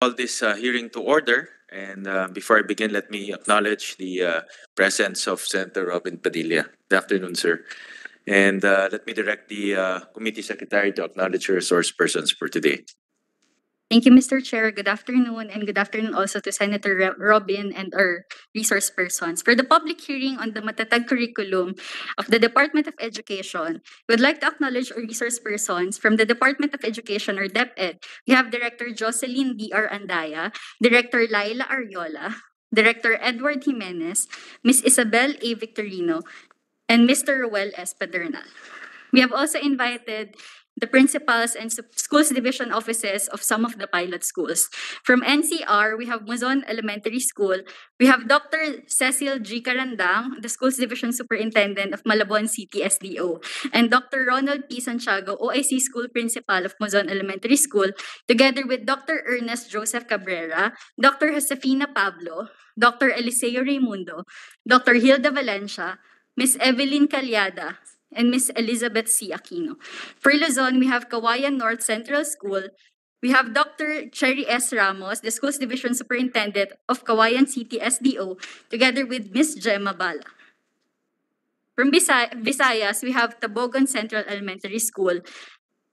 call this uh, hearing to order. And uh, before I begin, let me acknowledge the uh, presence of Senator Robin Padilla. Good afternoon, sir. And uh, let me direct the uh, committee secretary to acknowledge your resource persons for today. Thank you, Mr. Chair. Good afternoon, and good afternoon also to Senator Robin and our resource persons. For the public hearing on the Matatag curriculum of the Department of Education, we would like to acknowledge our resource persons from the Department of Education or DepEd. We have Director Jocelyn D.R. Andaya, Director Laila Ariola, Director Edward Jimenez, Ms. Isabel A. Victorino, and Mr. Ruel S. Padernal. We have also invited the principals and schools division offices of some of the pilot schools. From NCR, we have Muzon Elementary School. We have Dr. Cecil G. Carandang, the schools division superintendent of Malabon City SDO, and Dr. Ronald P. Santiago, OIC school principal of Muzon Elementary School, together with Dr. Ernest Joseph Cabrera, Dr. Josefina Pablo, Dr. Eliseo Raimundo, Dr. Hilda Valencia, Miss Evelyn Calyada, and Miss Elizabeth C. Aquino. For Luzon, we have Cauayan North Central School. We have Dr. Cherry S. Ramos, the Schools Division Superintendent of Cauayan City SDO, together with Miss Gemma Bala. From Visayas, we have Tabogon Central Elementary School.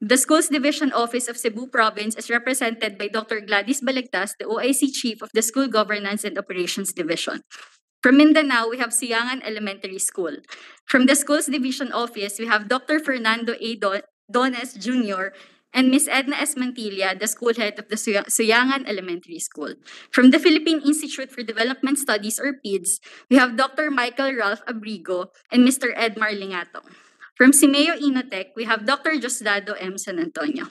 The Schools Division Office of Cebu Province is represented by Dr. Gladys Baligtas, the OIC Chief of the School Governance and Operations Division. From Mindanao, we have Siyangan Elementary School. From the Schools Division Office, we have Dr. Fernando A. Don- Dones Jr. and Ms. Edna S. Mantilla, the school head of the Suya- Suyangan Elementary School. From the Philippine Institute for Development Studies, or PIDS, we have Dr. Michael Ralph Abrigo and Mr. Edmar Lingato. From SEAMEO INNOTECH, we have Dr. Josdado M. San Antonio.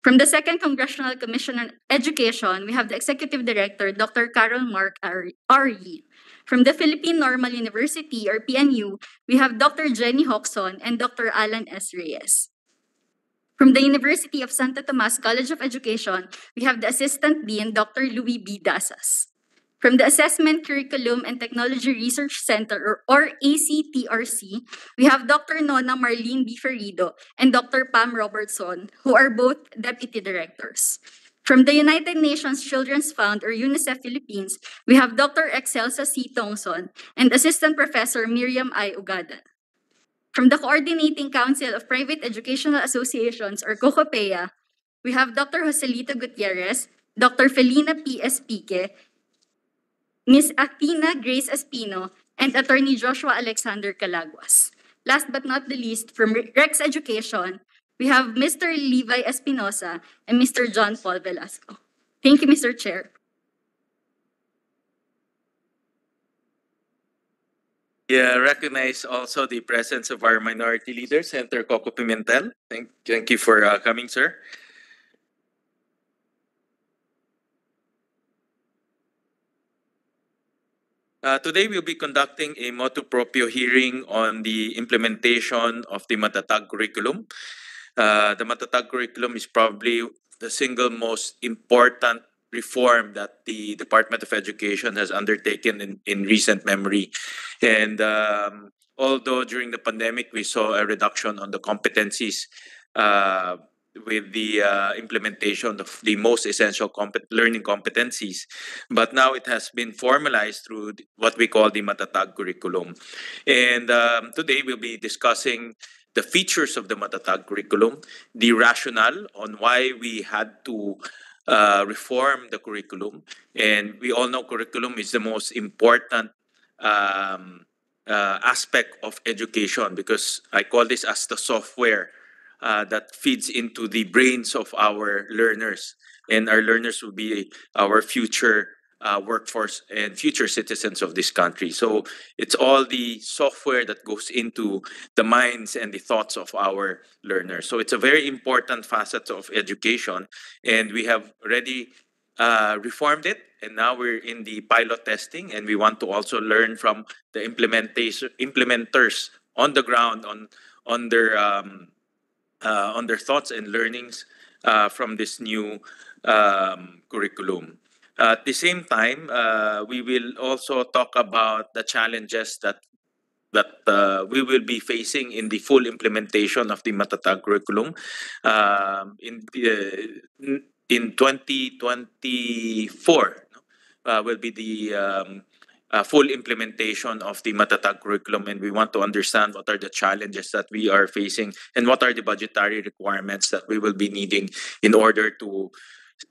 From the Second Congressional Commission on Education, we have the Executive Director, Dr. Karol Mark R. From the Philippine Normal University, or PNU, we have Dr. Jenny Hoxon and Dr. Alan S. Reyes. From the University of Santo Tomas College of Education, we have the Assistant Dean, Dr. Louis B. Dasas. From the Assessment Curriculum and Technology Research Center, or, or ACTRC, we have Dr. Nona Marlene B. Ferido and Dr. Pam Robertson, who are both Deputy Directors. From the United Nations Children's Fund, or UNICEF Philippines, we have Dr. Excelsa C. Tongson and Assistant Professor Miriam I. Ugadan. From the Coordinating Council of Private Educational Associations, or COCOPEA, we have Dr. Joselito Gutierrez, Dr. Felina P. Espique, Ms. Athena Grace Espino, and Attorney Joshua Alexander Calaguas. Last but not the least, from Rex Education, we have Mr. Levi Espinosa and Mr. John Paul Velasco. Thank you, Mr. Chair. Yeah, recognize also the presence of our minority leader, Senator Coco Pimentel. Thank, thank you for uh, coming, sir. Uh, today we'll be conducting a motu proprio hearing on the implementation of the Matatag curriculum. Uh, the Matatag curriculum is probably the single most important reform that the Department of Education has undertaken in, in recent memory. And um, although during the pandemic we saw a reduction on the competencies uh, with the uh, implementation of the most essential learning competencies, but now it has been formalized through what we call the Matatag curriculum. And um, today we'll be discussing the features of the Matatag curriculum, the rationale on why we had to uh, reform the curriculum. And we all know curriculum is the most important um, uh, aspect of education because I call this as the software uh, that feeds into the brains of our learners. And our learners will be our future uh, workforce and future citizens of this country. So it's all the software that goes into the minds and the thoughts of our learners. So it's a very important facet of education, and we have already uh, reformed it. And now we're in the pilot testing, and we want to also learn from the implementation implementers on the ground on on their um, uh, on their thoughts and learnings uh, from this new um, curriculum. At the same time, uh, we will also talk about the challenges that that uh, we will be facing in the full implementation of the Matatag curriculum. Um, in the, in 2024 no, uh, will be the um, uh, full implementation of the Matatag curriculum, and we want to understand what are the challenges that we are facing and what are the budgetary requirements that we will be needing in order to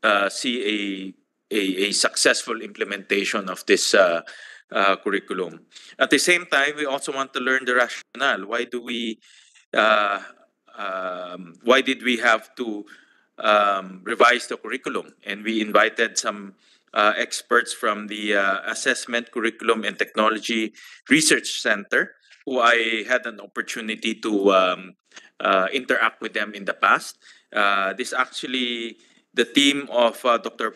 uh, see a, a, successful implementation of this uh, uh, curriculum. At the same time, we also want to learn the rationale. Why do we, uh, um, why did we have to um, revise the curriculum? And we invited some uh, experts from the uh, Assessment Curriculum and Technology Research Center, who I had an opportunity to um, uh, interact with them in the past. This actually, the team of uh, Dr.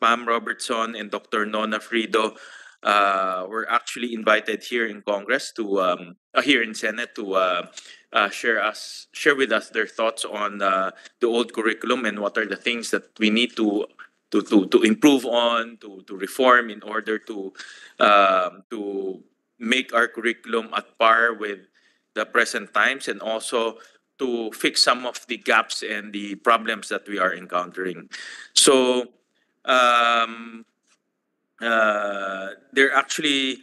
Pam Robertson and Dr. Nona Ferido uh, were actually invited here in Congress to um, uh, here in Senate to uh, uh, share us share with us their thoughts on uh, the old curriculum and what are the things that we need to to to, to improve on to to reform in order to um, to make our curriculum at par with the present times and also to fix some of the gaps and the problems that we are encountering. So um, uh, they're actually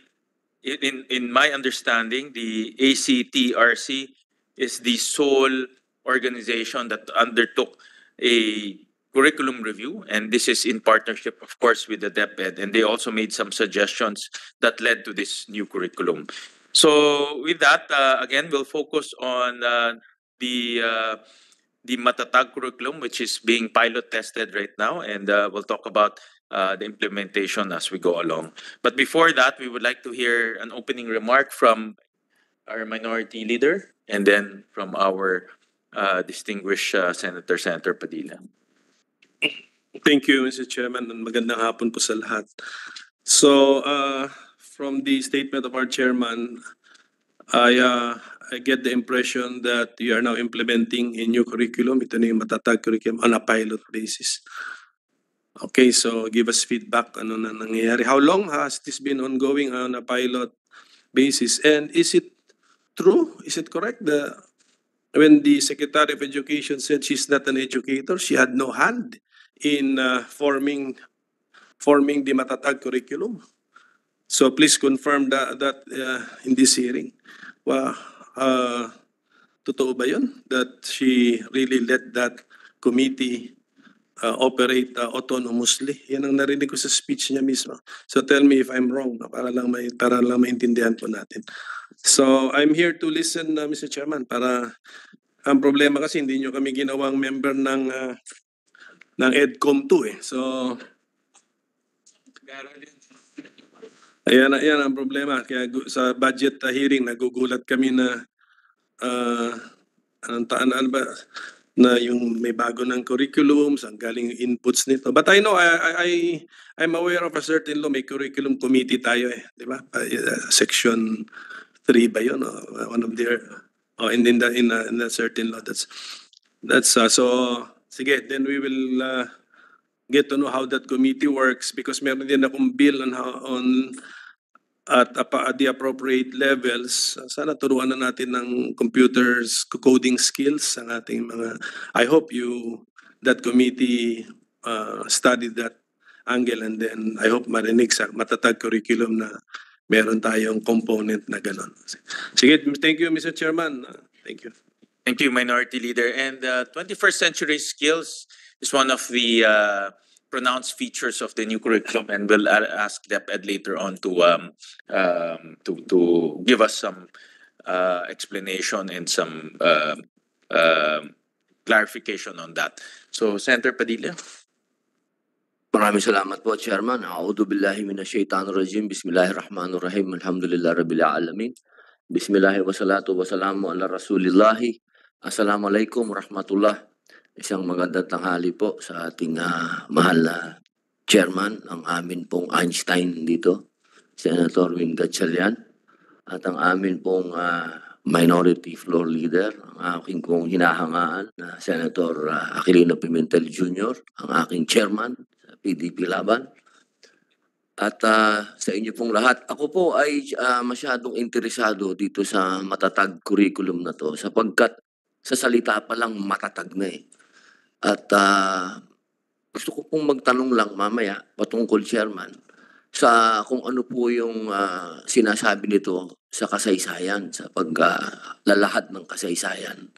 in- in my understanding the ACTRC is the sole organization that undertook a curriculum review and this is in partnership of course with the DepEd and they also made some suggestions that led to this new curriculum. So with that uh, again we'll focus on uh, the uh, the Matatag curriculum which is being pilot tested right now and uh, we'll talk about uh, the implementation as we go along. But before that, we would like to hear an opening remark from our minority leader and then from our uh, distinguished uh, Senator Senator Padilla. Thank you, Mr. Chairman, and magandang hapon po sa lahat. So, uh, from the statement of our chairman, I, I get the impression that you are now implementing a new curriculum. Ito na yung matatag curriculum on a pilot basis. Okay, so give us feedback. Ano na nangyayari? How long has this been ongoing on a pilot basis? And is it true? Is it correct? The, when the Secretary of Education said she's not an educator, she had no hand in uh, forming forming the matatag curriculum. So please confirm that that uh, in this hearing. Well, uh, totoo ba 'yun that she really let that committee uh, operate uh, autonomously? Yan ang narinig ko sa speech niya mismo. So tell me if I'm wrong no? para lang may para lang maintindihan po natin. So I'm here to listen uh, Mr. Chairman para ang problema kasi hindi nyo kami ginawang member ng uh, ng EDCOM 2 eh. So, ayan, ayan ang problema. Kaya sa budget uh, hearing, nagugulat kami na uh, anong taan ano ba, na yung may bago ng curriculum, saan galing inputs nito. But I know, I, I, I- I'm aware of a certain law, may curriculum committee tayo eh. Di ba? Uh, section 3 ba yun? Oh, one of their, oh, in, in, the, in, a, in a certain law. That's, that's, uh, so, sige, then we will uh, get to know how that committee works because meron din akong bill on how, on at apa- at the appropriate levels. Sana turuan na natin ng computers coding skills ang ating mga I hope you that committee uh, studied that angle and then I hope marinig sa matatag curriculum na meron tayong component na ganon. Sige, thank you Mr. Chairman. Thank you. Thank you, Minority Leader. And uh, 21st century skills is one of the uh, pronounced features of the new curriculum, and we'll ask DepEd later on to um, um, to to give us some uh, explanation and some um um, clarification on that. So, Senator Padilla. Maraming salamat po, Chairman. A'udhu billahi minasyaitanir rajim. Bismillahirrahmanirrahim. Alhamdulillah rabbil alamin. Bismillahi wa salatu wa salamu ala rasulillahi. Assalamualaikum warahmatullah. Isang magandang tanghali po sa ating ah, mahal na chairman, ang amin pong Einstein dito, Senator Wing Gatchalian, at ang amin pong ah, minority floor leader, ang aking pong hinahangaan na Senator ah, Aquilino Pimentel Jr., ang aking chairman sa PDP Laban. At ah, sa inyo pong lahat, ako po ay ah, masyadong interesado dito sa matatag curriculum na to sapagkat sa salita pa lang matatag na eh. At ah, gusto ko pong magtanong lang mamaya patungkol chairman sa kung ano po yung ah, sinasabi nito sa kasaysayan, sa paglalahad ng kasaysayan.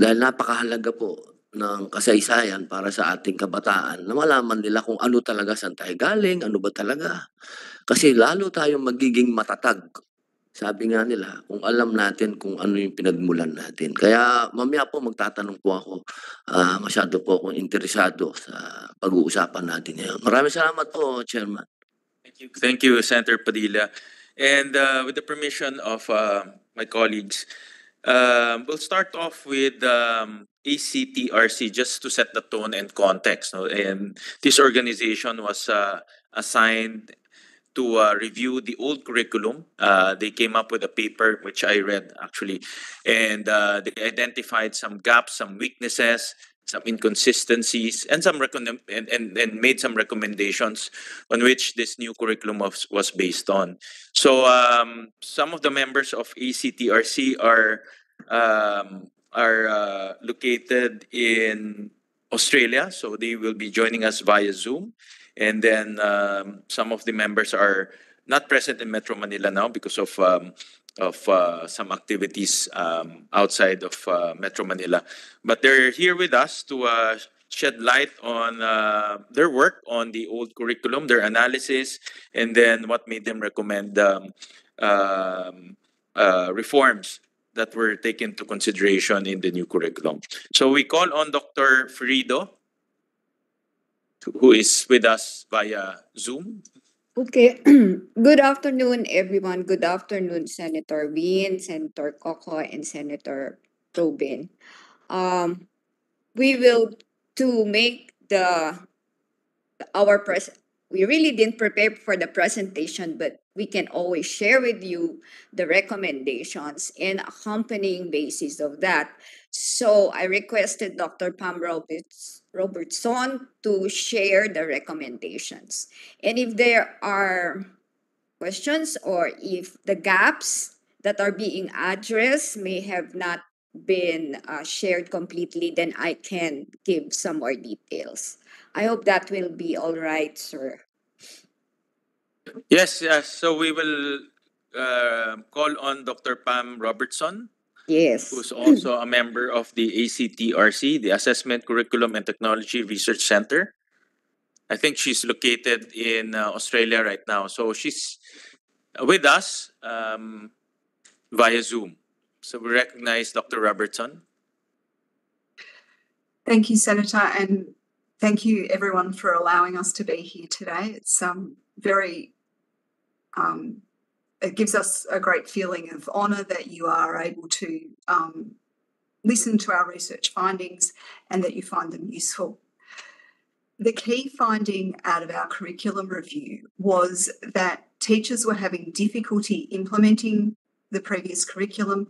Dahil napakahalaga po ng kasaysayan para sa ating kabataan na malaman nila kung ano talaga saan tayo galing, ano ba talaga. Kasi lalo tayong magiging matatag. Sabi nga nila, kung alam natin kung ano yung pinagmulan natin. Kaya mamaya po magtatanong po ako, ah, masyado po akong interesado sa pag-uusapan natin ngayon. Maraming salamat po, Chairman. Thank you. Thank you, Senator Padilla. And uh, with the permission of uh, my colleagues, um, we'll start off with um, ACTRC just to set the tone and context. no? And this organization was uh, assigned to uh, review the old curriculum. Uh, they came up with a paper, which I read actually, and uh, they identified some gaps, some weaknesses, some inconsistencies, and some recommend and, and, and made some recommendations on which this new curriculum was, was based on. So um, some of the members of ACTRC are um, are uh, located in Australia, so they will be joining us via Zoom. And then um, some of the members are not present in Metro Manila now because of um, of uh, some activities um, outside of uh, Metro Manila, but they're here with us to uh, shed light on uh, their work on the old curriculum, their analysis, and then what made them recommend um, um, uh, reforms that were taken into consideration in the new curriculum. So we call on Dr. Ferido, who is with us via Zoom. Okay. Good afternoon, everyone. Good afternoon, Senator Win, Senator Coco, and Senator Robin. Um, we will to make the our pres. We really didn't prepare for the presentation, but we can always share with you the recommendations and accompanying basis of that. So I requested Dr. Pam Roberts, Robertson to share the recommendations. And if there are questions or if the gaps that are being addressed may have not been uh, shared completely, then I can give some more details. I hope that will be all right, sir. Yes, yes. So we will uh, call on Dr. Pam Robertson, Yes. who's also a member of the ACTRC, the Assessment Curriculum and Technology Research Center. I think she's located in uh, Australia right now. So she's with us um, via Zoom. So we recognize Dr. Robertson. Thank you, Senator, and thank you everyone for allowing us to be here today. It's um, very, um, it gives us a great feeling of honour that you are able to um, listen to our research findings and that you find them useful. The key finding out of our curriculum review was that teachers were having difficulty implementing the previous curriculum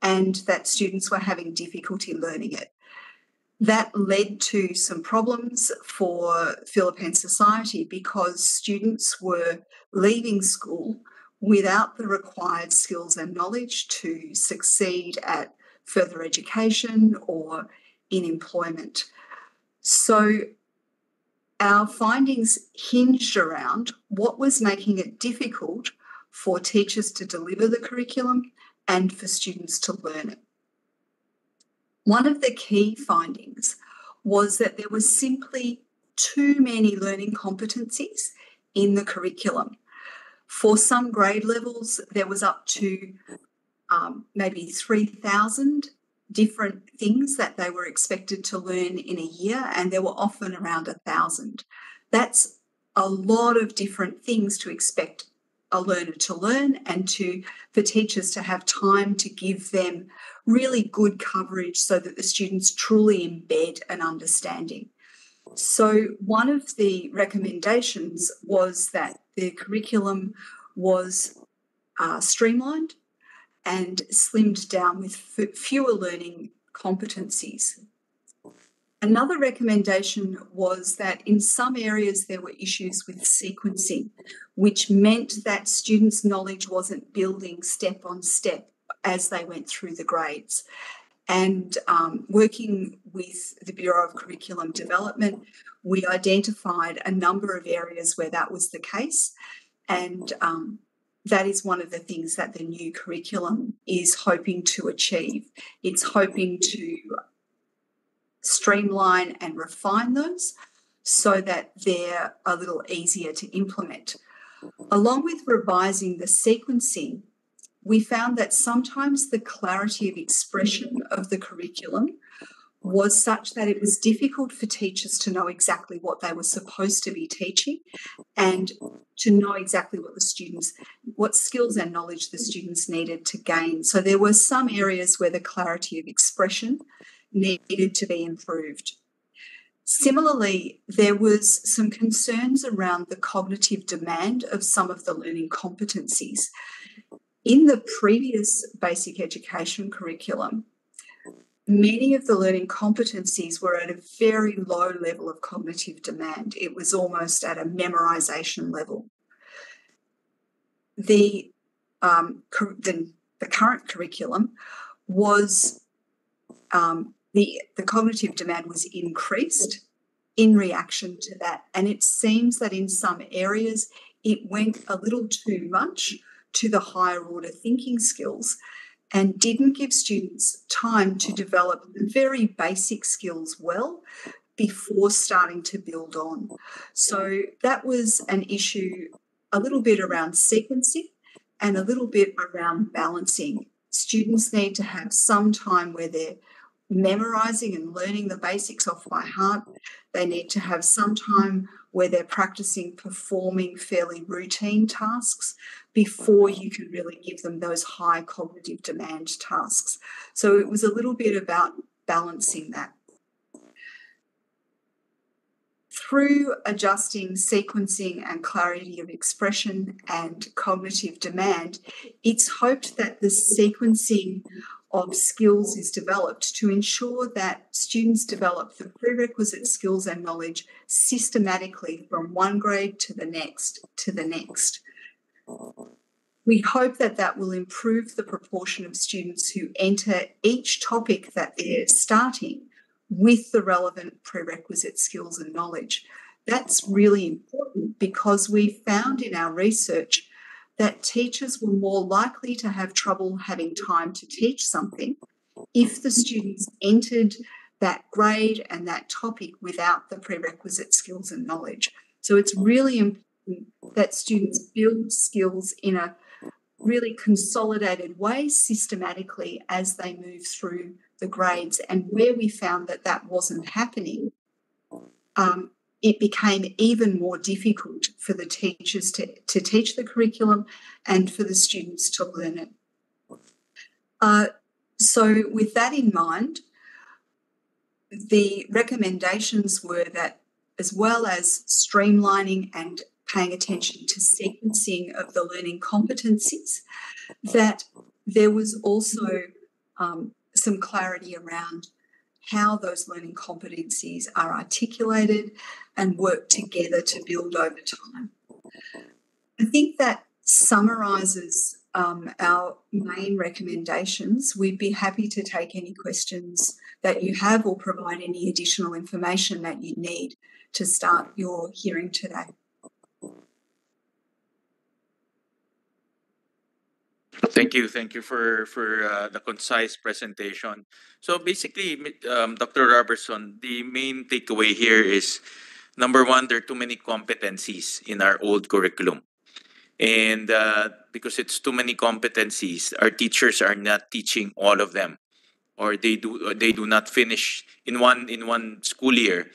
and that students were having difficulty learning it. That led to some problems for Philippine society because students were leaving school without the required skills and knowledge to succeed at further education or in employment. So, our findings hinged around what was making it difficult for teachers to deliver the curriculum and for students to learn it. One of the key findings was that there was simply too many learning competencies in the curriculum. For some grade levels, there was up to um, maybe 3,000 different things that they were expected to learn in a year, and there were often around a thousand. That's a lot of different things to expect a learner to learn and to for teachers to have time to give them really good coverage so that the students truly embed an understanding. So, one of the recommendations was that the curriculum was uh, streamlined and slimmed down with f- fewer learning competencies. Another recommendation was that in some areas there were issues with sequencing, which meant that students' knowledge wasn't building step on step as they went through the grades. And um, working with the Bureau of Curriculum Development, we identified a number of areas where that was the case. And um, that is one of the things that the new curriculum is hoping to achieve. It's hoping to streamline and refine those so that they're a little easier to implement. Along with revising the sequencing, we found that sometimes the clarity of expression of the curriculum was such that it was difficult for teachers to know exactly what they were supposed to be teaching and to know exactly what the students, what skills and knowledge the students needed to gain. So there were some areas where the clarity of expression needed to be improved. Similarly, there was some concerns around the cognitive demand of some of the learning competencies. In the previous basic education curriculum, many of the learning competencies were at a very low level of cognitive demand. It was almost at a memorization level. The, um, the, the current curriculum was um, the, the cognitive demand was increased in reaction to that. And it seems that in some areas it went a little too much to the higher order thinking skills and didn't give students time to develop very basic skills well before starting to build on. So that was an issue a little bit around sequencing and a little bit around balancing. Students need to have some time where they're memorizing and learning the basics off by heart. They need to have some time where they're practicing performing fairly routine tasks before you can really give them those high cognitive demand tasks. So it was a little bit about balancing that. Through adjusting sequencing and clarity of expression and cognitive demand, it's hoped that the sequencing of skills is developed to ensure that students develop the prerequisite skills and knowledge systematically from one grade to the next to the next. We hope that that will improve the proportion of students who enter each topic that they're starting with the relevant prerequisite skills and knowledge. That's really important because we found in our research that teachers were more likely to have trouble having time to teach something if the students entered that grade and that topic without the prerequisite skills and knowledge. So it's really important that students build skills in a really consolidated way systematically as they move through the grades. And where we found that that wasn't happening, um, it became even more difficult for the teachers to, to teach the curriculum and for the students to learn it. Uh, so, with that in mind, the recommendations were that, as well as streamlining and paying attention to sequencing of the learning competencies, that there was also um, some clarity around how those learning competencies are articulated and work together to build over time. I think that summarises um, our main recommendations. We'd be happy to take any questions that you have or provide any additional information that you need to start your hearing today. Thank you, thank you for for uh, the concise presentation. So basically, um, Dr. Robertson, the main takeaway here is number one, there are too many competencies in our old curriculum, and uh, because it's too many competencies, our teachers are not teaching all of them, or they do they do not finish in one in one school year.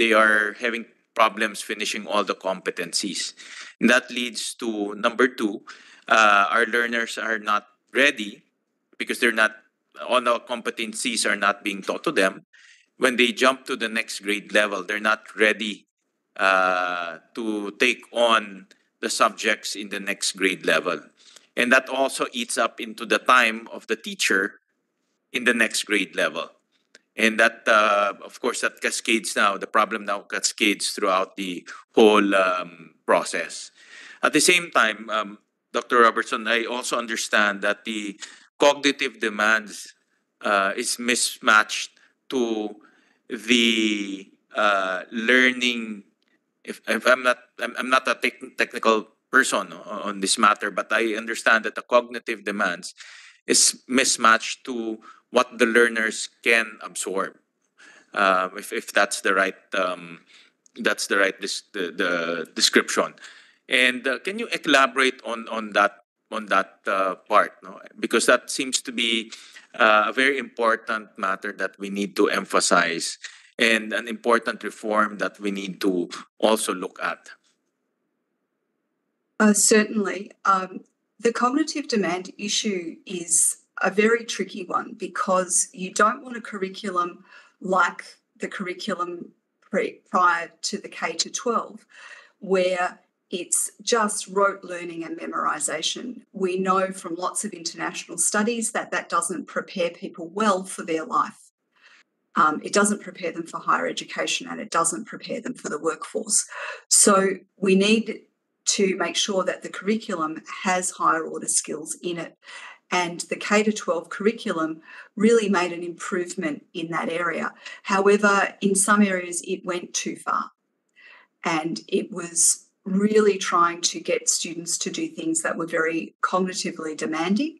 They are having problems finishing all the competencies, and that leads to number two uh, our learners are not ready because they're not all the competencies are not being taught to them. When they jump to the next grade level they're not ready uh, to take on the subjects in the next grade level. And that also eats up into the time of the teacher in the next grade level. And that uh, of course that cascades now the problem now cascades throughout the whole um, process. At the same time um, Dr. Robertson, I also understand that the cognitive demands uh, is mismatched to the uh, learning. If, if I'm not, I'm, I'm not a tech- technical person on this matter, but I understand that the cognitive demands is mismatched to what the learners can absorb. Uh, if, if that's the right, um, that's the right the, the description. And uh, can you elaborate on, on that on that uh, part? No? Because that seems to be uh, a very important matter that we need to emphasize and an important reform that we need to also look at. Uh, certainly. Um, the cognitive demand issue is a very tricky one because you don't want a curriculum like the curriculum pre- prior to the K to 12, where it's just rote learning and memorization. We know from lots of international studies that that doesn't prepare people well for their life. Um, it doesn't prepare them for higher education and it doesn't prepare them for the workforce. So we need to make sure that the curriculum has higher order skills in it. And the K to 12 curriculum really made an improvement in that area. However, in some areas, it went too far. And it was really trying to get students to do things that were very cognitively demanding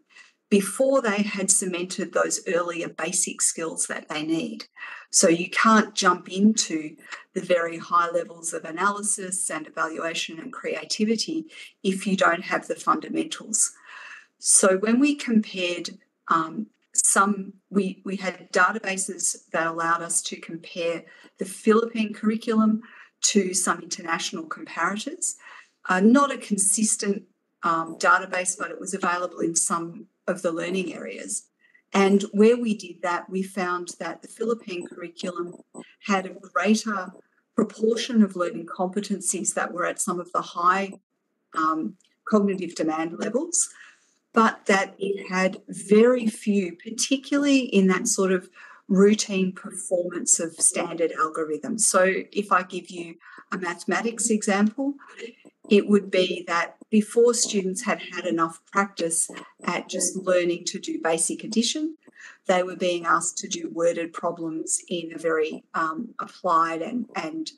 before they had cemented those earlier basic skills that they need. So you can't jump into the very high levels of analysis and evaluation and creativity if you don't have the fundamentals. So when we compared um, some, we, we had databases that allowed us to compare the Philippine curriculum to some international comparators. Uh, not a consistent um, database, but it was available in some of the learning areas. And where we did that, we found that the Philippine curriculum had a greater proportion of learning competencies that were at some of the high um, cognitive demand levels, but that it had very few, particularly in that sort of routine performance of standard algorithms. So, if I give you a mathematics example, it would be that before students had had enough practice at just learning to do basic addition, they were being asked to do worded problems in a very um, applied and, and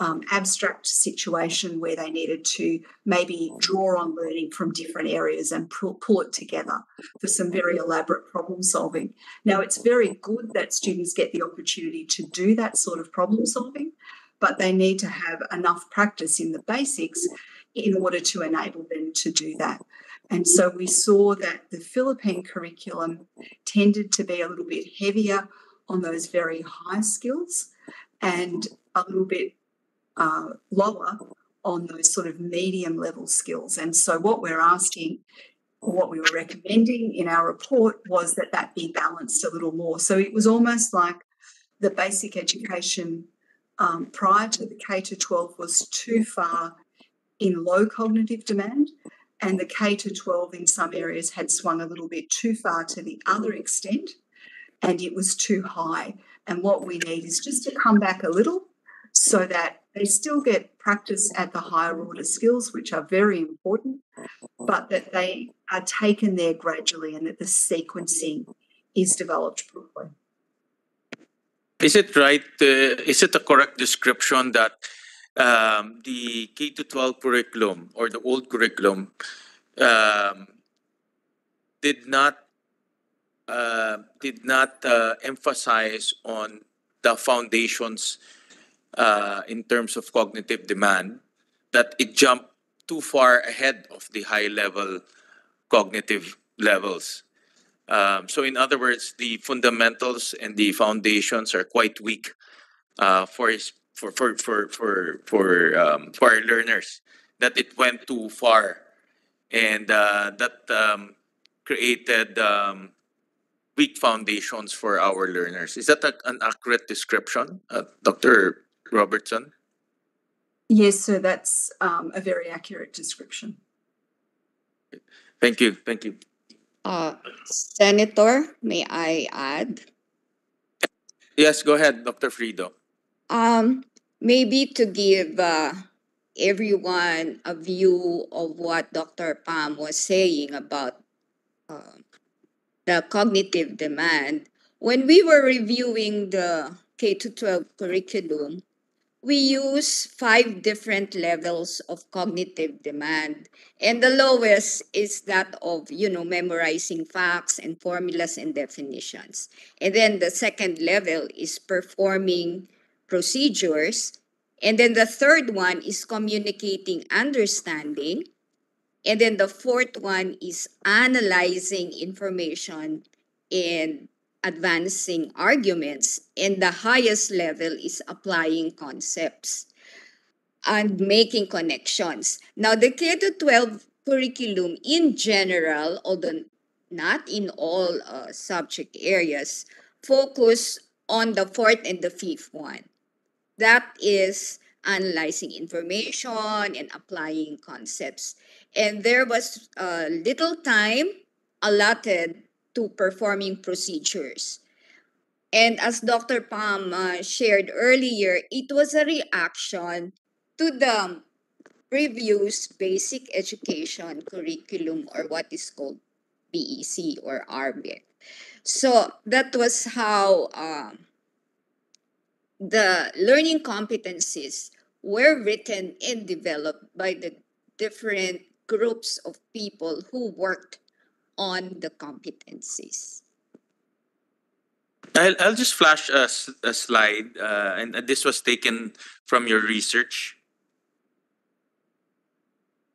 um, abstract situation where they needed to maybe draw on learning from different areas and pull, pull it together for some very elaborate problem solving. Now, it's very good that students get the opportunity to do that sort of problem solving, but they need to have enough practice in the basics in order to enable them to do that. And so we saw that the Philippine curriculum tended to be a little bit heavier on those very high skills and a little bit uh, lower on those sort of medium level skills. And so what we're asking, or what we were recommending in our report was that that be balanced a little more. So it was almost like the basic education um, prior to the K to 12 was too far in low cognitive demand, and the K to 12 in some areas had swung a little bit too far to the other extent, and it was too high. And what we need is just to come back a little so that they still get practice at the higher order skills, which are very important, but that they are taken there gradually and that the sequencing is developed properly. Is it right? Uh, is it a correct description that um, the K to 12 curriculum or the old curriculum um, did not uh, did not uh, emphasize on the foundations uh, in terms of cognitive demand that it jumped too far ahead of the high level cognitive levels. Um, so, in other words, the fundamentals and the foundations are quite weak uh, for for for for for for um, for our learners. That it went too far, and uh, that um, created um, weak foundations for our learners. Is that a, an accurate description, uh, Dr. Robertson? Yes, so that's um, a very accurate description. Thank you. Thank you. Uh, Senator, may I add? Yes, go ahead, Dr. Ferido. Um, maybe to give uh, everyone a view of what Dr. Pam was saying about uh, the cognitive demand, when we were reviewing the K to 12 curriculum, we use five different levels of cognitive demand. And the lowest is that of, you know, memorizing facts and formulas and definitions. And then the second level is performing procedures. And then the third one is communicating understanding. And then the fourth one is analyzing information and advancing arguments. And the highest level is applying concepts and making connections. Now, the K to 12 curriculum in general, although not in all uh, subject areas, focus on the fourth and the fifth one. That is analyzing information and applying concepts. And there was uh, little time allotted to performing procedures. And as Dr. Pam uh, shared earlier, it was a reaction to the previous basic education curriculum or what is called BEC or RBEC. So that was how um, the learning competencies were written and developed by the different groups of people who worked on the competencies. I'll, I'll just flash a slide, uh, and uh, this was taken from your research.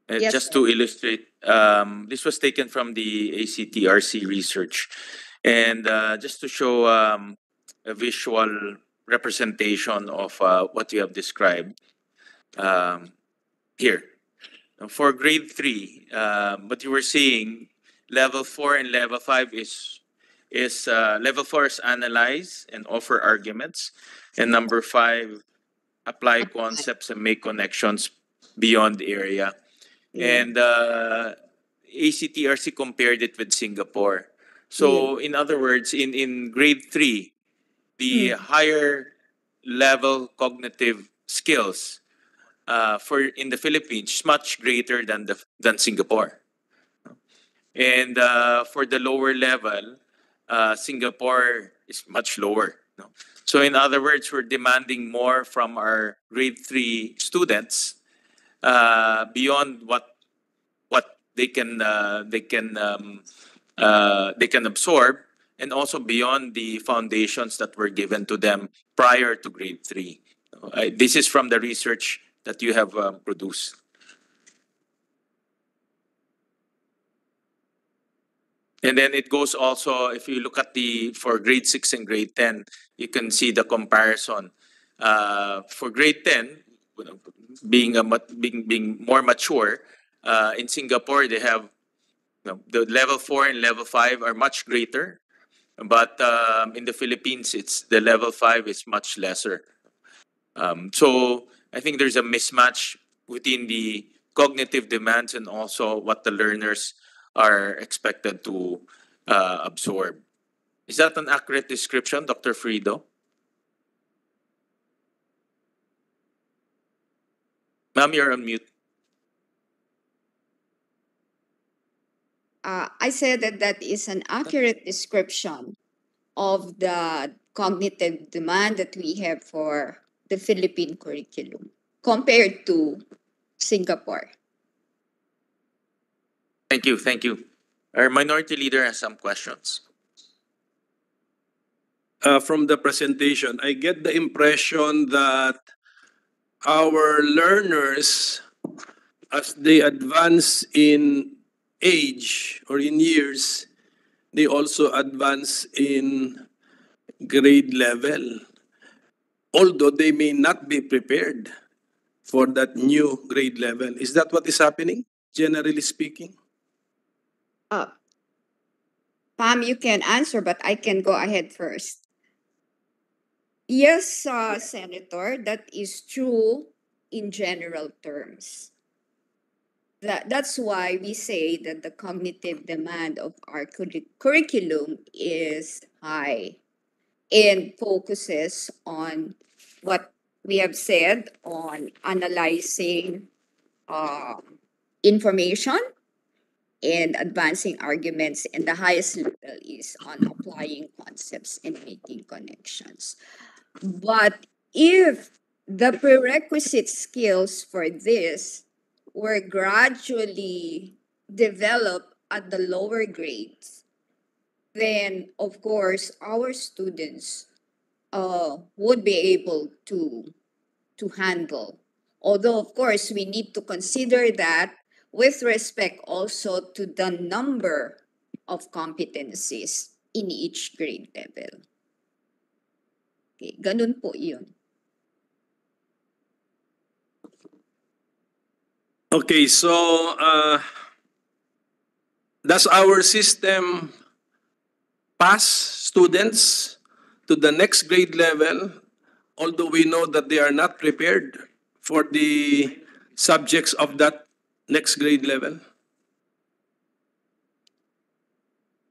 Uh, Yes, just to illustrate, um, this was taken from the ACTRC research. And uh, just to show um, a visual representation of uh, what you have described um, here. For grade three, um, what you were seeing, level four and level five is is uh, level four is analyze and offer arguments, and number five, apply concepts and make connections beyond the area. And uh, ACTRC compared it with Singapore. So, in other words, in in grade three, the higher level cognitive skills uh, for in the Philippines is much greater than the than Singapore. And uh, for the lower level, uh, Singapore is much lower. No? So in other words, we're demanding more from our grade three students uh, beyond what what they can uh, they can um, uh, they can absorb, and also beyond the foundations that were given to them prior to grade three. This is from the research that you have um, produced. And then it goes also, if you look at the, for grade six and grade ten, you can see the comparison. Uh, for grade ten, being a, being, being more mature, uh, in Singapore, they have, you know, the level four and level five are much greater. But, um, in the Philippines, it's, the level five is much lesser. Um, so I think there's a mismatch within the cognitive demands and also what the learners are expected to uh, absorb. Is that an accurate description, Dr. Ferido? Ma'am, you're on mute. Uh, I said that that is an accurate description of the cognitive demand that we have for the Philippine curriculum compared to Singapore. Thank you, thank you. Our minority leader has some questions. uh, from the presentation, I get the impression that our learners, as they advance in age or in years, they also advance in grade level. Although they may not be prepared for that new grade level. Is that what is happening, generally speaking? Uh, Pam, you can answer, but I can go ahead first. Yes, uh, Senator, that is true in general terms. That, that's why we say that the cognitive demand of our curri- curriculum is high and focuses on what we have said on analyzing um, information and advancing arguments, and the highest level is on applying concepts and making connections. But if the prerequisite skills for this were gradually developed at the lower grades, then of course our students uh, would be able to to handle. Although of course we need to consider that with respect also to the number of competencies in each grade level. Okay, ganun po yun. Okay, so uh, does our system pass students to the next grade level, although we know that they are not prepared for the subjects of that next grade level?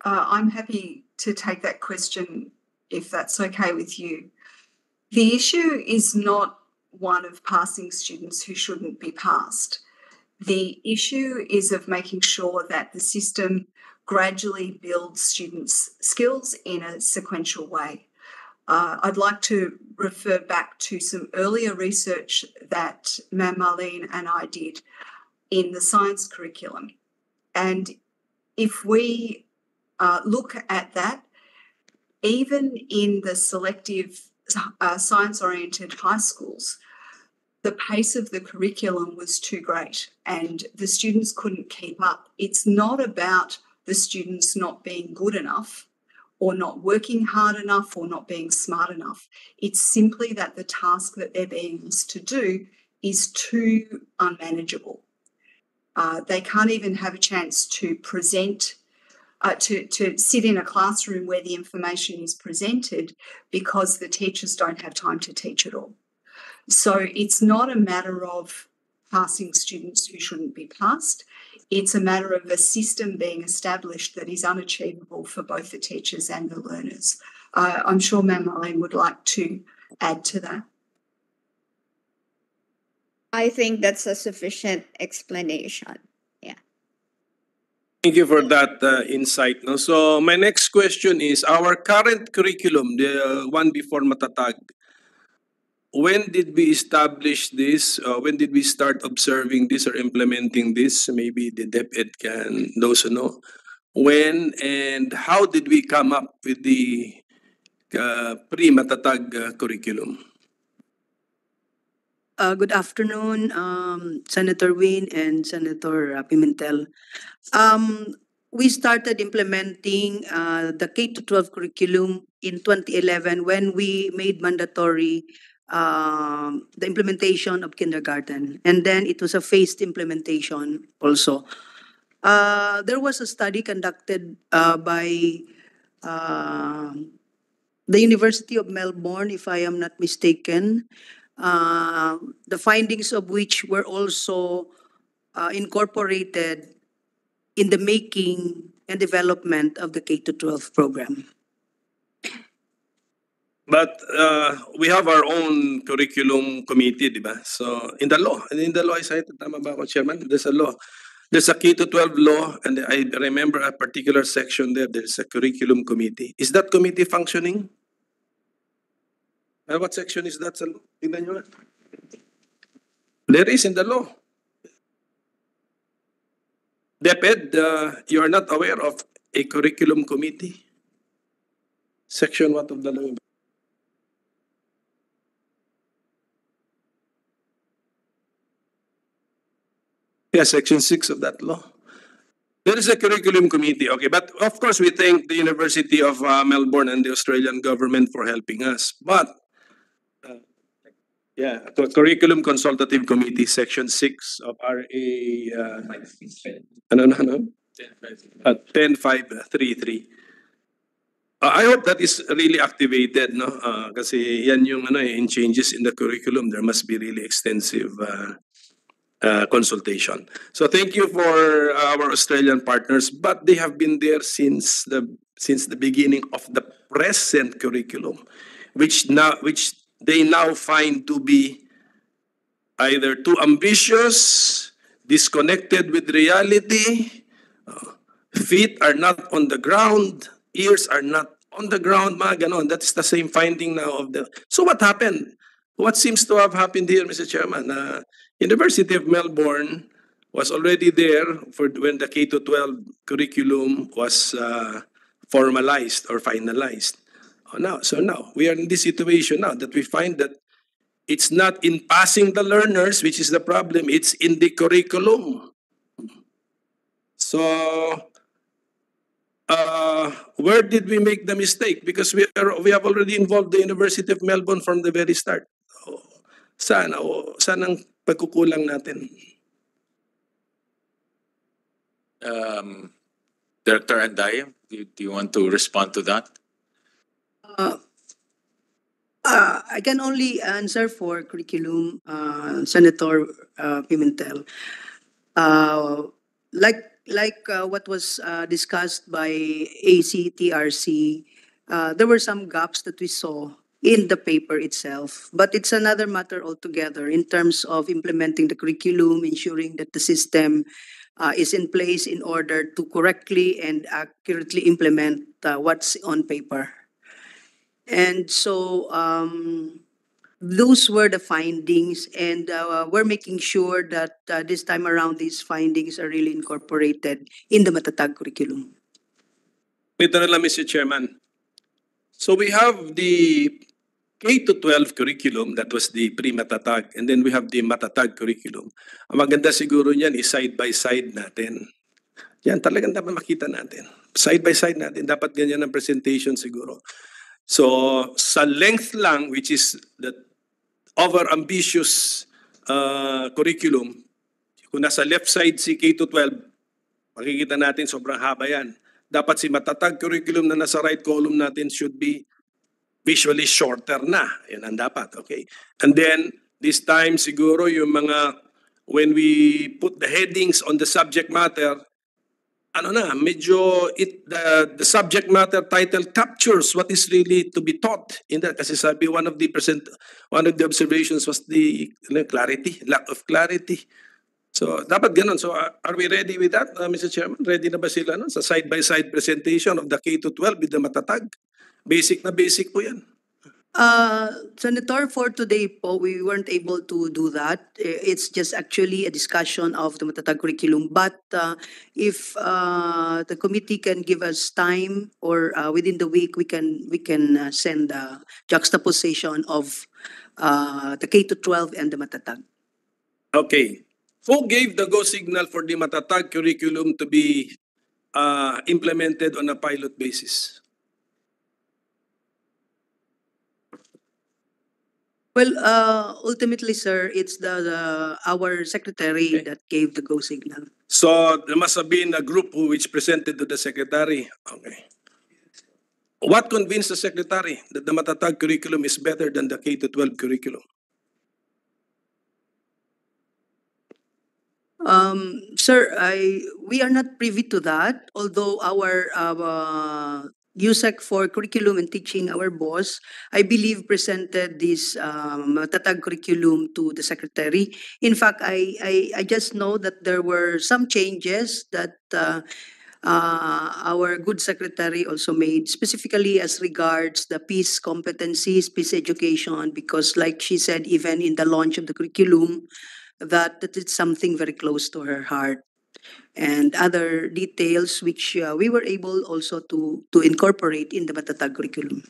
Uh, I'm happy to take that question if that's okay with you. The issue is not one of passing students who shouldn't be passed. The issue is of making sure that the system gradually builds students' skills in a sequential way. Uh, I'd like to refer back to some earlier research that Mam Marlene and I did in the science curriculum. And if we uh, look at that, even in the selective uh, science oriented high schools, the pace of the curriculum was too great and the students couldn't keep up. It's not about the students not being good enough or not working hard enough or not being smart enough. It's simply that the task that they're being asked to do is too unmanageable. Uh, they can't even have a chance to present, uh, to, to sit in a classroom where the information is presented because the teachers don't have time to teach it all. So it's not a matter of passing students who shouldn't be passed. It's a matter of a system being established that is unachievable for both the teachers and the learners. Uh, I'm sure Mam Marlene would like to add to that. I think that's a sufficient explanation. Yeah. Thank you for that uh, insight. No? So my next question is, our current curriculum, the one before Matatag, when did we establish this? Uh, when did we start observing this or implementing this? Maybe the DepEd can, those who know. When and how did we come up with the uh, pre-Matatag uh, curriculum? Uh, good afternoon, um, Senator Win and Senator uh, Pimentel. Um, we started implementing uh, the K to 12 curriculum in 2011 when we made mandatory um, the implementation of kindergarten, and then it was a phased implementation also. Uh, there was a study conducted uh, by um the University of Melbourne, if I am not mistaken, uh, the findings of which were also uh, incorporated in the making and development of the K to 12 program. But uh, we have our own curriculum committee, di ba? So in the law, and in the law I cited, tama ba ako, Chairman? There's a law. There's a K to 12 law, and I remember a particular section there, there's a curriculum committee. Is that committee functioning? Uh, what section is that? sa law? Tingnan. There is in the law. DepEd, uh, you are not aware of a curriculum committee? Section what of the law? Yeah, section six of that law. There is a curriculum committee, okay, but of course we thank the University of uh, Melbourne and the Australian government for helping us. But yeah, curriculum consultative committee, section six of RA. Uh, ano, ano, ano? Uh, ten five three three. Uh, I hope that is really activated, no? Uh, kasi yan yung ano, eh, in changes in the curriculum, there must be really extensive uh, uh, consultation. So thank you for our Australian partners, but they have been there since the since the beginning of the present curriculum, which now which they now find to be either too ambitious, disconnected with reality, uh, feet are not on the ground, ears are not on the ground, mga ganon. That is the same finding now of the... So what happened? What seems to have happened here, Mr. Chairman? Uh, University of Melbourne was already there for when the K to 12 curriculum was uh, formalized or finalized. Now, so now we are in this situation now that we find that it's not in passing the learners which is the problem; it's in the curriculum. So, uh, where did we make the mistake? Because we are we have already involved the University of Melbourne from the very start. Oh, Saan, oh, saan ang pagkukulang natin? Um, Director Andaya, do do you want to respond to that? Uh, uh, I can only answer for curriculum, uh, Senator uh, Pimentel. Uh, like like what was discussed by ACTRC, there were some gaps that we saw in the paper itself, but it's another matter altogether in terms of implementing the curriculum, ensuring that the system uh, is in place in order to correctly and accurately implement uh, what's on paper. And so um, those were the findings, and uh, we're making sure that uh, this time around these findings are really incorporated in the Matatag curriculum. Lang, Mr. Chairman. So we have the K to 12 curriculum, that was the pre-matatag, and then we have the matatag curriculum. Ang maganda siguro niyan is side by side natin. Yan, talagang dapat makita natin. Side by side natin, dapat ganyan ang presentation siguro. So, sa length lang, which is the over-ambitious uh, curriculum, kung nasa left side si K to 12, makikita natin sobrang haba yan. Dapat si matatag curriculum na nasa right column natin should be visually shorter na. Yan ang dapat, okay? And then, this time siguro yung mga, when we put the headings on the subject matter, ano na, medyo it, the, the subject matter title captures what is really to be taught in that. Kasi sabi, one of the present, one of the observations was the ano, clarity, lack of clarity. So, dapat ganun. So, uh, are we ready with that, uh, Mr. Chairman? Ready na ba sila no? sa side-by-side presentation of the K-12 with the matatag? Basic na basic po yan. Uh, Senator, for today po, we weren't able to do that. It's just actually a discussion of the Matatag curriculum. But uh, if uh, the committee can give us time or uh, within the week, we can we can uh, send a juxtaposition of uh, the K to 12 and the Matatag. Okay. Who gave the go signal for the matatag curriculum to be uh, implemented on a pilot basis? Well, uh, ultimately, sir, it's the, the our secretary Okay. that gave the go signal. So there must have been a group who which presented to the secretary. Okay. What convinced the secretary that the matatag curriculum is better than the K to 12 curriculum? Um, sir, I, we are not privy to that, although our, uh, USEC for curriculum and teaching, our boss, I believe presented this, um, Tatag curriculum to the secretary. In fact, I, I, I just know that there were some changes that, uh, uh, our good secretary also made specifically as regards the peace competencies, peace education, because like she said, even in the launch of the curriculum, that that it's something very close to her heart and other details which uh, we were able also to to incorporate in the Matatag curriculum.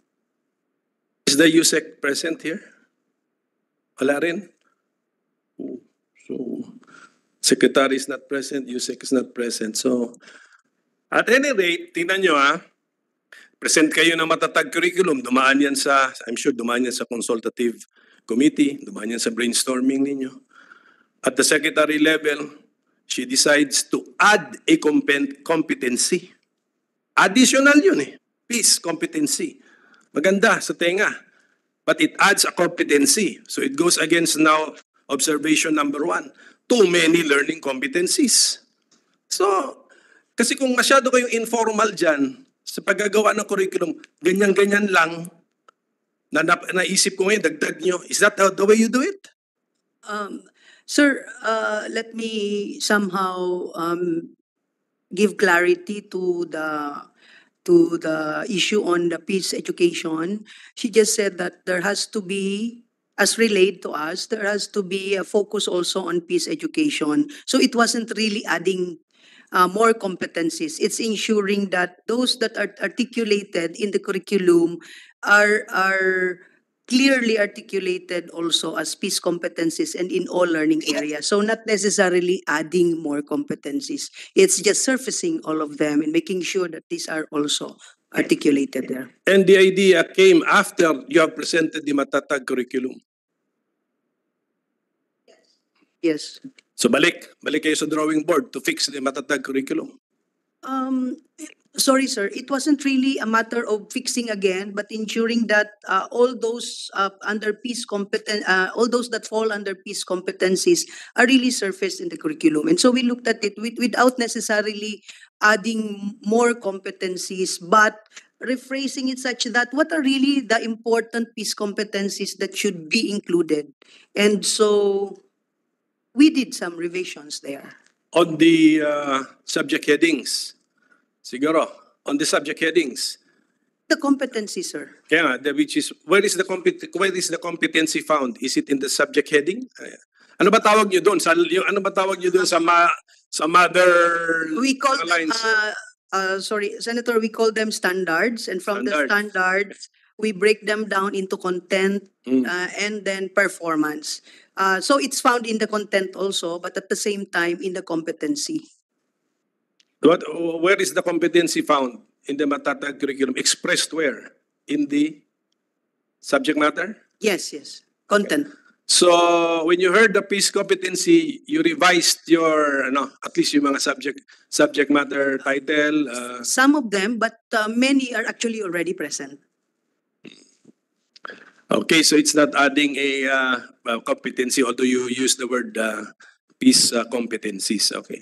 Is the USEC present here? Wala rin? Oh, So, secretary is not present, USEC is not present. So, at any rate, tingnan nyo ha, present kayo ng matatag curriculum, dumaan yan sa, I'm sure dumaan yan sa consultative committee, dumaan yan sa brainstorming ninyo. At the secretary level, she decides to add a competency. Additional yun eh. Peace, competency. Maganda sa tenga. But it adds a competency. So it goes against now observation number one. Too many learning competencies. So, kasi kung masyado kayong informal dyan, sa paggagawa ng curriculum, ganyan-ganyan lang, na, na naisip ko ngayon, dagdag nyo. Is that the way you do it? Um, sir, uh, let me somehow um, give clarity to the to the issue on the peace education. She just said that there has to be, as relayed to us, there has to be a focus also on peace education. So it wasn't really adding uh, more competencies. It's ensuring that those that are articulated in the curriculum are are clearly articulated also as peace competencies and in all learning areas. So not necessarily adding more competencies. It's just surfacing all of them and making sure that these are also articulated there. And the idea came after you have presented the Matatag curriculum. Yes. Yes. So balik, balik kayo sa drawing board to fix the Matatag curriculum. Um, sorry, sir. It wasn't really a matter of fixing again, but ensuring that uh, all those uh, under peace competen uh, all those that fall under peace competencies are really surfaced in the curriculum. And so we looked at it with, without necessarily adding more competencies, but rephrasing it such that what are really the important peace competencies that should be included. And so we did some revisions there. On the uh, subject headings, siguro, on the subject headings, The competency, sir. kaya nga, the, which is, where is the compet where is the competency found? Is it in the subject heading? Ay, Ano ba tawag niyo doon? Sa, yung, ano ba tawag niyo doon sa, ma, sa mother We call them, uh, uh, sorry, Senator, we call them standards, and from the Standards. standards, we break them down into content Mm. uh, and then performance. Uh, so it's found in the content also, but at the same time in the competency. What, where is the competency found in the Matatag curriculum? Expressed where? In the subject matter? Yes, yes, content. So when you heard the peace competency, you revised your, ano, at least yung mga subject subject matter title. Uh, Some of them, but uh, many are actually already present. okay, so it's not adding a uh, uh, competency, although you use the word uh, peace uh, competencies. Okay.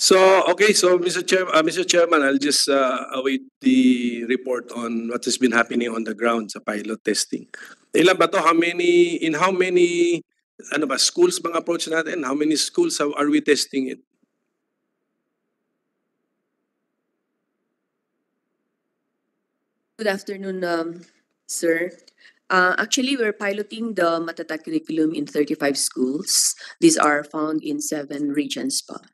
So okay, so Mr. Chair, uh, Mr. Chairman, I'll just uh, await the report on what has been happening on the ground sa pilot testing. Ilan ba to? How many? In how many? Ano ba? Schools bang approach natin? How many schools how are we testing it? Good afternoon, um, sir. Uh, actually, we're piloting the Matata curriculum in thirty-five schools. These are found in seven regions pa.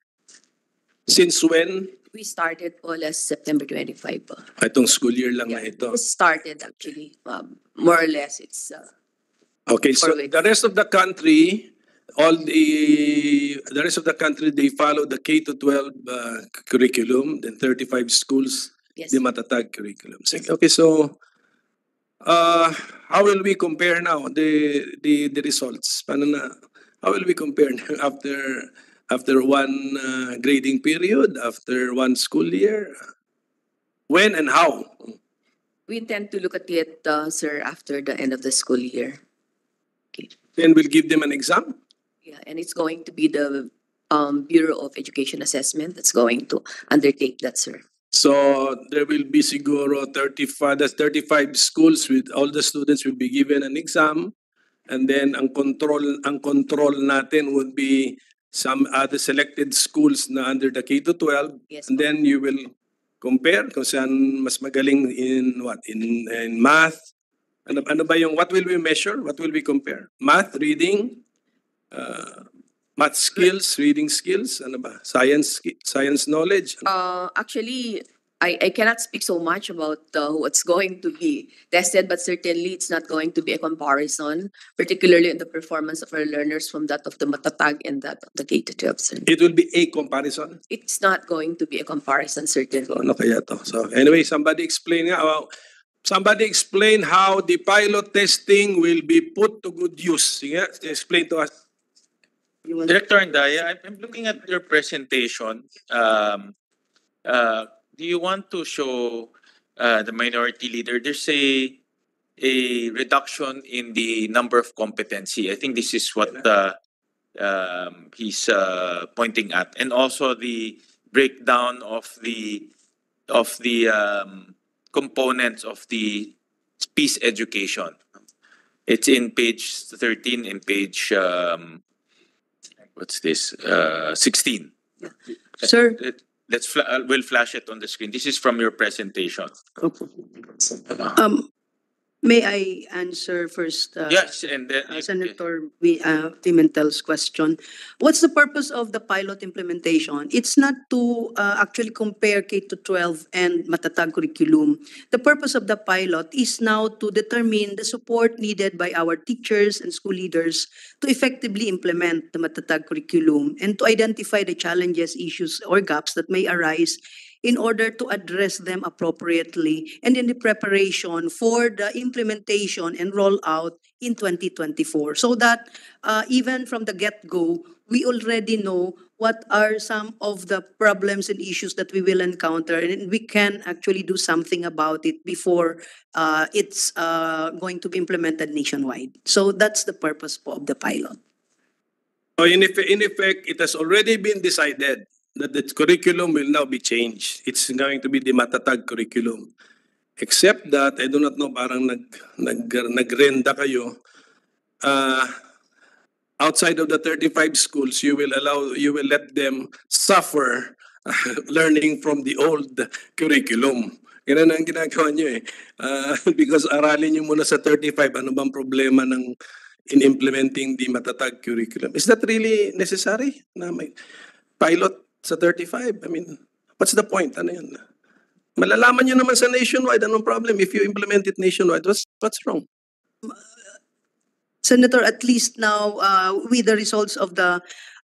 Since when? We started po last September twenty-five pa. Itong school year lang na ito. It started actually, um, more or less, it's, uh, Okay, so weeks. the rest of the country, all the, the rest of the country, they follow the K to twelve uh, curriculum, then thirty-five schools, yes. the Matatag curriculum. Sige, Okay, so uh, how will we compare now the the the results? Paano na? How will we compare after after one uh, grading period, after one school year? When and how? We intend to look at it, uh, sir, after the end of the school year. Okay. Then we'll give them an exam. Yeah, and it's going to be the, um, Bureau of Education Assessment that's going to undertake that, sir. So there will be siguro 35, that's 35 schools with all the students will be given an exam. And then ang control, ang control natin would be some other selected schools na under the K to 12. Yes. And then you will compare kung saan mas magaling in what? In, in math. Ano, ano ba yung, what will we measure? What will we compare? Math, reading, uh, math skills, reading skills, ano ba? Science, science knowledge. Uh, actually, I, I cannot speak so much about uh, what's going to be tested, but certainly it's not going to be a comparison, particularly in the performance of our learners from that of the Matatag and that of the K to 12. It will be a comparison. It's not going to be a comparison, certainly. So, ano kaya to? So anyway, somebody explain nga. Well, somebody explain how the pilot testing will be put to good use. Sige, explain to us. Director Andaya, I'm, I'm looking at your presentation. Um, uh, do you want to show uh, the minority leader? There's a a reduction in the number of competency. I think this is what uh, um, he's uh, pointing at, and also the breakdown of the of the um, components of the peace education. It's in page thirteen and page um, what's this? Uh, sixteen. Sir, let's fla- uh, we'll flash it on the screen. This is from your presentation. Um, may I answer first? uh, Yes, and then uh, Senator Vi- uh, Pimentel's question. What's the purpose of the pilot implementation? It's not to uh, actually compare K to 12 and Matatag curriculum. The purpose of the pilot is now to determine the support needed by our teachers and school leaders to effectively implement the Matatag curriculum and to identify the challenges, issues, or gaps that may arise in order to address them appropriately and in the preparation for the implementation and rollout in 2024 so that uh, even from the get-go we already know what are some of the problems and issues that we will encounter and we can actually do something about it before uh, it's uh, going to be implemented nationwide. So that's the purpose of the pilot. So in in effect, it has already been decided that the curriculum will now be changed. It's going to be the Matatag curriculum. Except that, I do not know, parang nag, nag, nagrenda kayo. Uh, outside of the 35 schools, you will allow, you will let them suffer learning from the old curriculum. Yan ang ginagawa nyo eh. Uh, because aralin nyo muna sa 35, ano bang problema ng in implementing the matatag curriculum. Is that really necessary na may pilot sa 35? I mean, what's the point? Ano yun? Malalaman nyo naman sa nationwide, anong problem if you implement it nationwide? What's, what's wrong? Senator, at least now, uh, with the results of the,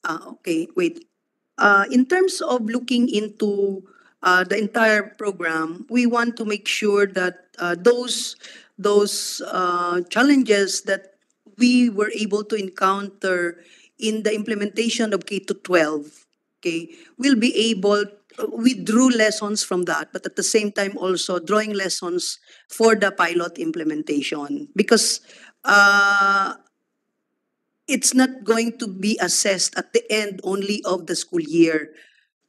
uh, okay, wait. Uh, in terms of looking into uh, the entire program, we want to make sure that uh, those those uh, challenges that we were able to encounter in the implementation of K to 12, okay, we'll be able we drew lessons from that, but at the same time also drawing lessons for the pilot implementation because uh, it's not going to be assessed at the end only of the school year.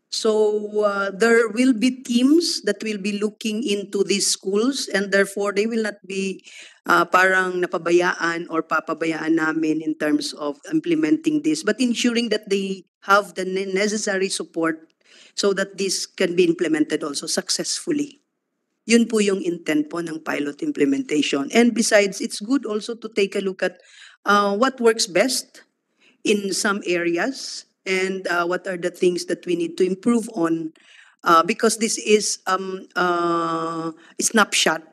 So uh, there will be teams that will be looking into these schools and therefore they will not be uh, parang napabayaan or papabayaan namin in terms of implementing this, but ensuring that they have the ne- necessary support so that this can be implemented also successfully. Yun po yung intent po ng pilot implementation. And besides, it's good also to take a look at uh, what works best in some areas and uh, what are the things that we need to improve on uh, because this is um, uh, a snapshot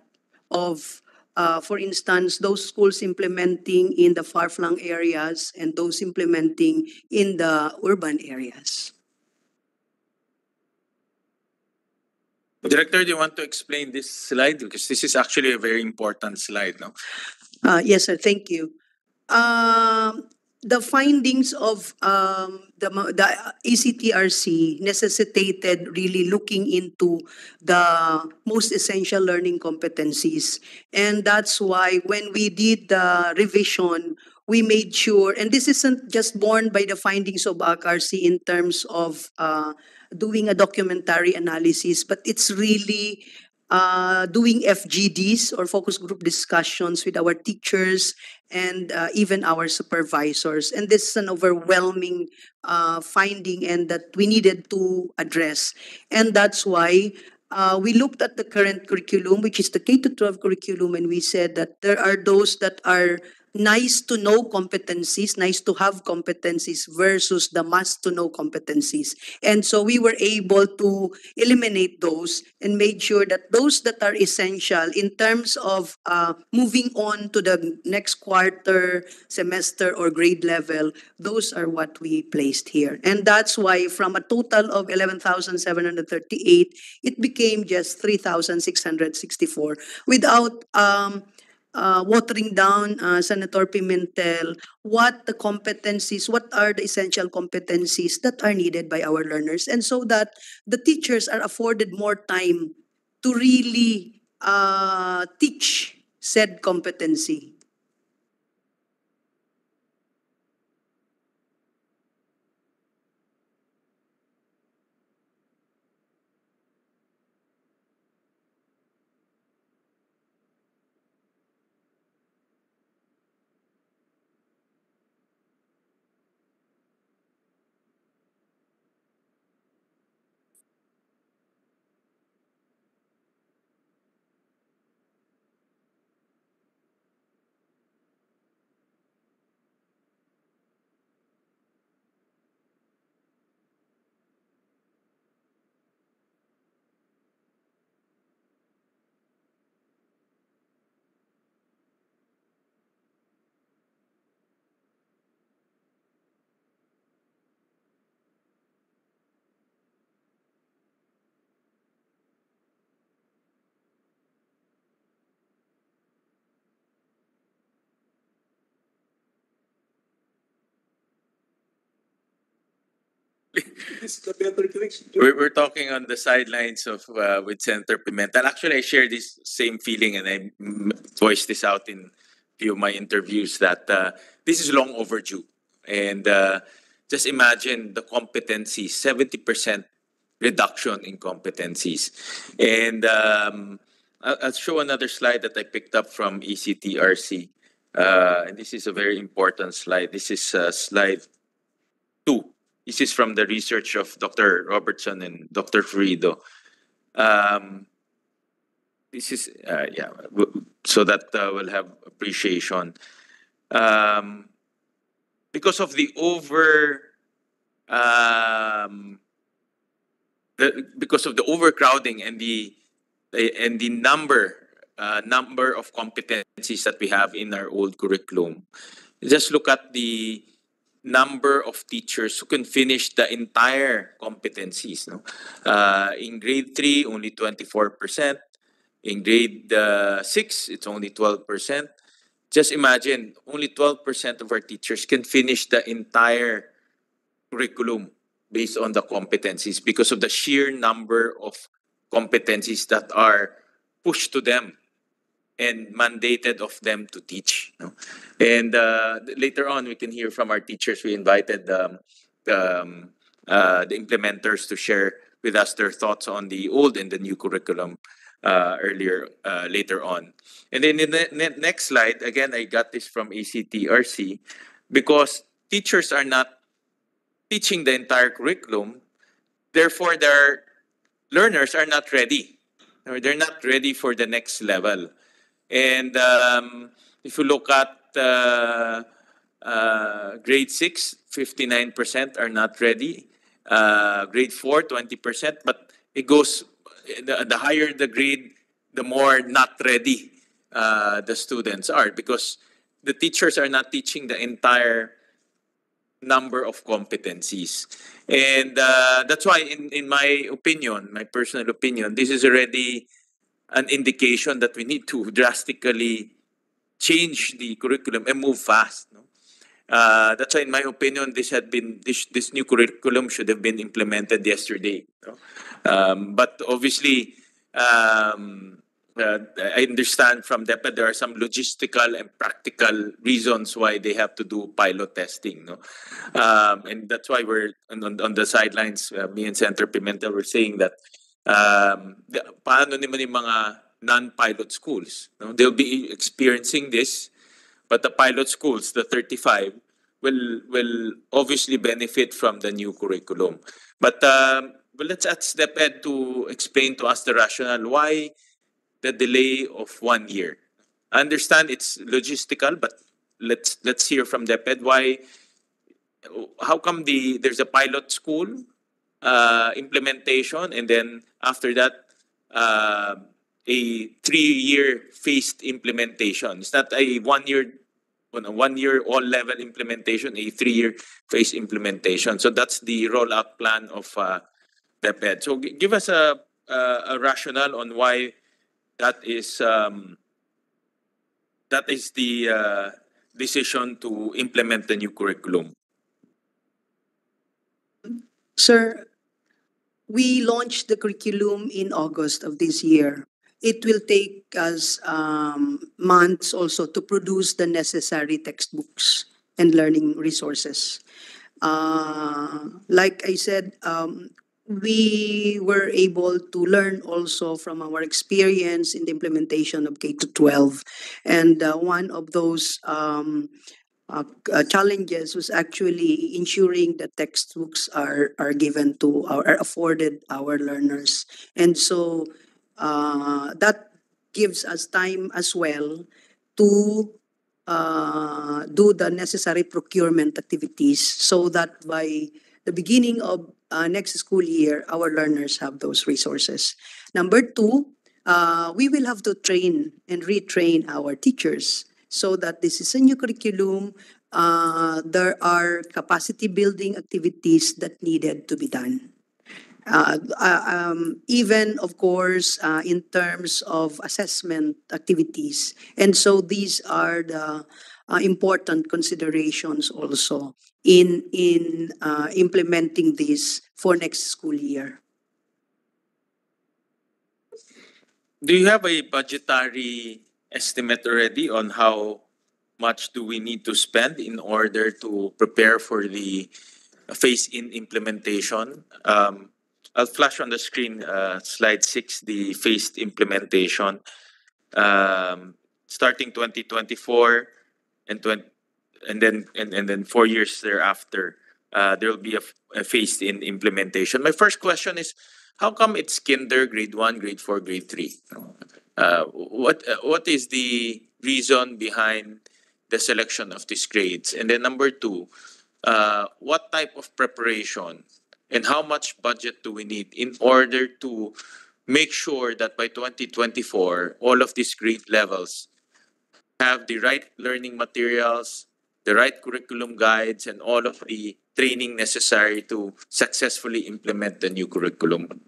of uh, for instance, those schools implementing in the far-flung areas and those implementing in the urban areas. Director, do you want to explain this slide? Because this is actually a very important slide, no? Uh, yes, sir. Thank you. Um, the findings of um, the, the ACTRC necessitated really looking into the most essential learning competencies. And that's why when we did the revision, we made sure, and this isn't just born by the findings of ACRC in terms of uh, doing a documentary analysis, but it's really uh, doing FGDs or focus group discussions with our teachers and uh, even our supervisors. And this is an overwhelming uh, finding and that we needed to address. And that's why uh, we looked at the current curriculum, which is the K to 12 curriculum, and we said that there are those that are nice to know competencies, nice to have competencies versus the must to know competencies. And so we were able to eliminate those and made sure that those that are essential in terms of uh, moving on to the next quarter, semester, or grade level, those are what we placed here. And that's why from a total of 11,738, it became just 3,664 without um, uh, watering down uh, Senator Pimentel what the competencies, what are the essential competencies that are needed by our learners, and so that the teachers are afforded more time to really uh, teach said competency. We're, we're talking on the sidelines of uh, with Senator Pimentel. Actually, I share this same feeling, and I voiced this out in a few of my interviews that uh, this is long overdue. And uh, just imagine the competencies, seventy percent reduction in competencies. And um, I'll, show another slide that I picked up from ACTRC. Uh, and this is a very important slide. This is uh, slide two. This is from the research of Dr. Robertson and Dr. Ferido. Um, this is, uh, yeah, so that uh, we'll have appreciation. Um, because of the over, um, the, because of the overcrowding and the, and the number, uh, number of competencies that we have in our old curriculum. Just look at the number of teachers who can finish the entire competencies. No? Uh, in grade 3, only 24%. In grade uh, 6, it's only 12%. Just imagine, only 12% of our teachers can finish the entire curriculum based on the competencies because of the sheer number of competencies that are pushed to them and mandated of them to teach. And uh, later on, we can hear from our teachers. We invited um, um, uh, the implementers to share with us their thoughts on the old and the new curriculum uh, earlier, uh, later on. And then in the ne- next slide, again, I got this from ACTRC because teachers are not teaching the entire curriculum. Therefore, their learners are not ready. Or they're not ready for the next level. And um, if you look at uh, uh, grade 6, 59% are not ready. Uh, grade 4, 20%. But it goes, the, the higher the grade, the more not ready uh, the students are because the teachers are not teaching the entire number of competencies. And uh, that's why, in, in my opinion, my personal opinion, this is already an indication that we need to drastically change the curriculum and move fast. No? Uh, that's why, in my opinion, this had been this this new curriculum should have been implemented yesterday. no? Um, but obviously, um, uh, I understand from DepEd there are some logistical and practical reasons why they have to do pilot testing. No? Um, and that's why we're on, on, the sidelines, uh, me and Senator Pimentel were saying that um, paano naman yung mga non-pilot schools? No? They'll be experiencing this, but the pilot schools, the 35, will will obviously benefit from the new curriculum. But um, but let's ask DepEd to explain to us the rationale why the delay of one year. I understand it's logistical, but let's let's hear from DepEd why. How come the there's a pilot school uh, implementation, and then after that, uh, a three-year phased implementation. It's not a one-year, one-year all-level implementation, a three-year phased implementation. So that's the rollout plan of uh, DepEd. So gi- give us a, a a rationale on why that is um, that is the uh, decision to implement the new curriculum. Sir, we launched the curriculum in August of this year. It will take us um, months also to produce the necessary textbooks and learning resources. Uh, like I said, um, we were able to learn also from our experience in the implementation of K to 12. And uh, one of those um, uh, uh, challenges was actually ensuring that textbooks are are given to our are afforded our learners. And so uh, that gives us time as well to uh, do the necessary procurement activities so that by the beginning of uh, next school year our learners have those resources. Number two uh, we will have to train and retrain our teachers so that this is a new curriculum. Uh, there are capacity building activities that needed to be done. Uh, uh, um, even, of course, uh, in terms of assessment activities. And so these are the uh, important considerations also in in uh, implementing this for next school year. Do you have a budgetary estimate already on how much do we need to spend in order to prepare for the phase-in implementation? Um, I'll flash on the screen, uh, slide six, the phased implementation. Um, starting twenty twenty-four and twen- and then, and, and then four years thereafter, uh, there will be a phased-in implementation. My first question is, how come it's kinder, grade one, grade four, grade three? Uh, what uh, what is the reason behind the selection of these grades? And then number two, uh, what type of preparation and how much budget do we need in order to make sure that by 2024 all of these grade levels have the right learning materials, the right curriculum guides, and all of the training necessary to successfully implement the new curriculum?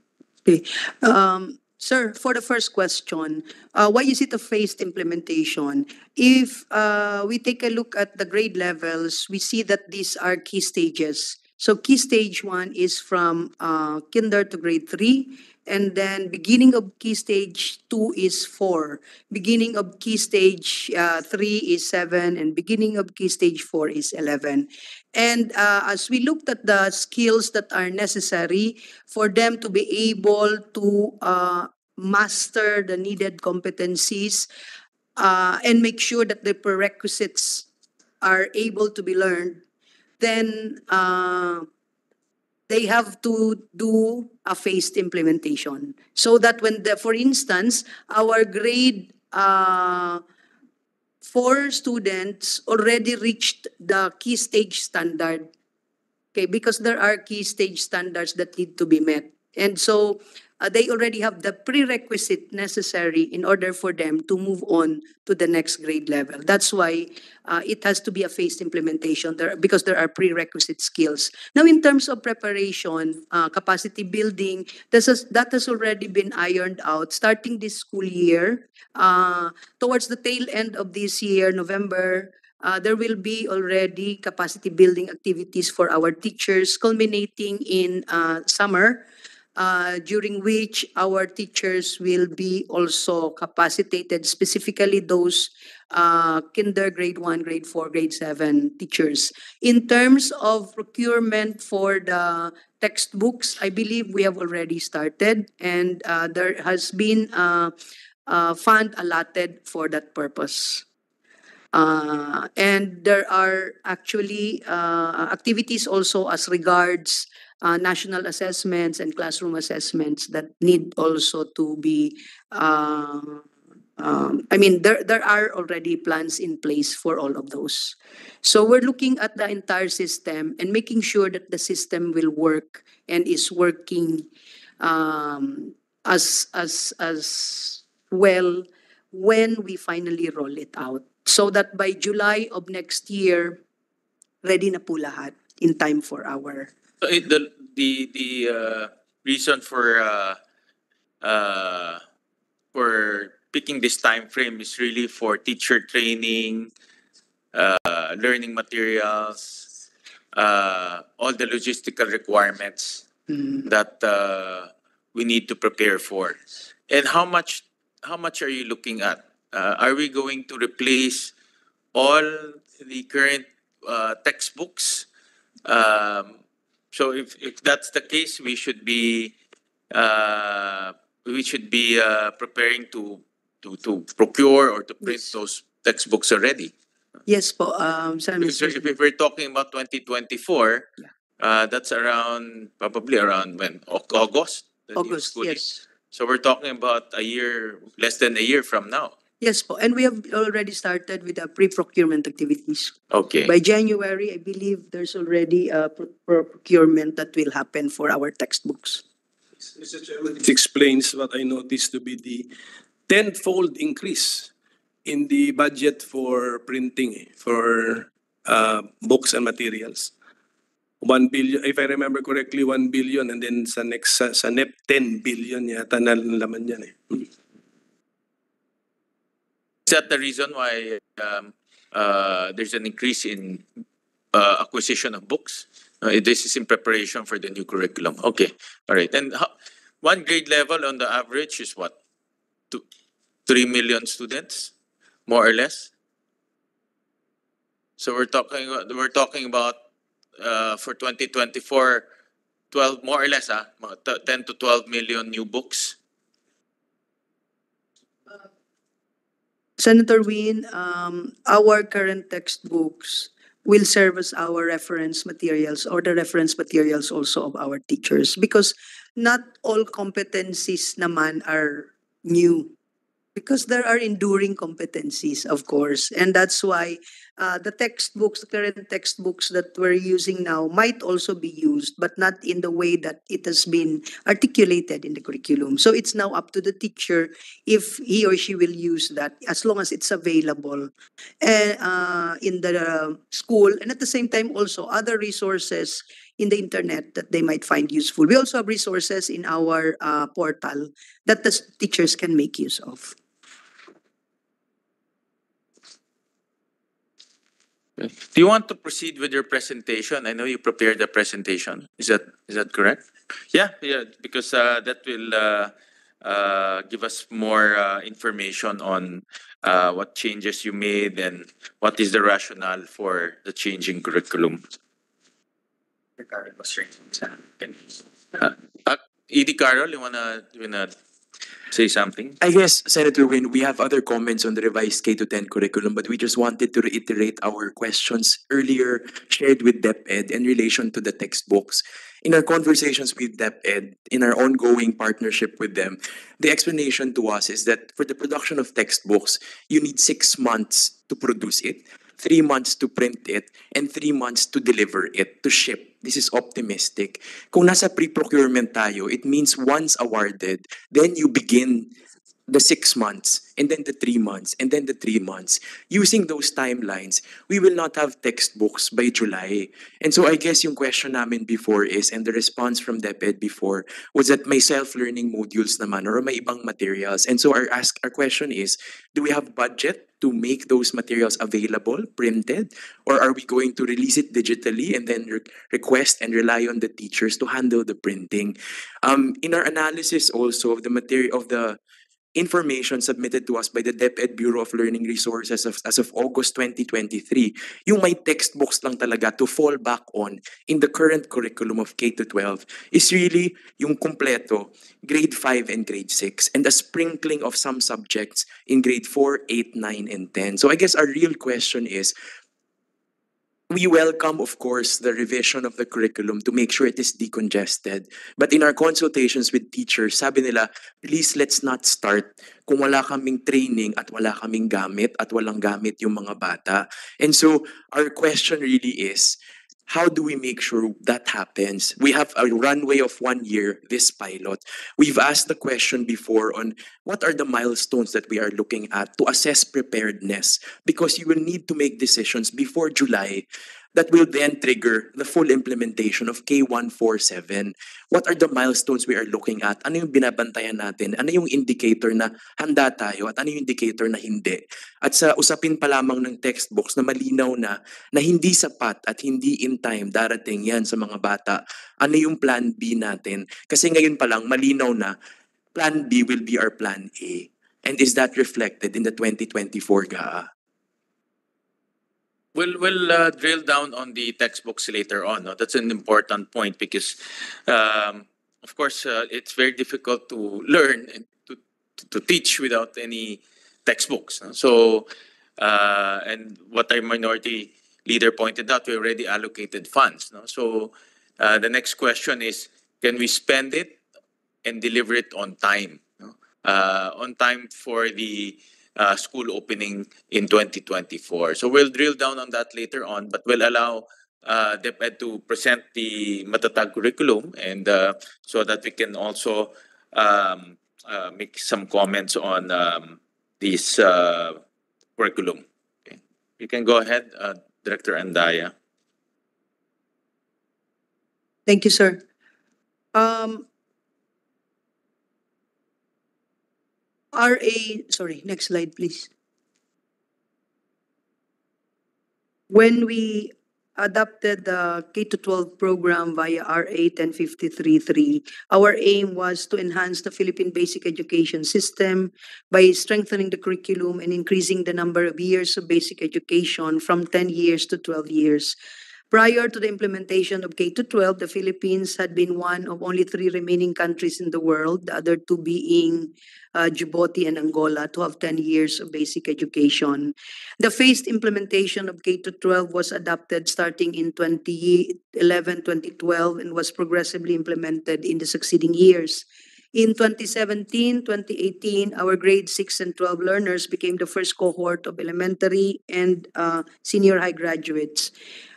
Um, sir, for the first question, uh, why is it a phased implementation? If uh, we take a look at the grade levels, we see that these are key stages. So key stage one is from uh, kinder to grade three, and then beginning of key stage two is four. Beginning of key stage uh, three is seven, and beginning of key stage four is eleven. And uh, as we looked at the skills that are necessary for them to be able to uh, master the needed competencies uh, and make sure that the prerequisites are able to be learned, then uh, they have to do a phased implementation. So that when the, for instance, our grade uh, four students already reached the key stage standard. Okay, because there are key stage standards that need to be met. And so uh, they already have the prerequisite necessary in order for them to move on to the next grade level. That's why uh, it has to be a phased implementation there because there are prerequisite skills. Now, in terms of preparation, uh, capacity building, this has, that has already been ironed out starting this school year. Uh, towards the tail end of this year, November, uh, there will be already capacity building activities for our teachers, culminating in uh, summer, uh, during which our teachers will be also capacitated, specifically those uh, kinder, grade one, grade four, grade seven teachers. In terms of procurement for the textbooks, I believe we have already started, and uh, there has been uh, uh, fund allotted for that purpose. Uh, and there are actually activities also as regards uh, national assessments and classroom assessments that need also to be. Uh, um, I mean, there there are already plans in place for all of those. So we're looking at the entire system and making sure that the system will work and is working um, as as as well when we finally roll it out. So that by July of next year, ready na po lahat in time for our So it, the the the uh, reason for uh, uh, for picking this time frame is really for teacher training, uh, learning materials, uh, all the logistical requirements mm, that uh, we need to prepare for. And how much how much are you looking at? Uh, are we going to replace all the current uh, textbooks? Um, so if, if that's the case, we should be uh, we should be uh, preparing to to to procure or to print Yes. those textbooks already. Yes po, um, Sir Because if if we're talking about 2024, uh, that's around probably around when Au- August. August, yes. So we're talking about a year, less than a year from now. Yes po, and we have already started with the pre-procurement activities. Okay. By January, I believe there's already a pro- pro- procurement that will happen for our textbooks. Mr. Chairman, it explains what I noticed to be the tenfold increase in the budget for printing, eh, for uh, books and materials. One billion, if I remember correctly, one billion and then sa next, sa, sa NEP, 10 billion yata na laman yan eh. Is that the reason why um, uh, there's an increase in uh, acquisition of books. Uh, this is in preparation for the new curriculum. Okay, all right. And how, one grade level on the average is what? Two, three million students, more or less. So we're talking we're talking about uh, for 2024, 12 more or less, ah, 10 to 12 million new books. Senator Win, um, our current textbooks will serve as our reference materials or the reference materials also of our teachers because not all competencies naman are new. Because there are enduring competencies, of course, and that's why uh, the textbooks, the current textbooks that we're using now might also be used, but not in the way that it has been articulated in the curriculum. So it's now up to the teacher if he or she will use that as long as it's available eh, uh, in the uh, school and at the same time also other resources in the internet that they might find useful. We also have resources in our uh, portal that the teachers can make use of. Do you want to proceed with your presentation? I know you prepared the presentation. Is that is that correct? Yeah, yeah, because uh, that will uh, uh, give us more uh, information on uh, what changes you made and what is the rationale for the changing curriculum. Uh, uh, Edie Karol, you wanna you wanna say something? I guess, Senator Win, we have other comments on the revised K to 10 curriculum, but we just wanted to reiterate our questions earlier shared with DepEd in relation to the textbooks. In our conversations with DepEd, in our ongoing partnership with them, the explanation to us is that for the production of textbooks, you need six months to produce it, three months to print it, and three months to deliver it, to ship. This is optimistic. Kung nasa pre-procurement tayo, it means once awarded, then you begin the six months and then the three months and then the three months. Using those timelines, we will not have textbooks by July. And so I guess yung question namin before is, and the response from DepEd before, was that may self-learning modules naman or may ibang materials. And so our ask, our question is, do we have budget to make those materials available, printed? Or are we going to release it digitally and then re- request and rely on the teachers to handle the printing? Um, in our analysis also of the material, of the information submitted to us by the DepEd Bureau of Learning Resources of, as of August 2023, yung may textbooks lang talaga to fall back on in the current curriculum of K to 12 is really yung kumpleto, grade 5 and grade 6, and a sprinkling of some subjects in grade 4, 8, 9, and 10. So I guess our real question is, we welcome, of course, the revision of the curriculum to make sure it is decongested. But in our consultations with teachers, sabi nila, please let's not start kung wala kaming training at wala kaming gamit at walang gamit yung mga bata. And so our question really is, how do we make sure that happens? We have a runway of one year, this pilot. We've asked the question before on what are the milestones that we are looking at to assess preparedness because you will need to make decisions before July that will then trigger the full implementation of K147. What are the milestones we are looking at? Ano yung binabantayan natin? Ano yung indicator na handa tayo at ano yung indicator na hindi? At sa usapin pa lamang ng textbooks na malinaw na na hindi sapat at hindi in time darating yan sa mga bata, ano yung plan B natin? Kasi ngayon pa lang malinaw na plan B will be our plan A. And is that reflected in the 2024 GAA? We'll, we'll uh, drill down on the textbooks later on. No? That's an important point because, um, of course, uh, it's very difficult to learn and to, to teach without any textbooks. no? So, uh, and what our minority leader pointed out, we already allocated funds. No? So, uh, the next question is, can we spend it and deliver it on time? no? Uh, on time for the uh, school opening in 2024. So we'll drill down on that later on, but we'll allow uh, DepEd to present the Matatag curriculum and uh, so that we can also um, uh, make some comments on um, this uh, curriculum. Okay. You can go ahead, uh, Director Andaya. Thank you, sir. Um, RA, sorry, next slide, please. When we adopted the K-12 program via RA 10533. Our aim was to enhance the Philippine basic education system by strengthening the curriculum and increasing the number of years of basic education from 10 years to 12 years. Prior to the implementation of K-12, the Philippines had been one of only three remaining countries in the world, the other two being uh, Djibouti and Angola, to have 10 years of basic education. The phased implementation of K-12 was adopted starting in 2011-2012 and was progressively implemented in the succeeding years. In 2017-2018, our grade 6 and 12 learners became the first cohort of elementary and uh, senior high graduates.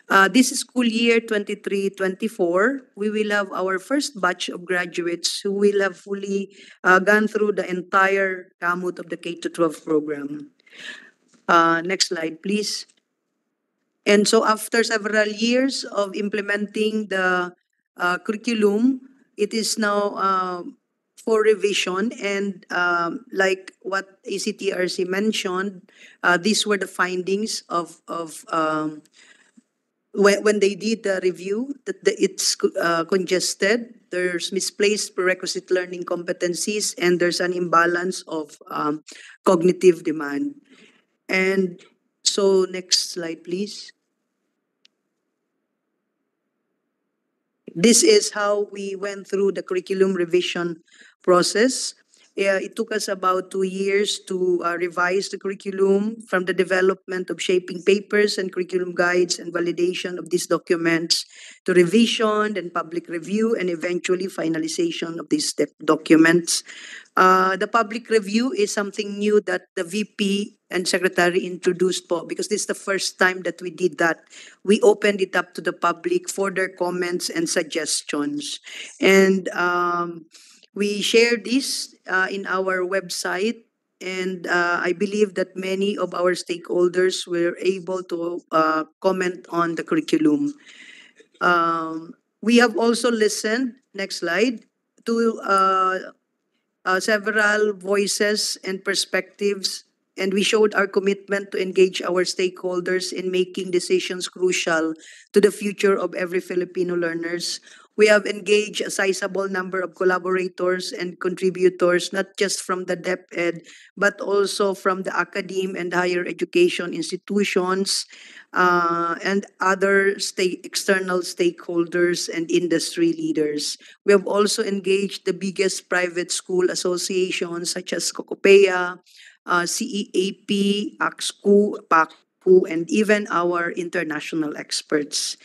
Uh, this school year 23-24, we will have our first batch of graduates who will have fully uh, gone through the entire gamut of the K-12 program. Uh, next slide, please. And so after several years of implementing the uh, curriculum, it is now um, for revision. And um, like what ACTRC mentioned, uh, these were the findings of, of um, when, when they did the review, that the, it's uh, congested, there's misplaced prerequisite learning competencies, and there's an imbalance of um, cognitive demand. And so, next slide, please. This is how we went through the curriculum revision process. Yeah, it took us about two years to uh, revise the curriculum from the development of shaping papers and curriculum guides and validation of these documents to revision and public review and eventually finalization of these documents. Uh, the public review is something new that the VP and secretary introduced po because this is the first time that we did that. We opened it up to the public for their comments and suggestions. And um, we share this uh, in our website, and uh, I believe that many of our stakeholders were able to uh, comment on the curriculum. Um, we have also listened, next slide, to uh, uh, several voices and perspectives, and we showed our commitment to engage our stakeholders in making decisions crucial to the future of every Filipino learners we have engaged a sizable number of collaborators and contributors, not just from the DepEd, but also from the academe and higher education institutions uh, and other state, external stakeholders and industry leaders. We have also engaged the biggest private school associations such as Cocopea, uh, CEAP, ACSCU, PACU, and even our international experts.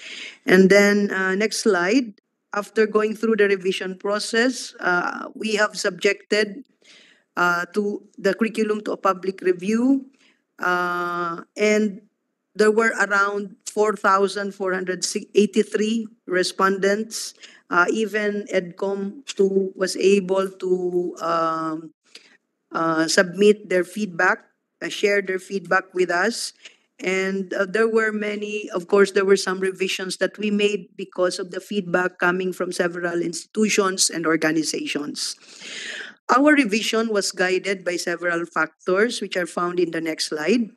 And then uh, next slide after going through the revision process, uh, we have subjected uh, to the curriculum to a public review. Uh, and there were around 4,483 respondents. Uh, even EDCOM 2 was able to um, uh, submit their feedback, uh, share their feedback with us. And uh, there were many, of course, there were some revisions that we made because of the feedback coming from several institutions and organizations. Our revision was guided by several factors, which are found in the next slide,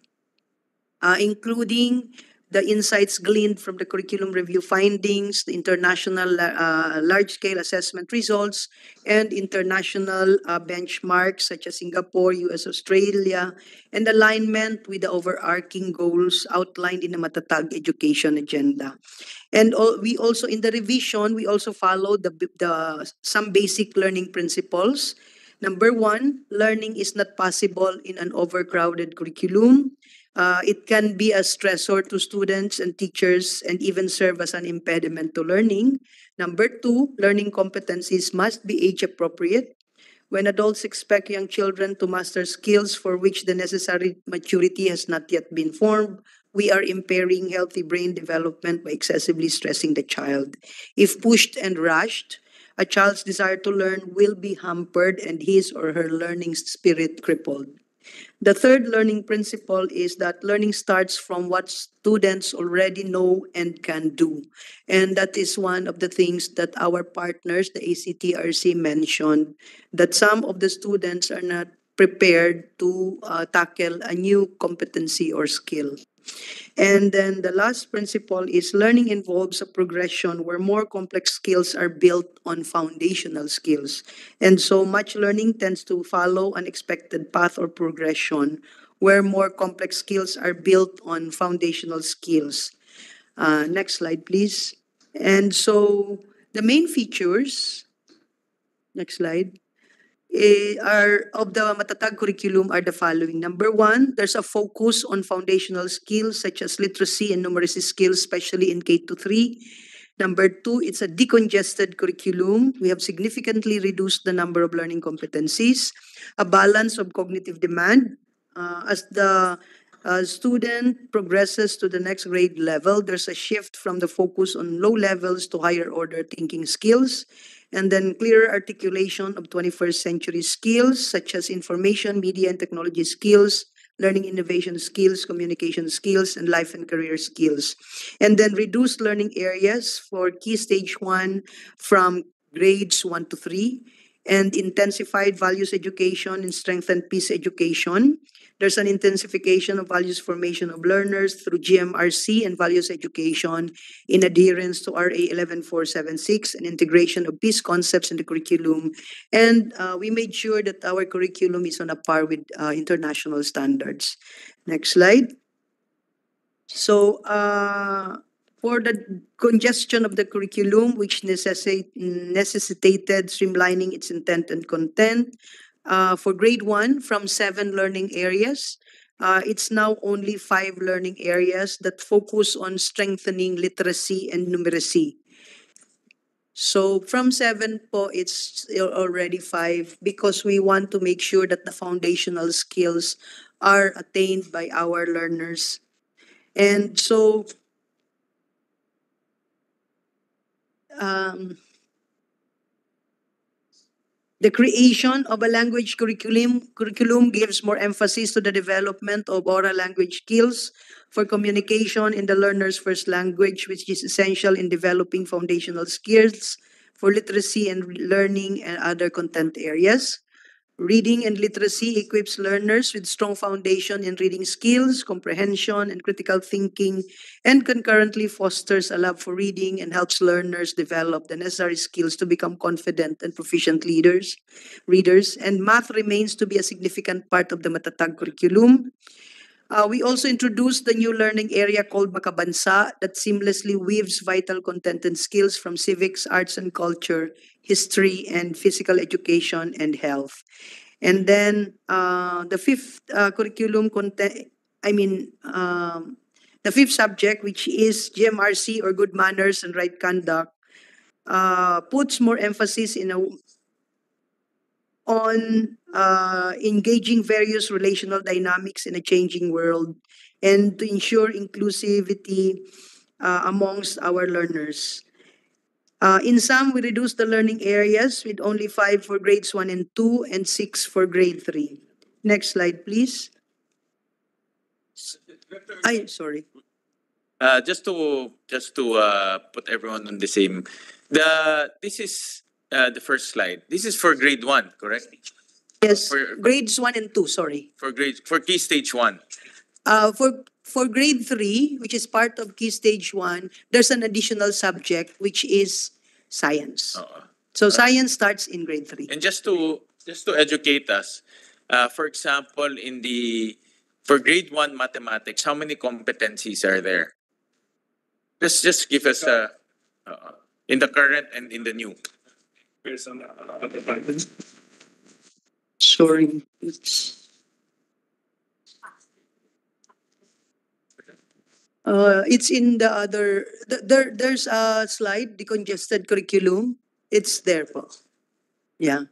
uh, including the insights gleaned from the curriculum review findings, the international uh, large-scale assessment results, and international uh, benchmarks such as Singapore, US, Australia, and alignment with the overarching goals outlined in the Matatag Education Agenda. And we also, in the revision, we also followed the, the some basic learning principles. Number one, learning is not possible in an overcrowded curriculum. Uh, it can be a stressor to students and teachers and even serve as an impediment to learning. Number two, learning competencies must be age appropriate. When adults expect young children to master skills for which the necessary maturity has not yet been formed, we are impairing healthy brain development by excessively stressing the child. If pushed and rushed, a child's desire to learn will be hampered and his or her learning spirit crippled. The third learning principle is that learning starts from what students already know and can do. And that is one of the things that our partners, the ACTRC, mentioned that some of the students are not prepared to uh, tackle a new competency or skill. And then the last principle is learning involves a progression where more complex skills are built on foundational skills. And so much learning tends to follow an expected path or progression where more complex skills are built on foundational skills. Uh, next slide, please. And so the main features, next slide, eh, are of the Matatag curriculum are the following. Number one, there's a focus on foundational skills such as literacy and numeracy skills, especially in K to 3. Number two, it's a decongested curriculum. We have significantly reduced the number of learning competencies, a balance of cognitive demand. Uh, as the uh, student progresses to the next grade level, there's a shift from the focus on low levels to higher order thinking skills and then clearer articulation of 21st century skills such as information, media, and technology skills, learning innovation skills, communication skills, and life and career skills. And then reduced learning areas for key stage one from grades one to three, and intensified values education and strengthened peace education. There's an intensification of values formation of learners through GMRC and values education in adherence to RA 11476 and integration of peace concepts in the curriculum. And uh, we made sure that our curriculum is on a par with uh, international standards. Next slide. So, uh, for the congestion of the curriculum, which necessitate, necessitated streamlining its intent and content, uh, for grade one, from seven learning areas, uh, it's now only five learning areas that focus on strengthening literacy and numeracy. So from seven po, it's already five because we want to make sure that the foundational skills are attained by our learners. And so um, the creation of a language curriculum curriculum gives more emphasis to the development of oral language skills for communication in the learner's first language, which is essential in developing foundational skills for literacy and learning and other content areas. Reading and literacy equips learners with strong foundation in reading skills, comprehension, and critical thinking, and concurrently fosters a love for reading and helps learners develop the necessary skills to become confident and proficient leaders, readers. And math remains to be a significant part of the Matatag curriculum. Uh, we also introduced the new learning area called Makabansa that seamlessly weaves vital content and skills from civics, arts and culture, history, and physical education and health. And then uh, the fifth uh, curriculum content, I mean, um, the fifth subject, which is GMRC or good manners and right conduct, uh, puts more emphasis in a on uh, engaging various relational dynamics in a changing world and to ensure inclusivity uh, amongst our learners. Uh, in sum, we reduced the learning areas with only five for grades one and two and six for grade three. Next slide, please. I sorry. Uh, just to just to uh, put everyone on the same, the this is uh, the first slide. This is for grade one, correct? Yes, For- grades one and two. Sorry. For grade for key stage one. Uh, for for grade three, which is part of key stage one, there's an additional subject which is science. Oo. So science starts in grade three. And just to just to educate us, uh, for example, in the for grade one mathematics, how many competencies are there? Just just give us a uh, in the current and in the new. Sorry. It's Uh, it's in the other, th- there, there's a slide, the congested curriculum. It's there po. Yeah.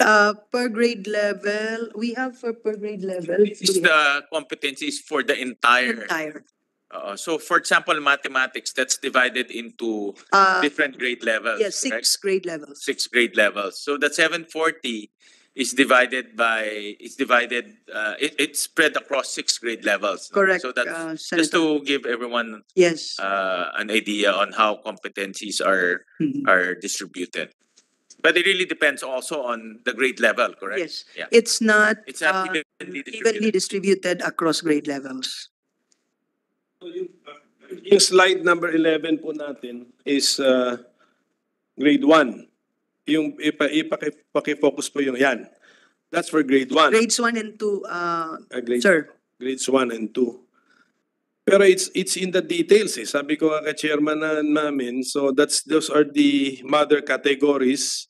Uh, per grade level, we have for per grade level. Is the competencies for the entire. Entire. Uh, so, for example, mathematics that's divided into Uh, different grade levels. yes, correct? six grade levels. six grade levels. So the seven forty is divided by it's divided uh, it, it's spread across six grade levels. no? Correct, So that uh, just Senator. to give everyone Yes. uh, an idea on how competencies are Mhm. are distributed. But it really depends also on the grade level, correct? Yes. Yeah. It's not It's not uh, evenly evenly distributed. distributed across grade levels. So yung, yung slide number 11 po natin is uh, grade 1. Yung ipa, ipaki- paki-focus po yung yan. That's for grade 1. Grades one and two, uh, Uh, grade, sir. grades 1 and 2. Pero it's it's in the details eh. Sabi ko nga chairman na, namin, so that's those are the mother categories.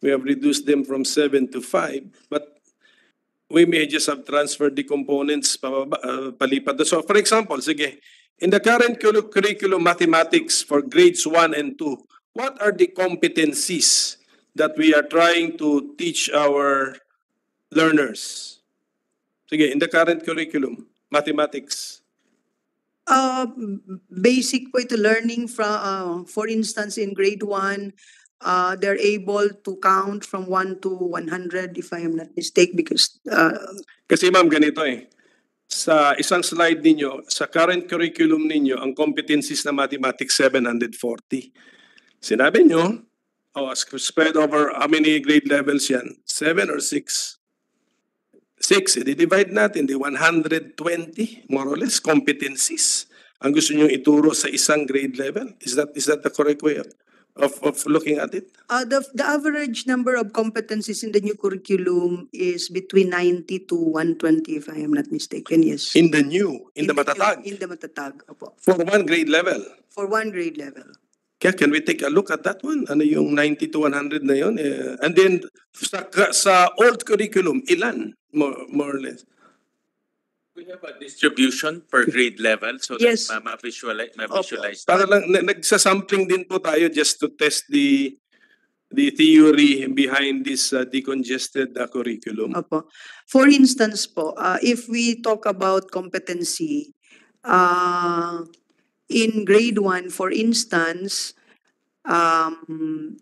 We have reduced them from 7 to 5, but we may just have transferred the components pababa, uh, palipat. So for example, sige, in the current curricu- curriculum mathematics for grades 1 and 2, what are the competencies that we are trying to teach our learners? Sige, in the current curriculum, mathematics. Uh, basic po ito learning from, uh, for instance, in grade one, uh, they're able to count from one to one hundred, if I am not mistaken, because, uh, Kasi ma'am, ganito eh. Sa isang slide ninyo, sa current curriculum ninyo, ang competencies na mathematics 740. Sinabi nyo, oh, spread over how many grade levels yan? Seven or six? Six, i-divide natin, di 120, more or less, competencies. Ang gusto nyo ituro sa isang grade level? Is that is that the correct way of, of, of looking at it? uh, the, the average number of competencies in the new curriculum is between ninety to one twenty, if I am not mistaken, yes. In the new, in, the new- matatag, In the matatag, opo, for one grade level. for one grade level. Kaya can we take a look at that one? Ano yung 90 to 100 na yun? Eh, and then sa, sa old curriculum, ilan? More, more or less. We have a distribution per grade level so Yes. that ma- ma-visualize, Opo. ma-visualize. Para lang, na, nagsasampling din po tayo just to test the the theory behind this uh, decongested uh, curriculum. Opo. For instance po, uh, if we talk about competency, uh, in grade one, for instance, um,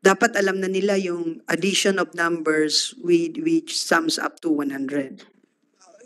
dapat alam na nila yung addition of numbers with, which sums up to 100.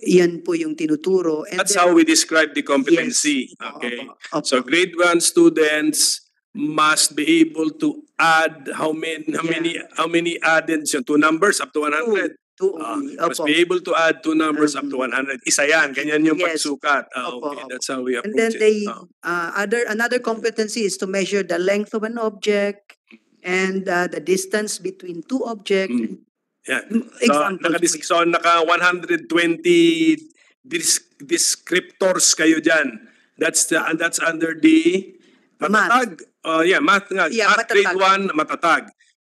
Yan po yung tinuturo. And That's then- how we describe the competency. Yes. Okay. Opo, opo. So grade 1 students must be able to add how many how Yeah. many how many added yun? two numbers up to 100. Two Ah, only. must be able to add two numbers up to Um, 100. Isa yan, ganyan yung yes. pagsukat. Ah, Opo, okay, opo. that's how we approach And then it. they, Ah. uh, other, another competency is to measure the length of an object and uh, the distance between two objects. Mm. Yan. Mm, So, naka, so, naka 120 dis- descriptors kayo dyan. That's the, and that's under the Math. matatag. Uh, yeah, math nga. Yeah, math grade matatag. 1, matatag.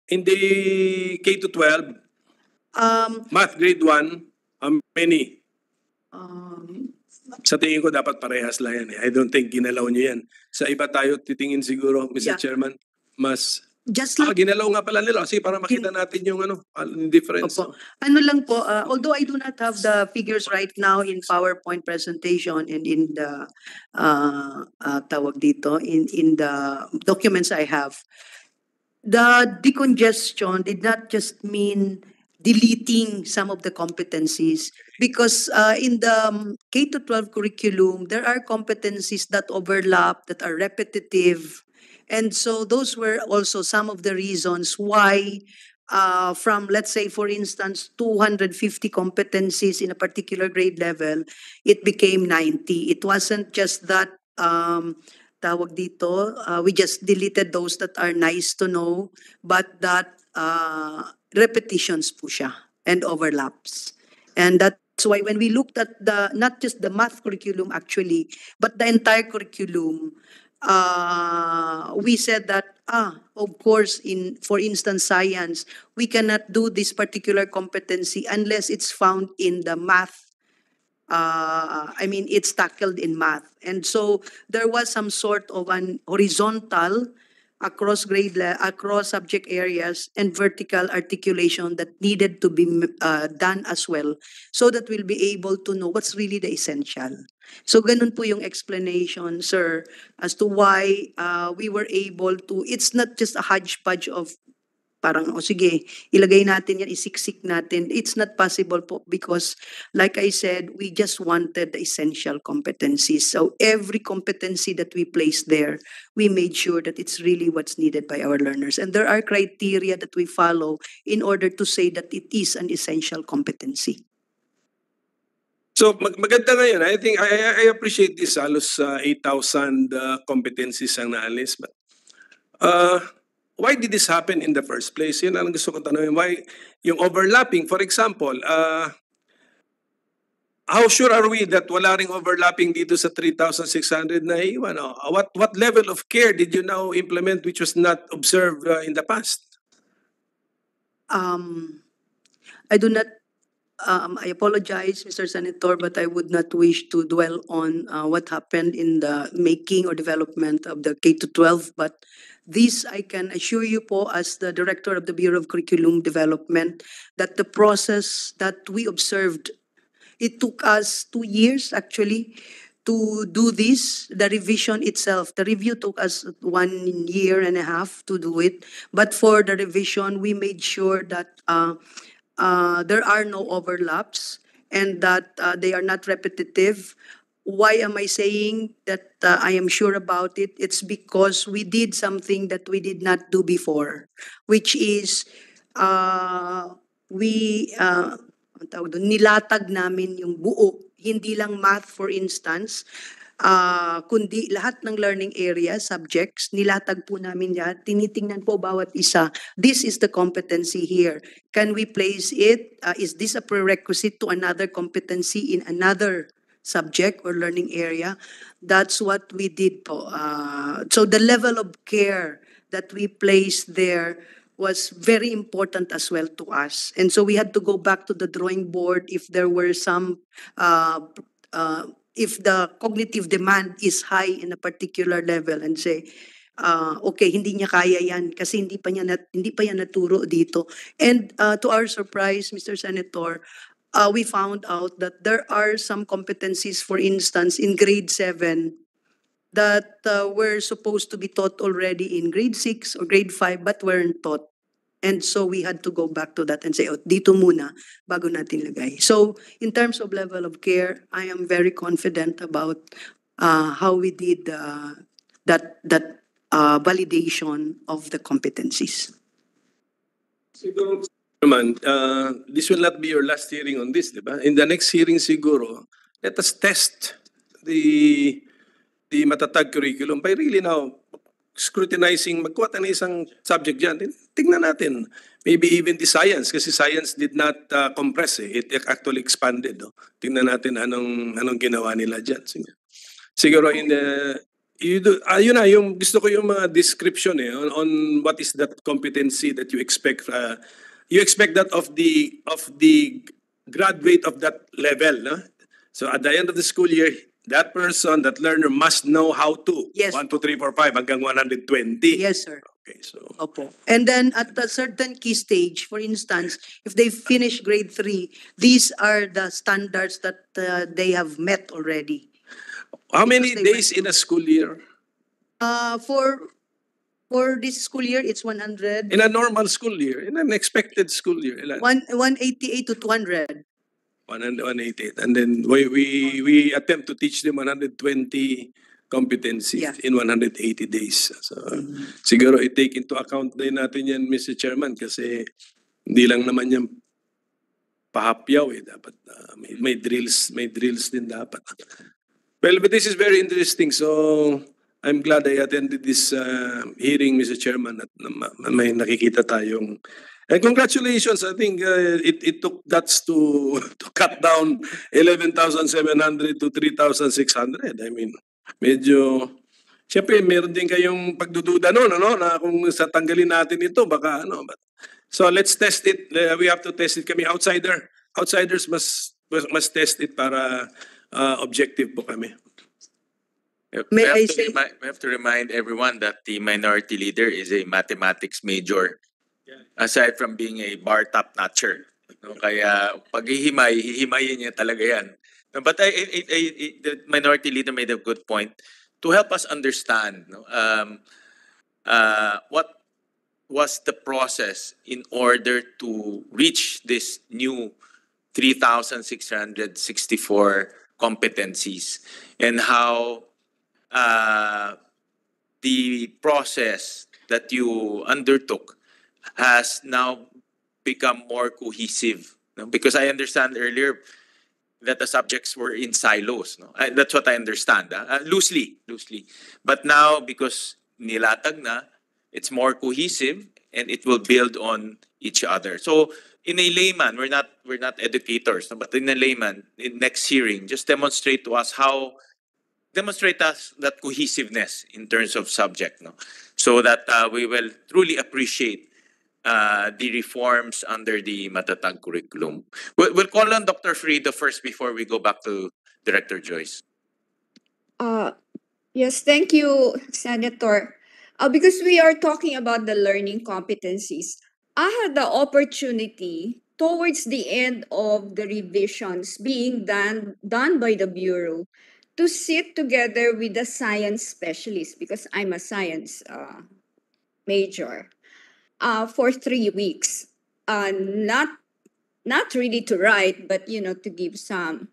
In the K to 12, Um, math grade 1, how many? um, Sa tingin ko dapat parehas lang yan. eh. I don't think ginalaw nyo yan. Sa iba tayo titingin siguro, Mr. Yeah. Chairman, mas... just Ah, like, ginalaw nga pala nila. Kasi para makita natin yung ano, difference. Opo. ano lang po, uh, although I do not have the figures right now in PowerPoint presentation and in the, uh, uh, tawag dito, in, in the documents I have, the decongestion did not just mean deleting some of the competencies because uh, in the um, K to 12 curriculum there are competencies that overlap that are repetitive and so those were also some of the reasons why uh, from let's say for instance 250 competencies in a particular grade level it became 90 it wasn't just that um, tawag dito uh, we just deleted those that are nice to know but that uh, repetitions po siya and overlaps. And that's why when we looked at the not just the math curriculum actually but the entire curriculum uh, we said that ah of course in for instance science we cannot do this particular competency unless it's found in the math. Uh, I mean it's tackled in math. And so there was some sort of an horizontal across grade le- across subject areas and vertical articulation that needed to be uh, done as well so that we'll be able to know what's really the essential. So ganun po yung explanation sir as to why uh, we were able to it's not just a hodgepodge of parang, o sige, ilagay natin yan, isiksik natin. It's not possible po because, like I said, we just wanted the essential competencies. So every competency that we place there, we made sure that it's really what's needed by our learners. And there are criteria that we follow in order to say that it is an essential competency. So mag- maganda ngayon. I think I- I appreciate this halos uh, 8,000 uh, competencies ang naalis. But uh, why did this happen in the first place? Yun ang gusto ko tanongin. Why yung overlapping, for example, uh, how sure are we that wala ring overlapping dito sa 3,600 na iwan? Uh, What, what level of care did you now implement which was not observed uh, in the past? Um, I do not, um, I apologize, Mr. Senator, but I would not wish to dwell on uh, what happened in the making or development of the K to 12. But this, I can assure you po, as the Director of the Bureau of Curriculum Development, that the process that we observed, it took us two years actually to do this, the revision itself. The review took us one year and a half to do it. But for the revision, we made sure that uh, uh, there are no overlaps and that uh, they are not repetitive. Why am I saying that uh, I am sure about it? It's because we did something that we did not do before, which is uh, we uh, doon, nilatag namin yung buo, hindi lang math for instance, ah kundi lahat ng learning area, subjects, nilatag po namin yan, tinitingnan po bawat isa. This is the competency here. Can we place it? Uh, is this a prerequisite to another competency in another subject or learning area? That's what we did po. Uh, so the level of care that we placed there was very important as well to us. And so we had to go back to the drawing board if there were some, uh, uh, if the cognitive demand is high in a particular level and say, uh, okay, hindi niya kaya yan kasi hindi pa niya nat, hindi pa yan naturo dito. And uh, to our surprise, Mr. Senator, uh, we found out that there are some competencies, for instance, in grade 7 that uh, were supposed to be taught already in grade 6 or grade 5 but weren't taught. And so we had to go back to that and say, oh, dito muna bago natin lagay. So in terms of level of care, I am very confident about uh, how we did uh, that that uh, validation of the competencies. Siguro, naman, uh, this will not be your last hearing on this, di ba? In the next hearing siguro, let us test the the matatag curriculum by really now scrutinizing, magkuha tayo ng isang subject dyan. Tingnan natin. Maybe even the science, kasi science did not uh, compress eh. It actually expanded. No? Tingnan natin anong, anong ginawa nila dyan. Sige. Siguro in the, you do, ayun na, yung gusto ko yung mga description eh, on, on what is that competency that you expect. Uh, you expect that of the, of the graduate of that level. No? So at the end of the school year, that person, that learner must know how to. Yes. 1, 2, 3, 4, 5 hanggang 120. Yes, sir. Okay, so. Opo. And then at a certain key stage, for instance, if they finish grade three, these are the standards that uh, they have met already. How many days in a school year? Uh, for for this school year, it's 100, In a normal school year, in an expected school year, ilan? one, 188 to 200. 100, 188. And then we, we, we attempt to teach them 120 competencies Yeah. in 180 days. So siguro i-take into account din natin yan, Mr. Chairman, kasi hindi lang naman yan pahapyaw eh. Dapat uh, may, may drills, may drills din dapat. Well, but this is very interesting. So I'm glad I attended this uh, hearing, Mr. Chairman, at may nakikita tayong And congratulations, I think uh, it, it took guts to, to cut down 11,700 to 3,600. I mean, medyo, siyempre meron din kayong pagdududa noon, ano, na kung sa tanggalin natin ito, baka ano. But, so let's test it. Uh, we have to test it kami. Outsider, outsiders must, must test it para uh, objective po kami. We have I to say- remi- we have to remind everyone that the minority leader is a mathematics major. Aside from being a bar top notcher. No, kaya pag hihimay, hihimayin niya talaga yan. But I, I, I, I- the minority leader made a good point to help us understand no, um, uh, what was the process in order to reach this new 3,664 competencies and how uh, the process that you undertook has now become more cohesive. no? Because I understand earlier that the subjects were in silos. No? I, that's what I understand. ah. Uh, loosely, loosely. But now, because nilatag na, it's more cohesive and it will build on each other. So, in a layman, we're not we're not educators, but in a layman, in next hearing, just demonstrate to us how demonstrate us that cohesiveness in terms of subject, no, so that uh, we will truly appreciate uh, the reforms under the Matatag curriculum. We'll, we'll call on Dr. Ferido first before we go back to Director Joyce. Uh, yes, thank you, Senator. Uh, because we are talking about the learning competencies, I had the opportunity towards the end of the revisions being done done by the Bureau to sit together with a science specialist because I'm a science uh, major uh, for three weeks. Uh, not not really to write, but you know to give some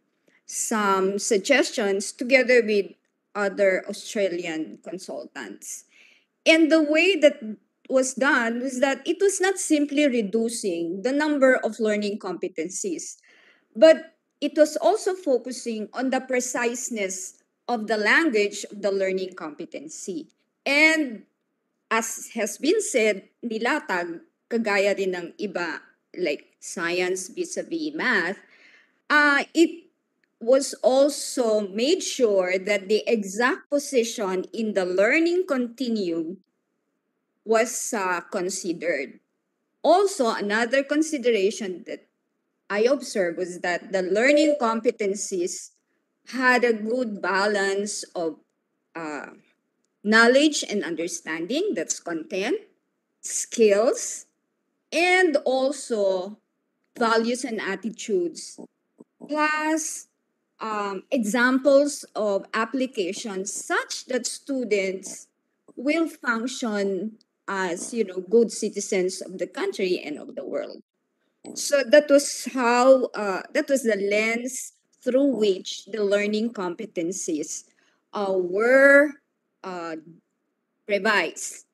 some suggestions together with other Australian consultants. And the way that was done was that it was not simply reducing the number of learning competencies, but it was also focusing on the preciseness of the language of the learning competency. And as has been said, nilatag, kagaya rin ng iba, like science vis-a-vis math, uh, it was also made sure that the exact position in the learning continuum was uh, considered. Also, another consideration that I observed was that the learning competencies had a good balance of uh, knowledge and understanding, that's content, skills, and also values and attitudes, plus um, examples of applications such that students will function as you know good citizens of the country and of the world so that was how uh, that was the lens through which the learning competencies uh, were uh, revised.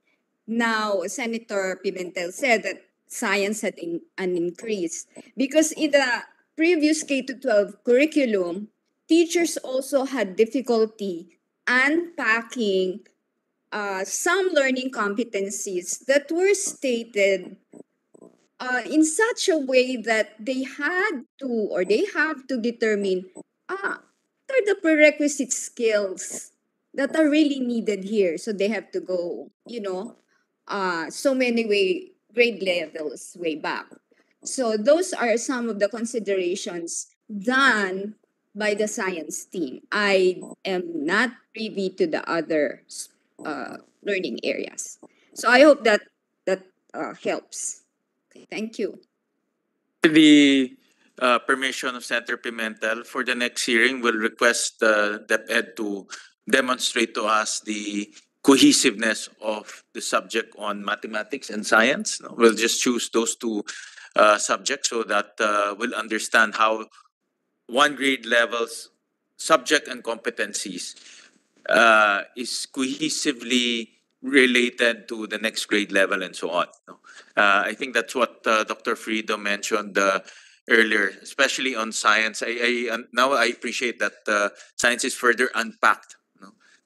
Now senator pimentel said that science had in, an increase because in the previous k-12 curriculum teachers also had difficulty unpacking uh, some learning competencies that were stated uh, in such a way that they had to or they have to determine ah, what are the prerequisite skills that are really needed here. So they have to go, you know, uh, so many way grade levels way back. So those are some of the considerations done by the science team. I am not privy to the other uh, learning areas. So I hope that that uh, helps. Okay, thank you. the uh, permission of Senator Pimentel for the next hearing, we'll request uh, DepEd to demonstrate to us the cohesiveness of the subject on mathematics and science. We'll just choose those two uh, subjects so that uh, we'll understand how one grade levels subject and competencies uh, is cohesively related to the next grade level and so on. Uh, I think that's what uh, Dr. Ferido mentioned uh, earlier, especially on science. I, I um, now I appreciate that uh, science is further unpacked.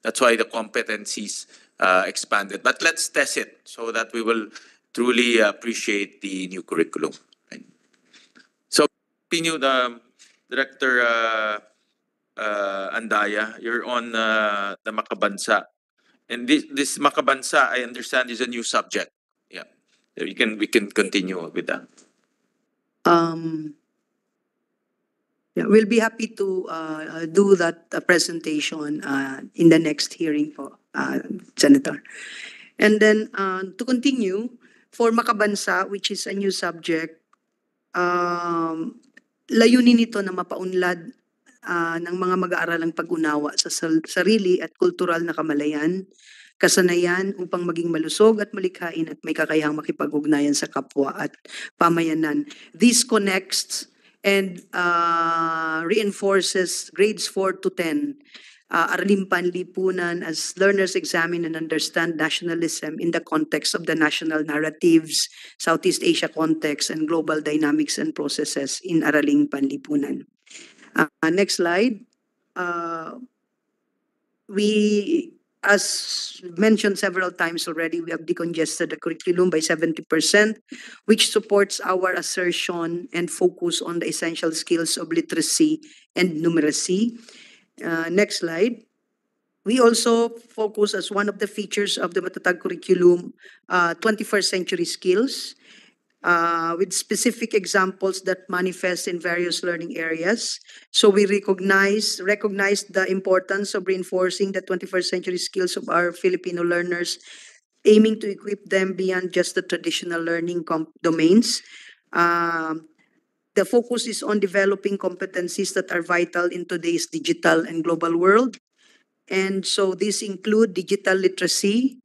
That's why the competencies uh, expanded. But let's test it so that we will truly appreciate the new curriculum. right? So, continue the Director uh, Andaya. You're on the Makabansa. And this, this Makabansa, I understand, is a new subject. Yeah. We can we can continue with that. Um, yeah, we'll be happy to uh, do that uh, presentation uh, in the next hearing po, uh, Senator. And then uh, to continue, for Makabansa, which is a new subject, um, layunin nito na mapaunlad ah, ng mga mag-aaralang pag-unawa sa sarili at kultural na kamalayan, kasanayan upang maging malusog at malikhain at may kakayahang makipag-ugnayan sa kapwa at pamayanan. This connects and uh, reinforces grades 4 to 10 uh, Araling Panlipunan as learners examine and understand nationalism in the context of the national narratives, Southeast Asia context, and global dynamics and processes in Araling Panlipunan. Uh, next slide. Uh, we, as mentioned several times already, we have decongested the curriculum by 70%, which supports our assertion and focus on the essential skills of literacy and numeracy. Uh, next slide. We also focus as one of the features of the Matatag curriculum, uh, 21st century skills, uh, with specific examples that manifest in various learning areas. So we recognize recognize the importance of reinforcing the 21st century skills of our Filipino learners, aiming to equip them beyond just the traditional learning domains. Um, the focus is on developing competencies that are vital in today's digital and global world. And so these include digital literacy,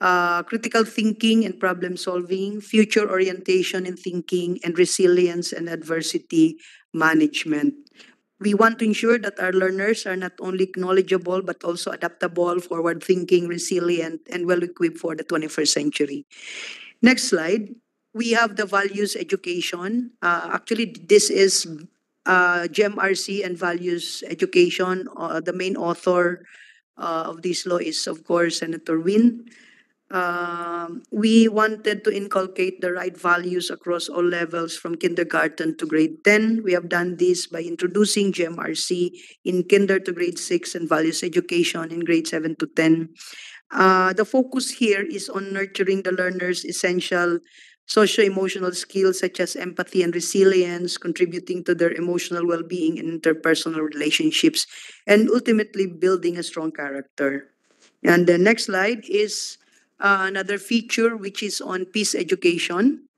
uh, critical thinking and problem solving, future orientation and thinking, and resilience and adversity management. We want to ensure that our learners are not only knowledgeable but also adaptable, forward thinking, resilient, and well equipped for the 21st century. Next slide. We have the values education. Uh, actually, this is uh, GMRC and values education. Uh, the main author uh, of this law is, of course, Senator Win. Um, we wanted to inculcate the right values across all levels from kindergarten to grade 10. We have done this by introducing GMRC in kinder to grade 6 and values education in grade 7 to 10. Uh, the focus here is on nurturing the learner's essential socio-emotional skills such as empathy and resilience, contributing to their emotional well-being and interpersonal relationships, and ultimately building a strong character. And the next slide is uh, another feature which is on peace education.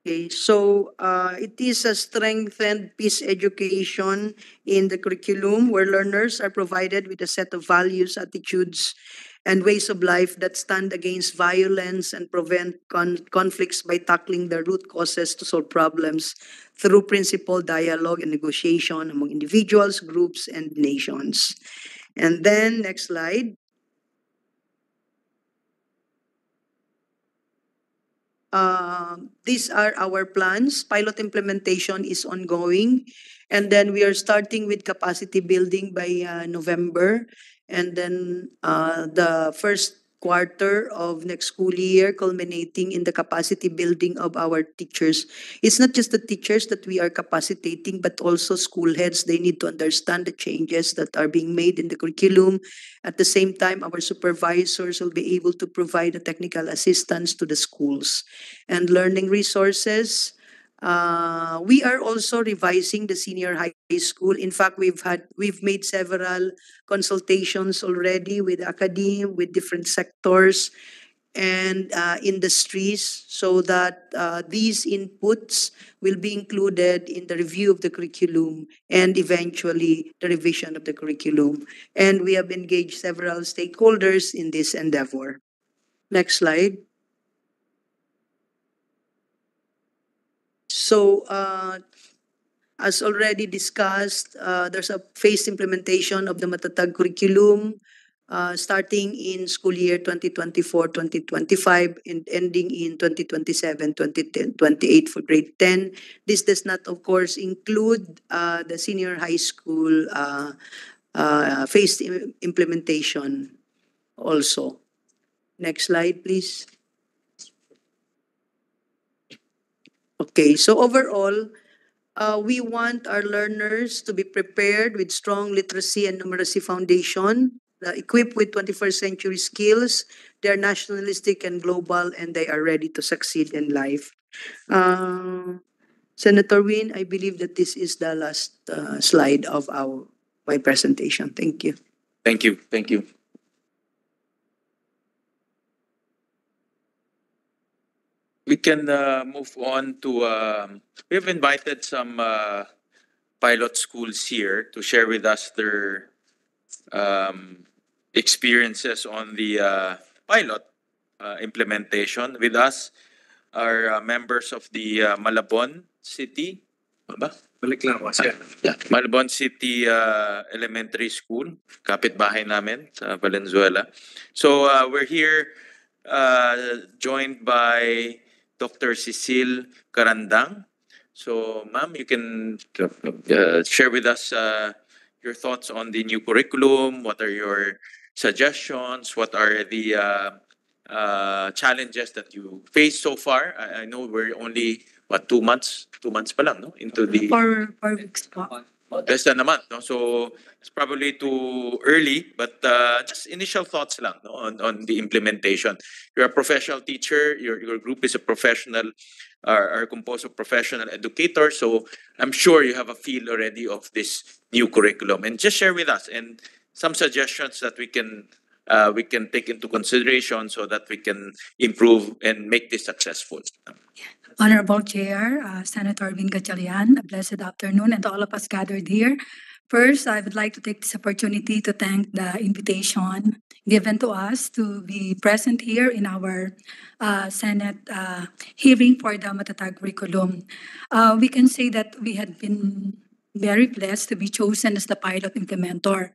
Okay, so uh, it is a strengthened peace education in the curriculum where learners are provided with a set of values, attitudes, and ways of life that stand against violence and prevent con- conflicts by tackling the root causes to solve problems through principled dialogue and negotiation among individuals, groups, and nations. And then, next slide. Um, these are our plans. Pilot implementation is ongoing. And then we are starting with capacity building by uh, November. And then uh, the first quarter of next school year, culminating in the capacity building of our teachers. It's not just the teachers that we are capacitating, but also school heads. They need to understand the changes that are being made in the curriculum. At the same time, our supervisors will be able to provide the technical assistance to the schools and learning resources. Uh, we are also revising the senior high school. In fact, we've had we've made several consultations already with academia, with different sectors and uh, industries, so that uh, these inputs will be included in the review of the curriculum and eventually the revision of the curriculum. And we have engaged several stakeholders in this endeavor. Next slide. So, uh, as already discussed, uh, there's a phased implementation of the Matatag curriculum uh, starting in school year 2024-2025 and ending in 2027-2028 for grade 10. This does not, of course, include uh, the senior high school uh, uh, phased implementation also. Next slide, please. Okay, so overall, uh, we want our learners to be prepared with strong literacy and numeracy foundation, uh, equipped with 21st century skills. They are nationalistic and global, and they are ready to succeed in life. Uh, Senator Win, I believe that this is the last uh, slide of our my presentation. Thank you. Thank you, thank you. We can uh, move on to, um, we have invited some uh, pilot schools here to share with us their um, experiences on the uh, pilot uh, implementation. With us are uh, members of the uh, Malabon City, ba? Balik lang. Malabon City uh, Elementary School, kapitbahay namin sa Valenzuela. So uh, we're here uh, joined by Dr. Cecile Carandang. So ma'am, you can uh, share with us uh, your thoughts on the new curriculum. What are your suggestions? What are the uh, uh, challenges that you faced so far? I, I know we're only what two months, two months pa lang, no, into the For, for weeks po. Less than a no? So it's probably too early, but uh, just initial thoughts lang no? on on the implementation. You're a professional teacher. Your your group is a professional, are are composed of professional educators. So I'm sure you have a feel already of this new curriculum, and just share with us and some suggestions that we can. Uh, we can take into consideration so that we can improve and make this successful. Honorable Chair, uh, Senator Vin Gatchalian, a blessed afternoon, and all of us gathered here. First, I would like to take this opportunity to thank the invitation given to us to be present here in our uh, Senate uh, hearing for the Matatag curriculum. Uh, we can say that we had been very blessed to be chosen as the pilot implementer.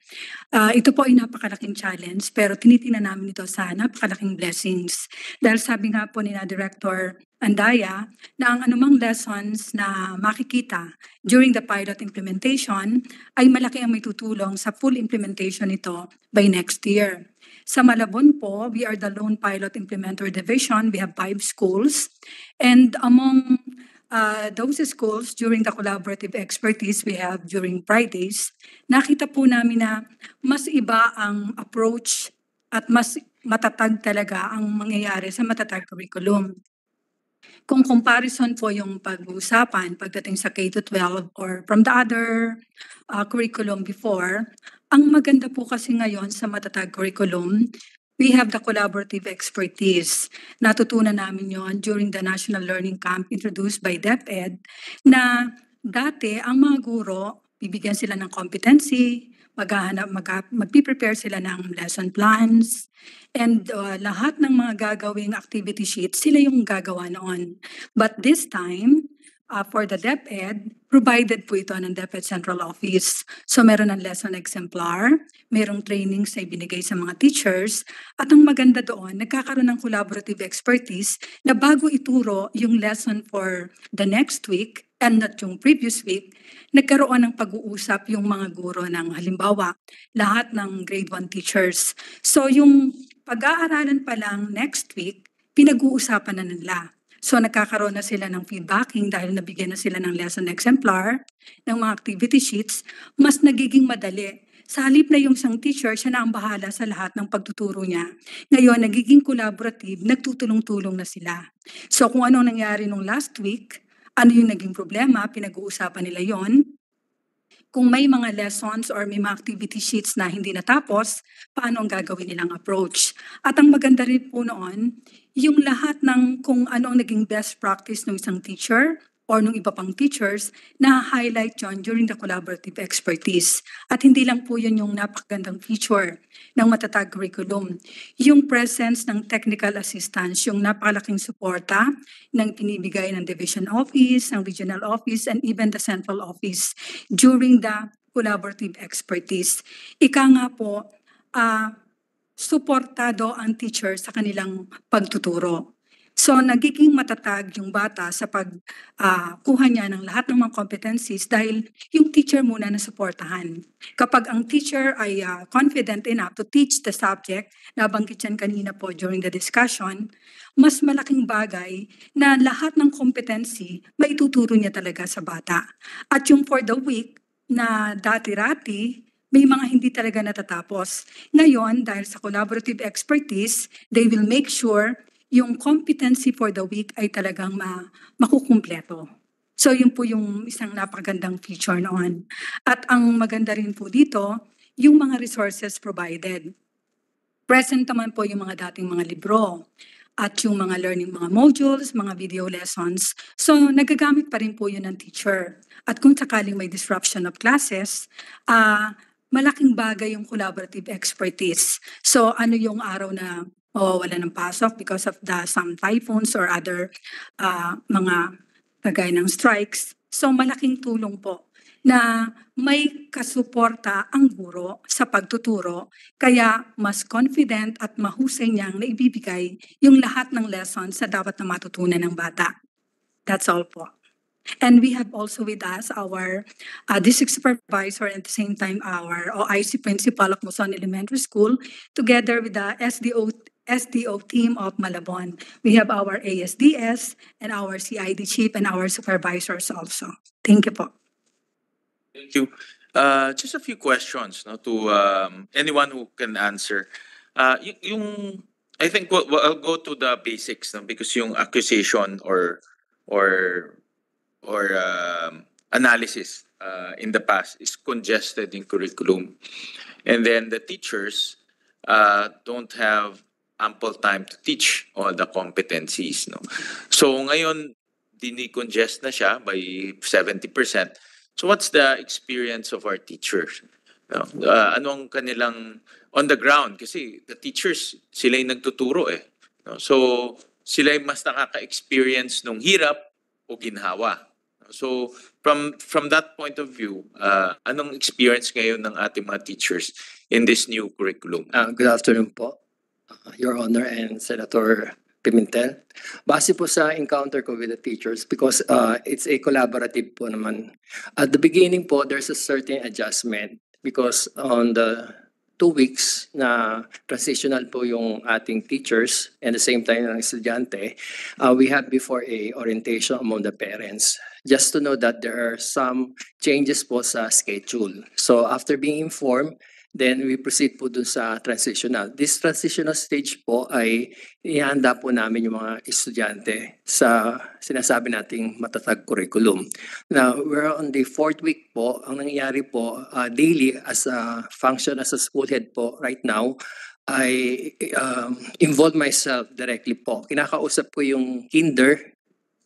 Uh, ito po ay napakalaking challenge, pero tinitingnan namin ito sa napakalaking blessings. Dahil sabi nga po ni na Director Andaya, na ang anumang lessons na makikita during the pilot implementation ay malaki ang may tutulong sa full implementation nito by next year. Sa Malabon po, we are the lone pilot implementer division. We have five schools. And among uh, those schools, during the collaborative expertise we have during Fridays, nakita po namin na mas iba ang approach at mas matatag talaga ang mangyayari sa matatag curriculum. Kung comparison po yung pag-uusapan pagdating sa K-12 or from the other uh, curriculum before, ang maganda po kasi ngayon sa matatag curriculum, we have the collaborative expertise. Natutunan namin yon during the National Learning Camp introduced by DepEd na dati ang mga guro, bibigyan sila ng competency, maghahanap, mag, magpiprepare sila ng lesson plans, and uh, lahat ng mga gagawing activity sheets, sila yung gagawa noon. But this time, uh, for the DepEd, provided po ito ng DepEd Central Office. So meron ng lesson exemplar, merong trainings na ibinigay sa mga teachers, at ang maganda doon, nagkakaroon ng collaborative expertise na bago ituro yung lesson for the next week, and not yung previous week, nagkaroon ng pag-uusap yung mga guro ng halimbawa, lahat ng grade 1 teachers. So yung pag-aaralan pa lang next week, pinag-uusapan na nila. So nagkakaroon na sila ng feedbacking dahil nabigyan na sila ng lesson exemplar, ng mga activity sheets, mas nagiging madali. Sa halip na yung isang teacher, siya na ang bahala sa lahat ng pagtuturo niya. Ngayon, nagiging collaborative, nagtutulong-tulong na sila. So kung ano nangyari nung last week, ano yung naging problema, pinag-uusapan nila yon. Kung may mga lessons or may mga activity sheets na hindi natapos, paano ang gagawin nilang approach? At ang maganda rin po noon, yung lahat ng kung ano ang naging best practice ng isang teacher or ng iba pang teachers, na-highlight yon during the collaborative expertise. At hindi lang po yun yung napakagandang feature ng matatag curriculum. Yung presence ng technical assistance, yung napakalaking suporta ng pinibigay ng division office, ng regional office, and even the central office during the collaborative expertise. Ika nga po, ah, suportado ang teacher sa kanilang pagtuturo. So, nagiging matatag yung bata sa pagkuha niya ng lahat ng mga competencies dahil yung teacher muna na suportahan. Kapag ang teacher ay ah, confident enough to teach the subject, nabanggit yan kanina po during the discussion, mas malaking bagay na lahat ng competency maituturo niya talaga sa bata. At yung for the week na dati-rati, may mga hindi talaga natatapos. Ngayon, dahil sa collaborative expertise, they will make sure yung competency for the week ay talagang ma makukumpleto. So yun po yung isang napakagandang feature noon. At ang maganda rin po dito, yung mga resources provided. Present naman po yung mga dating mga libro at yung mga learning mga modules, mga video lessons. So nagagamit pa rin po yun ng teacher. At kung sakaling may disruption of classes, ah malaking bagay yung collaborative expertise. So ano yung araw na mawawala ng pasok because of the some typhoons or other ah, mga kagaya ng strikes. So malaking tulong po na may kasuporta ang guro sa pagtuturo kaya mas confident at mahusay niyang naibibigay yung lahat ng lessons na dapat na matutunan ng bata. That's all po. And we have also with us our uh, district supervisor and at the same time our OIC principal of Muson Elementary School together with the SDO SDO team of Malabon. We have our ASDS and our CID chief and our supervisors also. Thank you po. Thank you. Uh, just a few questions no, to um, anyone who can answer. Uh, yung, I think we'll- I'll go to the basics no, because yung accusation or or or um, analysis uh, in the past is congested in curriculum, and then the teachers uh, don't have ample time to teach all the competencies. No, so ngayon dini-congest na siya by 70%. So what's the experience of our teachers? No? Uh, ano ang kanilang on the ground? Kasi the teachers, sila yung nagtuturo eh. No? So sila yung mas nakaka-experience nung hirap o ginhawa. So from from that point of view, uh, anong experience ngayon ng ating mga teachers in this new curriculum? Uh, good afternoon po, Your Honor and Senator Pimentel. Base po sa encounter ko with the teachers because uh, it's a collaborative po naman. At the beginning po, there's a certain adjustment because on the two weeks na transitional po yung ating teachers and the same time ng estudyante, uh, we had before a orientation among the parents just to know that there are some changes po sa schedule. So after being informed, then we proceed po dun sa transitional. This transitional stage po ay ihanda po namin yung mga estudyante sa sinasabi nating matatag curriculum. Now, we're on the fourth week po. Ang nangyayari po uh, daily as a function as a school head po right now, I um, involve myself directly po. Kinakausap ko yung kinder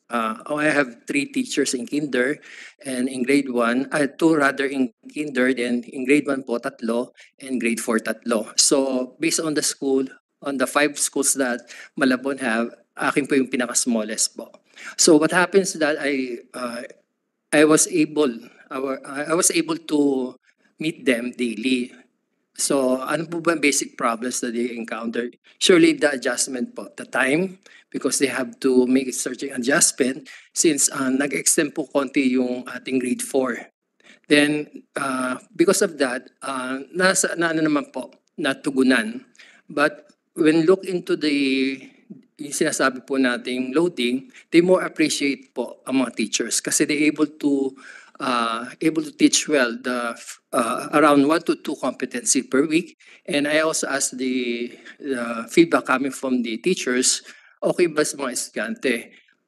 Uh, oh, I have three teachers in kinder and in grade 1, uh, two rather in kinder, then in grade 1 po tatlo and grade 4 tatlo. So based on the school, on the five schools that Malabon have, akin po yung pinaka-smallest po. So what happens that I uh, I was able I was able to meet them daily. So ano po ba basic problems that they encountered? Surely the adjustment po, the time, because they have to make a certain adjustment since uh, nag-extend po konti yung ating grade 4. Then, uh, because of that, uh, nasa, na ano naman po, natugunan. But when look into the yung sinasabi po nating loading, they more appreciate po ang mga teachers kasi they able to uh, able to teach well the uh, around one to two competency per week. And I also ask the, the feedback coming from the teachers, okay ba sa mga estudyante?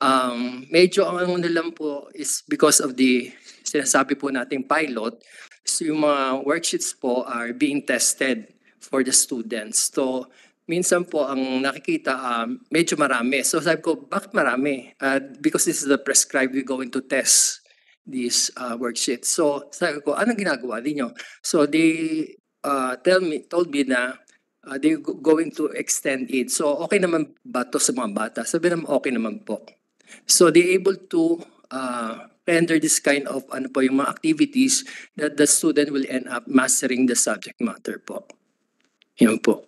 Um, medyo ang ano lang po is because of the sinasabi po nating pilot, so yung mga worksheets po are being tested for the students. So, minsan po ang nakikita um, medyo marami. So sabi ko, bakit marami? Uh, because this is the prescribed we're going to test these uh, worksheets. So sabi ko, anong ginagawa ninyo? So they uh, tell me, told me na uh, they're go- going to extend it. So okay naman ba to sa mga bata? Sabi naman, okay naman po. So they able to uh, render this kind of ano po yung mga activities that the student will end up mastering the subject matter po. Yun po.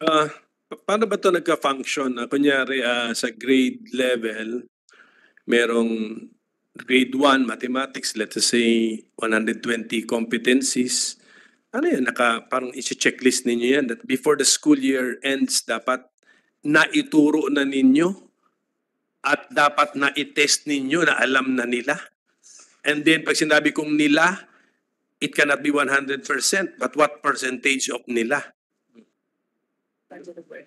Uh, pa- paano ba ito nagka-function? Uh, kunyari ah, sa grade level, merong grade 1 mathematics, let's say 120 competencies. Ano yan? Naka, parang isi-checklist ninyo yan that before the school year ends, dapat naituro na ninyo at dapat na i-test ninyo na alam na nila. And then pag sinabi kong nila, it cannot be 100%, but what percentage of nila?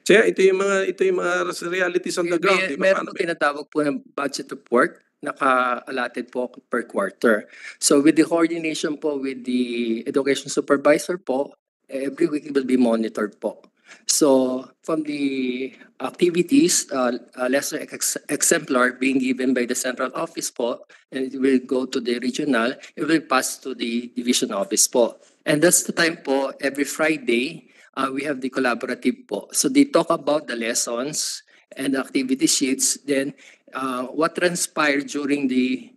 Kaya ito yung mga ito yung mga realities on the ground. May, di ba? meron po tinatawag po ng budget of work naka-allotted po per quarter. So with the coordination po with the education supervisor po, every week it will be monitored po. So from the activities, uh, a lesser ex- exemplar being given by the central office po, and it will go to the regional, it will pass to the division office po. And that's the time po, every Friday, uh, we have the collaborative po. So they talk about the lessons and activity sheets, then uh, what transpired during the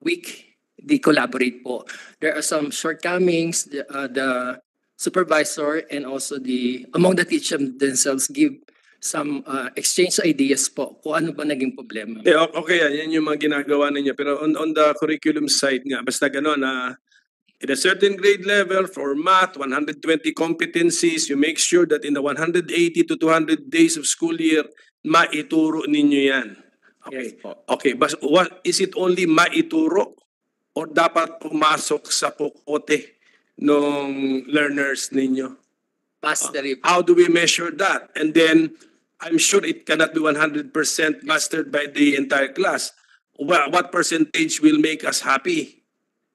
week, they collaborate po. There are some shortcomings, the, uh, the supervisor and also the, among the teachers themselves give some uh, exchange ideas po kung ano ba naging problema. O- okay yan, yan yung mga ginagawa ninyo. Pero on, on the curriculum side nga, basta gano'n na in a certain grade level for math, 120 competencies, you make sure that in the 180 to 200 days of school year, maituro ninyo yan. Okay. Yes po. Okay, but what, is it only maituro? O dapat pumasok sa pukote ng learners ninyo? Mastery How do we measure that? And then, I'm sure it cannot be 100% mastered by the entire class. What, what percentage will make us happy?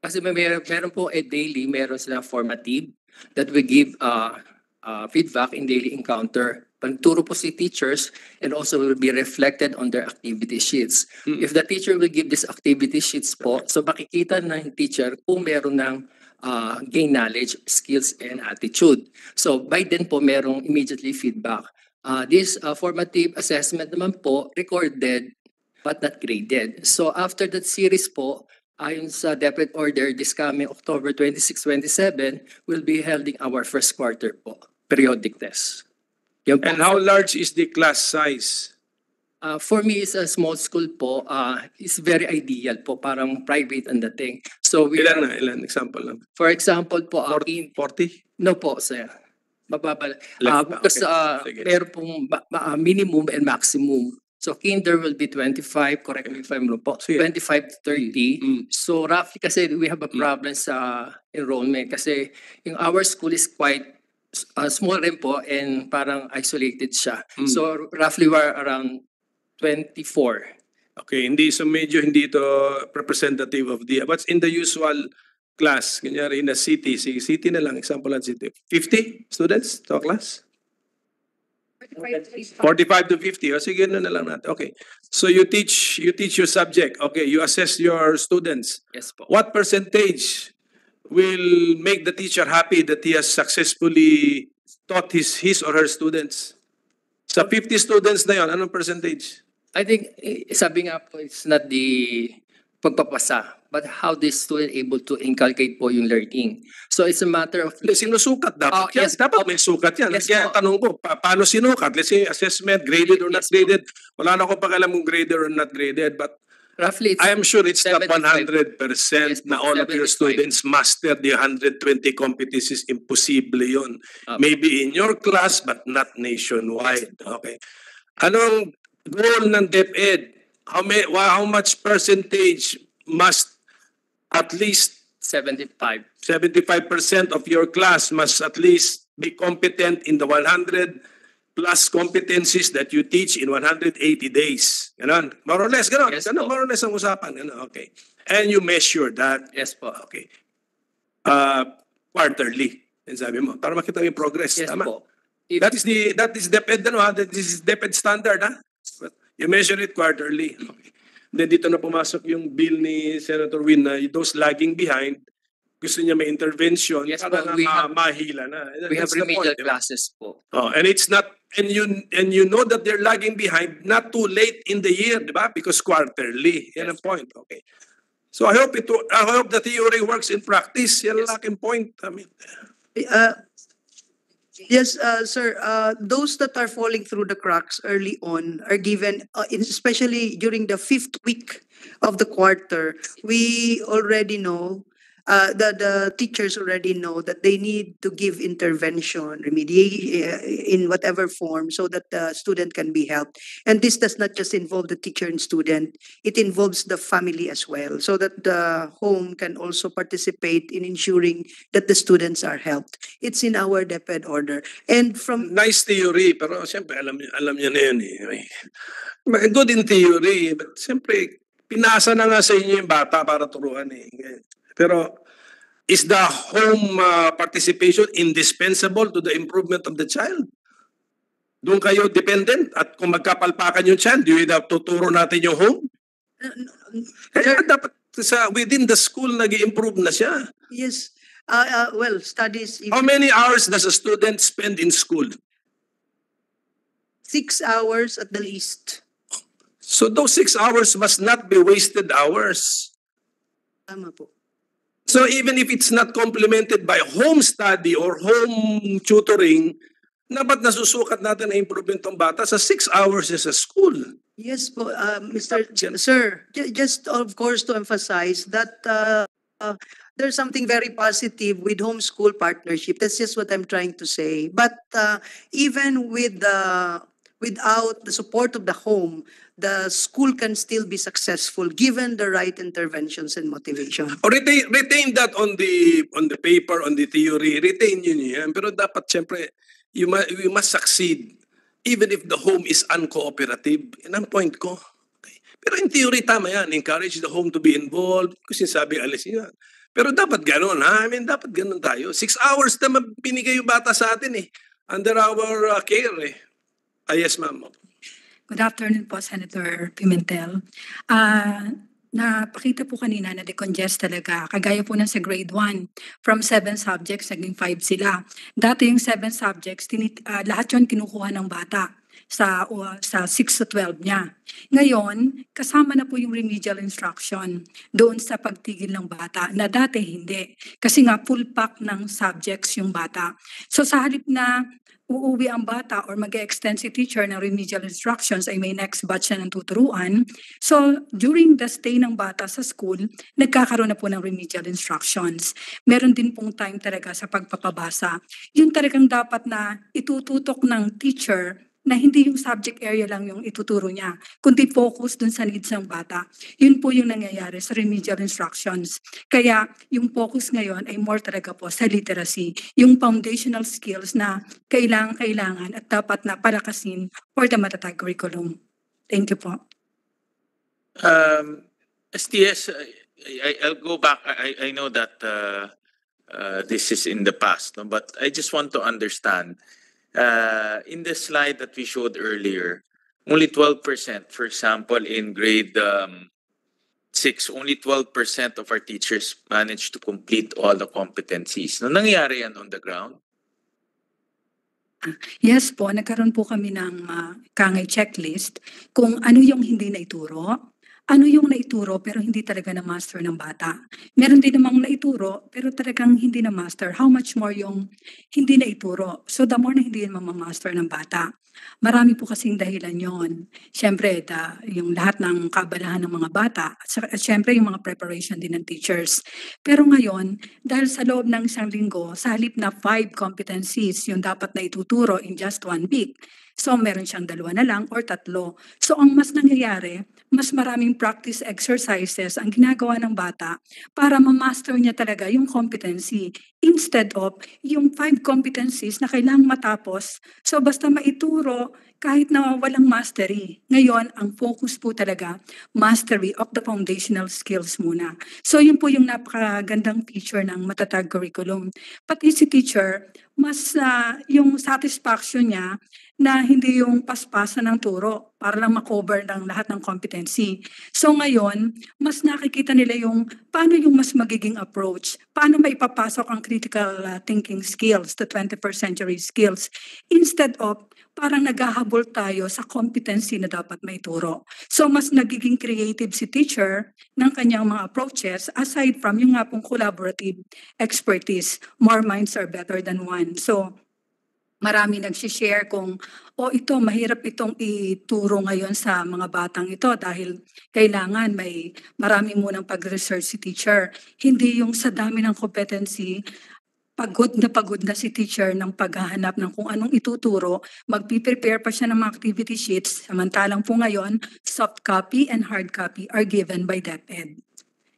Kasi may meron, meron po a daily, meron silang formative that we give uh, uh, feedback in daily encounter. Pagturo po si teachers and also will be reflected on their activity sheets. Mm. If the teacher will give this activity sheets po, so makikita ng teacher kung meron ng uh, gain knowledge, skills, and attitude. So by then po, merong immediately feedback. Uh, this uh, formative assessment naman po, recorded but not graded. So after that series po, ayon sa DepEd order this coming October 26-27, we'll be holding our first quarter po, periodic test. Yun po. And how large is the class size? Uh, for me, it's a small school po. Uh, it's very ideal po, parang private ang dating. So we Ilan na? Ilan? Example lang. For example po, uh, in, 40? no po, sir. Mababa. Less Uh, ba? because Okay. uh, Sige. meron pong ma- ma- minimum and maximum. So kinder will be 25, correct me if I'm wrong po, Sige. 25 to 30. Mm. So roughly kasi we have a problem sa enrollment kasi yung our school is quite uh, small rin po and parang isolated siya. Mm. So roughly we're around 24. Okay, hindi so medyo hindi ito representative of the what's in the usual class. Kanyari in a city, sige, city na lang, example lang city. 50 students to a class? 45 to 50. O sige, ano na lang natin. Okay. So you teach you teach your subject. Okay, you assess your students. Yes po. What percentage will make the teacher happy that he has successfully taught his his or her students? Sa 50 students na yon, anong percentage? I think, eh, sabi nga po, it's not the pagpapasa, but how the student able to inculcate po yung learning. So it's a matter of, Hindi, sinusukat dapat Oh, yan. yes. Dapat may sukat yan. Yes Kaya po. tanong ko, pa- paano sinukat? Let's say assessment, graded or not Yes po. graded. Wala na akong pakialam kung graded or not graded. But roughly, I am sure it's not 75. 100% Yes na po, all of your 75. students master the 120 competencies. Imposible yun. Um, Maybe in your class but not nationwide. Okay. Anong goal ng DepEd? How, may, how much percentage must at least 75. 75% of your class must at least be competent in the 100 plus competencies that you teach in 180 days. Ganon. More or less, ganon. Yes ganon more or less ang usapan. Ganon, okay. And you measure that, Yes po. okay, uh, quarterly. Yan sabi mo. Para makita yung progress. Yes Tama? po. If- That is the, that is DepEd, ano ha? That is DepEd standard, ha? You measure it quarterly. Okay. Then dito na pumasok yung bill ni Senator Win na those lagging behind, gusto niya may intervention Yes, para na we ma- have- mahila na. We have That's remedial point, classes po. Oh, and it's not and you and you know that they're lagging behind not too late in the year, di ba? Because quarterly. Yan ang point. Okay. So I hope it I hope the theory works in practice. Yan ang Yes. aking point. I mean, Uh, Yes, uh, sir, uh, those that are falling through the cracks early on are given, uh, especially during the fifth week of the quarter, we already know, uh, the, the teachers already know that they need to give intervention, remediation in whatever form so that the student can be helped. And this does not just involve the teacher and student, it involves the family as well, so that the home can also participate in ensuring that the students are helped. It's in our DepEd order. And from, nice theory, pero siyempre alam alam niyo na yun eh. Good in theory, but siyempre pinasa na nga sa inyo yung bata para turuan eh. Pero is the home uh, participation indispensable to the improvement of the child? Doon kayo dependent at kung magkapalpakan yung child, you have tuturo natin yung home. Kaya dapat sa within the school nag improve na siya. Yes, uh, uh, well, studies, if How many hours does a student spend in school? six hours at the least. So those six hours must not be wasted hours. Tama po. So even if it's not complemented by home study or home tutoring, dapat nasusukat natin na improvement ng bata sa six hours sa school. Yes po, uh, Mr. Ch- Sir, ju- just of course to emphasize that uh, uh, there's something very positive with homeschool partnership. That's just what I'm trying to say. But uh, even with the without the support of the home, the school can still be successful given the right interventions and motivation. Or retain, retain that on the on the paper, on the theory, retain yun yan. Pero dapat siyempre, you, mu- you must succeed even if the home is uncooperative. Yan ang point ko. Okay. Pero in theory, tama yan. Encourage the home to be involved. Kasi sabi, alis yan. Pero dapat ganun, ha? I mean, dapat ganun tayo. Six hours na binigay yung bata sa atin, eh. Under our uh, care, eh. Ah, yes, ma'am. Good afternoon po, Senator Pimentel. Ah, napakita po kanina na decongest talaga. Kagaya po ng sa grade 1, from 7 subjects, naging 5 sila. Dati yung 7 subjects, tinit, ah, lahat yun kinukuha ng bata sa uh, sa 6 to 12 niya. Ngayon, kasama na po yung remedial instruction doon sa pagtigil ng bata na dati hindi. Kasi nga full pack ng subjects yung bata. So sa halip na uuwi ang bata or mag extend si teacher ng remedial instructions ay may next batch na ng tuturuan. So, during the stay ng bata sa school, nagkakaroon na po ng remedial instructions. Meron din pong time talaga sa pagpapabasa. Yun talagang dapat na itututok ng teacher na hindi yung subject area lang yung ituturo niya, kundi focus dun sa needs ng bata. Yun po yung nangyayari sa remedial instructions. Kaya yung focus ngayon ay more talaga po sa literacy, yung foundational skills na kailangan-kailangan at dapat na palakasin for the matatag curriculum. Thank you po. Um, STS, I, I, I'll go back. I, I I know that uh, uh, this is in the past, no? but I just want to understand. Uh, in the slide that we showed earlier, only 12%, for example, in grade um, six, only 12% of our teachers managed to complete all the competencies. No, nangyari yan on the ground? Yes po, nagkaroon po kami ng ah, kangay checklist kung ano yung hindi naituro, ano yung naituro pero hindi talaga na-master ng bata. Meron din namang naituro pero talagang hindi na-master. How much more yung hindi naituro? So the more na hindi naman ma-master ng bata. Marami po kasing dahilan yon. Siyempre, da, yung lahat ng kaabalahan ng mga bata at siyempre yung mga preparation din ng teachers. Pero ngayon, dahil sa loob ng isang linggo, sa halip na five competencies yung dapat na ituturo in just one week, So meron siyang dalawa na lang or tatlo. So ang mas nangyayari, mas maraming practice exercises ang ginagawa ng bata para ma-master niya talaga yung competency instead of yung five competencies na kailangang matapos. So basta maituro kahit na walang mastery. Ngayon, ang focus po talaga, mastery of the foundational skills muna. So yun po yung napakagandang feature ng matatag curriculum. Pati si teacher, mas ah, yung satisfaction niya na hindi yung paspasan ng turo para lang makover ng lahat ng competency. So ngayon, mas nakikita nila yung paano yung mas magiging approach, paano maipapasok ang critical ah, thinking skills, the 21st century skills, instead of parang naghahabol tayo sa competency na dapat maituro. So mas nagiging creative si teacher ng kanyang mga approaches aside from yung nga pong collaborative expertise. More minds are better than one. So marami nagsishare kung, o ito, mahirap itong ituro ngayon sa mga batang ito dahil kailangan may marami munang pag-research si teacher. Hindi yung sa dami ng competency, pagod na pagod na si teacher ng paghahanap ng kung anong ituturo, magpiprepare pa siya ng mga activity sheets, samantalang po ngayon, soft copy and hard copy are given by DepEd.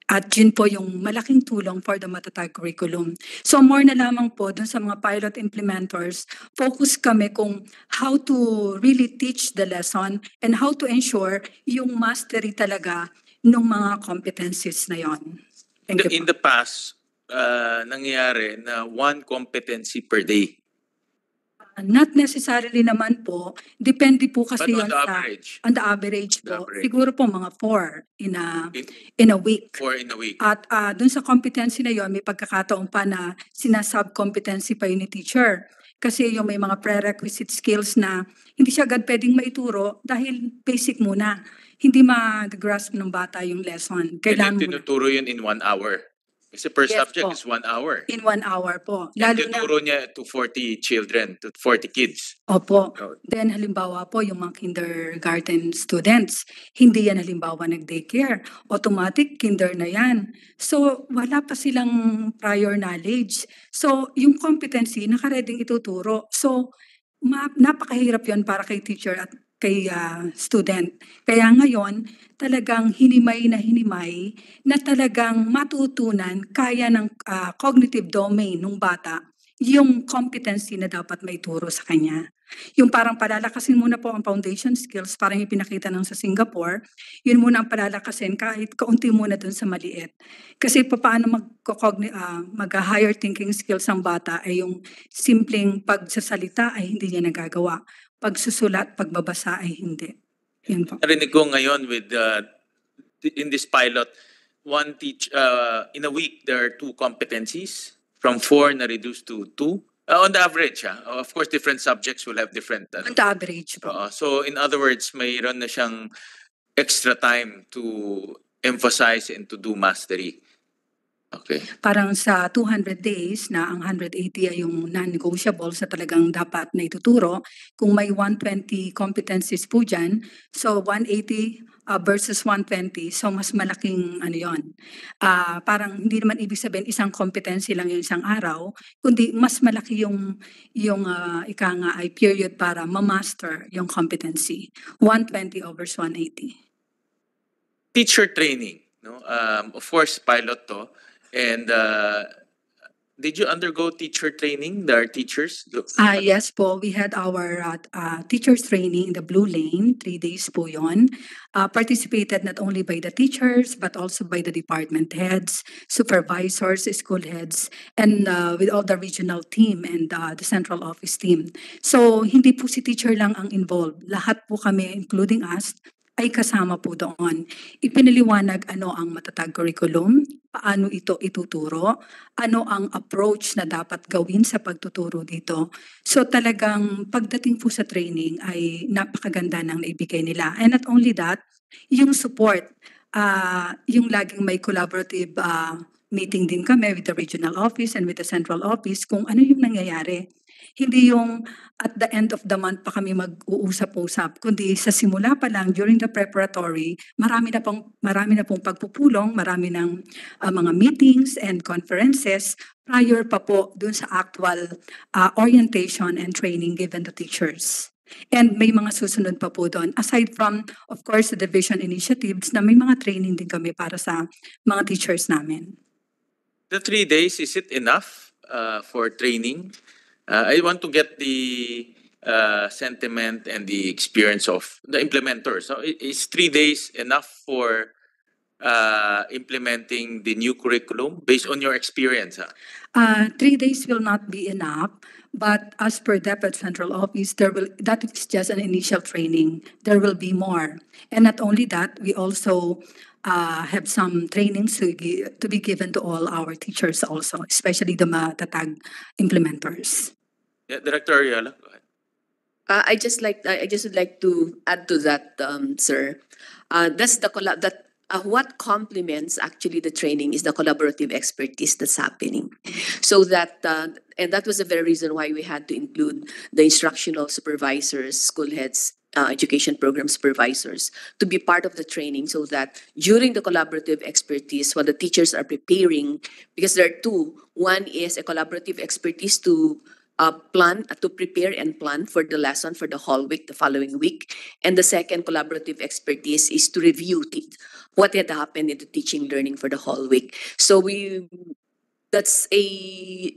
At yun po yung malaking tulong for the matatag curriculum. So more na lamang po dun sa mga pilot implementers, focus kami kung how to really teach the lesson and how to ensure yung mastery talaga ng mga competencies na yon. In the, you. in the past, uh, nangyayari na one competency per day. not necessarily naman po, depende po But kasi on yun the sa, average, on the average The po, average. siguro po mga four in a, In- in a week. four in a week. At ah, dun sa competency na yon may pagkakataon pa na sinasub-competency pa yun ni teacher. Kasi yung may mga prerequisite skills na hindi siya agad pwedeng maituro dahil basic muna. Hindi mag-grasp ng bata yung lesson. Kailangan muna. tinuturo yun in one hour. Kasi per Yes subject po. is one hour. In one hour po. And Lalo na, niya to 40 children, to 40 kids. opo. Oh. Then halimbawa po yung mga kindergarten students, hindi yan halimbawa nag-daycare. Automatic kinder na yan. So wala pa silang prior knowledge. So yung competency nakareding ituturo. So ma- napakahirap yon para kay teacher at kay ah, student. Kaya ngayon, talagang hinimay na hinimay na talagang matutunan kaya ng ah, cognitive domain ng bata yung competency na dapat maituro sa kanya. Yung parang palalakasin muna po ang foundation skills, parang yung pinakita nung sa Singapore, yun muna ang palalakasin kahit kaunti muna dun sa maliit. Kasi pa- paano mag, mag-higher thinking skills ang bata ay yung simpleng pagsasalita ay hindi niya nagagawa. Pagsusulat, pagbabasa ay hindi. Yun po. Narinig ko ngayon with, uh, in this pilot, one teach, uh, in a week, there are two competencies from four na reduced to two. Uh, on the average, ah. of course, different subjects will have different. ano, On the average po. Oo. so in other words, mayroon na siyang extra time to emphasize and to do mastery. Okay. parang sa 200 days na ang 180 ay yung non-negotiable sa talagang dapat na ituturo. Kung may 120 competencies po dyan, so 180 uh, versus 120, so mas malaking ano yon. Ah, parang hindi naman ibig sabihin isang competency lang yung isang araw, kundi mas malaki yung, yung ah, ika nga ay period para ma-master yung competency. 120 over 180. Teacher training, no? Um, of course, pilot to. And uh, did you undergo teacher training? There are teachers? Ah, yes po. We had our uh, uh, teachers training in the Blue Lane. Three days po yon. Uh, participated not only by the teachers, but also by the department heads, supervisors, school heads, and uh, with all the regional team and uh, the central office team. So, hindi po si teacher lang ang involved. Lahat po kami, including us, ay kasama po doon. Ipinaliwanag ano ang matatag curriculum, paano ito ituturo, ano ang approach na dapat gawin sa pagtuturo dito. So talagang pagdating po sa training ay napakaganda ng naibigay nila. And not only that, yung support, ah yung laging may collaborative ah, meeting din kami with the regional office and with the central office kung ano yung nangyayari. Hindi yung at the end of the month pa kami mag-uusap-usap, kundi sa simula pa lang during the preparatory, marami na pong marami na pong pagpupulong, marami ng ah, mga meetings and conferences prior pa po dun sa actual ah, orientation and training given to teachers. And may mga susunod pa po doon. Aside from, of course, the division initiatives na may mga training din kami para sa mga teachers namin. The three days, is it enough uh, for training? Uh, I want to get the uh, sentiment and the experience of the implementers. So is three days enough for uh, implementing the new curriculum based on your experience? ah? Uh, three days will not be enough, but as per DepEd Central Office, there will, that is just an initial training. There will be more. And not only that, we also uh, have some trainings to, gi- to be given to all our teachers also, especially the matatag implementers. Yeah, Director Ariela, go ahead. Uh, I just like, I I just would like to add to that, um, sir. Uh, that's the collab, that, uh, what complements actually the training is the collaborative expertise that's happening. So that, uh, and that was the very reason why we had to include the instructional supervisors, school heads, uh, education program supervisors to be part of the training so that during the collaborative expertise, while the teachers are preparing, because there are two, one is a collaborative expertise to uh, plan, uh, to prepare and plan for the lesson for the whole week, the following week. And the second collaborative expertise is to review what had happened in the teaching learning for the whole week. So we, that's a,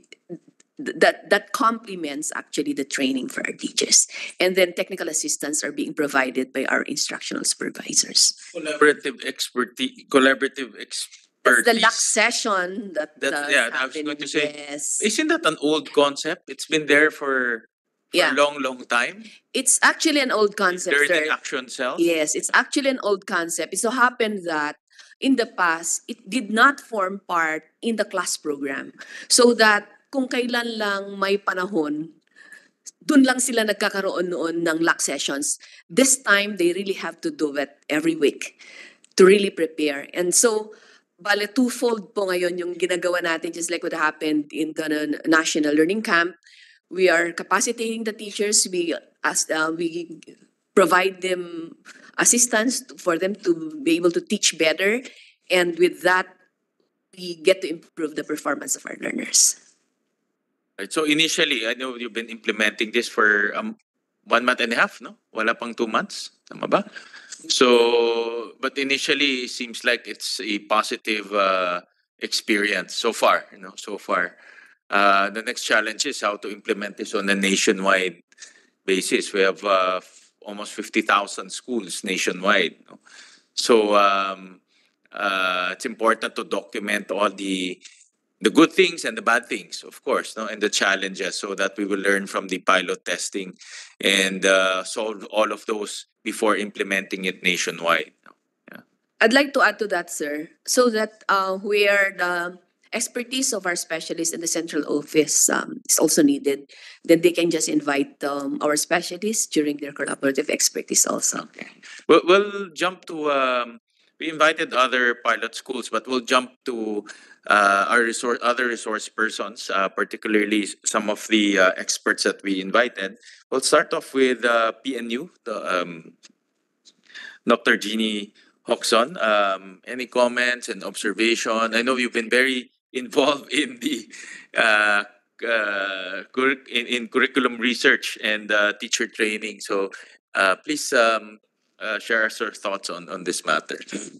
that, that complements actually the training for our teachers. And then technical assistance are being provided by our instructional supervisors. Collaborative expertise, collaborative expertise. That's the last session that, That- uh, yeah, I was going to say, yes. Isn't that an old concept? It's been there for Yeah. a long, long time. It's actually an old concept, Learning sir. action cells. Yes, it's actually an old concept. It so happened that in the past, it did not form part in the class program. So that kung kailan lang may panahon, dun lang sila nagkakaroon noon ng lock sessions. This time, they really have to do it every week to really prepare. And so, bale twofold po ngayon yung ginagawa natin just like what happened in the National Learning Camp. We are capacitating the teachers. We as uh, we provide them assistance for them to be able to teach better. And with that, we get to improve the performance of our learners. Right, so initially, I know you've been implementing this for um, one month and a half, no? Wala pang two months, tama ba? So, but initially, it seems like it's a positive uh, experience so far, you know, so far. Uh, the next challenge is how to implement this on a nationwide basis. We have uh, f- almost 50,000 schools nationwide. no? So, um, uh, it's important to document all the the good things and the bad things, of course, no, and the challenges, so that we will learn from the pilot testing and uh, solve all of those before implementing it nationwide. no. I'd like to add to that, sir, so that uh, where the expertise of our specialists in the central office um, is also needed, then they can just invite um, our specialists during their collaborative expertise also. We'll, we'll jump to, um, we invited other pilot schools, but we'll jump to uh, our resource, other resource persons, uh, particularly some of the uh, experts that we invited. We'll start off with uh, PNU, the, um, Dr. Jeannie Jocson. Um, any comments and observation? I know you've been very involved in the uh, uh, in, in curriculum research and teacher training. So please um, uh, share your thoughts on, on this matter.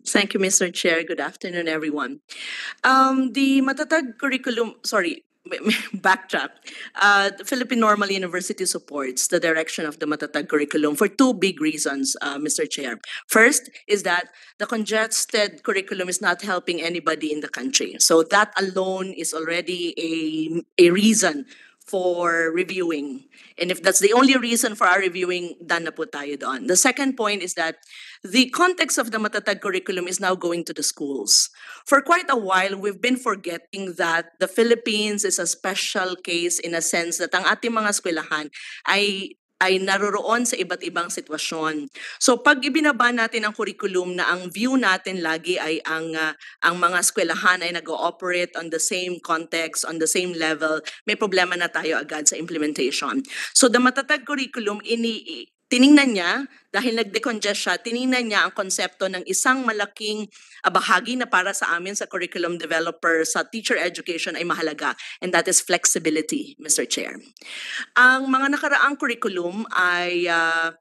Thank you, Mr. Chair. Good afternoon, everyone. Um, the Matatag curriculum, sorry, backtrack. Uh, the Philippine Normal University supports the direction of the Matatag curriculum for two big reasons, uh, Mr. Chair. First is that the congested curriculum is not helping anybody in the country. So that alone is already a, a reason for reviewing. And if that's the only reason for our reviewing, done na po tayo doon. The second point is that the context of the Matatag curriculum is now going to the schools. For quite a while, we've been forgetting that the Philippines is a special case in a sense that ang ating mga eskwelahan ay ay naroroon sa iba't ibang sitwasyon. So pag ibinaba natin ang curriculum na ang view natin lagi ay ang ah, ang mga eskwelahan ay nag-ooperate on the same context, on the same level, may problema na tayo agad sa implementation. So the matatag curriculum ini tiningnan niya dahil nag-decongest siya, tiningnan niya ang konsepto ng isang malaking ah, bahagi na para sa amin sa curriculum developer sa teacher education ay mahalaga and that is flexibility, Mr. Chair. Ang mga nakaraang curriculum ay ah,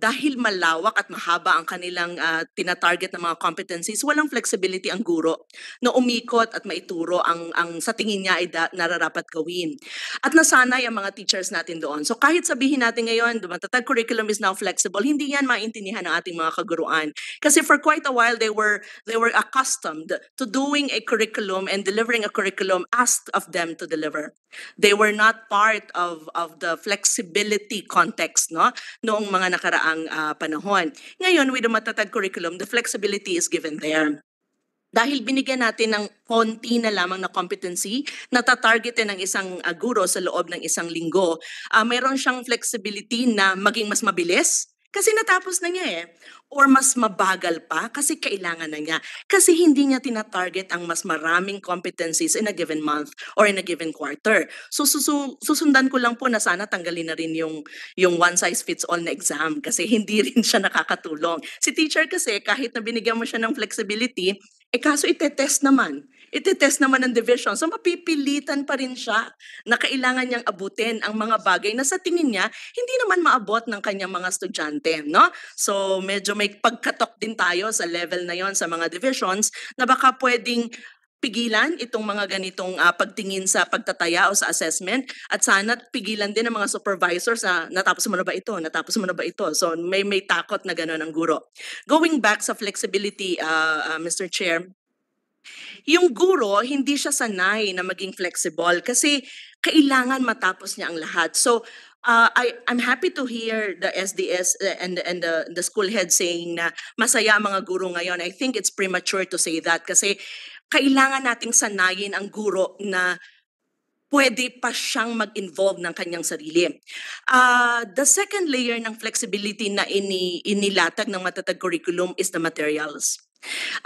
dahil malawak at mahaba ang kanilang ah, tinatarget na mga competencies, walang flexibility ang guro na umikot at maituro ang, ang sa tingin niya ay da, nararapat gawin. At nasanay ang mga teachers natin doon. So kahit sabihin natin ngayon, the matatag curriculum is now flexible, hindi yan maintindihan ng ating mga kaguruan. Kasi for quite a while, they were they were accustomed to doing a curriculum and delivering a curriculum asked of them to deliver. They were not part of of the flexibility context, no? Noong mga nakaraang ah, panahon. Ngayon, with the matatag curriculum, the flexibility is given there. Dahil binigyan natin ng konti na lamang na competency na tatargetin ng isang ah, guro sa loob ng isang linggo, ah, mayroon siyang flexibility na maging mas mabilis kasi natapos na niya eh. Or mas mabagal pa kasi kailangan na niya. Kasi hindi niya tinatarget ang mas maraming competencies in a given month or in a given quarter. So susu- susundan ko lang po na sana tanggalin na rin yung, yung one size fits all na exam kasi hindi rin siya nakakatulong. Si teacher kasi kahit na binigyan mo siya ng flexibility, eh kaso itetest naman. Itetest naman ng division. So mapipilitan pa rin siya na kailangan niyang abutin ang mga bagay na sa tingin niya hindi naman maabot ng kanyang mga estudyante, no? So medyo may pagkatok din tayo sa level na yon sa mga divisions na baka pwedeng pigilan itong mga ganitong ah, pagtingin sa pagtataya o sa assessment at sana pigilan din ng mga supervisors na natapos mo na ba ito, natapos mo na ba ito. So may may takot na gano'n ang guro. Going back sa flexibility, ah, ah, Mr. Chair, yung guro, hindi siya sanay na maging flexible kasi kailangan matapos niya ang lahat. So, uh, I, I'm happy to hear the SDS and, and the, the school head saying na masaya mga guro ngayon. I think it's premature to say that kasi kailangan nating sanayin ang guro na pwede pa siyang mag-involve ng kanyang sarili. Uh, the second layer ng flexibility na ini, inilatag ng matatag curriculum is the materials.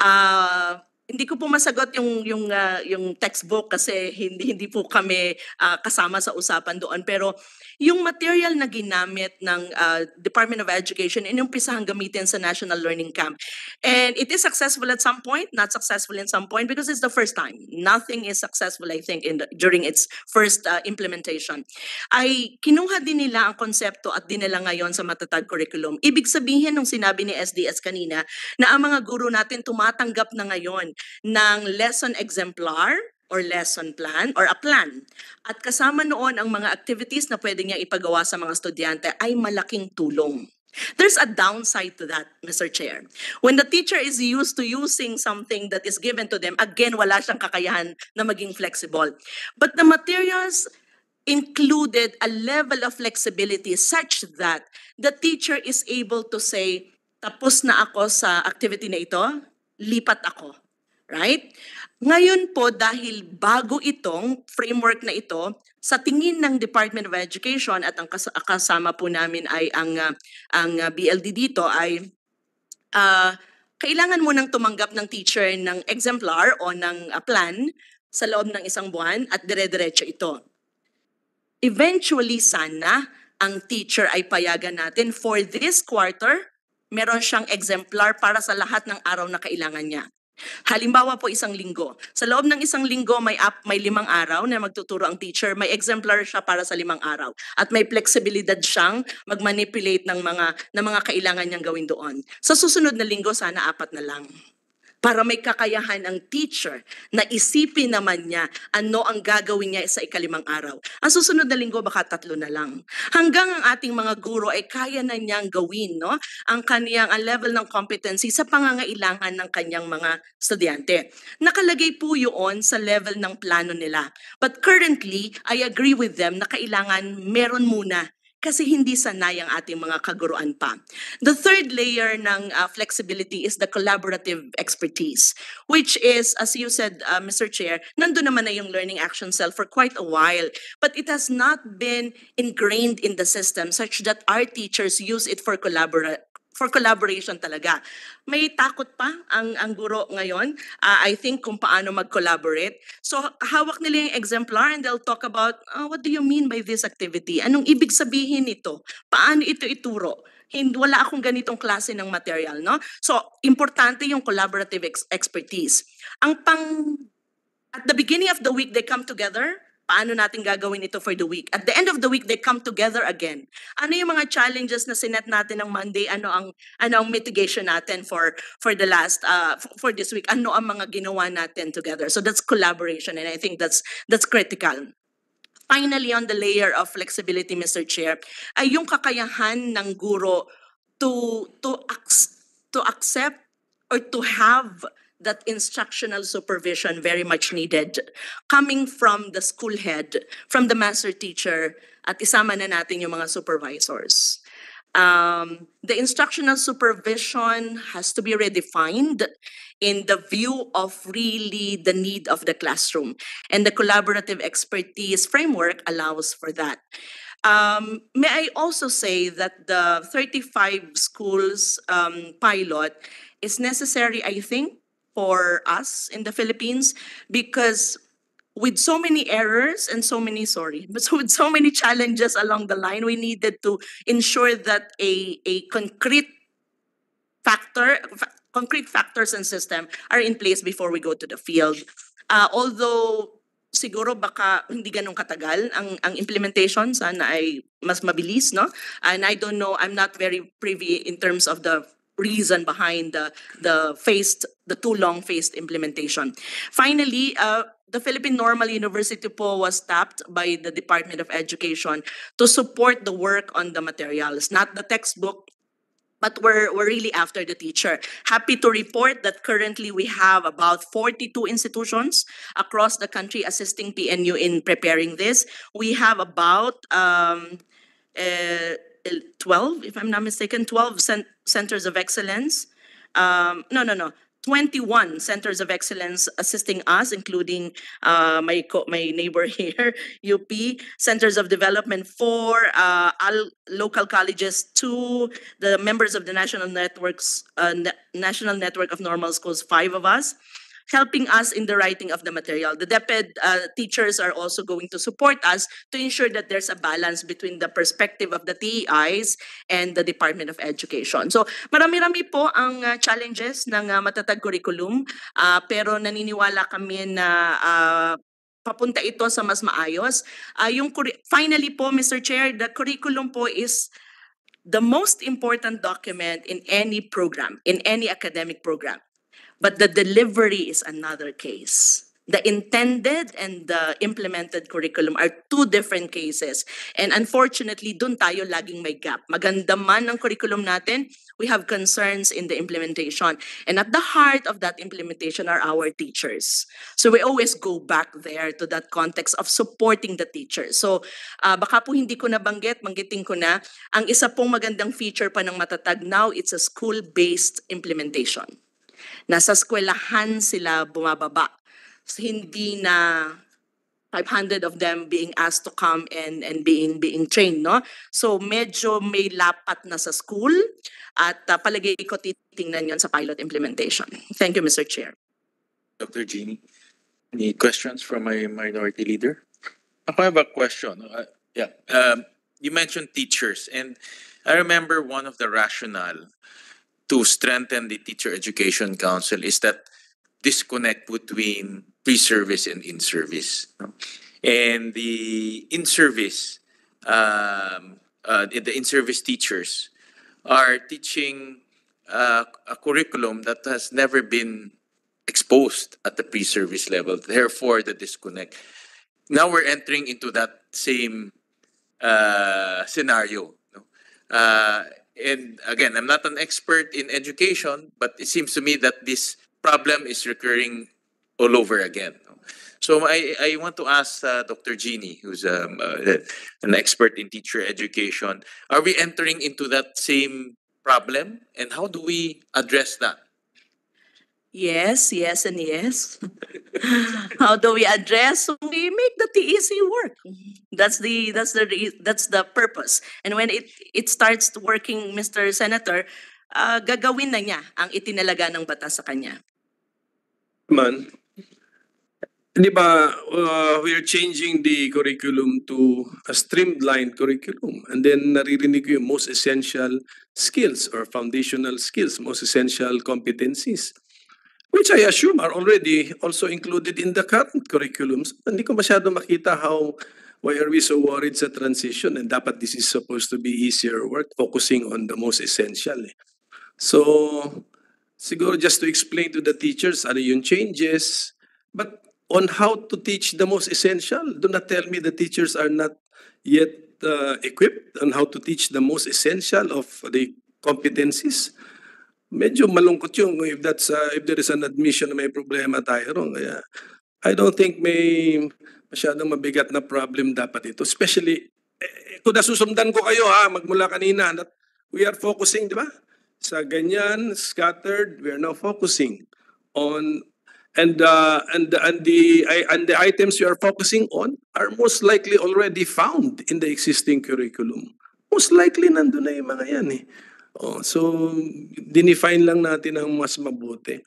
Uh, hindi ko po masagot yung yung ah, yung textbook kasi hindi hindi po kami ah, kasama sa usapan doon. Pero yung material na ginamit ng ah, Department of Education inumpisahang gamitin sa National Learning Camp. And it is successful at some point not successful in some point because it's the first time. Nothing is successful I think in the, during its first ah, implementation. Ay kinuha din nila ang konsepto at dinala ngayon sa matatag curriculum. Ibig sabihin nung sinabi ni SDS kanina na ang mga guro natin tumatanggap na ngayon ng lesson exemplar or lesson plan or a plan. At kasama noon ang mga activities na pwede niya ipagawa sa mga estudyante ay malaking tulong. There's a downside to that, Mr. Chair. When the teacher is used to using something that is given to them, again, wala siyang kakayahan na maging flexible. But the materials included a level of flexibility such that the teacher is able to say, tapos na ako sa activity na ito, lipat ako. Right? Ngayon po, dahil bago itong framework na ito, sa tingin ng Department of Education at ang kas- kasama po namin ay ang, ah, ang ah, BLD dito ay ah, kailangan mo nang tumanggap ng teacher ng exemplar o ng ah, plan sa loob ng isang buwan at dire-diretso ito. Eventually, sana ang teacher ay payagan natin for this quarter, meron siyang exemplar para sa lahat ng araw na kailangan niya. Halimbawa po isang linggo. Sa loob ng isang linggo may up, may limang araw na magtuturo ang teacher, may exemplar siya para sa limang araw at may flexibilidad siyang magmanipulate ng mga ng mga kailangan niyang gawin doon. Sa susunod na linggo sana apat na lang para may kakayahan ang teacher na isipin naman niya ano ang gagawin niya sa ikalimang araw. Ang susunod na linggo baka tatlo na lang. Hanggang ang ating mga guro ay kaya na niyang gawin no ang kaniyang ang level ng competency sa pangangailangan ng kanyang mga estudyante. Nakalagay po yun sa level ng plano nila. But currently, I agree with them na kailangan meron muna kasi hindi sanay ang ating mga kaguruan pa. The third layer ng uh, flexibility is the collaborative expertise, which is, as you said, uh, Mr. Chair, nandun naman na yung Learning Action Cell for quite a while, but it has not been ingrained in the system such that our teachers use it for collabora- for collaboration talaga. May takot pa ang ang guro ngayon, uh, I think kung paano mag-collaborate. So hawak nila yung exemplar and they'll talk about uh, what do you mean by this activity? Anong ibig sabihin nito? Paano ito ituro? Hindi wala akong ganitong klase ng material, no? So importante yung collaborative ex- expertise. Ang pang at the beginning of the week they come together paano natin gagawin ito for the week. At the end of the week, they come together again. Ano yung mga challenges na sinet natin ng Monday? Ano ang ano ang mitigation natin for for the last uh, for this week? Ano ang mga ginawa natin together? So that's collaboration and I think that's that's critical. Finally, on the layer of flexibility, Mr. Chair, ay yung kakayahan ng guro to to to accept or to have that instructional supervision very much needed coming from the school head, from the master teacher, at isama na natin yung mga supervisors. Um, the instructional supervision has to be redefined in the view of really the need of the classroom. And the collaborative expertise framework allows for that. Um, may I also say that the 35 schools um, pilot is necessary, I think, for us in the Philippines because with so many errors and so many sorry but so with so many challenges along the line we needed to ensure that a a concrete factor fa- concrete factors and system are in place before we go to the field. Uh, although siguro baka hindi ganun katagal ang ang implementation sana ay mas mabilis no? And i don't know i'm not very privy in terms of the reason behind the the phased the too long phased implementation. Finally, uh, the Philippine Normal University po was tapped by the Department of Education to support the work on the materials, not the textbook, but we're, we're really after the teacher. Happy to report that currently we have about 42 institutions across the country assisting PNU in preparing this. We have about um, uh, 12, if I'm not mistaken, 12 cen- centers of excellence. Um, no, no, no. 21 centers of excellence assisting us, including uh, my my neighbor here, UP, centers of development for uh, all local colleges, two, the members of the national networks, uh, national network of normal schools, five of us, helping us in the writing of the material. The DepEd uh, teachers are also going to support us to ensure that there's a balance between the perspective of the TEIs and the Department of Education. So marami-rami po ang uh, challenges ng uh, matatag curriculum, uh, pero naniniwala kami na uh, papunta ito sa mas maayos. Uh, yung finally po, Mr. Chair, the curriculum po is the most important document in any program, in any academic program. But the delivery is another case. The intended and the implemented curriculum are two different cases. And unfortunately, dun tayo laging may gap. Maganda man ang curriculum natin, we have concerns in the implementation. And at the heart of that implementation are our teachers. So we always go back there to that context of supporting the teachers. So ah, baka po hindi ko nabanggit, banggitin ko na, ang isa pong magandang feature pa ng Matatag now, it's a school-based implementation. Nasa eskwelahan sila bumababa. So, hindi na 500 of them being asked to come and and being being trained no so medyo may lapat na sa school at uh, palagay ko titingnan yon sa pilot implementation thank you mr chair Dr. Jeannie, any questions from my minority leader? Ako have a question. Uh, yeah, um, you mentioned teachers, and I remember one of the rationale to strengthen the Teacher Education Council is that disconnect between pre-service and in-service. And the in-service, um, uh, the in-service teachers are teaching uh, a curriculum that has never been exposed at the pre-service level, therefore the disconnect. Now we're entering into that same uh, scenario. no? And again, I'm not an expert in education, but it seems to me that this problem is recurring all over again. So I, I want to ask uh, Dr. Jeannie, who's um, uh, an expert in teacher education, are we entering into that same problem? And how do we address that? Yes yes and yes how do we address we make the TEC work that's the that's the that's the purpose and when it it starts working Mr. Senator uh, gagawin na niya ang itinalaga ng batas sa kanya Man, di ba, uh, we are changing the curriculum to a streamlined curriculum. And then naririnig ko yung most essential skills or foundational skills, most essential competencies. Which I assume are already also included in the current curriculums. Hindi ko masyado makita how, why are we so worried sa transition? And dapat this is supposed to be easier work, focusing on the most essential. So, siguro just to explain to the teachers ano yung changes, but on how to teach the most essential, do not tell me the teachers are not yet uh, equipped on how to teach the most essential of the competencies. Medyo malungkot yung if that's uh, if there is an admission na may problema tayo ron. Kaya I don't think may masyadong mabigat na problem dapat ito. Especially, eh, kung nasusundan ko kayo ha, magmula kanina, that we are focusing, di ba? Sa ganyan, scattered, we are now focusing on and uh, and and the and the items you are focusing on are most likely already found in the existing curriculum. Most likely nandun na yung mga yan eh. Oh, so dinefine lang natin ang mas mabuti.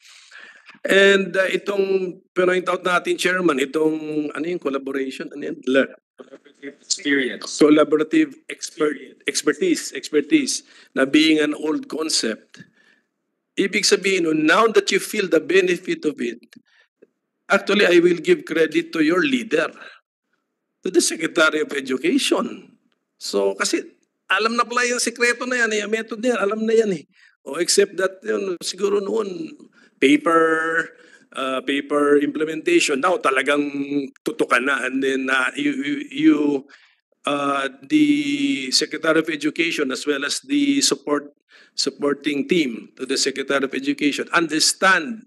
And uh, itong point out natin chairman, itong ano yung collaboration, ano yan? Le- Experience. collaborative expert expertise expertise na being an old concept ibig sabihin nun, now that you feel the benefit of it actually I will give credit to your leader to the Secretary of Education so kasi alam na pala yung sekreto na yan, eh, yung method na alam na yan eh. O except that yun, siguro noon paper uh, paper implementation now talagang tutukan na and then uh, you, you uh, the Secretary of Education as well as the support supporting team to the Secretary of Education understand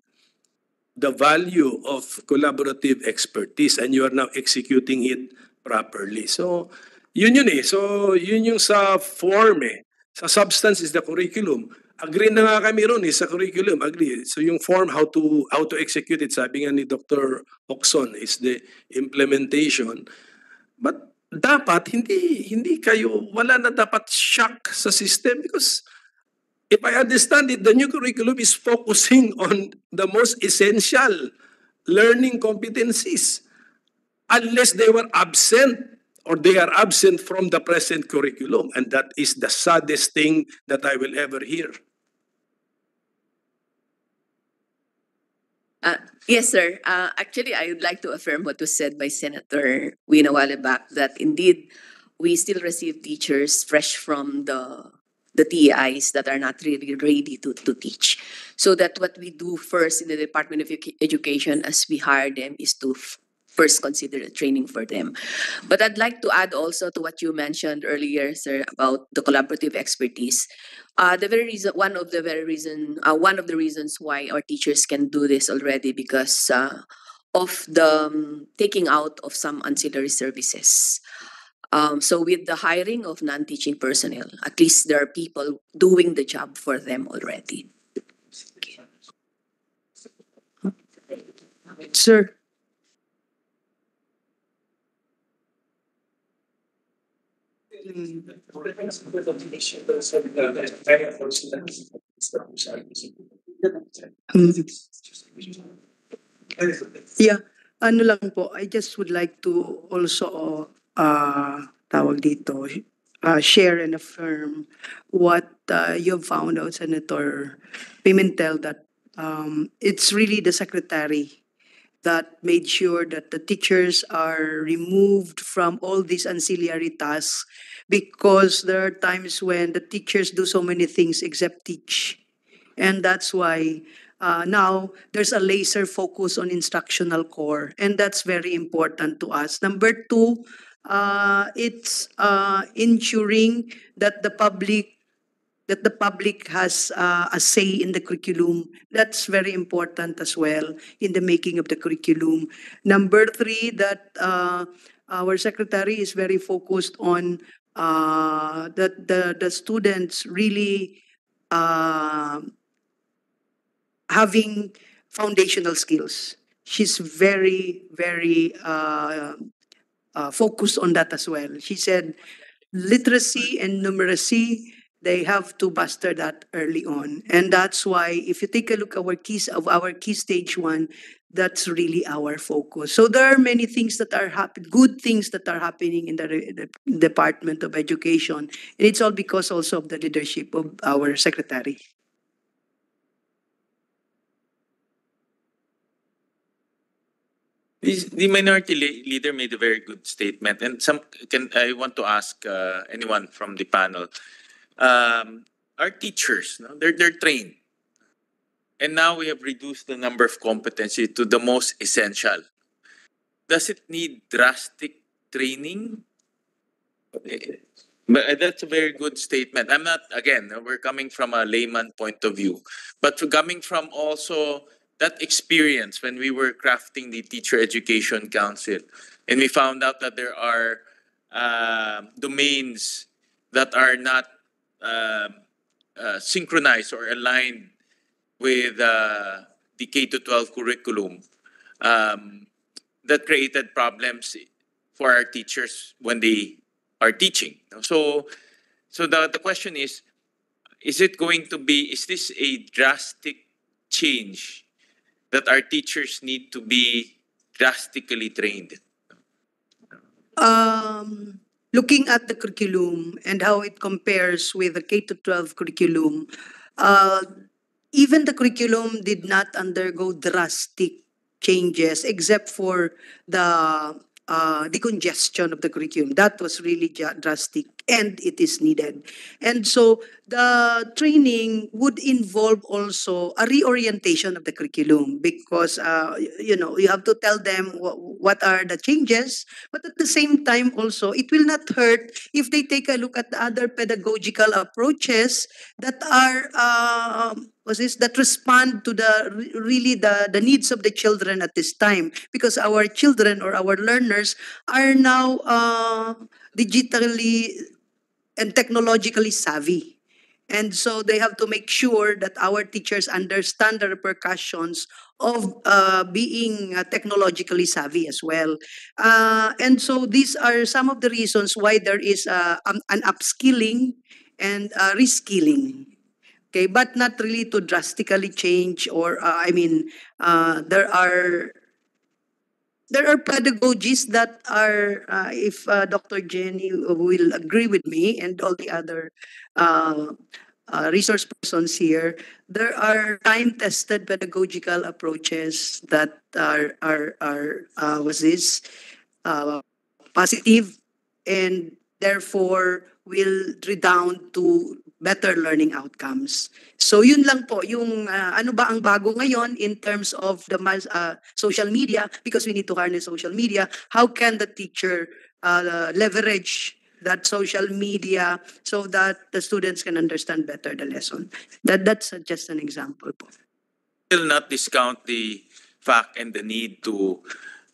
the value of collaborative expertise and you are now executing it properly. So Yun yun eh. So, yun yung sa form eh. Sa substance is the curriculum. Agree na nga kami ron eh, sa curriculum. Agree. So yung form, how to how to execute it, sabi nga ni Dr. Oxon, is the implementation. But dapat hindi hindi kayo wala na dapat shock sa system because if I understand it, the new curriculum is focusing on the most essential learning competencies. Unless they were absent or they are absent from the present curriculum. And that is the saddest thing that I will ever hear. Uh, yes, sir. Uh, actually, I would like to affirm what was said by Senator Win a while back that indeed we still receive teachers fresh from the the TEIs that are not really ready to, to teach. So that what we do first in the Department of Education as we hire them is to first consider training for them. But I'd like to add also to what you mentioned earlier, sir, about the collaborative expertise. Uh, the very reason, one of the very reason, uh, one of the reasons why our teachers can do this already because uh, of the um, taking out of some ancillary services. Um, so with the hiring of non-teaching personnel, at least there are people doing the job for them already. Sir, yeah, ano lang po, I just would like to also uh, tawag dito, uh, share and affirm what uh, you found out, Senator Pimentel, that um, it's really the secretary that made sure that the teachers are removed from all these ancillary tasks because there are times when the teachers do so many things except teach. And that's why uh, now there's a laser focus on instructional core, and that's very important to us. Number two, uh, it's uh, ensuring that the public that the public has uh, a say in the curriculum. That's very important as well in the making of the curriculum. Number three, that uh, our secretary is very focused on uh, that the, the students really uh, having foundational skills. She's very, very uh, uh, focused on that as well. She said literacy and numeracy they have to master that early on. And that's why if you take a look at our keys of our key stage one that's really our focus. So there are many things that are happening, good things that are happening in the, the department of education. And it's all because also of the leadership of our secretary. The, minority le- leader made a very good statement, and some can I want to ask uh, anyone from the panel. Um, our teachers, no, they're they're trained, and now we have reduced the number of competency to the most essential. Does it need drastic training? But uh, that's a very good statement. I'm not again. We're coming from a layman point of view, but coming from also that experience when we were crafting the Teacher Education Council, and we found out that there are uh, domains that are not um uh, synchronized or aligned with uh, the K to 12 curriculum um, that created problems for our teachers when they are teaching. So, so the, the question is, is it going to be, is this a drastic change that our teachers need to be drastically trained? um, looking at the curriculum and how it compares with the K to 12 curriculum, uh, even the curriculum did not undergo drastic changes except for the uh, decongestion of the curriculum. That was really drastic and it is needed. And so the training would involve also a reorientation of the curriculum because, uh, you know, you have to tell them wh- what are the changes, but at the same time also, it will not hurt if they take a look at the other pedagogical approaches that are um, that respond to the really the the needs of the children at this time because our children or our learners are now uh, digitally and technologically savvy. And so they have to make sure that our teachers understand the repercussions of uh, being uh, technologically savvy as well. Uh, and so these are some of the reasons why there is uh, an upskilling and reskilling. Okay, but not really to drastically change or uh, I mean, uh, there are there are pedagogies that are, uh, if uh, Dr. Jenny will agree with me and all the other uh, uh, resource persons here, there are time-tested pedagogical approaches that are are are uh, was this uh, positive and therefore will redound to better learning outcomes. So yun lang po yung uh, ano ba ang bago ngayon in terms of the uh, social media because we need to harness social media. How can the teacher uh, leverage that social media so that the students can understand better the lesson? That that's just an example po. will not discount the fact and the need to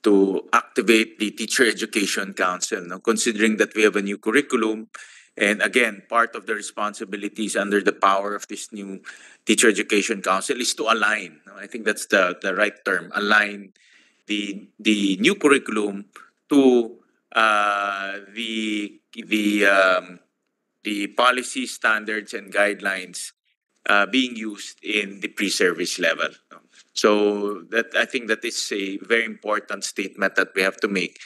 to activate the teacher education council no? considering that we have a new curriculum and again part of the responsibilities under the power of this new teacher education council is to align i think that's the the right term align the the new curriculum to uh, the the um, the policy standards and guidelines uh, being used in the pre-service level. So that I think that is a very important statement that we have to make,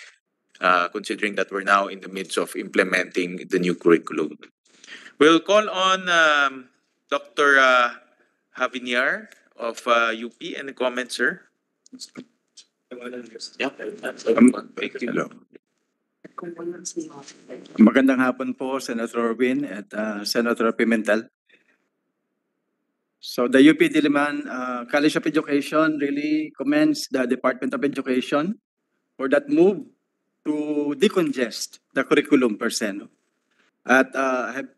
uh, considering that we're now in the midst of implementing the new curriculum. We'll call on um, Dr. Uh, Javiniar of uh, UP. Any comments, sir? Yeah. Thank you. Hello. Magandang hapon po, Senator Win at uh, Senator Pimentel. So the UP Diliman uh, College of Education really commends the Department of Education for that move to decongest the curriculum per se. no? At uh, I have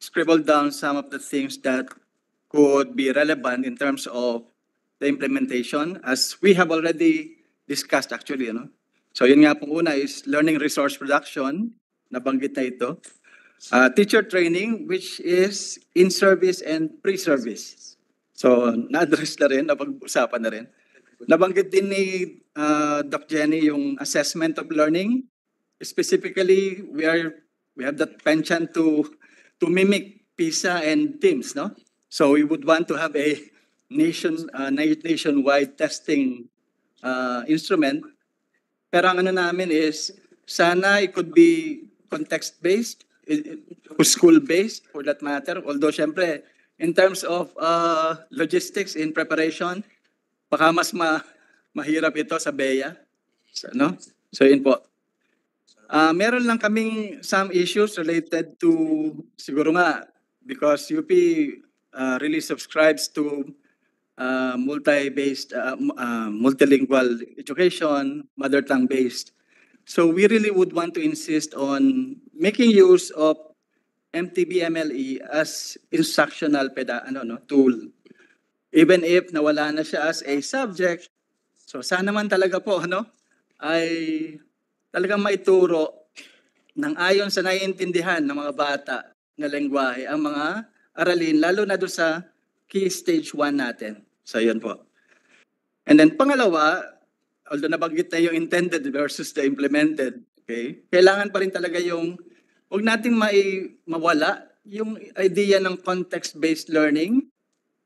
scribbled down some of the things that could be relevant in terms of the implementation as we have already discussed actually. Know? So yun nga pong una is learning resource production, nabanggit na ito. Uh, teacher training, which is in-service and pre-service. So, na-address na rin, napag-usapan na rin. Nabanggit din ni uh, Doc Jenny yung assessment of learning. Specifically, we are we have that penchant to to mimic PISA and TIMSS, no? So we would want to have a nation uh, na- nationwide testing uh, instrument. Pero ang ano namin is sana it could be context-based, i- i- school-based for that matter. Although syempre, in terms of uh, logistics in preparation, baka mas ma mahirap ito sa BEA. So, no? So yun po. Ah, meron lang kaming some issues related to siguro nga because UP uh, really subscribes to uh, multi-based, uh, uh, multilingual education, mother tongue based. So we really would want to insist on making use of MTB MLE E as instructional peda ano no tool. Even if nawala na siya as a subject, so sana man talaga po ano ay talagang maituro ng ayon sa naiintindihan ng mga bata na lengguwahe ang mga aralin lalo na doon sa key stage 1 natin. So yun po. And then pangalawa, although nabanggit na yung intended versus the implemented, okay? Kailangan pa rin talaga yung huwag nating mai mawala yung idea ng context-based learning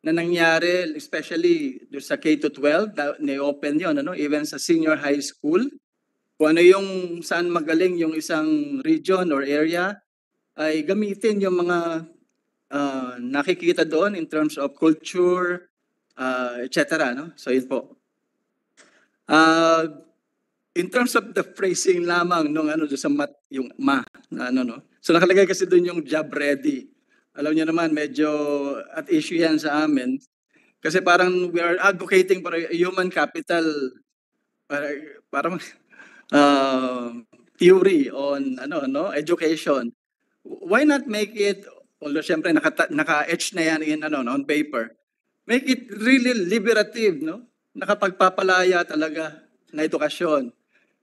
na nangyari especially doon sa K to 12, na, ni-open yun, ano? even sa senior high school. Kung ano yung saan magaling yung isang region or area, ay gamitin yung mga ah, nakikita doon in terms of culture, uh, etc. No? So yun po. Uh, in terms of the phrasing lamang nung ano sa mat, yung ma, na ano no. So nakalagay kasi doon yung job ready. Alam niyo naman medyo at issue yan sa amin. Kasi parang we are advocating for human capital para para uh, theory on ano no education. Why not make it although syempre naka naka-etch na yan in ano no, on paper. Make it really liberative no. Nakapagpapalaya talaga na edukasyon.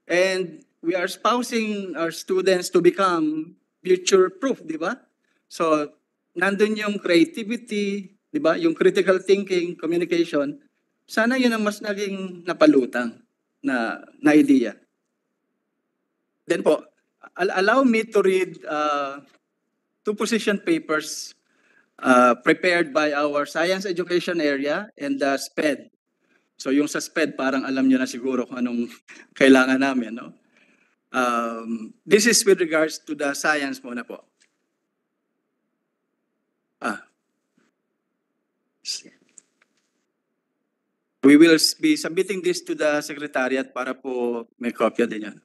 And we are espousing our students to become future-proof, di ba? So, nandun yung creativity, di ba? Yung critical thinking, communication. Sana yun ang mas naging napalutang na, na idea. Then po, al- allow me to read uh, two position papers uh, prepared by our science education area and the SPED. So yung sa SPED, parang alam nyo na siguro kung anong kailangan namin. No? Um, this is with regards to the science muna po. Ah. We will be submitting this to the Secretariat para po may kopya din yan.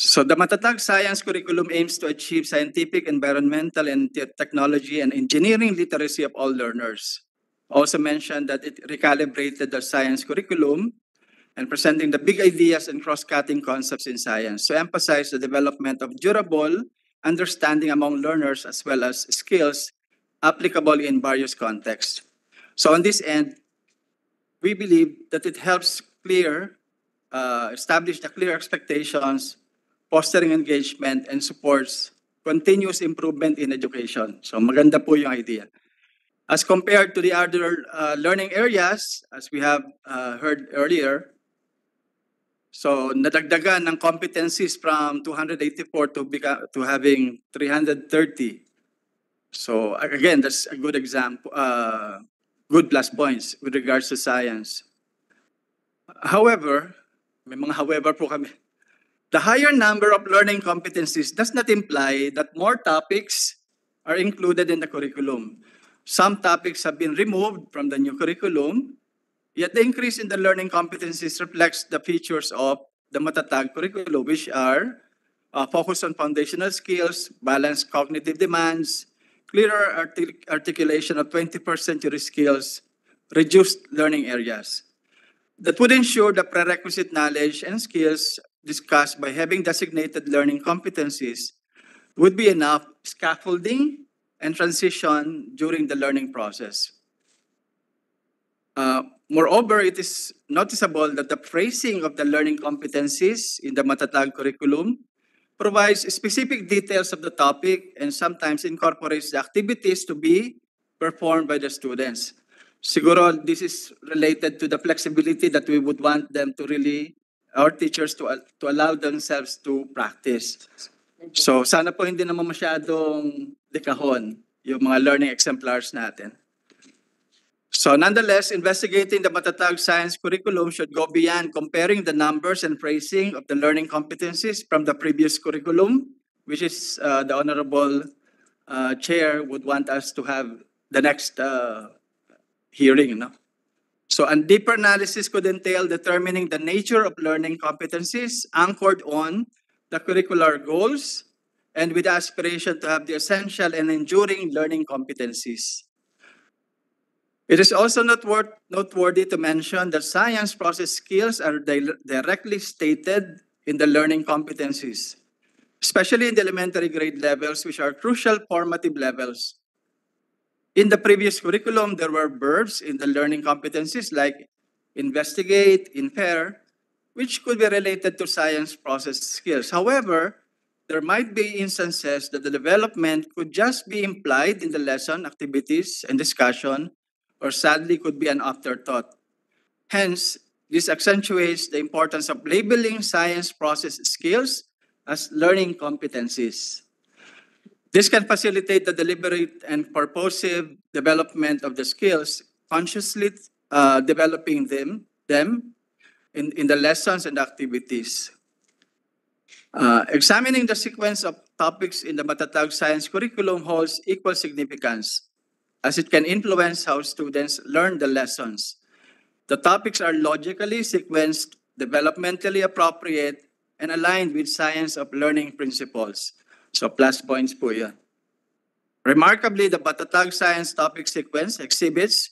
So the Matatag Science Curriculum aims to achieve scientific, environmental, and te- technology and engineering literacy of all learners. Also mentioned that it recalibrated the science curriculum and presenting the big ideas and cross-cutting concepts in science to emphasize the development of durable understanding among learners as well as skills applicable in various contexts. So on this end, we believe that it helps clear, uh, establish the clear expectations, fostering engagement, and supports continuous improvement in education. So maganda po yung idea. As compared to the other uh, learning areas, as we have uh, heard earlier, so nadagdagan ng competencies from 284 to, beca- to having 330. So again, that's a good example, uh, good plus points with regards to science. However, may mga however po kami. The higher number of learning competencies does not imply that more topics are included in the curriculum. Some topics have been removed from the new curriculum, yet the increase in the learning competencies reflects the features of the Matatag curriculum, which are uh, focus on foundational skills, balanced cognitive demands, clearer artic- articulation of 21st century skills, reduced learning areas. That would ensure the prerequisite knowledge and skills discussed by having designated learning competencies would be enough scaffolding and transition during the learning process. Uh, moreover, it is noticeable that the phrasing of the learning competencies in the Matatag curriculum provides specific details of the topic and sometimes incorporates the activities to be performed by the students. Siguro this is related to the flexibility that we would want them to really, our teachers to, to allow themselves to practice. So sana po hindi naman masyadong dekahon yung mga learning exemplars natin. So nonetheless, investigating the Matatag science curriculum should go beyond comparing the numbers and phrasing of the learning competencies from the previous curriculum, which is uh, the Honorable uh, Chair would want us to have the next uh, hearing. No? So a deeper analysis could entail determining the nature of learning competencies anchored on the curricular goals and with aspiration to have the essential and enduring learning competencies. It is also noteworthy, to mention that science process skills are di- directly stated in the learning competencies, especially in the elementary grade levels, which are crucial formative levels. In the previous curriculum, there were verbs in the learning competencies like investigate, infer, which could be related to science process skills. However, there might be instances that the development could just be implied in the lesson activities and discussion, or sadly could be an afterthought. Hence, this accentuates the importance of labeling science process skills as learning competencies. This can facilitate the deliberate and purposive development of the skills, consciously uh, developing them, them in, in the lessons and activities. Uh, examining the sequence of topics in the Matatag science curriculum holds equal significance as it can influence how students learn the lessons. The topics are logically sequenced, developmentally appropriate, and aligned with science of learning principles. So plus points po yan. Remarkably, the Matatag science topic sequence exhibits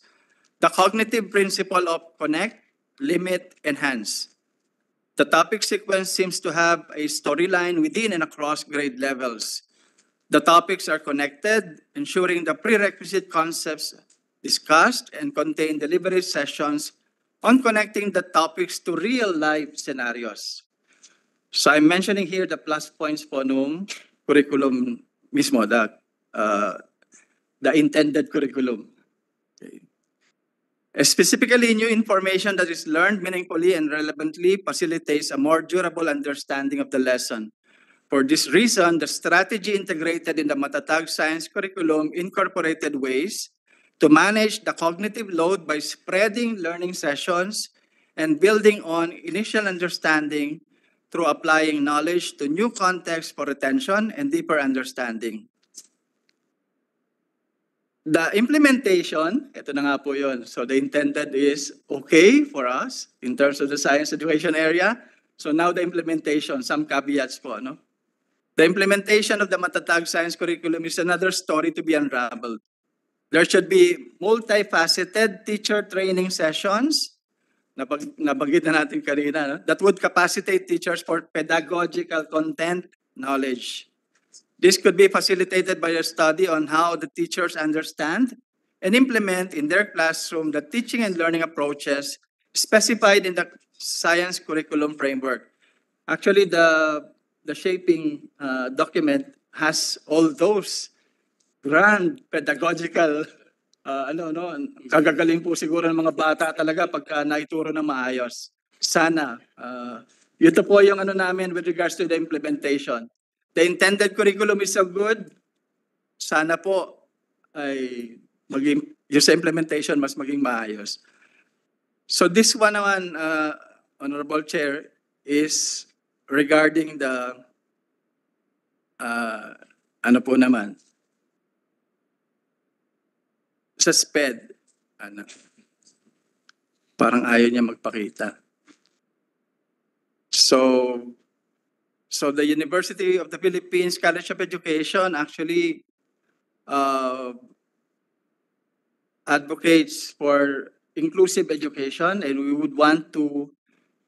the cognitive principle of connect, limit, enhance. The topic sequence seems to have a storyline within and across grade levels. The topics are connected, ensuring the prerequisite concepts discussed and contain deliberate sessions on connecting the topics to real life scenarios. So I'm mentioning here the plus points po nung curriculum mismo, the, uh, the intended curriculum. Okay. Specifically, new information that is learned meaningfully and relevantly facilitates a more durable understanding of the lesson. For this reason, the strategy integrated in the Matatag Science curriculum incorporated ways to manage the cognitive load by spreading learning sessions and building on initial understanding through applying knowledge to new contexts for retention and deeper understanding. The implementation, ito na nga po yun. So the intended is okay for us in terms of the science education area. So now the implementation, some caveats po, no? The implementation of the Matatag Science Curriculum is another story to be unraveled. There should be multifaceted teacher training sessions, nabag, nabanggit na natin kanina, no? that would capacitate teachers for pedagogical content knowledge. This could be facilitated by a study on how the teachers understand and implement in their classroom the teaching and learning approaches specified in the science curriculum framework. Actually, the, the shaping uh, document has all those grand pedagogical uh, ano no kagagaling po siguro ng mga bata talaga pagka naituro ng maayos. Sana uh, ito po yung ano namin with regards to the implementation. The intended curriculum is so good. Sana po ay maging yung sa implementation mas maging maayos. So this one naman, uh, Honorable Chair, is regarding the uh, ano po naman, sa SPED, ano, parang ayaw niya magpakita. So, so the University of the Philippines College of Education actually uh, advocates for inclusive education and we would want to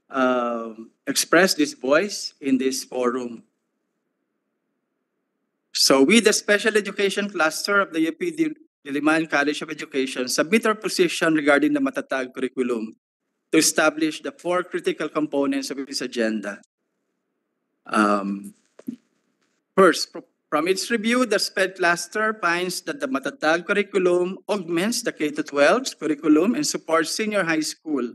uh, express this voice in this forum. So we, the Special Education Cluster of the UP Dil- Diliman College of Education, submit our position regarding the Matatag curriculum to establish the four critical components of its agenda. Um, first, fr- from its review, the SPED cluster finds that the Matatag curriculum augments the K-12 curriculum and supports senior high school,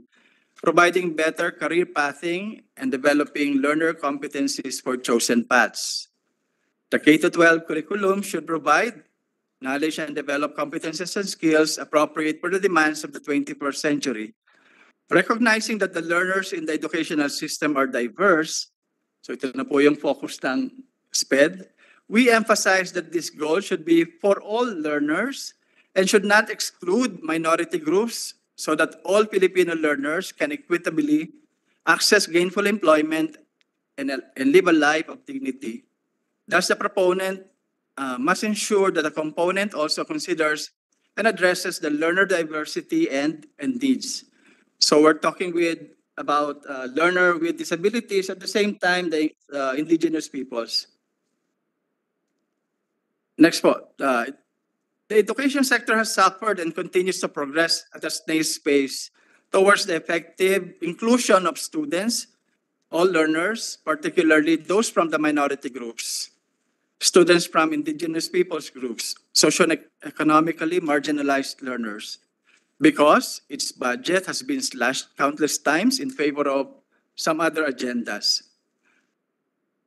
providing better career pathing and developing learner competencies for chosen paths. The K-12 curriculum should provide knowledge and develop competences and skills appropriate for the demands of the 21st century. Recognizing that the learners in the educational system are diverse, so ito na po yung focus ng SPED, we emphasize that this goal should be for all learners and should not exclude minority groups so that all Filipino learners can equitably access gainful employment and, and live a life of dignity. Thus, the proponent uh, must ensure that the component also considers and addresses the learner diversity and, and needs. So we're talking with about uh, learner with disabilities at the same time the uh, indigenous peoples. Next po, uh, the education sector has suffered and continues to progress at a snail's pace towards the effective inclusion of students, all learners, particularly those from the minority groups students from indigenous peoples groups, socioeconomically marginalized learners, because its budget has been slashed countless times in favor of some other agendas.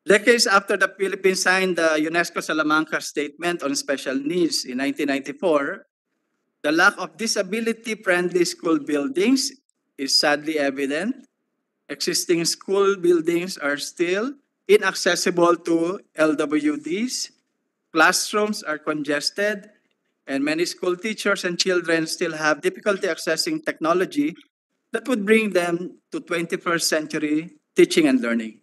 Decades after the Philippines signed the UNESCO Salamanca Statement on Special Needs in 1994, the lack of disability-friendly school buildings is sadly evident. Existing school buildings are still inaccessible to LWDs. Classrooms are congested, and many school teachers and children still have difficulty accessing technology that would bring them to 21st century teaching and learning.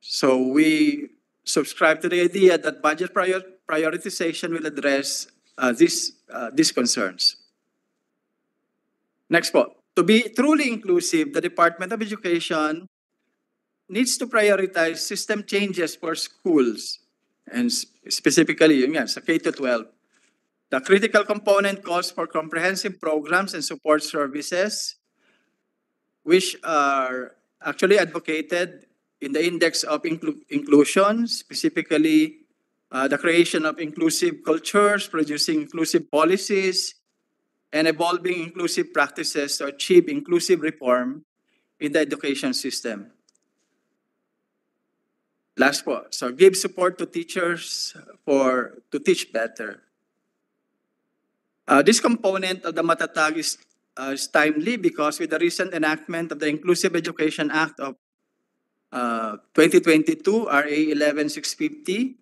So we subscribe to the idea that budget prior- prioritization will address uh, these, uh, these concerns. Next point. To be truly inclusive, the Department of Education needs to prioritize system changes for schools and specifically yun nga, sa K-12. The critical component calls for comprehensive programs and support services which are actually advocated in the index of inclu- inclusion, specifically uh, the creation of inclusive cultures, producing inclusive policies, and evolving inclusive practices to achieve inclusive reform in the education system. Last po, so give support to teachers for to teach better. Uh, this component of the Matatag is, uh, is timely because with the recent enactment of the Inclusive Education Act of uh, 2022, RA 11650,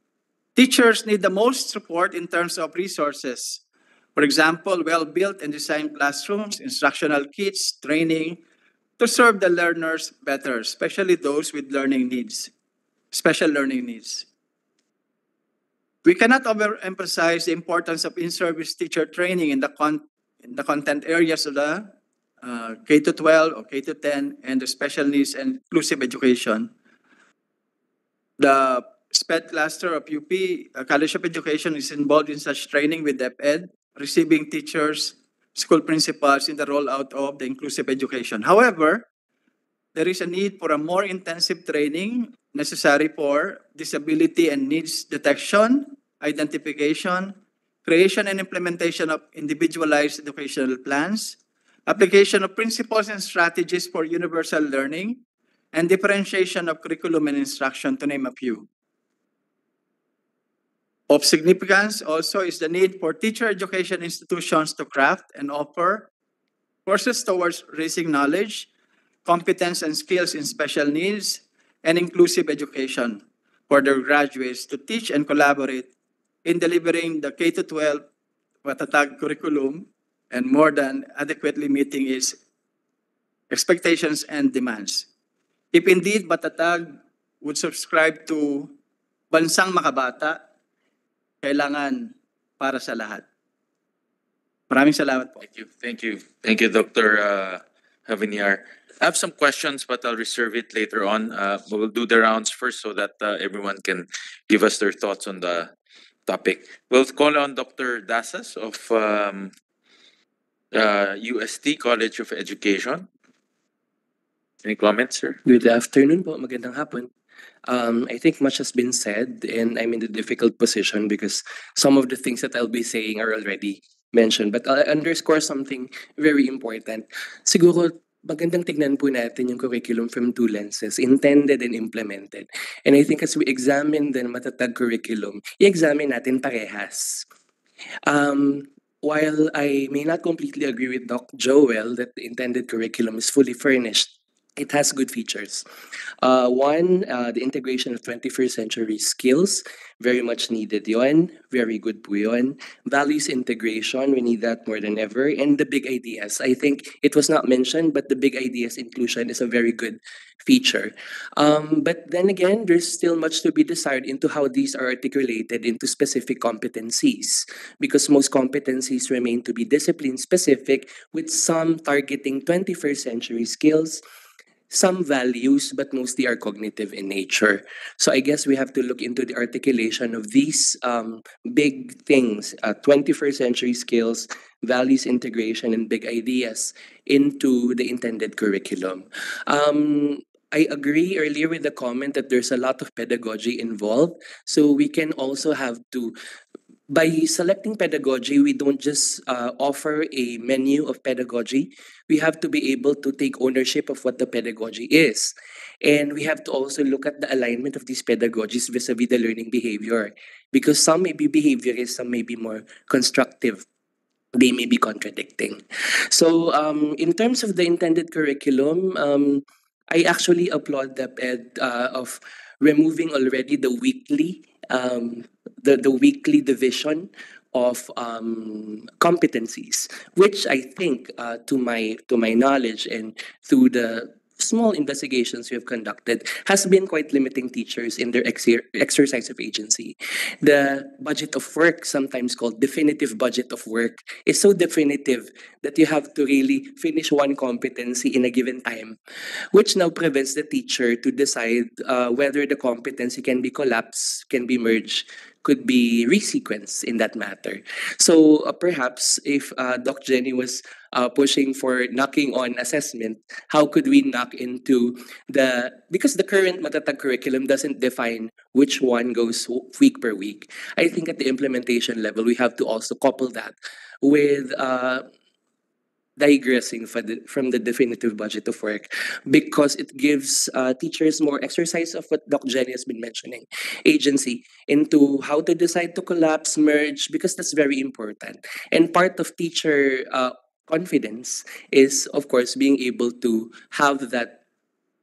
teachers need the most support in terms of resources. For example, well-built and designed classrooms, instructional kits, training to serve the learners better, especially those with learning needs, special learning needs. We cannot overemphasize the importance of in-service teacher training in the in the content areas of the uh, K to 12 or K to 10 and the special needs and inclusive education. The SPED cluster of UP, uh, College of Education is involved in such training with DepEd, receiving teachers, school principals in the rollout of the inclusive education. However, there is a need for a more intensive training necessary for disability and needs detection, identification, creation and implementation of individualized educational plans, application of principles and strategies for universal learning, and differentiation of curriculum and instruction, to name a few. Of significance also is the need for teacher education institutions to craft and offer courses towards raising knowledge, competence, and skills in special needs and inclusive education for their graduates to teach and collaborate in delivering the K to 12 Matatag curriculum and more than adequately meeting its expectations and demands. If indeed Matatag would subscribe to Bansang Makabata, kailangan para sa lahat. Maraming salamat po. Thank you, thank you, thank you, Dr. uh. I have some questions, but I'll reserve it later on. Uh, we will do the rounds first so that uh, everyone can give us their thoughts on the topic. We'll call on Dr. Dasas of um, uh, UST College of Education. Any comments, sir? Good afternoon po, magandang hapon. Um, I think much has been said and I'm in a difficult position because some of the things that I'll be saying are already mentioned. But I'll underscore something very important. Siguro magandang tignan po natin yung curriculum from two lenses, intended and implemented. And I think as we examine the matatag curriculum, i-examine natin parehas. Um, while I may not completely agree with Doc Joel that the intended curriculum is fully furnished, it has good features. Uh, one, uh, the integration of 21st century skills, very much needed yon. Very good po yun. Values integration, we need that more than ever. And the big ideas. I think it was not mentioned, but the big ideas inclusion is a very good feature. Um, but then again, there's still much to be desired into how these are articulated into specific competencies. Because most competencies remain to be discipline specific with some targeting 21st century skills some values, but mostly are cognitive in nature. So I guess we have to look into the articulation of these um, big things, uh, 21st century skills, values integration, and big ideas into the intended curriculum. Um, I agree earlier with the comment that there's a lot of pedagogy involved. So we can also have to by selecting pedagogy, we don't just uh, offer a menu of pedagogy. We have to be able to take ownership of what the pedagogy is. And we have to also look at the alignment of these pedagogies vis-a-vis the learning behavior. Because some may be behaviorist, some may be more constructive. They may be contradicting. So um, in terms of the intended curriculum, um, I actually applaud the PED uh, of removing already the weekly um, the, the weekly division of um, competencies, which I think, uh, to my to my knowledge and through the small investigations we have conducted, has been quite limiting teachers in their exer- exercise of agency. The budget of work, sometimes called definitive budget of work, is so definitive that you have to really finish one competency in a given time, which now prevents the teacher to decide uh, whether the competency can be collapsed, can be merged, could be resequenced in that matter. So uh, perhaps if uh, Doc Jenny was uh, pushing for knocking on assessment, how could we knock into the because the current Matatag curriculum doesn't define which one goes week per week. I think at the implementation level, we have to also couple that with uh, digressing from the, definitive budget of work because it gives uh, teachers more exercise of what Doc Jenny has been mentioning, agency into how to decide to collapse, merge, because that's very important. And part of teacher uh, confidence is, of course, being able to have that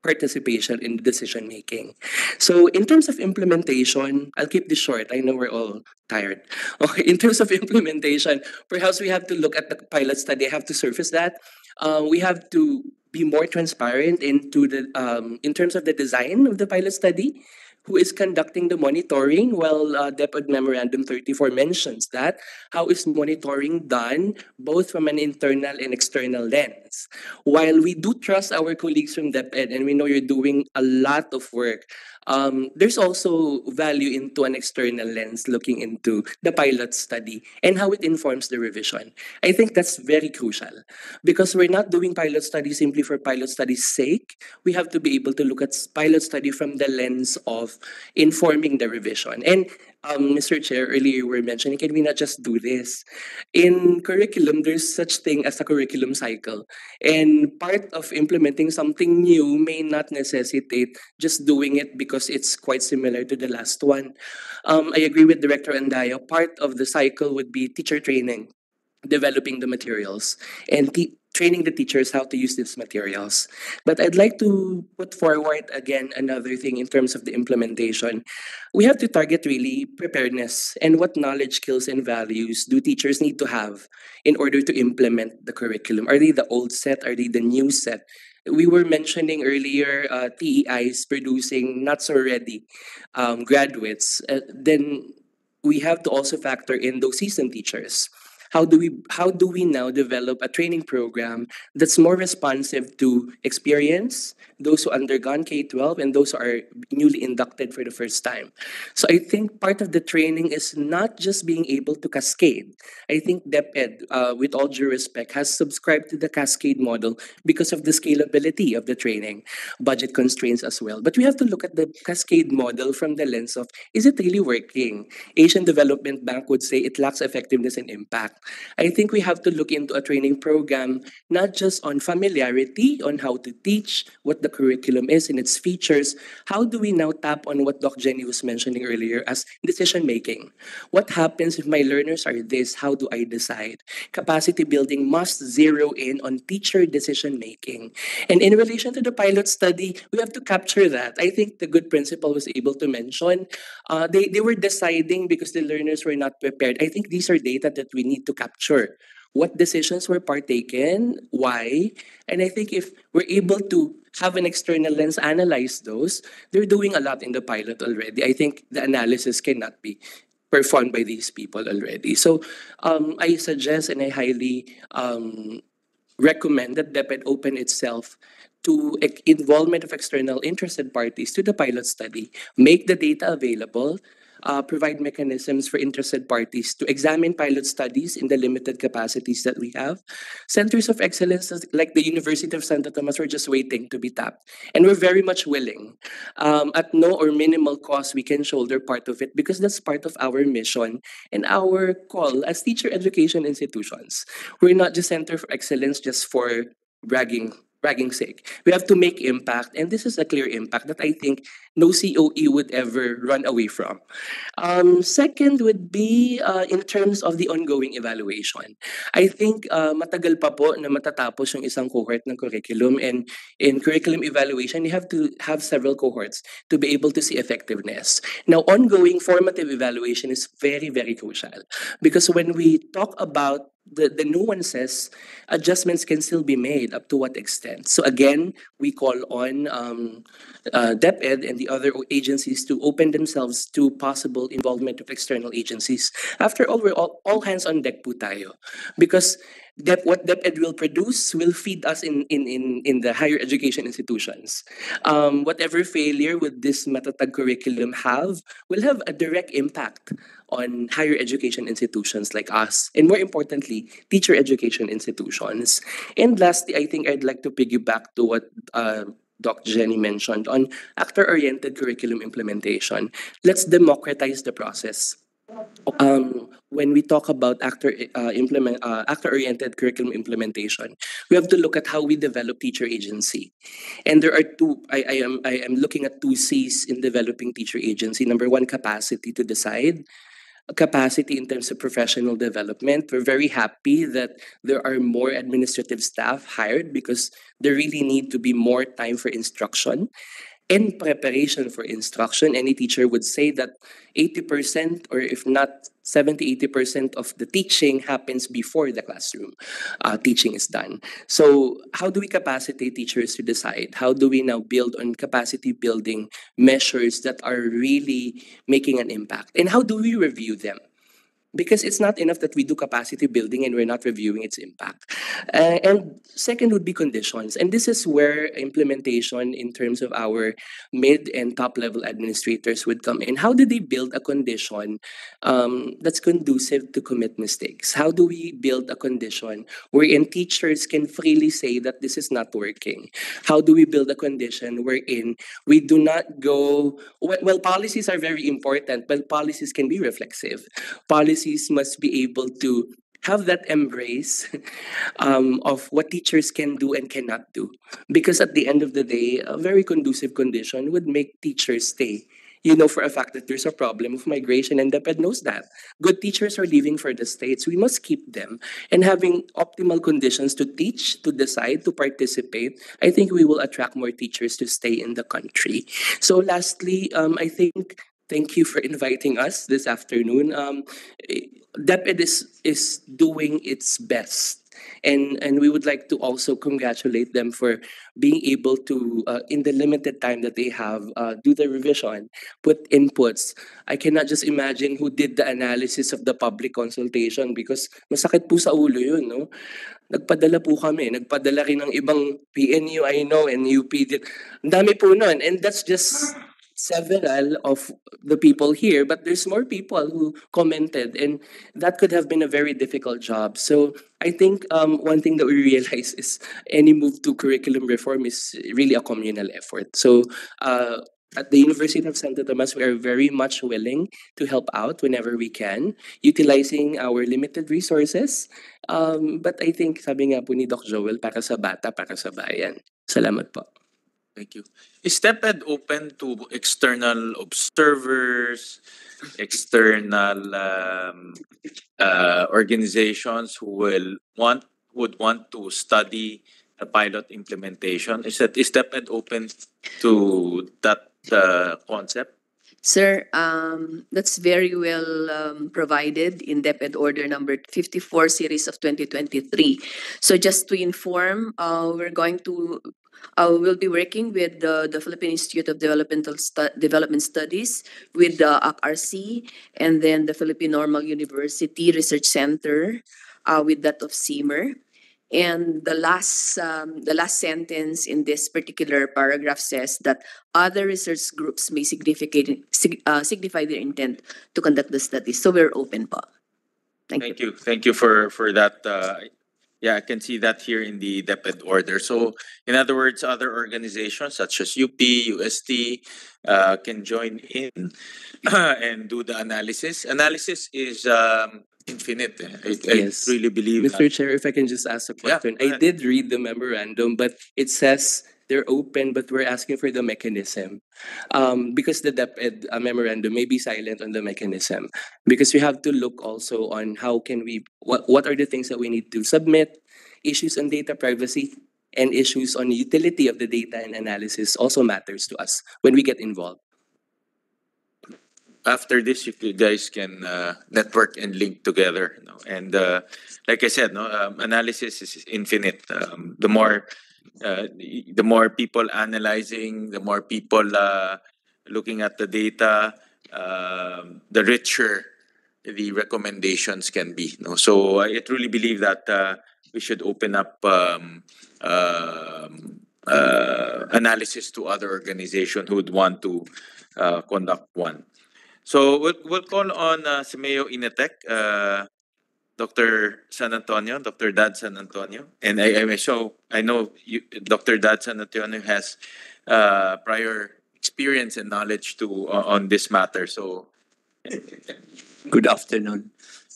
participation in decision making. So in terms of implementation, I'll keep this short. I know we're all tired. Okay, in terms of implementation, perhaps we have to look at the pilot study. I have to surface that. Uh, we have to be more transparent into the um, in terms of the design of the pilot study. Who is conducting the monitoring? Well, uh, DepEd Memorandum 34 mentions that. How is monitoring done, both from an internal and external lens? while we do trust our colleagues from DepEd and we know you're doing a lot of work, um, there's also value into an external lens looking into the pilot study and how it informs the revision. I think that's very crucial because we're not doing pilot study simply for pilot study's sake. We have to be able to look at pilot study from the lens of informing the revision. And um, Mr. Chair, earlier you were mentioning, can we not just do this? In curriculum, there's such thing as a curriculum cycle. And part of implementing something new may not necessitate just doing it because it's quite similar to the last one. Um, I agree with Director Andayo. Part of the cycle would be teacher training, developing the materials, and training the teachers how to use these materials. But I'd like to put forward again another thing in terms of the implementation. We have to target really preparedness and what knowledge, skills, and values do teachers need to have in order to implement the curriculum? Are they the old set? Are they the new set? We were mentioning earlier uh, TEIs producing not so ready um, graduates. Uh, then we have to also factor in those seasoned teachers. How do we how do we now develop a training program that's more responsive to experience, those who undergone K-12 and those who are newly inducted for the first time? So I think part of the training is not just being able to cascade. I think DepEd, uh, with all due respect, has subscribed to the cascade model because of the scalability of the training, budget constraints as well. But we have to look at the cascade model from the lens of is it really working? Asian Development Bank would say it lacks effectiveness and impact. I think we have to look into a training program not just on familiarity, on how to teach, what the curriculum is and its features. How do we now tap on what Doc Jenny was mentioning earlier as decision making? What happens if my learners are this? How do I decide? Capacity building must zero in on teacher decision making. And in relation to the pilot study, we have to capture that. I think the good principal was able to mention uh, they, they were deciding because the learners were not prepared. I think these are data that we need to capture. What decisions were partaken, why, and I think if we're able to have an external lens analyze those, they're doing a lot in the pilot already. I think the analysis cannot be performed by these people already. So um, I suggest and I highly um, recommend that DepEd open itself to involvement of external interested parties to the pilot study, make the data available, uh, provide mechanisms for interested parties to examine pilot studies in the limited capacities that we have. Centers of excellence like the University of Santo Tomas are just waiting to be tapped. And we're very much willing. Um, at no or minimal cost, we can shoulder part of it because that's part of our mission and our call as teacher education institutions. We're not just center for excellence just for bragging bragging sake. We have to make impact, and this is a clear impact that I think no COE would ever run away from. Um, second would be uh, in terms of the ongoing evaluation. I think uh, matagal pa po na matatapos yung isang cohort ng curriculum and in curriculum evaluation, you have to have several cohorts to be able to see effectiveness. Now, ongoing formative evaluation is very, very crucial because when we talk about the, the nuances, adjustments can still be made up to what extent. So again, we call on um, uh, DepEd and the other agencies to open themselves to possible involvement of external agencies. After all, we're all, all hands on deck po tayo. Because Dep- what DepEd will produce will feed us in, in, in, in the higher education institutions. Um, whatever failure would this Matatag curriculum have will have a direct impact on higher education institutions like us, and more importantly, teacher education institutions. And lastly, I think I'd like to piggyback to what uh, Jenny mentioned on actor-oriented curriculum implementation. Let's democratize the process. Um, when we talk about actor uh, implement uh, actor-oriented curriculum implementation, we have to look at how we develop teacher agency. And there are two. I, I am I am looking at two C's in developing teacher agency. Number one, capacity to decide. Capacity in terms of professional development. We're very happy that there are more administrative staff hired because there really need to be more time for instruction and preparation for instruction. Any teacher would say that 80% or if not 70 80% of the teaching happens before the classroom uh, teaching is done. So, how do we capacitate teachers to decide? How do we now build on capacity building measures that are really making an impact? And how do we review them? Because it's not enough that we do capacity building and we're not reviewing its impact. Uh, and second would be conditions. And this is where implementation in terms of our mid and top level administrators would come in. How do they build a condition um, that's conducive to commit mistakes? How do we build a condition wherein teachers can freely say that this is not working? How do we build a condition wherein we do not go, well, policies are very important, but policies can be reflexive. Policies must be able to have that embrace um, of what teachers can do and cannot do. Because at the end of the day, a very conducive condition would make teachers stay. You know for a fact that there's a problem of migration, and the DepEd knows that. Good teachers are leaving for the States. We must keep them. And having optimal conditions to teach, to decide, to participate, I think we will attract more teachers to stay in the country. So, lastly, um, I think Thank you for inviting us this afternoon. Um, DepEd is, is doing its best. And, and we would like to also congratulate them for being able to, uh, in the limited time that they have, uh, do the revision, put inputs. I cannot just imagine who did the analysis of the public consultation because masakit po sa ulo yun, no? Nagpadala po kami, nagpadala rin ng ibang PNU, I know, and UP. Ang dami po nun. And that's just several of the people here, but there's more people who commented, and that could have been a very difficult job. So I think um, one thing that we realize is any move to curriculum reform is really a communal effort. So uh, at the University of Santo Tomas, we are very much willing to help out whenever we can, utilizing our limited resources. Um, but I think, sabi nga po ni Doc Joel, para sa bata, para sa bayan. Salamat po. Thank you. Is DepEd open to external observers, external um, uh, organizations who will want would want to study the pilot implementation? Is that is DepEd open to that uh, concept? Sir, um, that's very well um, provided in DepEd Order Number 54 Series of 2023. So just to inform, uh, we're going to uh, we'll be working with the, the Philippine Institute of Developmental Stu- Development Studies, with the ACTRC, and then the Philippine Normal University Research Center, uh, with that of CIMER. And the last um, the last sentence in this particular paragraph says that other research groups may significate, sig- uh, signify their intent to conduct the study. So we're open po. Thank, Thank you. Thank you for for that. Yeah, I can see that here in the DepEd order. So, in other words, other organizations such as UP, UST uh, can join in and do the analysis. Analysis is um, infinite. eh. I, I really believe Mr. that. Chair, if I can just ask a question. go I did read the memorandum, but it says they're open, but we're asking for the mechanism. Um, because the DepEd uh, memorandum may be silent on the mechanism. Because we have to look also on how can we, what, what are the things that we need to submit, issues on data privacy, and issues on utility of the data and analysis also matters to us when we get involved. after this, you guys can uh, network and link together, you know, and uh, like I said, no, um, analysis is infinite. Um, the more, uh, the more people analyzing, the more people uh, looking at the data, um, the richer the recommendations can be. No, so I truly believe that uh, we should open up um, um, uh, analysis to other organizations who would want to uh, conduct one. So we'll, we'll call on uh, SEAMEO INNOTECH, uh, Dr. San Antonio, Dr. Dad San Antonio. And I, I so I know you, Dr. Dad San Antonio has uh, prior experience and knowledge to uh, on this matter. So Good afternoon.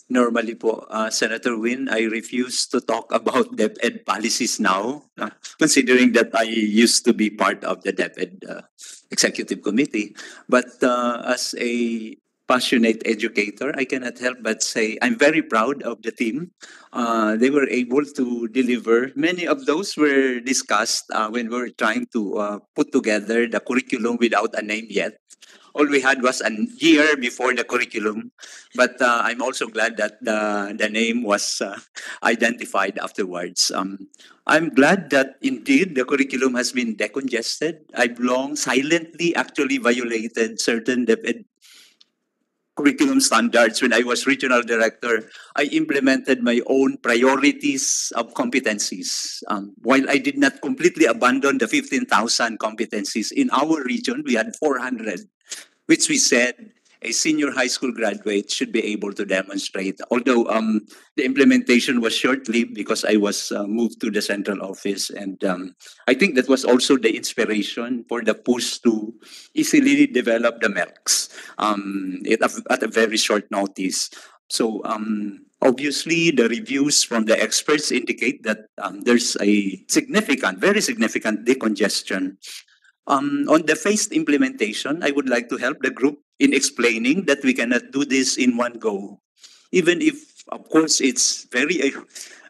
Normally po, uh, Senator Win, I refuse to talk about DepEd policies now, uh, considering that I used to be part of the DepEd uh, executive committee. But uh, as a passionate educator, I cannot help but say I'm very proud of the team. Uh, they were able to deliver. Many of those were discussed uh, when we were trying to uh, put together the curriculum without a name yet. All we had was a year before the curriculum, but uh, I'm also glad that the, the name was uh, identified afterwards. Um, I'm glad that indeed the curriculum has been decongested. I've long silently actually violated certain curriculum standards when I was regional director. I implemented my own priorities of competencies. Um, while I did not completely abandon the 15,000 competencies, in our region we had 400, which we said a senior high school graduate should be able to demonstrate. Although um, the implementation was short-lived because I was uh, moved to the central office, and um, I think that was also the inspiration for the push to easily develop the MELCs um, at, a, at a very short notice. So um, obviously, the reviews from the experts indicate that um, there's a significant, very significant decongestion um, on the phased implementation, I would like to help the group in explaining that we cannot do this in one go. Even if, of course, it's very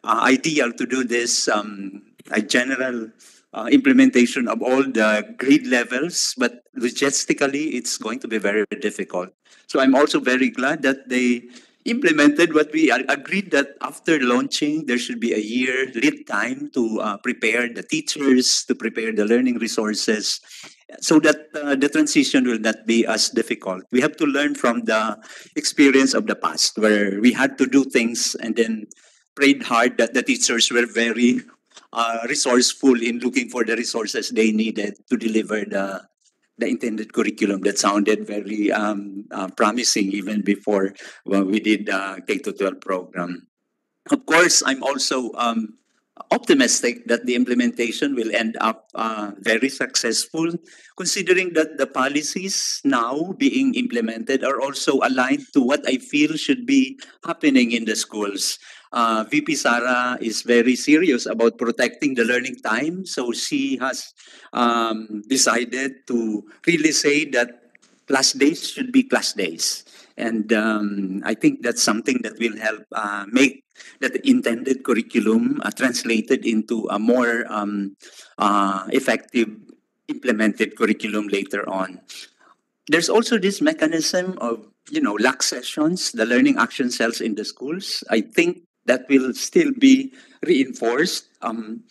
uh, ideal to do this um, a general uh, implementation of all the grid levels, but logistically, it's going to be very difficult. So I'm also very glad that they implemented what we agreed that after launching, there should be a year lead time to uh, prepare the teachers, to prepare the learning resources, so that uh, the transition will not be as difficult. We have to learn from the experience of the past, where we had to do things and then prayed hard that the teachers were very uh, resourceful in looking for the resources they needed to deliver the the intended curriculum that sounded very um, uh, promising even before we did the K to 12 program. Of course, I'm also um, optimistic that the implementation will end up uh, very successful, considering that the policies now being implemented are also aligned to what I feel should be happening in the schools. Uh, VP Sara is very serious about protecting the learning time, so she has um, decided to really say that class days should be class days. And um, I think that's something that will help uh, make that intended curriculum uh, translated into a more um, uh, effective implemented curriculum later on. There's also this mechanism of, you know, LAC sessions, the learning action cells in the schools. I think that will still be reinforced. Um,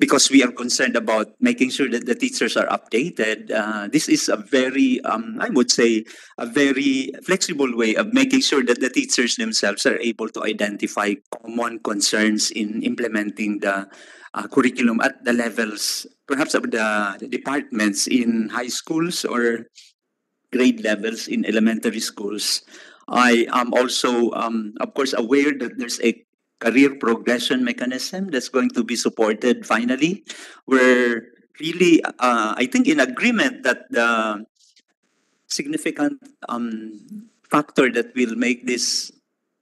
because we are concerned about making sure that the teachers are updated. Uh, this is a very, um, I would say, a very flexible way of making sure that the teachers themselves are able to identify common concerns in implementing the uh, curriculum at the levels, perhaps of the, the departments in high schools or grade levels in elementary schools. I am also, um, of course, aware that there's a career progression mechanism that's going to be supported finally. We're really, uh, I think, in agreement that the significant um, factor that will make this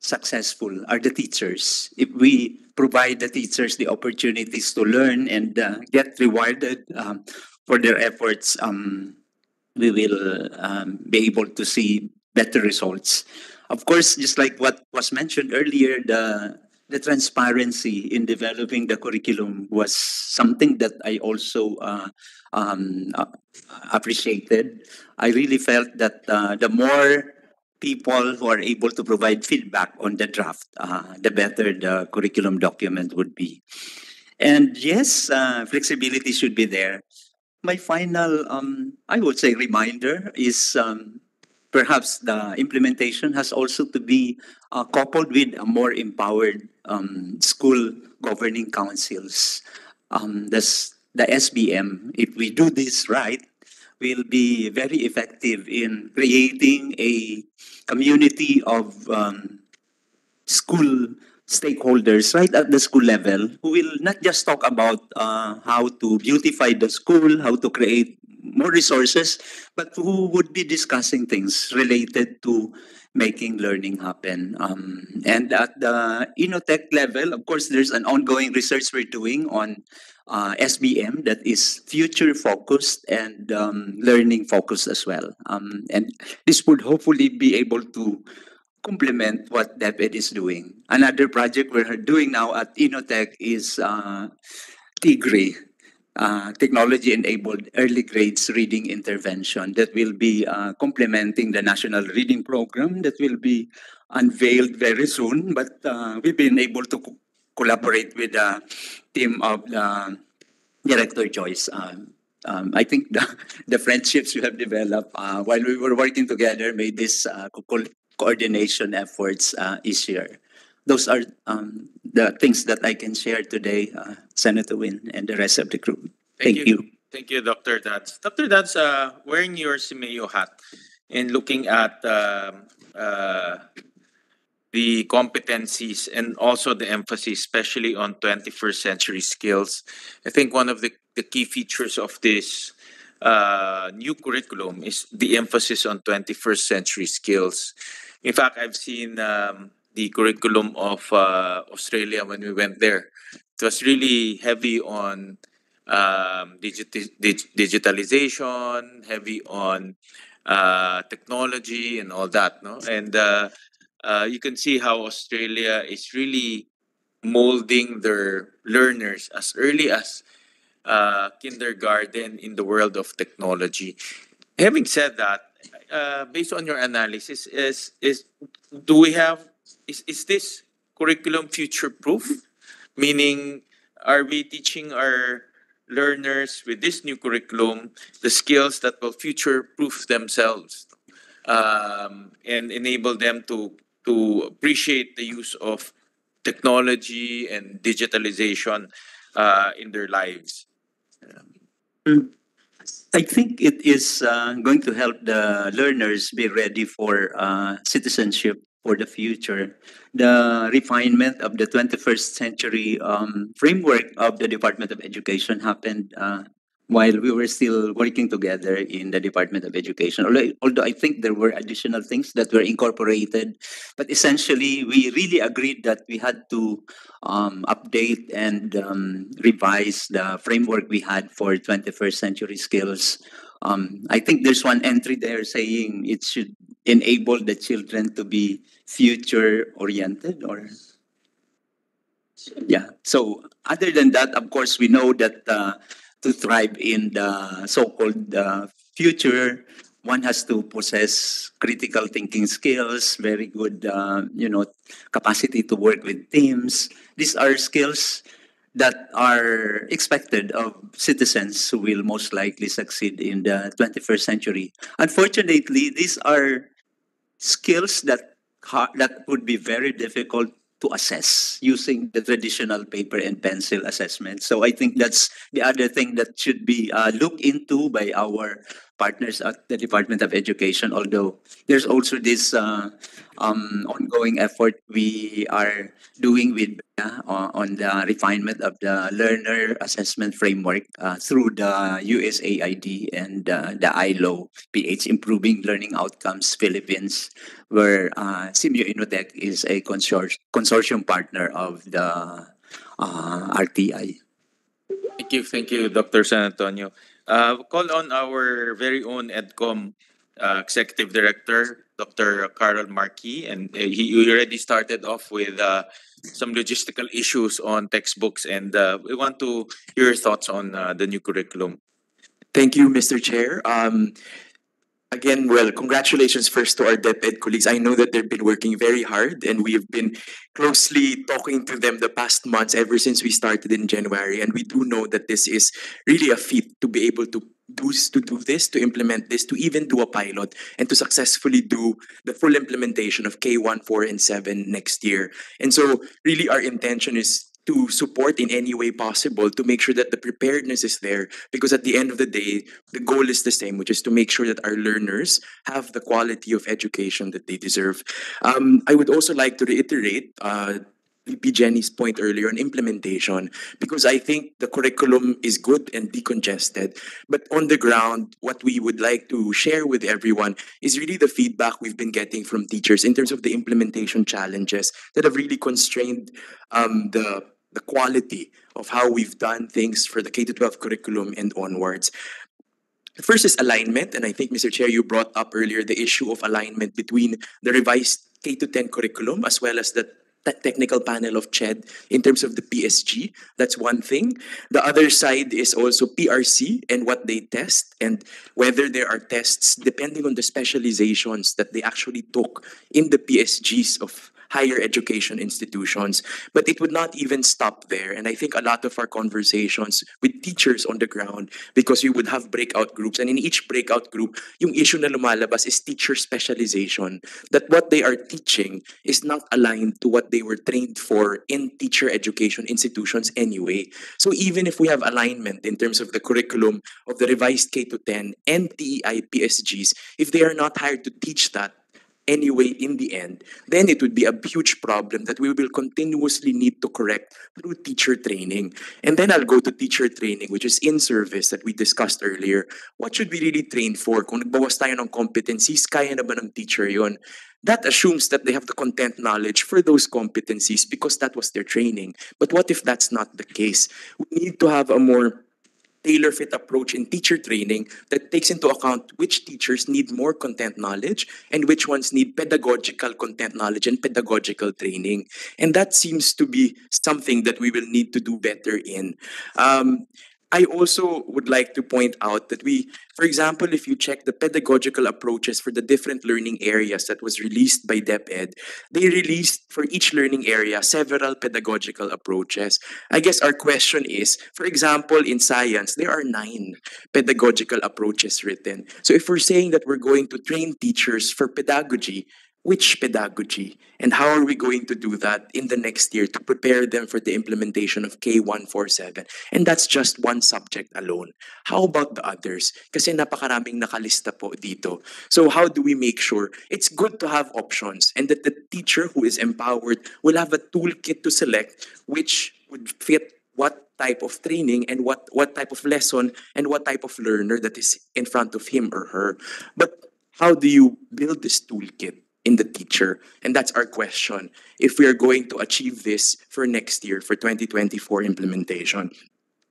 successful are the teachers. If we provide the teachers the opportunities to learn and uh, get rewarded um, for their efforts, um, we will um, be able to see better results. Of course, just like what was mentioned earlier, the the transparency in developing the curriculum was something that I also uh, um, uh, appreciated. I really felt that uh, the more people who are able to provide feedback on the draft, uh, the better the curriculum document would be. And yes, uh, flexibility should be there. My final, um, I would say, reminder is um, perhaps the implementation has also to be uh, coupled with a more empowered um, school governing councils. Um, this, the SBM, if we do this right, will be very effective in creating a community of um, school stakeholders right at the school level who will not just talk about uh, how to beautify the school, how to create more resources, but who would be discussing things related to making learning happen. Um, and at the INNOTECH level, of course, there's an ongoing research we're doing on uh, SBM that is future focused and um, learning focused as well. Um, and this would hopefully be able to complement what DepEd is doing. Another project we're doing now at INNOTECH is uh, Tigre, uh, technology-enabled early grades reading intervention that will be uh, complementing the national reading program that will be unveiled very soon. But uh, we've been able to co- collaborate with the team of Director Joyce. Um, um, I think the, the friendships we have developed uh, while we were working together made this uh, co- coordination efforts easier. Those are um, the things that I can share today, uh, Senator Win and the rest of the group. Thank, you. Thank you, Dr. Dats. Dr. Dats, uh, wearing your SEAMEO hat and looking at um, uh, the competencies and also the emphasis, especially on 21st century skills, I think one of the, the key features of this uh, new curriculum is the emphasis on 21st century skills. In fact, I've seen um, the curriculum of uh, Australia when we went there. It was really heavy on um, digiti- dig- digitalization, heavy on uh, technology and all that. No, and uh, uh, you can see how Australia is really molding their learners as early as uh, kindergarten in the world of technology. Having said that, uh, based on your analysis, is is do we have is is this curriculum future proof? Meaning, are we teaching our learners with this new curriculum the skills that will future proof themselves um, and enable them to to appreciate the use of technology and digitalization uh, in their lives. I think it is uh, going to help the learners be ready for uh, citizenship for the future. The refinement of the 21st century um, framework of the Department of Education happened uh, while we were still working together in the Department of Education. Although, although I think there were additional things that were incorporated, but essentially we really agreed that we had to um, update and um, revise the framework we had for 21st century skills. Um, I think there's one entry there saying it should enable the children to be future oriented or? Yeah so other than that of course we know that uh, to thrive in the so-called uh, future one has to possess critical thinking skills very good uh, you know capacity to work with teams. These are skills that are expected of citizens who will most likely succeed in the 21st century. Unfortunately these are skills that ha- that would be very difficult to assess using the traditional paper and pencil assessment. So I think that's the other thing that should be uh, looked into by our partners at the Department of Education. Although there's also this uh, um, ongoing effort we are doing with uh, on the refinement of the learner assessment framework uh, through the USAID and uh, the ILO PH Improving Learning Outcomes Philippines, where uh, SEAMEO INNOTECH is a consor- consortium partner of the uh, RTI. Thank you, thank you, Dr. San Antonio. Uh, call on our very own EDCOM uh, Executive Director, Dr. Karol Mark Yee, and uh, he already started off with uh, some logistical issues on textbooks, and uh, we want to hear your thoughts on uh, the new curriculum. Thank you, Mr. Chair. Um, again, well, congratulations first to our DepEd colleagues. I know that they've been working very hard and we've been closely talking to them the past months ever since we started in January. And we do know that this is really a feat to be able to boost to do this, to implement this, to even do a pilot, and to successfully do the full implementation of K1, 4, and 7 next year. And so, really, our intention is to support in any way possible to make sure that the preparedness is there because at the end of the day the goal is the same which is to make sure that our learners have the quality of education that they deserve um, i would also like to reiterate uh, VP Jenny's point earlier on implementation because I think the curriculum is good and decongested. But on the ground, what we would like to share with everyone is really the feedback we've been getting from teachers in terms of the implementation challenges that have really constrained um, the the quality of how we've done things for the K to 12 curriculum and onwards. The First is alignment, and I think, Mr. Chair, you brought up earlier the issue of alignment between the revised K to 10 curriculum as well as the technical panel of CHED in terms of the PSG. That's one thing. The other side is also PRC and what they test and whether there are tests depending on the specializations that they actually took in the PSGs of higher education institutions. But it would not even stop there. And I think a lot of our conversations with teachers on the ground, because we would have breakout groups, and in each breakout group, yung issue na lumalabas is teacher specialization. That what they are teaching is not aligned to what they were trained for in teacher education institutions anyway. So even if we have alignment in terms of the curriculum of the revised K to 10 and TEI PSGs, if they are not hired to teach that, anyway in the end, then it would be a huge problem that we will continuously need to correct through teacher training. And then I'll go to teacher training, which is in service that we discussed earlier. What should we really train for? Kung nagbawas tayo ng competencies, kaya na ba ng teacher yon? That assumes that they have the content knowledge for those competencies because that was their training. But what if that's not the case? We need to have a more tailor fit approach in teacher training that takes into account which teachers need more content knowledge and which ones need pedagogical content knowledge and pedagogical training. And that seems to be something that we will need to do better in. Um, I also would like to point out that we, for example, if you check the pedagogical approaches for the different learning areas that was released by DepEd, they released for each learning area several pedagogical approaches. I guess our question is, for example, in science, there are nine pedagogical approaches written. So if we're saying that we're going to train teachers for pedagogy, which pedagogy and how are we going to do that in the next year to prepare them for the implementation of K147 and that's just one subject alone. How about the others? Kasi napakaraming nakalista po dito. So how do we make sure? It's good to have options and that the teacher who is empowered will have a toolkit to select which would fit what type of training and what what type of lesson and what type of learner that is in front of him or her. But how do you build this toolkit in the teacher? And that's our question. If we are going to achieve this for next year, for 2024 implementation.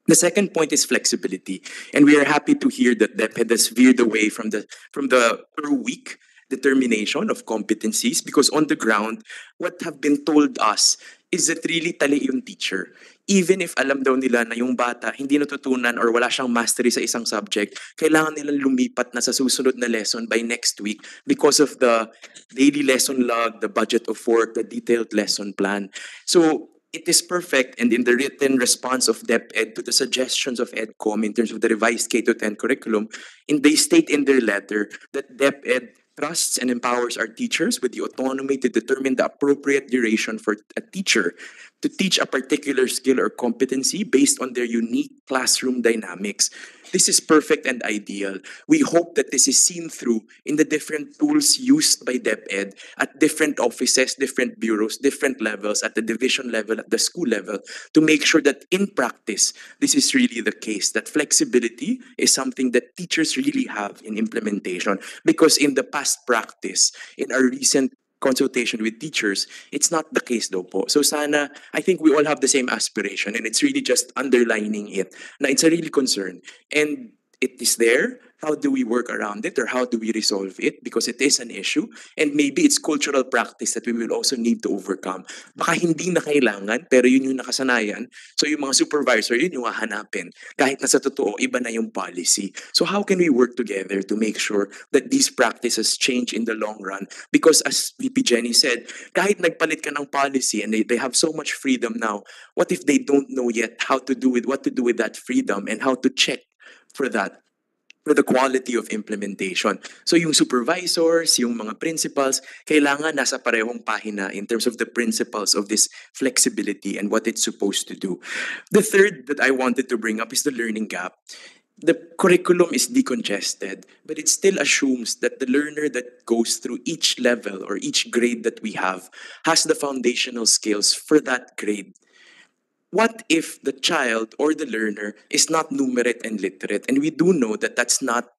The second point is flexibility. And we are happy to hear that DepEd has veered away from the from the per week determination of competencies because on the ground, what have been told us is that really tali yung teacher. Even if alam daw nila na yung bata hindi natutunan or wala siyang mastery sa isang subject, kailangan nilang lumipat na sa susunod na lesson by next week because of the daily lesson log, the budget of work, the detailed lesson plan. So it is perfect and in the written response of DepEd to the suggestions of EDCOM in terms of the revised K-10 curriculum, and they state in their letter that DepEd trusts and empowers our teachers with the autonomy to determine the appropriate duration for a teacher to teach a particular skill or competency based on their unique classroom dynamics. This is perfect and ideal. We hope that this is seen through in the different tools used by DepEd at different offices, different bureaus, different levels, at the division level, at the school level, to make sure that in practice, this is really the case, that flexibility is something that teachers really have in implementation. Because in the past practice, in our recent consultation with teachers, it's not the case though po. So sana, I think we all have the same aspiration and it's really just underlining it na it's a really concern. And it is there. How do we work around it or how do we resolve it? Because it is an issue and maybe it's cultural practice that we will also need to overcome. Baka hindi na kailangan pero yun yung nakasanayan. So yung mga supervisor, yun yung hahanapin. Kahit na sa totoo, iba na yung policy. So how can we work together to make sure that these practices change in the long run? Because as VP Jenny said, kahit nagpalit ka ng policy and they, they have so much freedom now, what if they don't know yet how to do with what to do with that freedom and how to check for that? for the quality of implementation. So yung supervisors, yung mga principals, kailangan nasa parehong pahina in terms of the principles of this flexibility and what it's supposed to do. The third that I wanted to bring up is the learning gap. The curriculum is decongested, but it still assumes that the learner that goes through each level or each grade that we have has the foundational skills for that grade. What if the child or the learner is not numerate and literate? And we do know that that's not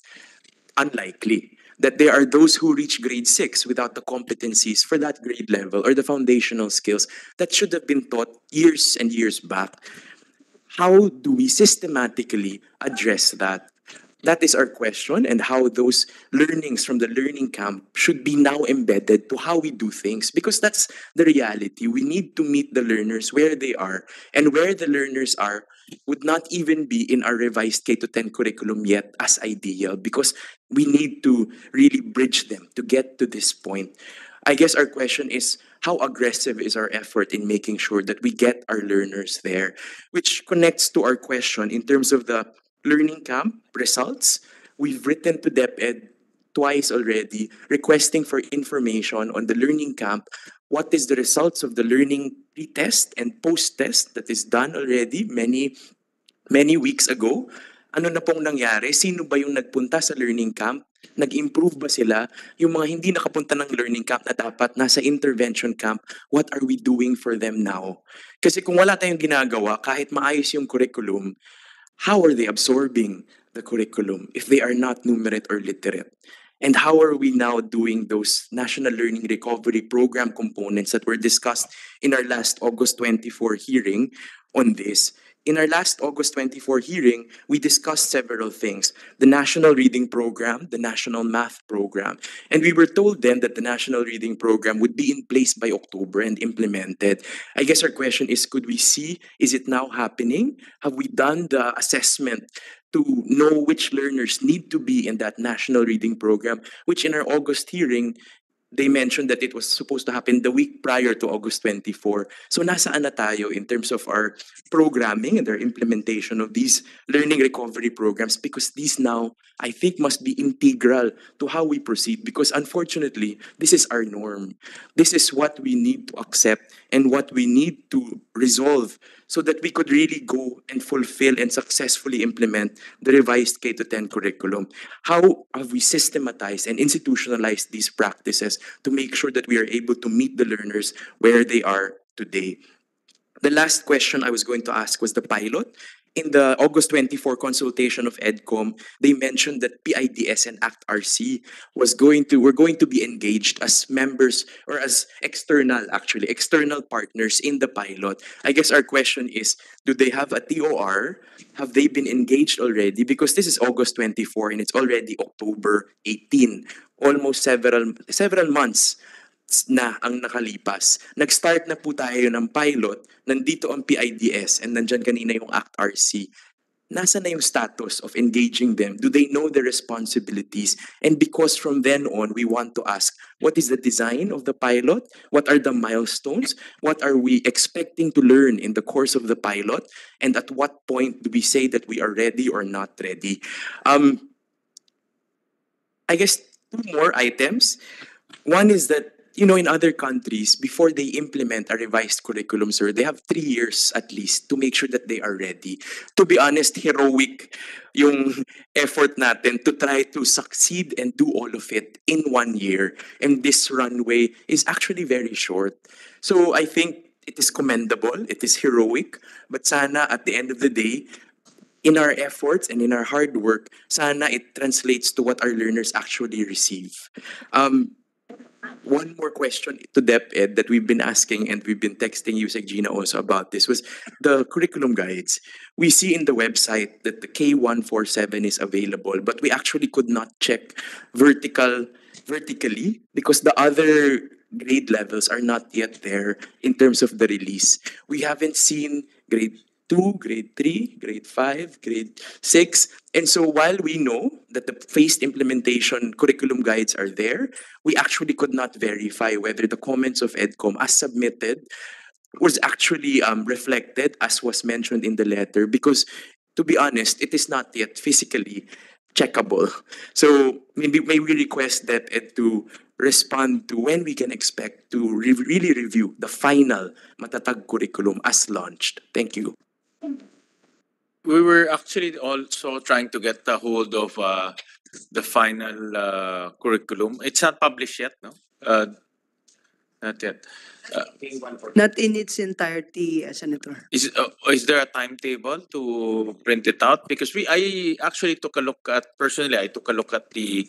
unlikely. That there are those who reach grade six without the competencies for that grade level or the foundational skills that should have been taught years and years back. How do we systematically address that? That is our question, and how those learnings from the learning camp should be now embedded to how we do things. Because that's the reality. We need to meet the learners where they are, and where the learners are would not even be in our revised K to 10 curriculum yet as ideal, because we need to really bridge them to get to this point. I guess our question is how aggressive is our effort in making sure that we get our learners there, which connects to our question in terms of the learning camp results. We've written to DepEd twice already requesting for information on the learning camp. What is the results of the learning pre-test and post-test that is done already many many weeks ago? Ano na pong nangyari? Sino ba yung nagpunta sa learning camp? Nag-improve ba sila? Yung mga hindi nakapunta ng learning camp na dapat nasa intervention camp, what are we doing for them now? Kasi kung wala tayong ginagawa, kahit maayos yung curriculum, how are they absorbing the curriculum if they are not numerate or literate? And how are we now doing those National Learning Recovery Program components that were discussed in our last August 24 hearing on this? In our last August 24 hearing, we discussed several things the National Reading Program, the National Math Program. And we were told then that the National Reading Program would be in place by October and implemented. I guess our question is could we see, is it now happening? Have we done the assessment to know which learners need to be in that National Reading Program, which in our August hearing, they mentioned that it was supposed to happen the week prior to August 24. So nasaan na tayo in terms of our programming and our implementation of these learning recovery programs because these now I think must be integral to how we proceed because unfortunately this is our norm. This is what we need to accept and what we need to resolve so that we could really go and fulfill and successfully implement the revised K to 10 curriculum. How have we systematized and institutionalized these practices to make sure that we are able to meet the learners where they are today? The last question I was going to ask was the pilot. In the August 24 consultation of EDCOM, they mentioned that PIDS and ACTRC was going to were going to be engaged as members or as external actually external partners in the pilot. I guess our question is do they have a TOR? Have they been engaged already? Because this is August 24 and it's already October 18. Almost several several months na ang nakalipas. Nag-start na po tayo ng pilot, nandito ang PIDS, and nandyan kanina yung ACT-RC. Nasa na yung status of engaging them? Do they know their responsibilities? And because from then on, we want to ask, what is the design of the pilot? What are the milestones? What are we expecting to learn in the course of the pilot? And at what point do we say that we are ready or not ready? Um, I guess two more items. One is that you know, in other countries, before they implement a revised curriculum, sir, they have three years at least to make sure that they are ready. To be honest, heroic yung effort natin to try to succeed and do all of it in one year. And this runway is actually very short. So I think it is commendable, it is heroic, but sana at the end of the day, in our efforts and in our hard work, sana it translates to what our learners actually receive. Um, one more question to DepEd that we've been asking and we've been texting Yusek Gina also about this was the curriculum guides. We see in the website that the K147 is available, but we actually could not check vertical vertically because the other grade levels are not yet there in terms of the release. We haven't seen grade 2, grade 3, grade 5, grade 6. And so while we know that the phased implementation curriculum guides are there, we actually could not verify whether the comments of EDCOM as submitted was actually um, reflected as was mentioned in the letter because to be honest, it is not yet physically checkable. So maybe may we request DepEd to respond to when we can expect to re- really review the final Matatag curriculum as launched. Thank you. We were actually also trying to get a hold of uh, the final uh, curriculum. It's not published yet, no? Uh, not yet. Uh, Not in its entirety, uh, Senator. is uh, is there a timetable to print it out? Because we I actually took a look at personally I took a look at the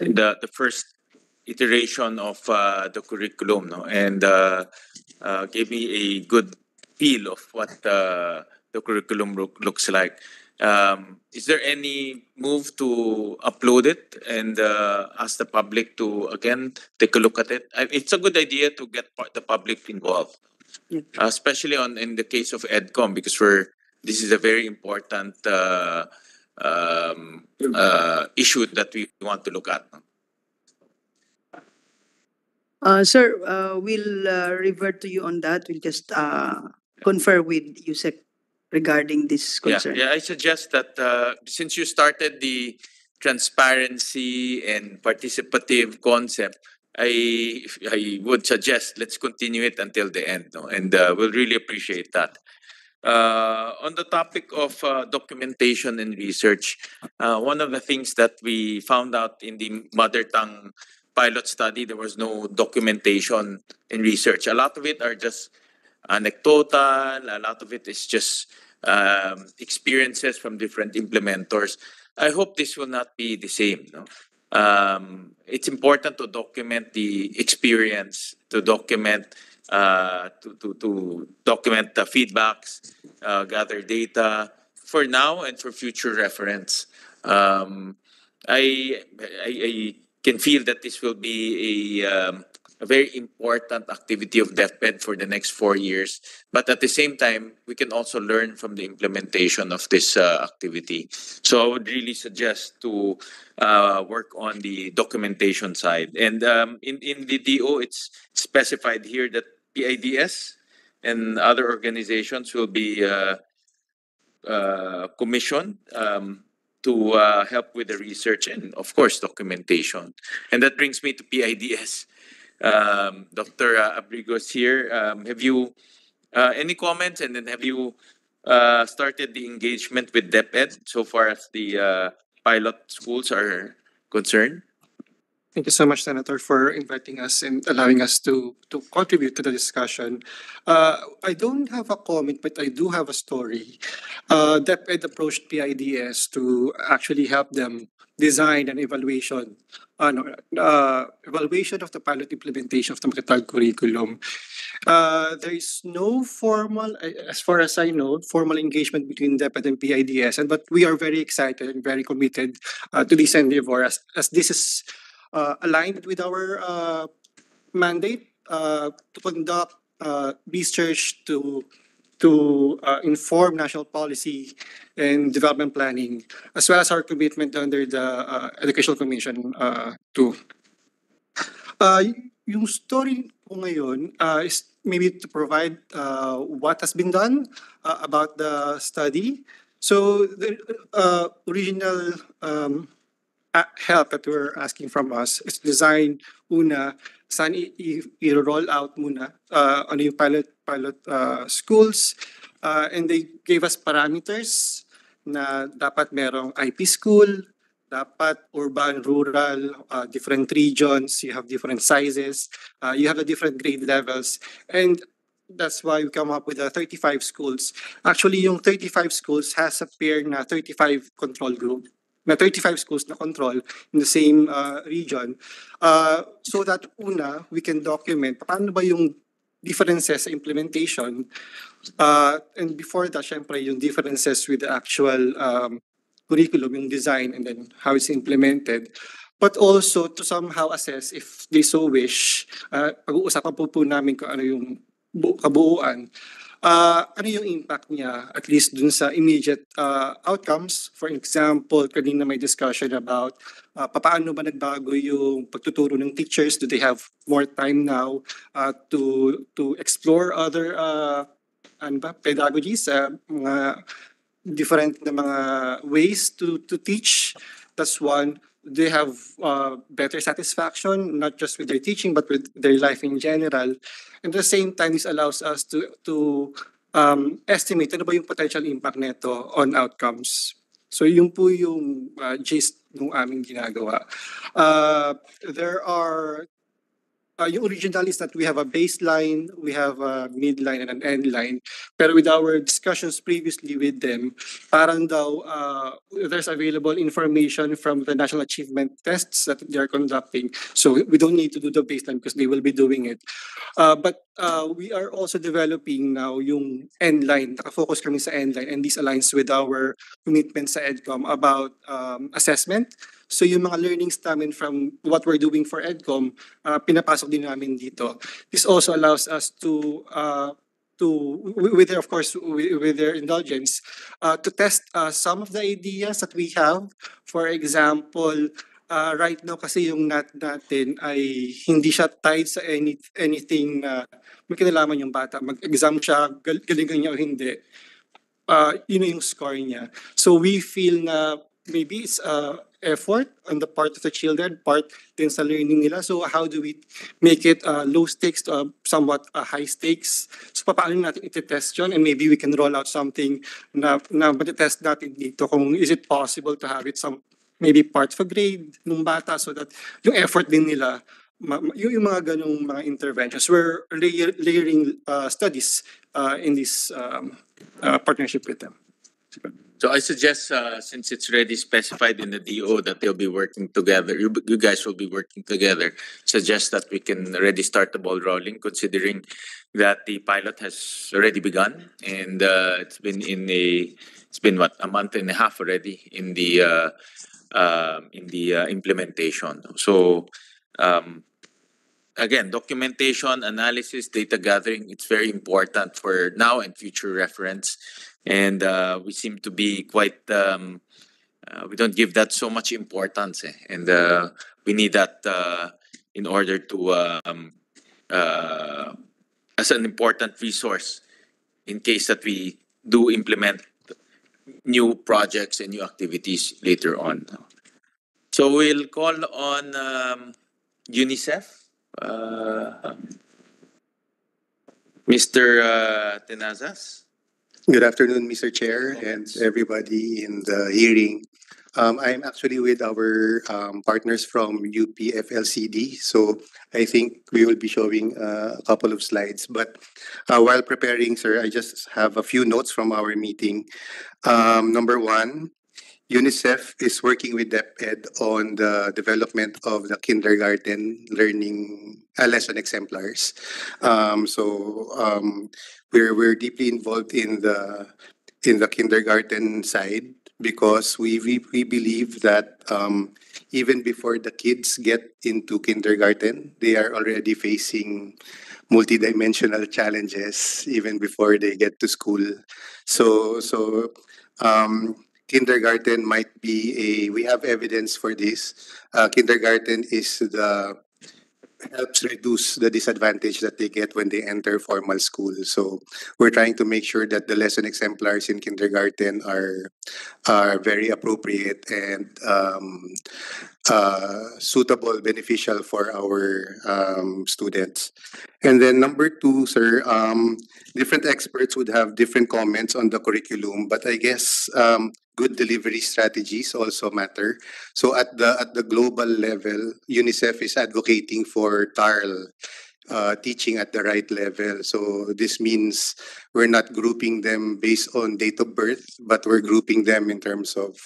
the the first iteration of uh, the curriculum, no, and uh, uh, gave me a good feel of what uh, the curriculum look, looks like. Um, is there any move to upload it and uh, ask the public to again take a look at it? It's a good idea to get the public involved, Yeah. especially on in the case of EdCom because we're this is a very important uh, um, uh, issue that we want to look at. Uh, sir, uh, we'll uh, revert to you on that. We'll just uh, confer with Yusek regarding this Yeah, concern. yeah, I suggest that uh, since you started the transparency and participative concept, I I would suggest let's continue it until the end, no? and uh, we'll really appreciate that. Uh, on the topic of uh, documentation and research, uh, one of the things that we found out in the mother tongue pilot study, there was no documentation and research. A lot of it are just anecdotal, a lot of it is just um, experiences from different implementors. I hope this will not be the same. No? Um, it's important to document the experience, to document uh, to, to, to document the feedbacks, uh, gather data for now and for future reference. Um, I, I, I can feel that this will be a, um, a very important activity of DepEd for the next four years. But at the same time, we can also learn from the implementation of this uh, activity. So I would really suggest to uh, work on the documentation side. And um, in, in the DO, it's specified here that PIDS and other organizations will be uh, uh, commissioned um, to uh, help with the research and, of course, documentation. And that brings me to PIDS. Um, Dr. Abrigo is here. Um, have you uh, any comments? And then have you uh, started the engagement with DepEd so far as the uh, pilot schools are concerned? Thank you so much, Senator, for inviting us and allowing us to to contribute to the discussion. Uh, I don't have a comment, but I do have a story. Uh, DepEd approached PIDS to actually help them design an evaluation, ano, uh, evaluation of the pilot implementation of the Matatag curriculum. Uh, there is no formal, as far as I know, formal engagement between DepEd and PIDS, and but we are very excited and very committed uh, to this endeavor as, as this is uh, aligned with our uh, mandate uh, to conduct uh, research to to uh, inform national policy and development planning, as well as our commitment under the uh, Educational Commission uh, too. Uh, yung story ko ngayon uh, is maybe to provide uh, what has been done uh, about the study. So the uh, original um, help that we're asking from us is design una saan i-roll out muna uh, ano yung pilot pilot uh, schools uh, and they gave us parameters na dapat merong IP school dapat urban rural uh, different regions you have different sizes uh, you have the different grade levels and that's why we come up with the 35 schools. Actually yung 35 schools has a pair na 35 control group na 35 schools na control in the same uh, region. Uh, so that una we can document paano ba yung differences sa implementation. Uh, and before that syempre yung differences with the actual um, curriculum yung design and then how it's implemented. But also to somehow assess if they so wish uh, pag-uusapan po po namin kung ano yung bu- kabuuan uh, ano yung impact niya at least dun sa immediate uh, outcomes. For example, kanina may discussion about uh, paano ba nagbago yung pagtuturo ng teachers? Do they have more time now uh, to to explore other uh, ano ba, pedagogies, uh, mga different na mga ways to to teach That's one. They have uh, better satisfaction, not just with their teaching, but with their life in general. And at the same time, this allows us to to um, estimate ano ba yung potential impact nito on outcomes. So yun po yung uh, gist ng aming ginagawa. Uh, there are uh, yung original is that we have a baseline, we have a midline and an end line. Pero with our discussions previously with them, parang daw uh, there's available information from the national achievement tests that they are conducting. So we don't need to do the baseline because they will be doing it. Uh, but uh, we are also developing now yung end line. Nakafocus kami sa end line and this aligns with our commitment sa EDCOM about um, assessment. So yung mga learnings namin from what we're doing for EDCOM, uh, pinapasok din namin dito. This also allows us to uh, to wi- with their, of course with their indulgence uh, to test uh, some of the ideas that we have. For example, uh, right now kasi yung nat natin ay hindi siya tied sa any anything na may kinalaman yung bata. Mag-exam siya, gal- galingan niya o hindi. Uh, yun yung score niya. So we feel na maybe it's uh, effort on the part of the children, part din sa learning nila. So how do we make it uh, low stakes to uh, somewhat uh, high stakes? So paano natin iti-test yun? And maybe we can roll out something na, na matitest natin dito kung is it possible to have it some maybe part of a grade ng bata so that yung effort din nila yung, yung mga ganong mga interventions we're layer, layering uh, studies uh, in this um, uh, partnership with them. So I suggest, uh, since it's already specified in the DO that they'll be working together, you, you guys will be working together. Suggest that we can already start the ball rolling, considering that the pilot has already begun and uh, it's been in a, it's been what a month and a half already in the uh, in the uh, implementation. So um, again, documentation, analysis, data gathering, it's very important for now and future reference. And uh, we seem to be quite, um, uh, we don't give that so much importance. eh. And uh, we need that uh, in order to, um, as an important resource in case that we do implement new projects and new activities later on. So we'll call on um, UNICEF. Uh, Mr. Uh, Tenazas. Good afternoon, Mr. Chair and everybody in the hearing. Um, I'm actually with our um, partners from UPFLCD, so I think we will be showing uh, a couple of slides. But uh, while preparing, sir, I just have a few notes from our meeting. Um, number one, UNICEF is working with DepEd on the development of the kindergarten learning uh, lesson exemplars. Um, so um, we're we're deeply involved in the in the kindergarten side because we we, we believe that um, even before the kids get into kindergarten, they are already facing multidimensional challenges even before they get to school. So so um, kindergarten might be a we have evidence for this. Uh, kindergarten is the helps reduce the disadvantage that they get when they enter formal school. So we're trying to make sure that the lesson exemplars in kindergarten are are very appropriate and um, uh, suitable, beneficial for our um, students. And then number two, sir, um, different experts would have different comments on the curriculum, but I guess um, good delivery strategies also matter. So at the at the global level, UNICEF is advocating for TARL uh, teaching at the right level. So this means we're not grouping them based on date of birth, but we're grouping them in terms of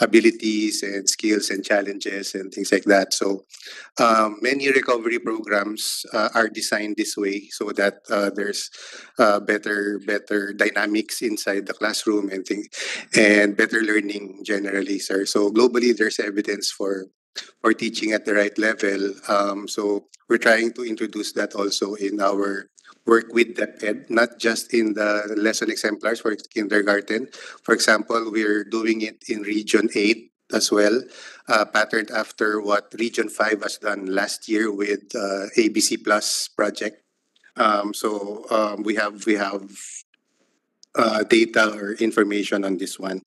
abilities and skills and challenges and things like that. So um, many recovery programs uh, are designed this way so that uh, there's uh, better better dynamics inside the classroom and things and better learning generally, sir. So globally, there's evidence for for teaching at the right level. Um, so we're trying to introduce that also in our work with DepEd, not just in the lesson exemplars for kindergarten. For example, we're doing it in Region 8 as well, uh, patterned after what Region 5 has done last year with uh, ABC Plus project. Um, so um, we have we have uh, data or information on this one.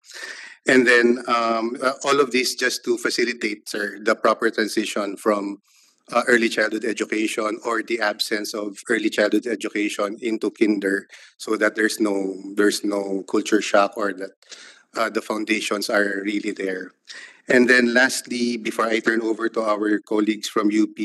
And then um, uh, all of this just to facilitate, sir, the proper transition from uh, early childhood education or the absence of early childhood education into kinder, so that there's no there's no culture shock or that uh, the foundations are really there. And then lastly, before I turn over to our colleagues from UP,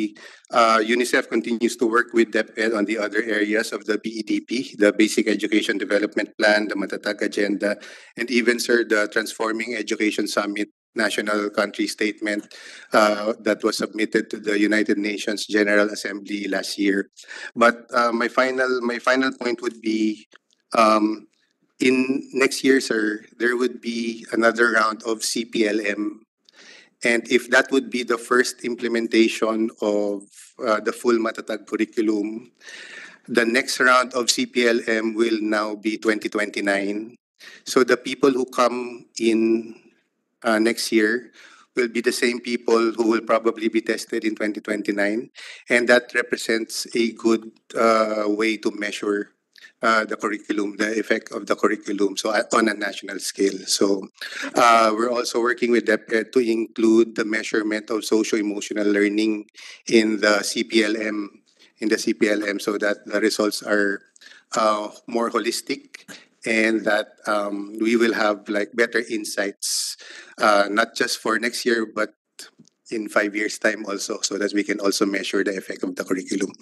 uh, UNICEF continues to work with DepEd on the other areas of the BEDP, the Basic Education Development Plan, the Matatag Agenda, and even, sir, the Transforming Education Summit national country statement uh, that was submitted to the United Nations General Assembly last year. But uh, my final my final point would be um, in next year, sir, there would be another round of SEA-PLM. And if that would be the first implementation of uh, the full Matatag curriculum, the next round of SEA-PLM will now be 2029. So the people who come in uh, next year will be the same people who will probably be tested in 2029. And that represents a good uh, way to measure uh, the curriculum, the effect of the curriculum, so uh, on a national scale. So uh, we're also working with DepEd to include the measurement of socio-emotional learning in the SEA-PLM, in the SEA-PLM, so that the results are uh, more holistic and that um, we will have like better insights, uh, not just for next year, but in five years' time also, so that we can also measure the effect of the curriculum.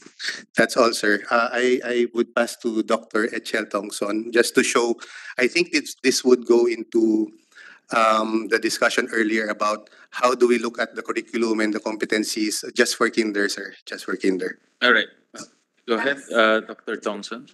That's all, sir. Uh, I, I would pass to Dr. Echel Tongson just to show, I think this, this would go into um, the discussion earlier about how do we look at the curriculum and the competencies just for kinder, sir, just for kinder. All right. Go ahead, uh, Dr. Tongson.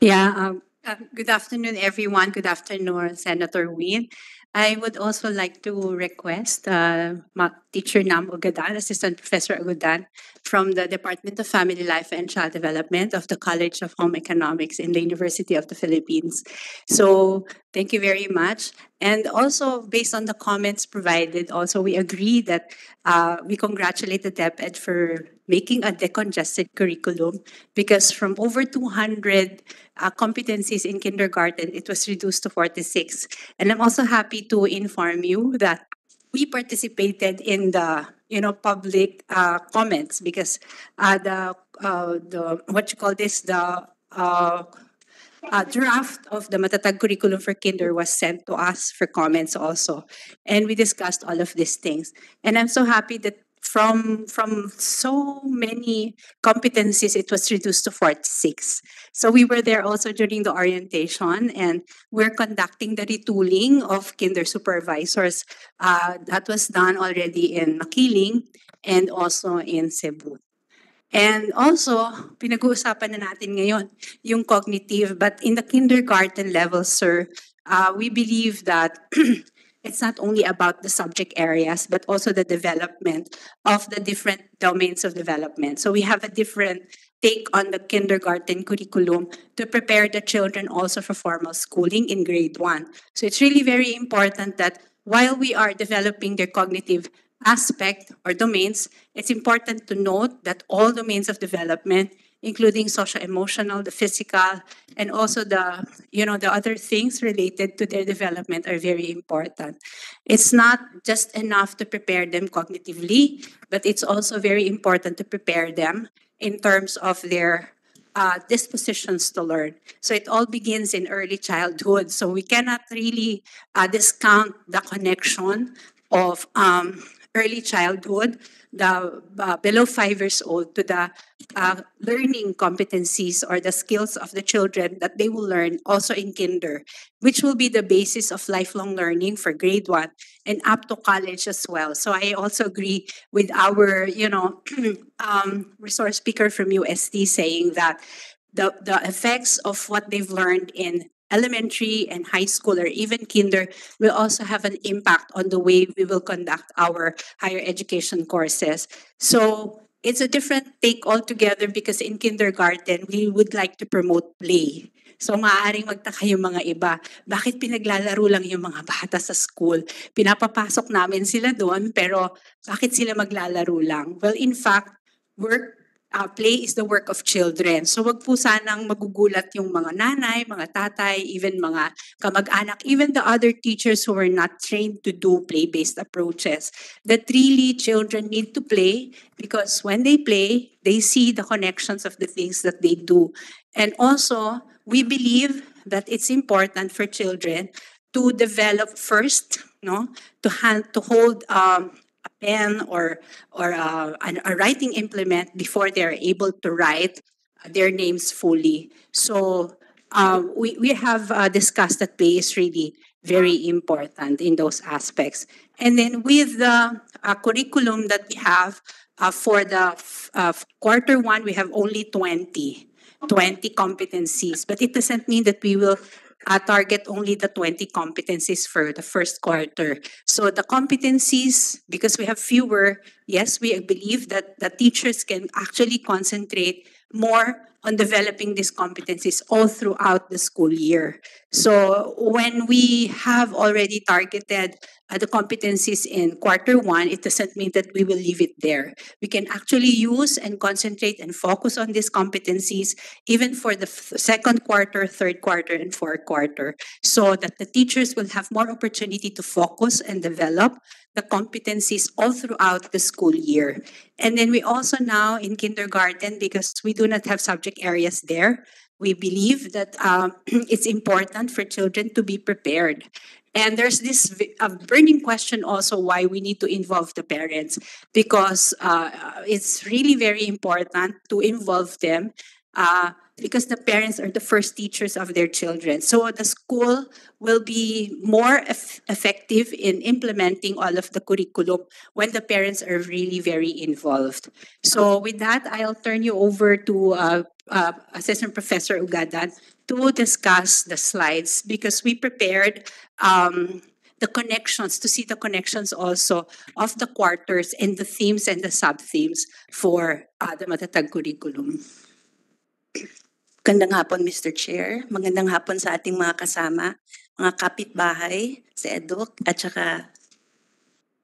Yeah, um, uh, good afternoon, everyone. Good afternoon, Senator Win. I would also like to request uh, Ma- Teacher Nam Ugadan, Assistant Professor Ugadan, from the Department of Family Life and Child Development of the College of Home Economics in the University of the Philippines. So thank you very much. And also, based on the comments provided, also we agree that uh, we congratulate the DepEd for making a decongested curriculum because from over 200 uh, competencies in kindergarten, it was reduced to 46. And I'm also happy to inform you that we participated in the you know public uh, comments because uh, the uh, the what you call this the uh, uh, draft of the Matatag curriculum for kinder was sent to us for comments also, and we discussed all of these things. And I'm so happy that from from so many competencies it was reduced to 46 so we were there also during the orientation and we're conducting the retooling of kinder supervisors uh, that was done already in makiling and also in cebu and also, pinag-uusapan na natin ngayon yung cognitive. But in the kindergarten level, sir, uh, we believe that it's not only about the subject areas, but also the development of the different domains of development. So we have a different take on the kindergarten curriculum to prepare the children also for formal schooling in grade one. So it's really very important that while we are developing their cognitive aspect or domains, it's important to note that all domains of development, including social emotional, the physical, and also the you know the other things related to their development are very important. It's not just enough to prepare them cognitively, but it's also very important to prepare them in terms of their uh, dispositions to learn. So it all begins in early childhood. So we cannot really uh, discount the connection of um, early childhood, the uh, below five years old, to the uh, learning competencies or the skills of the children that they will learn also in kinder, which will be the basis of lifelong learning for grade one and up to college as well. So I also agree with our, you know, um, resource speaker from USD saying that the, the effects of what they've learned in elementary and high school or even kinder will also have an impact on the way we will conduct our higher education courses. So it's a different take altogether because in kindergarten, we would like to promote play. So maaaring magtaka yung mga iba, bakit pinaglalaro lang yung mga bata sa school? Pinapapasok namin sila doon, pero bakit sila maglalaro lang? Well, in fact, we're uh, play is the work of children. So wag po sanang magugulat yung mga nanay, mga tatay, even mga kamag-anak, even the other teachers who were not trained to do play-based approaches. That really children need to play because when they play, they see the connections of the things that they do. And also, we believe that it's important for children to develop first, no, to hand to hold um, pen or or uh, a writing implement before they're able to write their names fully. So um, we we have uh, discussed that play is really very important in those aspects. And then with the uh, curriculum that we have uh, for the f- uh, quarter one, we have only 20. 20 competencies, but it doesn't mean that we will uh, target only the 20 competencies for the first quarter. So the competencies, because we have fewer, yes, we believe that the teachers can actually concentrate more on developing these competencies all throughout the school year. So when we have already targeted uh, the competencies in quarter one, it doesn't mean that we will leave it there. We can actually use and concentrate and focus on these competencies even for the second quarter, third quarter, and fourth quarter, so that the teachers will have more opportunity to focus and develop the competencies all throughout the school year. And then we also now in kindergarten, because we do not have subject areas there, we believe that um, it's important for children to be prepared. And there's this burning question also why we need to involve the parents because uh, it's really very important to involve them uh, because the parents are the first teachers of their children. So the school will be more eff- effective in implementing all of the curriculum when the parents are really very involved. So with that, I'll turn you over to uh, uh, Assistant Professor Ugadan to discuss the slides because we prepared um, the connections to see the connections also of the quarters and the themes and the sub-themes for uh, the Matatag curriculum. Magandang hapon, Mr. Chair. Magandang hapon sa ating mga kasama, mga kapitbahay, sa EDUC, at saka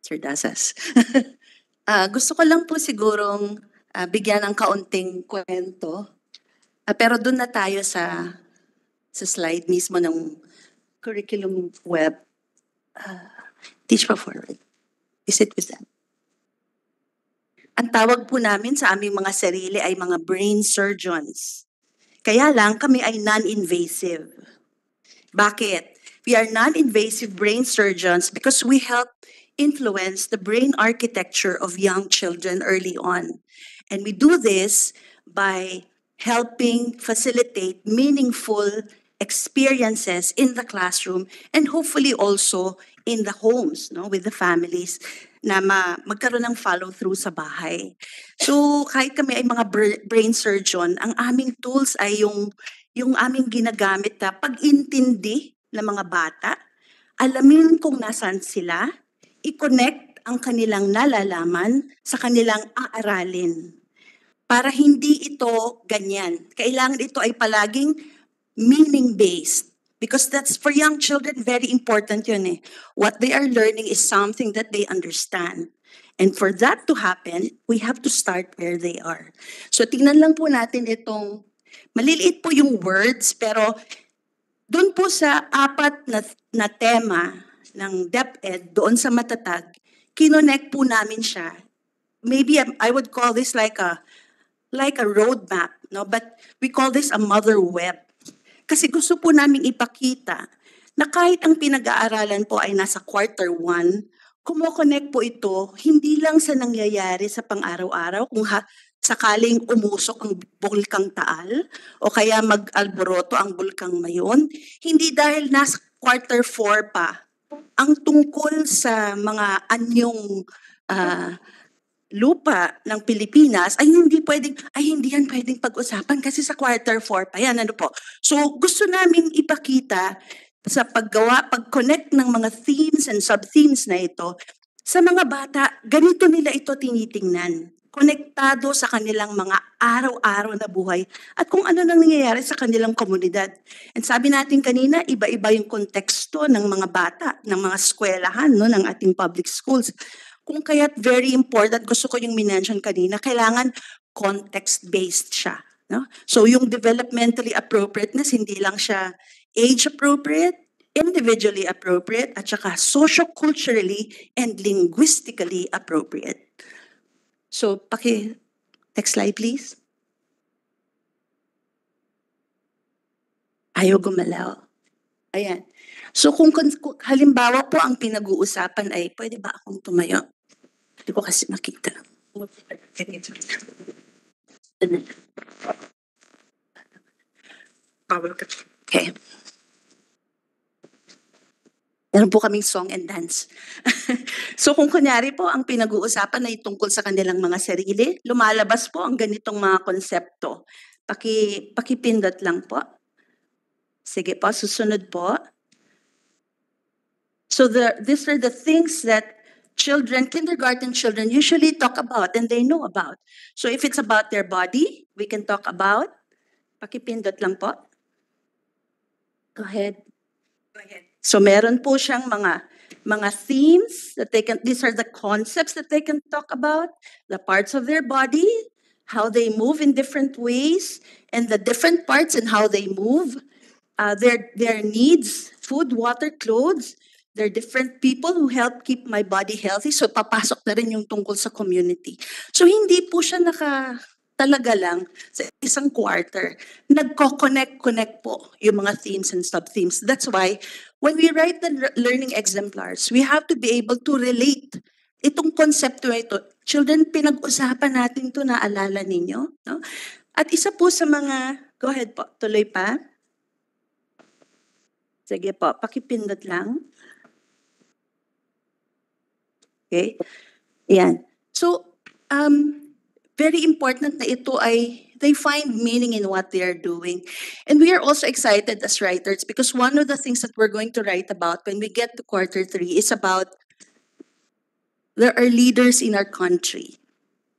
Sir Dasas. Ah, gusto ko lang po sigurong ah, bigyan ng kaunting kwento. Ah, pero doon na tayo sa sa slide mismo ng curriculum web. Ah, teach pa forward. Is it with that? Ang tawag po namin sa aming mga sarili ay mga brain surgeons. Kaya lang kami ay non-invasive. Bakit? We are non-invasive brain surgeons because we help influence the brain architecture of young children early on. And we do this by helping facilitate meaningful experiences in the classroom and hopefully also in the homes, no, with the families na ma- magkaroon ng follow-through sa bahay. So kahit kami ay mga br- brain surgeon, ang aming tools ay yung yung aming ginagamit na pag-intindi ng mga bata, alamin kung nasaan sila, i-connect ang kanilang nalalaman sa kanilang aaralin. Para hindi ito ganyan. Kailangan ito ay palaging meaning-based. Because that's for young children, very important yun eh. What they are learning is something that they understand. And for that to happen, we have to start where they are. So tingnan lang po natin itong, maliliit po yung words, pero doon po sa apat na, na tema ng DepEd, doon sa matatag, kinonect po namin siya. Maybe I I would call this like a like a roadmap, no? But we call this a mother web. Kasi gusto po namin ipakita na kahit ang pinag-aaralan po ay nasa quarter one, kumokonek po ito hindi lang sa nangyayari sa pang-araw-araw kung ha, sakaling umusok ang bulkang Taal o kaya mag-alboroto ang bulkang Mayon, hindi dahil nasa quarter four pa. Ang tungkol sa mga anyong ah, lupa ng Pilipinas ay hindi pwedeng ay hindi yan pwedeng pag-usapan kasi sa quarter four pa yan ano po. So gusto namin ipakita sa paggawa, pag-connect ng mga themes and sub-themes na ito sa mga bata, ganito nila ito tinitingnan. Konektado sa kanilang mga araw-araw na buhay at kung ano nang nangyayari sa kanilang komunidad. And sabi natin kanina, iba-iba yung konteksto ng mga bata, ng mga eskwelahan, no, ng ating public schools. Kung kaya't very important, gusto ko yung minention kanina, kailangan context-based siya. No? So yung developmentally appropriateness, hindi lang siya age-appropriate, individually appropriate, at saka socio-culturally and linguistically appropriate. So, paki, next slide please. Ayaw gumalaw. Ayan. So kung, kung halimbawa po ang pinag-uusapan ay, pwede ba akong tumayo? Hindi ko kasi makita. Okay. Meron po kaming song and dance. so kung kunyari po ang pinag-uusapan ay tungkol sa kanilang mga sarili, lumalabas po ang ganitong mga konsepto. Paki, pakipindot lang po. Sige po, susunod po. So the, these are the things that children, kindergarten children usually talk about and they know about. So if it's about their body, we can talk about. Pakipindot lang po. Go ahead. Go ahead. So meron po siyang mga mga themes that they can these are the concepts that they can talk about, the parts of their body, how they move in different ways and the different parts and how they move, uh, their their needs, food, water, clothes, There are different people who help keep my body healthy. So papasok na rin yung tungkol sa community. So hindi po siya naka talaga lang sa isang quarter. Nagko-connect-connect po yung mga themes and sub-themes. That's why when we write the le- learning exemplars, we have to be able to relate itong konsepto ito. Children, pinag-usapan natin to naalala ninyo. No? At isa po sa mga, go ahead po, tuloy pa. Sige po, pakipindot lang. Okay? Yan. So, um, very important na ito ay they find meaning in what they are doing. And we are also excited as writers because one of the things that we're going to write about when we get to quarter three is about there are leaders in our country.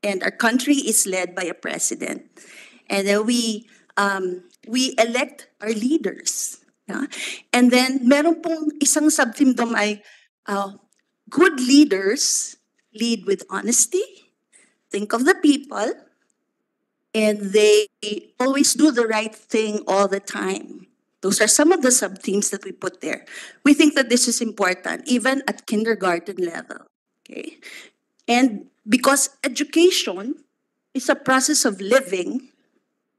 And our country is led by a president. And then we um, we elect our leaders. yeah? And then meron pong isang subtheme doon ay uh, good leaders lead with honesty, think of the people, and they always do the right thing all the time. Those are some of the sub themes that we put there. We think that this is important, even at kindergarten level. Okay. And because education is a process of living,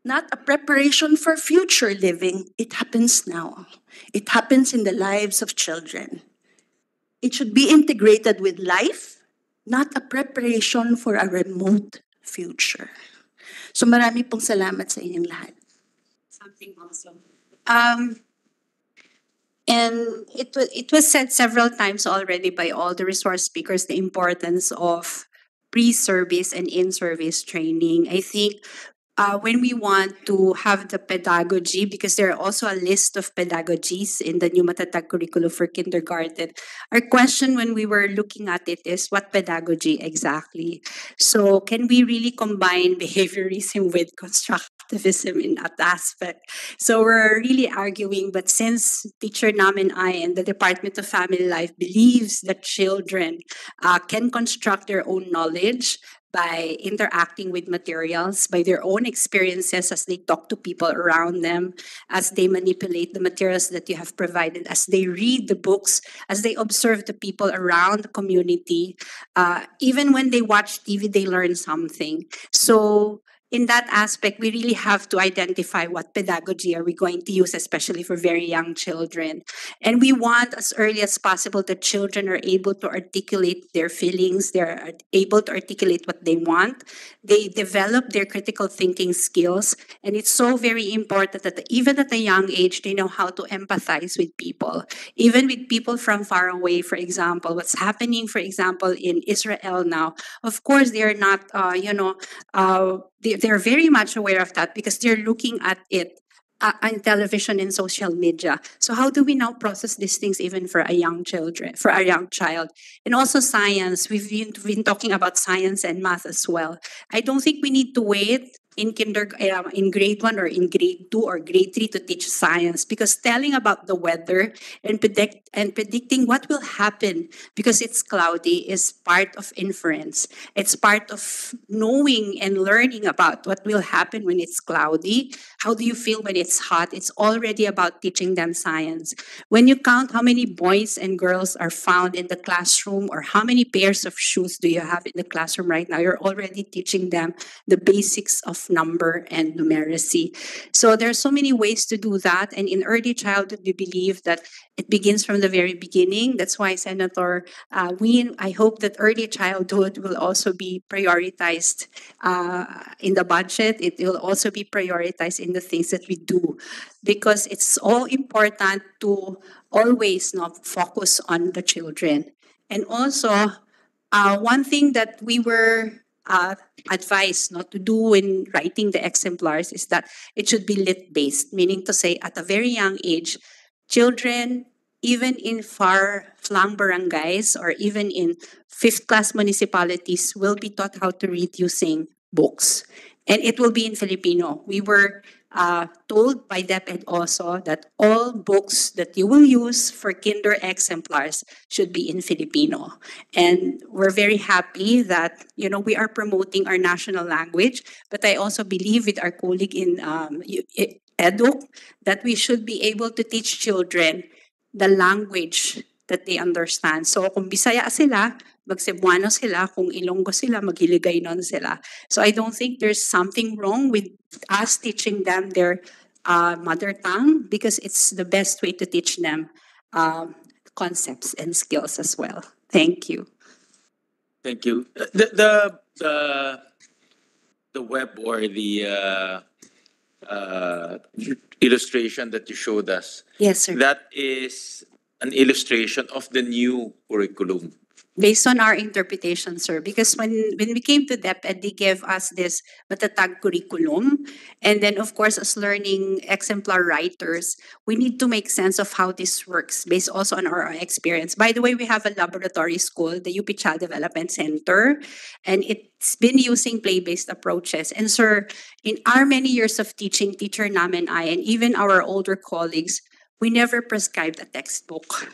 not a preparation for future living, it happens now. It happens in the lives of children. It should be integrated with life, not a preparation for a remote future. So marami pong salamat sa inyong lahat. Something also. Um, and it it was said several times already by all the resource speakers the importance of pre-service and in-service training. I think uh, when we want to have the pedagogy, because there are also a list of pedagogies in the new Matatag curriculum for kindergarten. Our question when we were looking at it is what pedagogy exactly? So can we really combine behaviorism with constructivism in that aspect? So we're really arguing, but since Teacher Nam and I and the Department of Family Life believes that children uh, can construct their own knowledge, by interacting with materials, by their own experiences as they talk to people around them, as they manipulate the materials that you have provided, as they read the books, as they observe the people around the community. Uh, even when they watch TV, they learn something. So, in that aspect, we really have to identify what pedagogy are we going to use, especially for very young children. And we want as early as possible that children are able to articulate their feelings, they're able to articulate what they want. They develop their critical thinking skills. And it's so very important that even at a young age, they know how to empathize with people, even with people from far away, for example, what's happening, for example, in Israel now. Of course, they are not, uh, you know, uh, they're very much aware of that because they're looking at it uh, on television and social media. So how do we now process these things even for a young children, for a young child? And also science. We've been, been talking about science and math as well. I don't think we need to wait in kinder uh, in grade one or in grade two or grade three to teach science because telling about the weather and predict and predicting what will happen because it's cloudy is part of inference. It's part of knowing and learning about what will happen when it's cloudy. How do you feel when it's hot? It's already about teaching them science. When you count how many boys and girls are found in the classroom or how many pairs of shoes do you have in the classroom right now, you're already teaching them the basics of number and numeracy. So there are so many ways to do that. And in early childhood, we believe that it begins from the very beginning. That's why Senator uh, I hope that early childhood will also be prioritized uh, in the budget. It will also be prioritized in the things that we do because it's all important to always not focus on the children. And also, uh, one thing that we were uh, advice not to do in writing the exemplars is that it should be lit based, meaning to say at a very young age, children, even in far flung barangays or even in fifth class municipalities, will be taught how to read using books. And it will be in Filipino. We were uh, told by DepEd also that all books that you will use for kinder exemplars should be in Filipino. And we're very happy that, you know, we are promoting our national language, but I also believe with our colleague in um, EDUC that we should be able to teach children the language that they understand. So kung Bisaya sila, mag-Cebuano sila, kung Ilonggo sila, mag-Hiligaynon sila. So I don't think there's something wrong with us teaching them their uh, mother tongue because it's the best way to teach them um, concepts and skills as well. Thank you. Thank you. The the the, the web or the uh, uh, illustration that you showed us. Yes, sir. That is an illustration of the new curriculum. based on our interpretation, sir. Because when when we came to DepEd, they gave us this matatag curriculum, and then of course, as learning exemplar writers, we need to make sense of how this works based also on our experience. By the way, we have a laboratory school, the UP Child Development Center, and it's been using play-based approaches. And sir, in our many years of teaching, teacher Nam and I, and even our older colleagues, we never prescribed a textbook.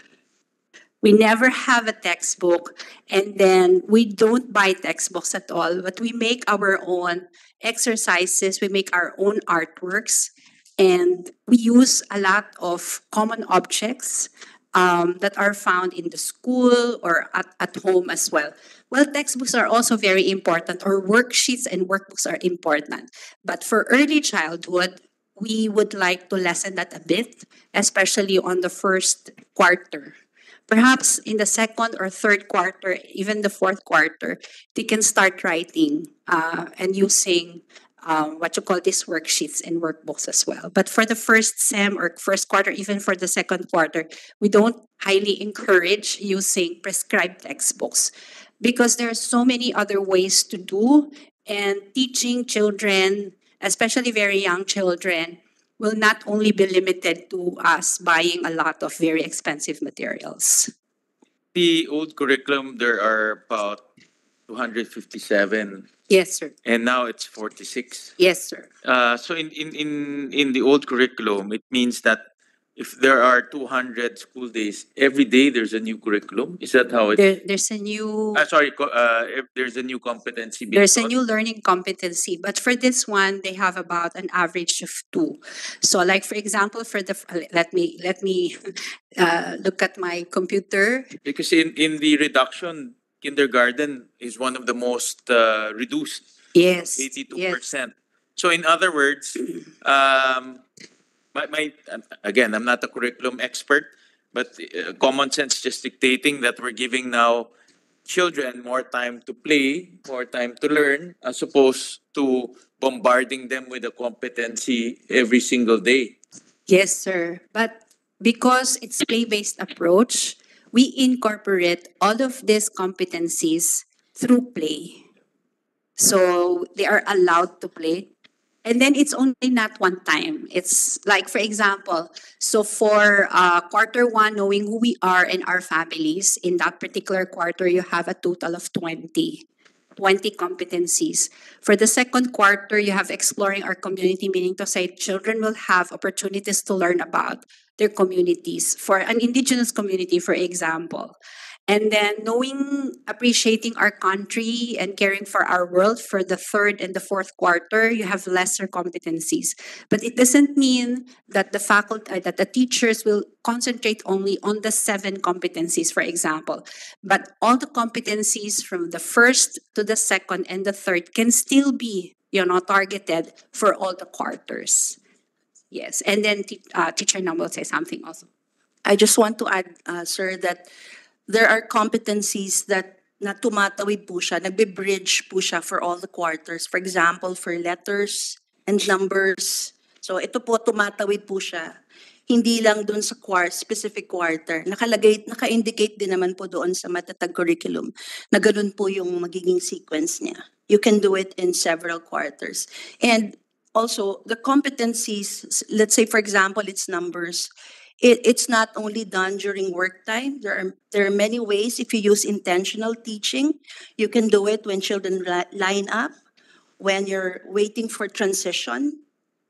We never have a textbook, and then we don't buy textbooks at all, but we make our own exercises, we make our own artworks, and we use a lot of common objects um, that are found in the school or at, at home as well. Well, textbooks are also very important, or worksheets and workbooks are important. But for early childhood, we would like to lessen that a bit, especially on the first quarter. Perhaps in the second or third quarter, even the fourth quarter, they can start writing uh, and using um, what you call these worksheets and workbooks as well. But for the first sem or first quarter, even for the second quarter, we don't highly encourage using prescribed textbooks because there are so many other ways to do and teaching children, especially very young children, will not only be limited to us buying a lot of very expensive materials. The old curriculum, there are about 257, Yes, sir. and now it's 46. Yes, sir. Uh, so in, in, in, in the old curriculum, it means that if there are 200 school days, every day there's a new curriculum. Is that how it? There, there's a new Uh, sorry, uh, if there's a new competency. there's a new learning competency, but for this one, they have about an average of two. So, like for example, for the let me let me uh, look at my computer. Because in, in the reduction, kindergarten is one of the most uh, reduced. Yes. Eighty-two percent. So in other words, um, my, my, again, I'm not a curriculum expert, but uh, common sense just dictating that we're giving now children more time to play, more time to learn, as opposed to bombarding them with a competency every single day. Yes, sir. But because it's play-based approach, we incorporate all of these competencies through play. So they are allowed to play. And then it's only not one time. It's like, for example, so for uh, quarter one, knowing who we are and our families, in that particular quarter, you have a total of 20. 20 competencies. For the second quarter, you have exploring our community, meaning to say children will have opportunities to learn about their communities. For an indigenous community, for example, and then knowing, appreciating our country and caring for our world for the third and the fourth quarter, you have lesser competencies. But it doesn't mean that the faculty, uh, that the teachers will concentrate only on the seven competencies, for example. But all the competencies from the first to the second and the third can still be, you know, targeted for all the quarters. Yes, and then uh, teacher Nam will say something also. I just want to add, uh, sir, that there are competencies that na tumatawid po siya, nagbe-bridge po siya for all the quarters. For example, for letters and numbers. So ito po, tumatawid po siya. Hindi lang dun sa quar specific quarter. Nakalagay, naka-indicate din naman po doon sa matatag curriculum na ganun po yung magiging sequence niya. You can do it in several quarters. And also, the competencies, let's say for example, it's numbers. It, it's not only done during work time. There are, there are many ways. If you use intentional teaching, you can do it when children li- line up, when you're waiting for transition,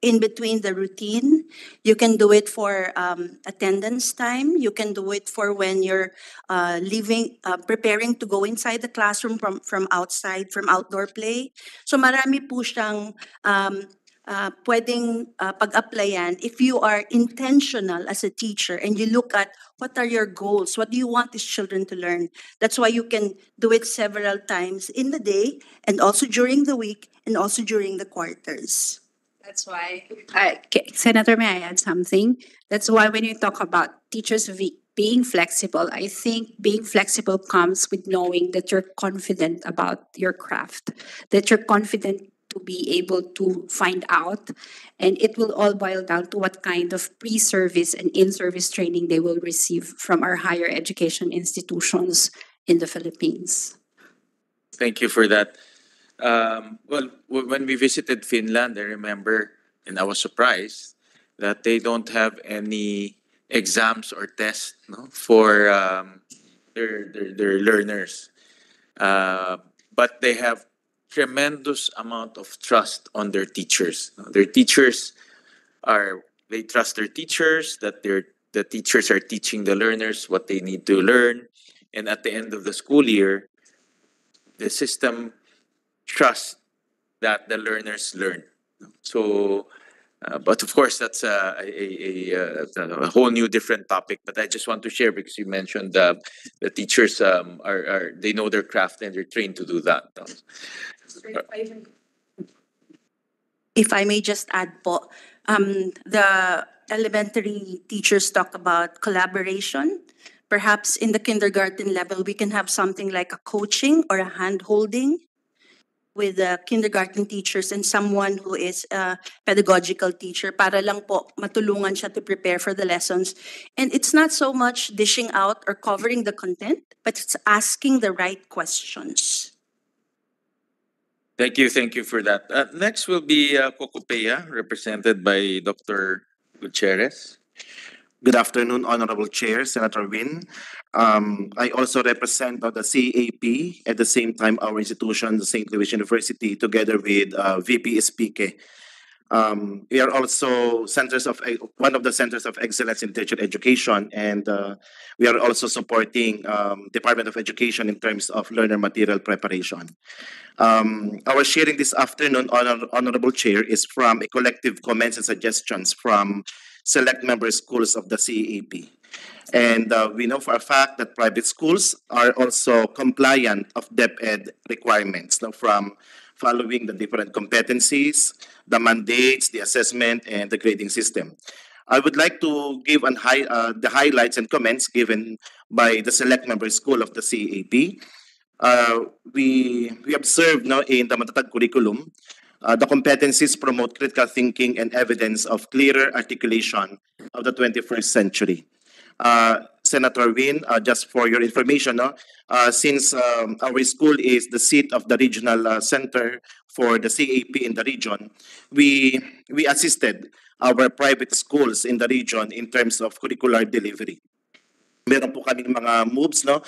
in between the routine. You can do it for um, attendance time. You can do it for when you're uh, leaving, uh, preparing to go inside the classroom from, from outside, from outdoor play. So marami po siyang um, uh, pwedeng uh, pag-applyan if you are intentional as a teacher and you look at what are your goals, what do you want these children to learn. That's why you can do it several times in the day and also during the week and also during the quarters. That's why, uh, Senator, may I add something? That's why when you talk about teachers ve- being flexible, I think being flexible comes with knowing that you're confident about your craft, that you're confident to be able to find out. And it will all boil down to what kind of pre-service and in-service training they will receive from our higher education institutions in the Philippines. Thank you for that. Um, well, w- when we visited Finland, I remember, and I was surprised that they don't have any exams or tests no, for um, their, their their learners, uh, but they have tremendous amount of trust on their teachers. Their teachers are they trust their teachers that their the teachers are teaching the learners what they need to learn, and at the end of the school year, the system trusts that the learners learn. So, uh, but of course, that's a, a, a, a, a whole new different topic. But I just want to share because you mentioned uh, the teachers um, are, are they know their craft and they're trained to do that. If I may just add po, um, the elementary teachers talk about collaboration. Perhaps in the kindergarten level, we can have something like a coaching or a hand holding with the kindergarten teachers and someone who is a pedagogical teacher para lang po matulungan siya to prepare for the lessons. And it's not so much dishing out or covering the content, but it's asking the right questions. Thank you, thank you for that. Uh, next will be uh, Cocopea, represented by Dr. Gutierrez. Good afternoon, Honorable Chair, Senator Win. Um, I also represent uh, the CEAP, at the same time our institution, the St. Louis University, together with uh, VP Espike. Um, we are also centers of, one of the centers of excellence in teacher education, and uh, we are also supporting um, Department of Education in terms of learner material preparation. Um, our sharing this afternoon, honor, Honorable Chair, is from a collective comments and suggestions from select member schools of the CEAP. And uh, we know for a fact that private schools are also compliant of DepEd requirements no, from following the different competencies, the mandates, the assessment, and the grading system. I would like to give an high, uh, the highlights and comments given by the select member school of the CEAP. Uh, we, we observed no, in the Matatag curriculum uh, the competencies promote critical thinking and evidence of clearer articulation of the 21st century. Uh, Senator Win, uh, just for your information, no, uh, since um, our school is the seat of the regional uh, center for the CAP in the region, we we assisted our private schools in the region in terms of curricular delivery. Meron po kaming mga moves, no?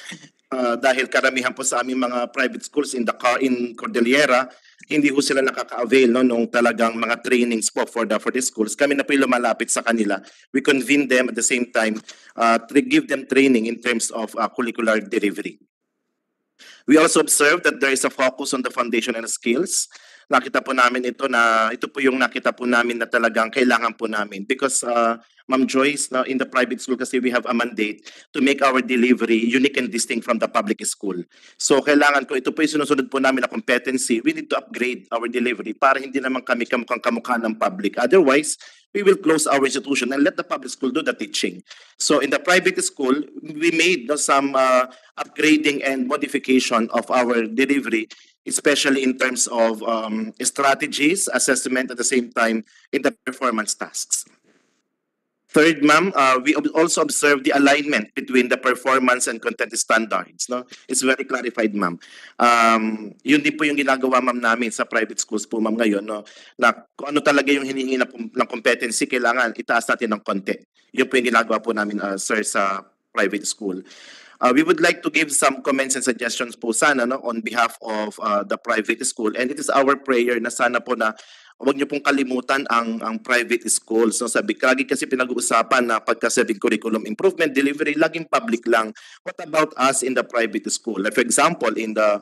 uh, dahil karamihan po sa aming mga private schools in the car in Cordillera, hindi ho sila nakaka-avail no nung talagang mga trainings po for the for the schools. Kami na po yung lumalapit sa kanila. We convene them at the same time uh, to give them training in terms of uh, curricular delivery. We also observe that there is a focus on the foundation and skills. Nakita po namin ito na ito po yung nakita po namin na talagang kailangan po namin because uh, Ma'am Joyce, na in the private school kasi we have a mandate to make our delivery unique and distinct from the public school. So kailangan ko, ito po yung sinusunod po namin na competency. We need to upgrade our delivery para hindi naman kami kamukhang kamukha ng public. Otherwise, we will close our institution and let the public school do the teaching. So in the private school, we made no, some uh, upgrading and modification of our delivery, especially in terms of um, strategies, assessment at the same time in the performance tasks. Third, ma'am, uh, we ob- also observe the alignment between the performance and content standards. No, it's very clarified, ma'am. Um, yun din po yung ginagawa, ma'am, namin sa private schools po, ma'am, ngayon. No, na kung ano talaga yung hinihingi na, ng competency, kailangan itaas natin ng konti. Yun po yung ginagawa po namin, uh, sir, sa private school. Uh, we would like to give some comments and suggestions po sana no, on behalf of uh, the private school. And it is our prayer na sana po na huwag niyo pong kalimutan ang ang private schools. No? Sabi, lagi kasi pinag-uusapan na pagkasabing curriculum improvement, delivery, laging public lang. What about us in the private school? Like for example, in the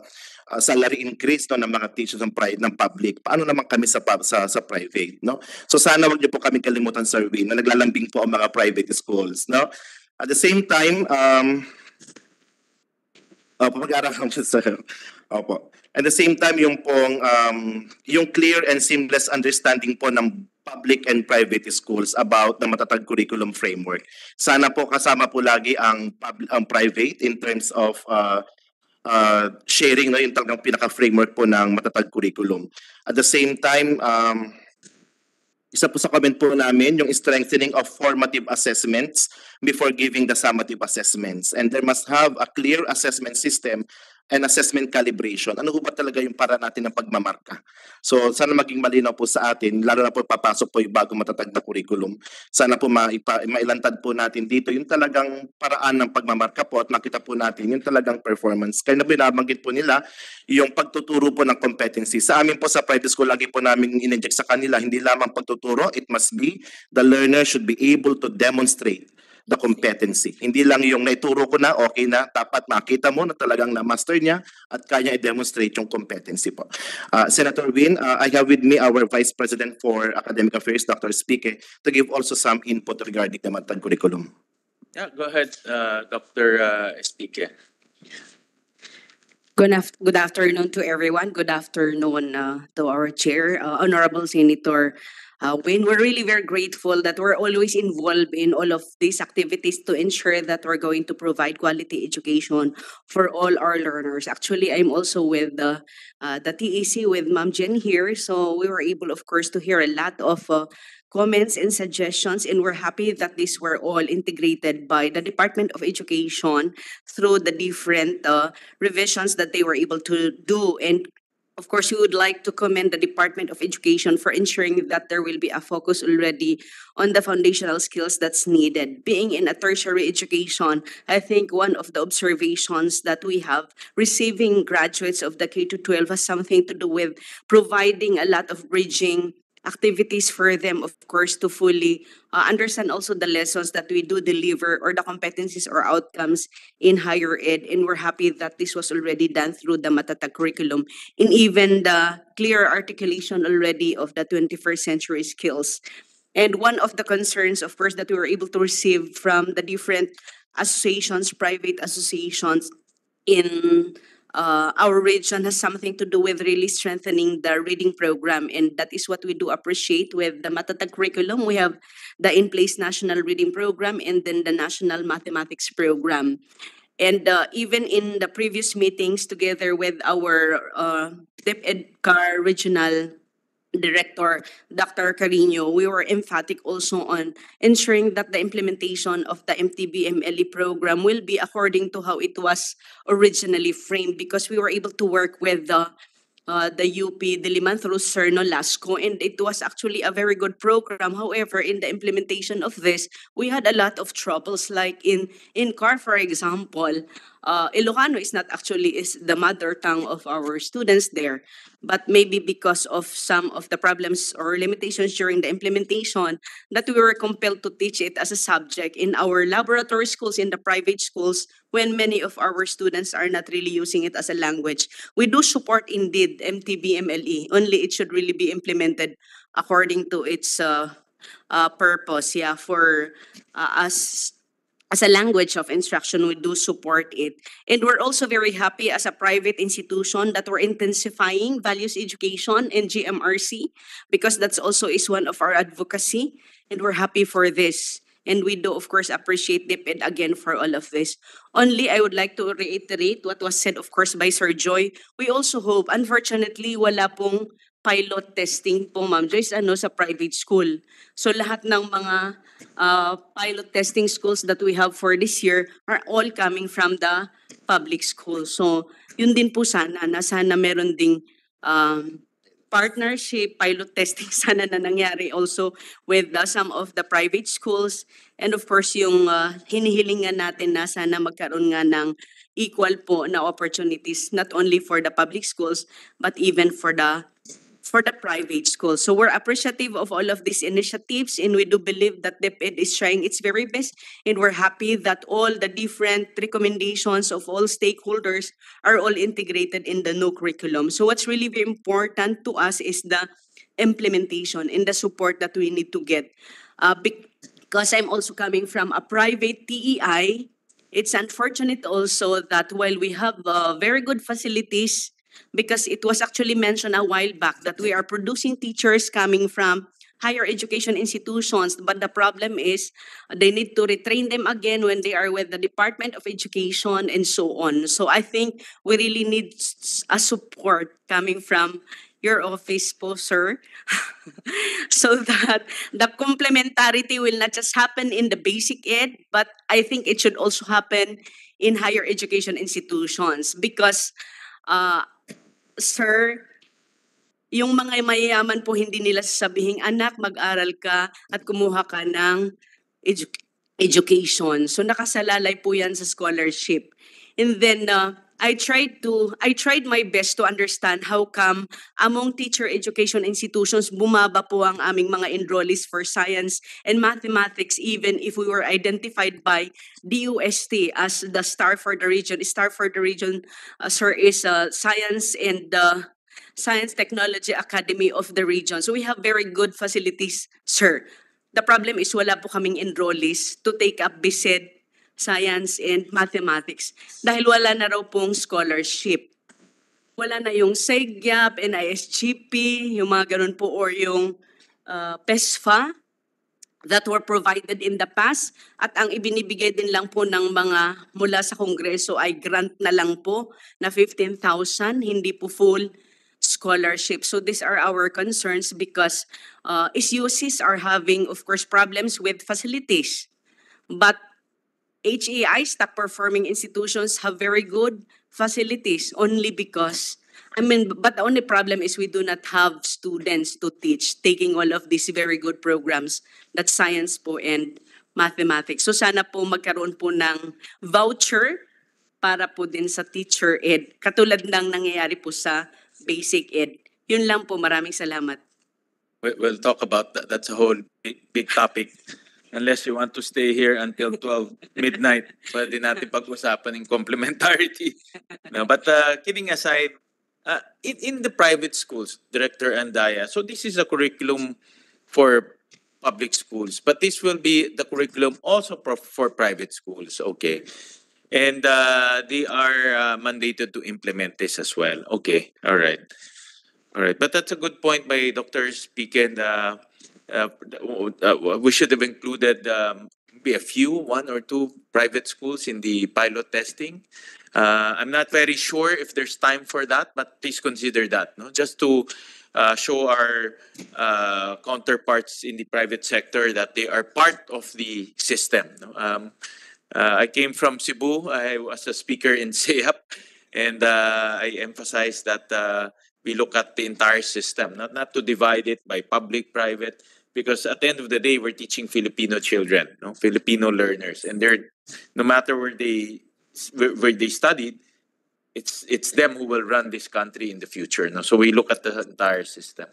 uh, salary increase no, ng mga teachers ng private ng public. Paano naman kami sa sa sa private, no? So sana wag niyo po kami kalimutan Sir Win na naglalambing po ang mga private schools, no? At the same time, um, Opo, mag-aaral siya, sir. Opo. At the same time, yung pong, um, yung clear and seamless understanding po ng public and private schools about the matatag curriculum framework. Sana po kasama po lagi ang, ang private in terms of uh, uh, sharing no, yung talagang pinaka-framework po ng matatag curriculum. At the same time, um, isa po sa comment po namin, yung strengthening of formative assessments before giving the summative assessments. And there must have a clear assessment system and assessment calibration. Ano ho ba talaga yung para natin ng pagmamarka? So sana maging malinaw po sa atin, lalo na po papasok po yung bago matatag na curriculum. Sana po maipa, mailantad po natin dito yung talagang paraan ng pagmamarka po at makita po natin yung talagang performance. Kaya na binabanggit po nila yung pagtuturo po ng competency. Sa amin po sa private school, lagi po namin in-inject sa kanila, hindi lamang pagtuturo, it must be the learner should be able to demonstrate the competency. Hindi lang yung naituro ko na, okay na, dapat makita mo na talagang na-master niya at kaya i-demonstrate yung competency po. Uh, Senator Win, uh, I have with me our Vice President for Academic Affairs, Dr. Spike, to give also some input regarding the Matag curriculum. Yeah, go ahead, uh, Dr. Uh, Estique. Good, af- good afternoon to everyone. Good afternoon uh, to our chair, uh, Honorable Senator uh, Win. We're really very grateful that we're always involved in all of these activities to ensure that we're going to provide quality education for all our learners. Actually, I'm also with the uh, the TEC with Ma'am Jen here, so we were able, of course, to hear a lot of uh, comments and suggestions, and we're happy that these were all integrated by the Department of Education through the different uh, revisions that they were able to do. And of course, we would like to commend the Department of Education for ensuring that there will be a focus already on the foundational skills that's needed. Being in a tertiary education, I think one of the observations that we have receiving graduates of the K to 12 has something to do with providing a lot of bridging activities for them, of course, to fully uh, understand also the lessons that we do deliver or the competencies or outcomes in higher ed. And we're happy that this was already done through the Matatag curriculum and even the clear articulation already of the 21st century skills. And one of the concerns, of course, that we were able to receive from the different associations, private associations in uh, our region has something to do with really strengthening the reading program. And that is what we do appreciate with the Matatag curriculum. We have the in place national reading program and then the national mathematics program. And uh, even in the previous meetings, together with our uh, DepEd CAR regional director, Dr. Carino, we were emphatic also on ensuring that the implementation of the MTBMLE program will be according to how it was originally framed because we were able to work with the uh, the UP Diliman through Sir Nolasco and it was actually a very good program. However, in the implementation of this, we had a lot of troubles like in in car, for example, uh, Ilocano is not actually is the mother tongue of our students there, but maybe because of some of the problems or limitations during the implementation, that we were compelled to teach it as a subject in our laboratory schools, in the private schools, when many of our students are not really using it as a language. We do support indeed MTB MLE, E, only it should really be implemented according to its uh, uh, purpose, yeah, for uh, us as a language of instruction, we do support it. And we're also very happy as a private institution that we're intensifying values education in GMRC because that's also is one of our advocacy. And we're happy for this. And we do, of course, appreciate DepEd again for all of this. Only, I would like to reiterate what was said, of course, by Sir Joy. We also hope, unfortunately, wala pong pilot testing po, Ma'am Joyce, ano, sa private school. So lahat ng mga uh, pilot testing schools that we have for this year are all coming from the public school. So yun din po sana, na sana meron ding um, partnership, pilot testing sana na nangyari also with uh, some of the private schools. And of course, yung uh, hinihilingan natin na sana magkaroon nga ng equal po na opportunities not only for the public schools but even for the for the private schools. So we're appreciative of all of these initiatives and we do believe that DepEd is trying its very best and we're happy that all the different recommendations of all stakeholders are all integrated in the new curriculum. So what's really very important to us is the implementation and the support that we need to get. Uh, because I'm also coming from a private TEI, it's unfortunate also that while we have uh, very good facilities because it was actually mentioned a while back that we are producing teachers coming from higher education institutions but the problem is they need to retrain them again when they are with the department of education and so on. So i think we really need a support coming from your office po sir so that the complementarity will not just happen in the basic ed but i think it should also happen in higher education institutions because uh, sir, yung mga mayayaman po hindi nila sasabihin, anak, mag-aral ka at kumuha ka ng edu- education. So nakasalalay po yan sa scholarship. And then uh, I tried to I tried my best to understand how come among teacher education institutions bumaba po ang aming mga enrollees for science and mathematics even if we were identified by DUST as the star for the region. Star for the region uh, sir is uh, science and the Science Technology Academy of the region. So we have very good facilities, sir. The problem is wala po kaming enrollees to take up BSED, Science and Mathematics dahil wala na raw pong scholarship. Wala na yung SEGYAP, NISGP, yung mga ganun po, or yung uh, PESFA that were provided in the past at ang ibinibigay din lang po ng mga mula sa Kongreso ay grant na lang po na 15,000, hindi po full scholarship. So these are our concerns because uh, SUCs are having, of course, problems with facilities. But HAIs, top performing institutions, have very good facilities only because, I mean, but the only problem is we do not have students to teach, taking all of these very good programs, that's science po and mathematics. So sana po magkaroon po ng voucher para po din sa teacher ed, katulad ng nangyayari po sa basic ed. Yun lang po, maraming salamat. We- We'll talk about that. That's a whole big, big topic. Unless you want to stay here until twelve midnight, pwede natin pag-usapan yung complementarity. No, but uh, kidding aside, uh, in, in the private schools, Director Andaya, so this is a curriculum for public schools, but this will be the curriculum also for, for private schools, okay? And uh, they are uh, mandated to implement this as well. Okay, all right. All right, but that's a good point by Dr. Speaking. Uh, uh, uh, we should have included um, maybe a few, one or two private schools in the pilot testing. Uh, I'm not very sure if there's time for that, but please consider that, no? Just to uh, show our uh, counterparts in the private sector that they are part of the system. No? Um, uh, I came from Cebu. I was a speaker in CEAP, and uh, I emphasized that uh, we look at the entire system, not not to divide it by public, private, because at the end of the day, we're teaching Filipino children, no? Filipino learners, and they're no matter where they where, where they studied, it's it's them who will run this country in the future. No? So we look at the entire system.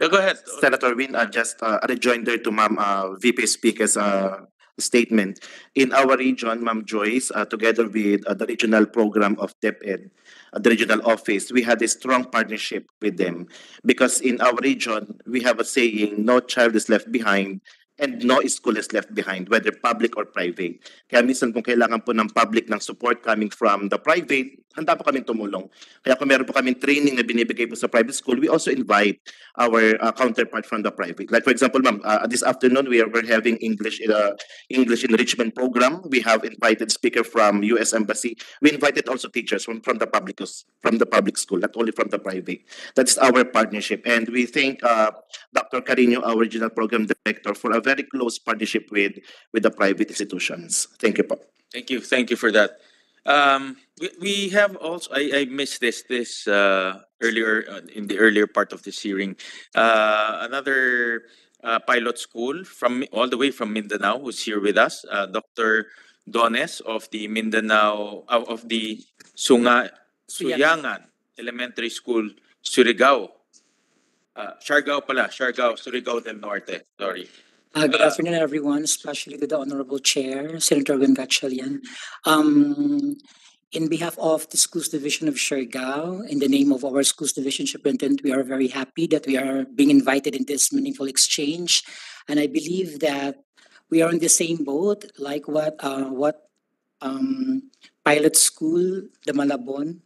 Yeah, go ahead. Senator Win, uh, just uh, a rejoinder to Ma'am uh, VP Speaker's uh, statement. In our region, Ma'am Joyce, uh, together with uh, the regional program of DepEd, the regional office, we had a strong partnership with them because in our region, we have a saying, no child is left behind and no school is left behind, whether public or private. Kaya minsan kung kailangan po ng public ng support coming from the private, handa po kaming tumulong. Kaya kung meron po kaming training na binibigay po sa private school, we also invite our uh, counterpart from the private. Like for example, ma'am, uh, this afternoon we are having English uh, English enrichment program. We have invited speaker from U.S. Embassy. We invited also teachers from, from the public from the public school, not only from the private. That's our partnership, and we thank uh, Dr. Carino, our regional program director, for a very close partnership with with the private institutions. Thank you, po. Thank you, thank you for that. Um, we, we have also, I, I missed this, this, uh, earlier, uh, in the earlier part of this hearing. Uh, another, uh, pilot school from, all the way from Mindanao who's here with us, uh, Dr. Dones of the Mindanao, uh, of the Sunga, Suyangan Elementary School, Surigao. Uh, Siargao pala, Siargao, Surigao del Norte, sorry. Uh, good afternoon, everyone, especially to the Honorable Chair, Senator Win Um, in behalf of the Schools Division of Siargao, in the name of our Schools Division Superintendent, we are very happy that we are being invited in this meaningful exchange. And I believe that we are in the same boat, like what, uh, what, um, pilot school, the Malabon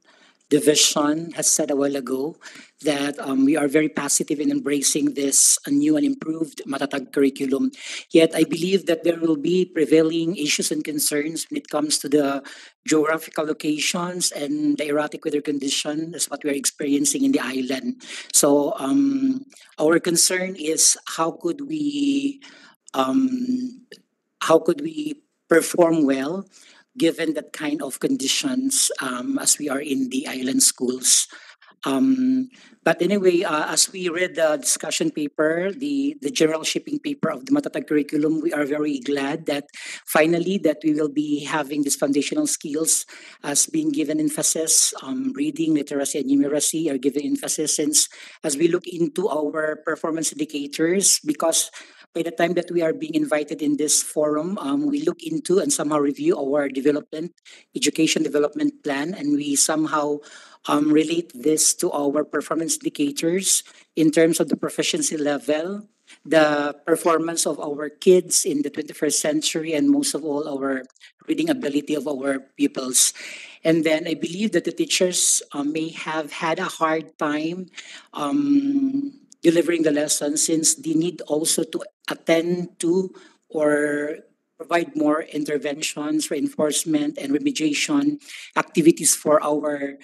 division has said a while ago, that um, we are very positive in embracing this uh, new and improved Matatag curriculum. Yet I believe that there will be prevailing issues and concerns when it comes to the geographical locations and the erratic weather condition as what we are experiencing in the island. So um, our concern is how could we um, how could we perform well given that kind of conditions um, as we are in the island schools. Um, but anyway, uh, as we read the discussion paper, the, the general shaping paper of the Matatag curriculum, we are very glad that finally that we will be having these foundational skills as being given emphasis. Um, reading, literacy, and numeracy are given emphasis since as we look into our performance indicators, because by the time that we are being invited in this forum, um, we look into and somehow review our development, education development plan, and we somehow um, relate this to our performance indicators in terms of the proficiency level, the performance of our kids in the 21st century, and most of all, our reading ability of our pupils. And then I believe that the teachers uh, may have had a hard time um, delivering the lesson since they need also to attend to or provide more interventions, reinforcement, and remediation activities for our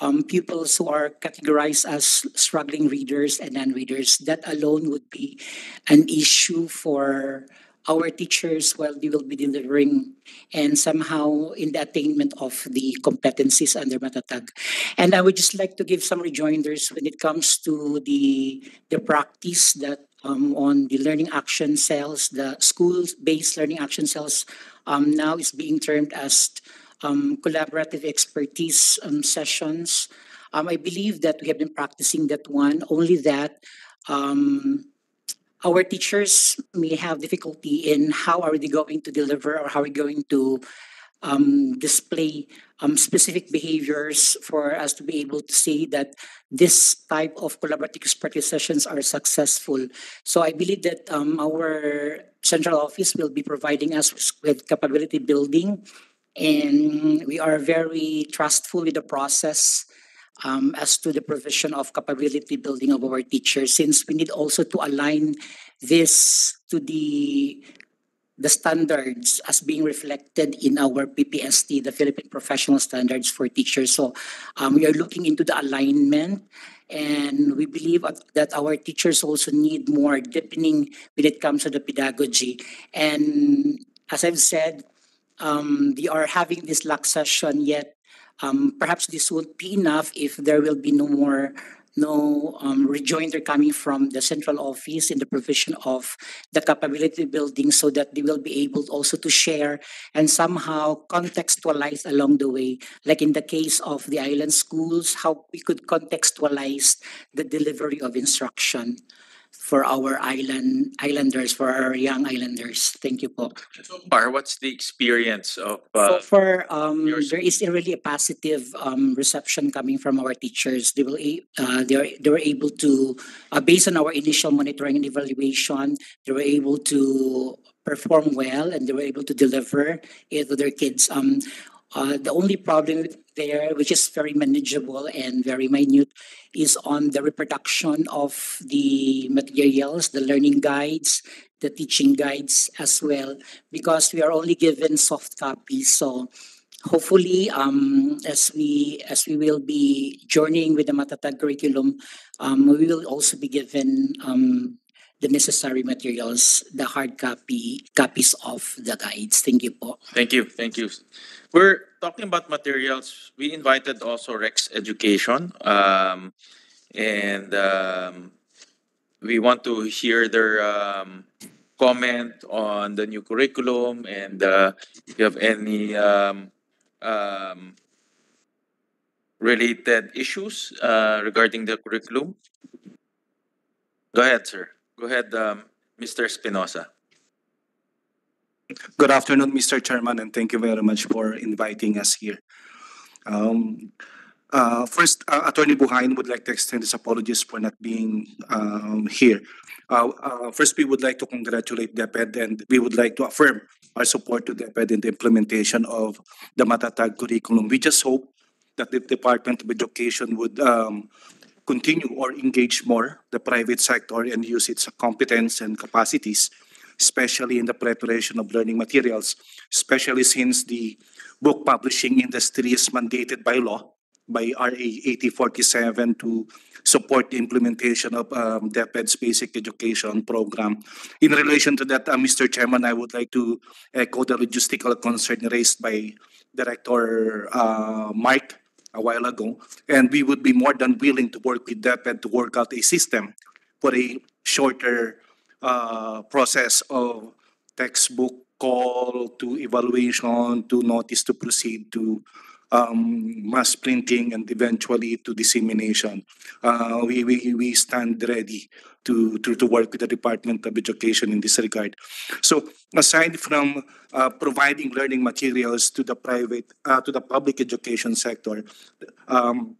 um, pupils who are categorized as struggling readers and non-readers. That alone would be an issue for our teachers while they will be delivering and somehow in the attainment of the competencies under Matatag. And I would just like to give some rejoinders when it comes to the the practice that um, on the learning action cells, the school-based learning action cells um, now is being termed as um, collaborative expertise um, sessions. Um, I believe that we have been practicing that one, only that um, our teachers may have difficulty in how are they going to deliver or how are we going to um, display um, specific behaviors for us to be able to see that this type of collaborative expertise sessions are successful. So I believe that um, our central office will be providing us with capability building and we are very trustful with the process um, as to the provision of capability building of our teachers since we need also to align this to the the standards as being reflected in our PPST, the Philippine Professional Standards for Teachers. So um, we are looking into the alignment and we believe that our teachers also need more deepening when it comes to the pedagogy. And as I've said, um, they are having this LAC session, yet Um, perhaps this won't be enough if there will be no more no um, rejoinder coming from the central office in the provision of the capability building so that they will be able also to share and somehow contextualize along the way. Like in the case of the island schools how we could contextualize the delivery of instruction for our island islanders for our young islanders thank you po So far, what's the experience of so uh, far, um, there is a really a positive um, reception coming from our teachers. They will, a- uh, they are, they were able to, uh, based on our initial monitoring and evaluation, they were able to perform well and they were able to deliver it to their kids. Um, uh, the only problem there, which is very manageable and very minute, is on the reproduction of the materials, the learning guides, the teaching guides as well, because we are only given soft copies. So hopefully, um, as we as we will be journeying with the Matatag curriculum, um, we will also be given um, the necessary materials, the hard copy copies of the guides. Thank you po. Thank you, thank you. We're talking about materials. We invited also Rex Education, um, and um, we want to hear their um, comment on the new curriculum and uh, if you have any um, um, related issues uh, regarding the curriculum. Go ahead, sir. Go ahead, um, Mr. Espinosa. Good afternoon, Mr. Chairman, and thank you very much for inviting us here. Um, uh, first, uh, Attorney Buhain would like to extend his apologies for not being um, here. Uh, uh, first, we would like to congratulate DepEd and we would like to affirm our support to DepEd in the implementation of the Matatag curriculum. We just hope that the Department of Education would um, continue or engage more the private sector and use its competence and capacities especially in the preparation of learning materials, especially since the book publishing industry is mandated by law by RA 8047 to support the implementation of um, DepEd's basic education program. In relation to that, uh, Mr. Chairman, I would like to echo the logistical concern raised by Director uh, Mike a while ago, and we would be more than willing to work with that and to work out a system for a shorter uh, process of textbook call to evaluation to notice to proceed to um, mass printing and eventually to dissemination. Uh, we, we, we stand ready to, to, to work with the Department of Education in this regard. So aside from uh, providing learning materials to the private, uh, to the public education sector, um,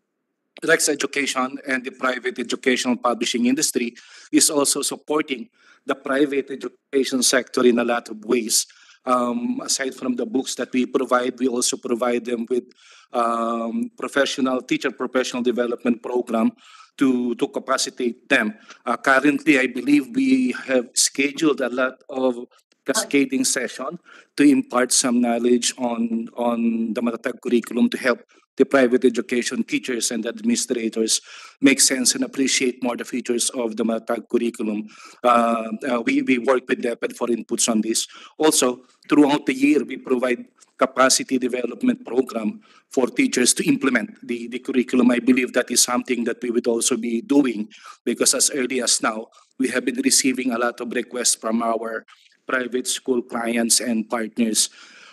Rex Education and the private educational publishing industry is also supporting the private education sector in a lot of ways. Um, aside from the books that we provide, we also provide them with um, professional teacher professional development program to to capacitate them. Uh, currently, I believe we have scheduled a lot of cascading session to impart some knowledge on on the Matatag curriculum to help the private education teachers and administrators make sense and appreciate more the features of the Matatag curriculum. Uh, uh, we, we work with DepEd for inputs on this. Also, throughout the year, we provide capacity development program for teachers to implement the, the curriculum. I believe that is something that we would also be doing because as early as now, we have been receiving a lot of requests from our private school clients and partners.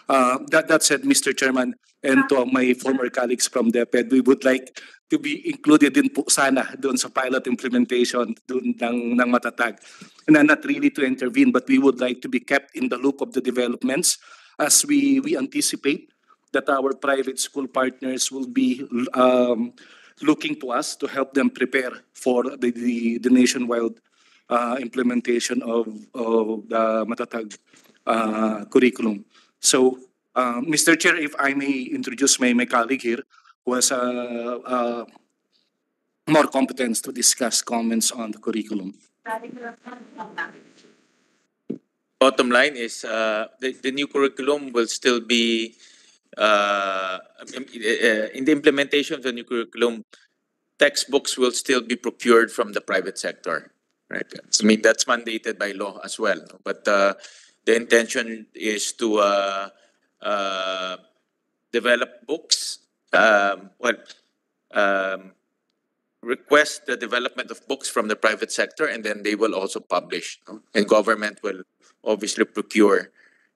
Uh, that, that said, Mr. Chairman, and to my former colleagues from DepEd, we would like to be included din po sana doon sa pilot implementation doon ng, ng matatag. And not really to intervene, but we would like to be kept in the loop of the developments as we, we anticipate that our private school partners will be um, looking to us to help them prepare for the, the, the nationwide uh, implementation of, of the Matatag uh, curriculum. So, uh, Mr. Chair, if I may introduce my, my colleague here, who has uh, uh, more competence to discuss comments on the curriculum. Bottom line is uh, the, the new curriculum will still be uh, uh, in the implementation of the new curriculum, textbooks will still be procured from the private sector. Right. I mean, that's mandated by law as well. But uh, the intention is to uh, uh, develop books um, well, um, request the development of books from the private sector and then they will also publish. no? And government will obviously procure.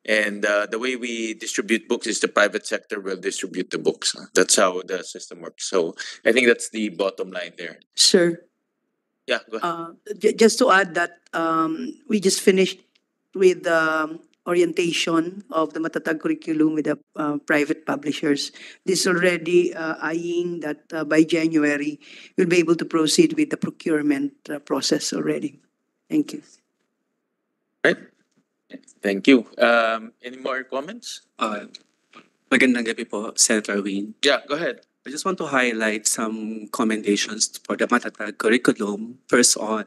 And uh, the way we distribute books is the private sector will distribute the books. That's how the system works. So I think that's the bottom line there. Sir, Yeah, go ahead. uh, ju- just to add that, um, we just finished with the orientation of the Matatag curriculum with the uh, private publishers. This is already uh, eyeing that uh, by January, we'll be able to proceed with the procurement uh, process already. Thank you. Right? Thank you. Um, any more comments? Uh, magandang gabi po, Senator Win. Yeah, go ahead. I just want to highlight some commendations for the Matatag curriculum. First on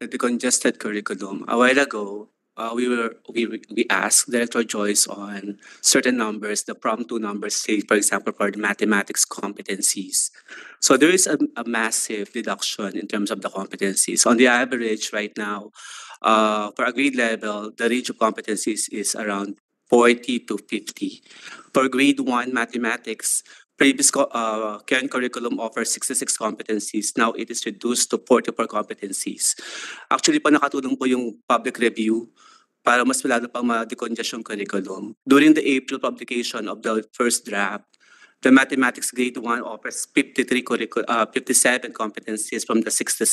the congested curriculum. A while ago, uh, we were we we asked Director Joyce on certain numbers, the prompt two numbers, say for example for the mathematics competencies. So there is a, a massive deduction in terms of the competencies. On the average right now, uh, for a grade level, the range of competencies is around 40 to 50. For grade one mathematics, previous uh, current curriculum offers 66 competencies. Now it is reduced to 44 competencies. Actually po nakatulong po yung public review para mas lalo pang ma-decongest yung curriculum. During the April publication of the first draft, the mathematics grade 1 offers 53 curricu- uh, 57 competencies from the 66.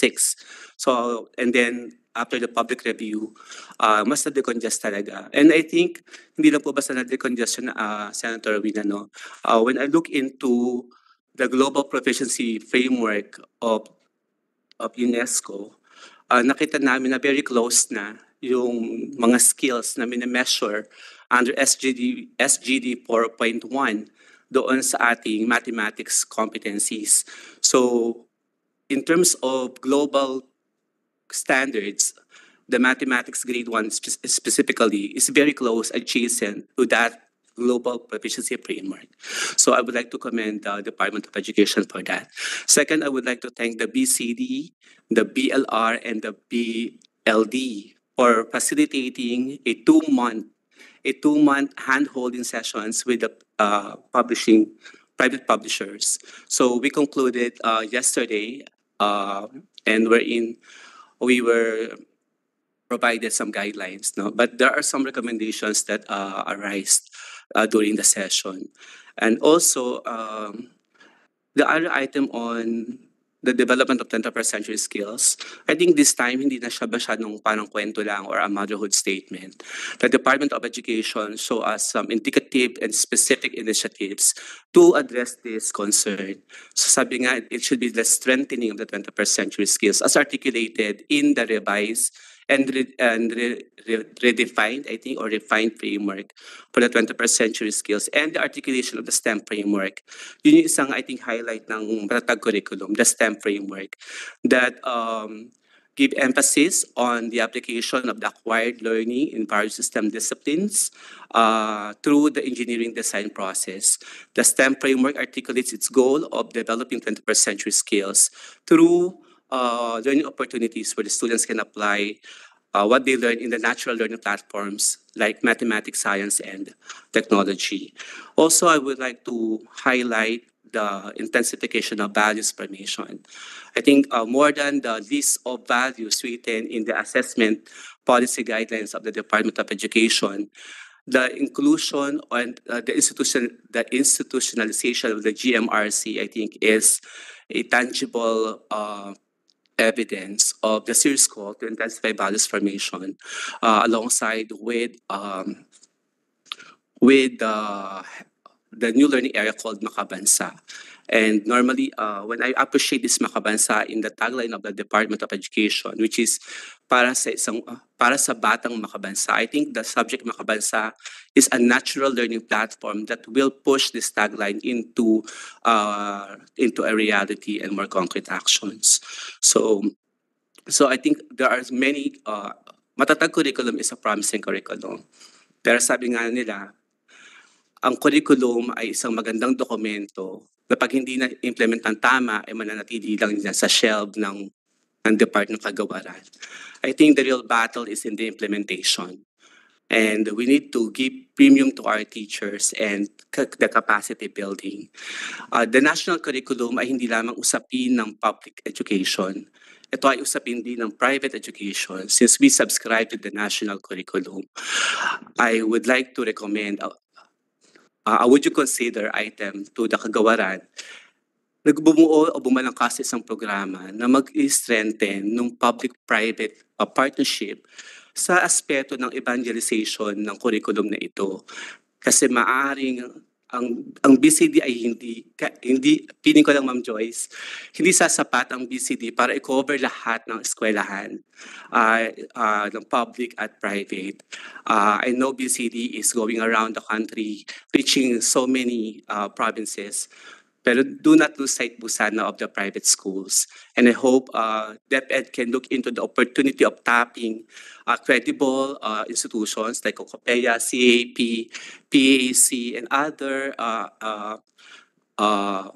So, and then after the public review, uh, mas na-decongest talaga. And I think, hindi lang po basta na-decongest uh, Senator Winano. Uh, when I look into the global proficiency framework of of UNESCO, uh, nakita namin na very close na yung mga skills na minimeasure under SGD, SGD 4.1 doon sa ating mathematics competencies. So, in terms of global standards, the mathematics grade one spe- specifically is very close adjacent to that global proficiency framework. So I would like to commend the Department of Education for that. Second, I would like to thank the BCD, the BLR, and the BLD for facilitating a two-month a two-month hand-holding sessions with the uh, publishing private publishers. So we concluded uh, yesterday, uh, and we're in we were provided some guidelines, no? But there are some recommendations that uh, arise uh, during the session. And also, um, the other item on the development of 21st century skills, I think this time hindi na siya masyadong parang kwento lang or a motherhood statement. The Department of Education show us some indicative and specific initiatives to address this concern. So sabi nga, it should be the strengthening of the 21st century skills as articulated in the revised and, re- and re- re- redefined, I think, or refined framework for the 21st century skills and the articulation of the STEM framework. Yun yung isang, I think, highlight ng Matatag curriculum, the STEM framework, that um, give emphasis on the application of the acquired learning in various STEM disciplines uh, through the engineering design process. The STEM framework articulates its goal of developing 21st century skills through uh, learning opportunities where the students can apply uh, what they learn in the natural learning platforms like mathematics, science, and technology. Also, I would like to highlight the intensification of values formation. I think uh, more than the list of values written in the assessment policy guidelines of the Department of Education, the inclusion and uh, the institution, the institutionalization of the GMRC, I think, is a tangible uh, evidence of the serious call to intensify values formation uh, alongside with um, with the the new learning area called Makabansa. And normally, uh, when I appreciate this Makabansa in the tagline of the Department of Education, which is para sa isang uh, para sa batang makabansa, I think the subject Makabansa is a natural learning platform that will push this tagline into uh, into a reality and more concrete actions. So, so I think there are many. Uh, matatag curriculum is a promising curriculum. Pero sabi nga nila, ang curriculum ay isang magandang dokumento na pag hindi na implement ng tama ay mananatili lang yan sa shelf ng ng Department of Kagawaran. I think the real battle is in the implementation. And we need to give premium to our teachers and the capacity building. Uh, the national curriculum ay hindi lamang usapin ng public education. Ito ay usapin din ng private education since we subscribe to the national curriculum. I would like to recommend, uh, would you consider item to the kagawaran nagbumuo o bumalangkas sa isang programa na mag-strengthen ng public-private uh, partnership sa aspeto ng evangelization ng curriculum na ito. Kasi maaring ang ang BCD ay hindi ka- hindi piling ko lang Ma'am Joyce hindi sasapat ang BCD para i-cover lahat ng eskwelahan uh, uh, ng public at private. Uh, I know BCD is going around the country reaching so many uh, provinces pero do not lose sight po sana of the private schools. And I hope uh, DepEd can look into the opportunity of tapping uh, credible uh, institutions like Cocopeya, CAP, PAC, and other uh, uh, uh,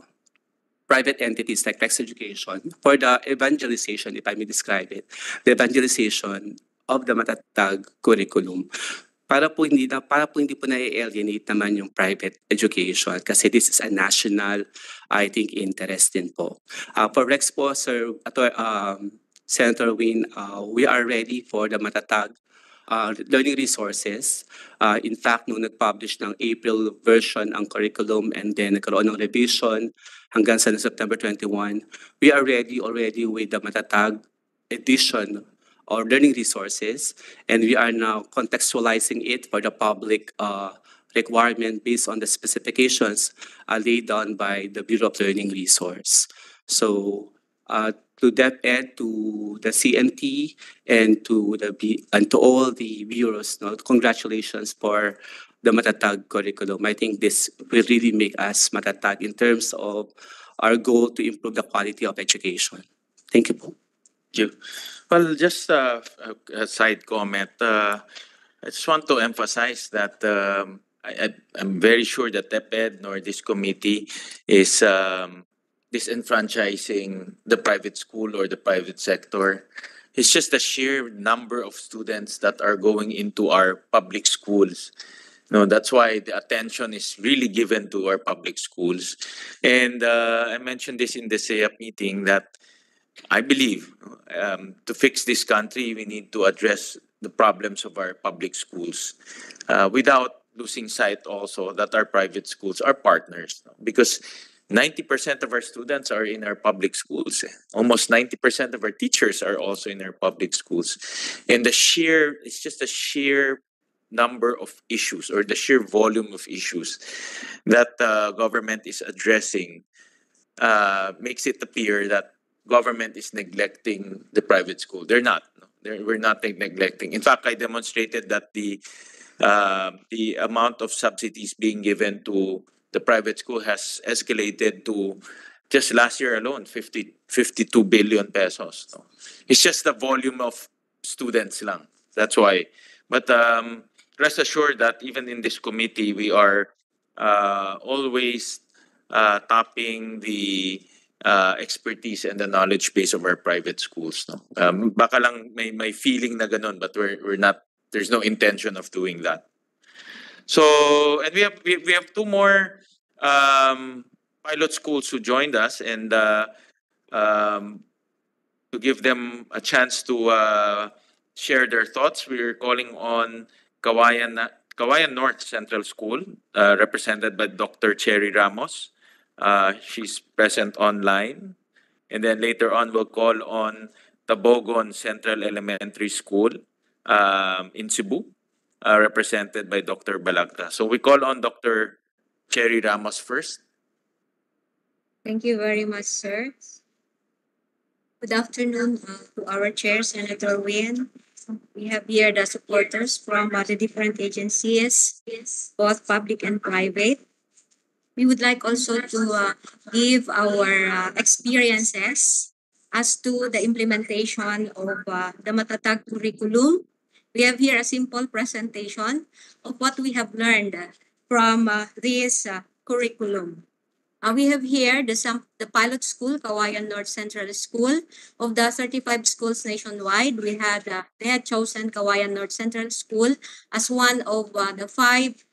private entities like Flex Education for the evangelization, if I may describe it, the evangelization of the matatag curriculum para po hindi na para po hindi po na-alienate naman yung private education kasi this is a national I think interest din po. Uh, for Rex po Sir ato, um, Senator Win, uh, we are ready for the matatag uh, learning resources. Uh, in fact, nung nag-publish ng April version ang curriculum and then nagkaroon ng revision hanggang sa September 21, we are ready already with the matatag edition or learning resources, and we are now contextualizing it for the public uh, requirement based on the specifications uh, laid down by the Bureau of Learning Resource. So uh, to DepEd, to the CMT, and to the B, and to all the bureaus, congratulations for the Matatag curriculum. I think this will really make us Matatag in terms of our goal to improve the quality of education. Thank you po. Thank you. Well, just uh, a, a side comment. Uh, I just want to emphasize that um, I, I'm very sure that DepEd nor this committee is um, disenfranchising the private school or the private sector. It's just the sheer number of students that are going into our public schools. No, that's why the attention is really given to our public schools. And uh, I mentioned this in the CEAP meeting that I believe um, to fix this country, we need to address the problems of our public schools uh, without losing sight also that our private schools are partners. Because 90% of our students are in our public schools. Almost 90% of our teachers are also in our public schools. And the sheer, it's just the sheer number of issues or the sheer volume of issues that the government is addressing uh, makes it appear that government is neglecting the private school. They're not. no. They're, we're not neglecting. In fact, I demonstrated that the uh, the amount of subsidies being given to the private school has escalated to just last year alone 50, 52 billion pesos. no. It's just the volume of students lang. That's why. But um, rest assured that even in this committee, we are uh, always uh, tapping the uh, expertise and the knowledge base of our private schools. No? Um, baka lang may, may feeling na ganun, but we're, we're not, there's no intention of doing that. So, and we have, we, we have two more um, pilot schools who joined us and uh, um, to give them a chance to uh, share their thoughts, we're calling on Cauayan, Cauayan North Central School, uh, represented by Dr. Cherry Ramos. Uh, she's present online. And then later on, we'll call on Tabogon Central Elementary School um, in Cebu, uh, represented by Dr. Balagta. So we call on Dr. Cherry Ramos first. Thank you very much, sir. Good afternoon uh, to our chair, Senator Win. We have here the supporters from uh, the different agencies, both public and private. We would like also to uh, give our uh, experiences as to the implementation of uh, the Matatag curriculum. We have here a simple presentation of what we have learned from uh, this uh, curriculum. Uh, we have here the sam- the pilot school, Cauayan North Central School. Of the 35 schools nationwide, we had they had chosen Cauayan North Central School as one of the five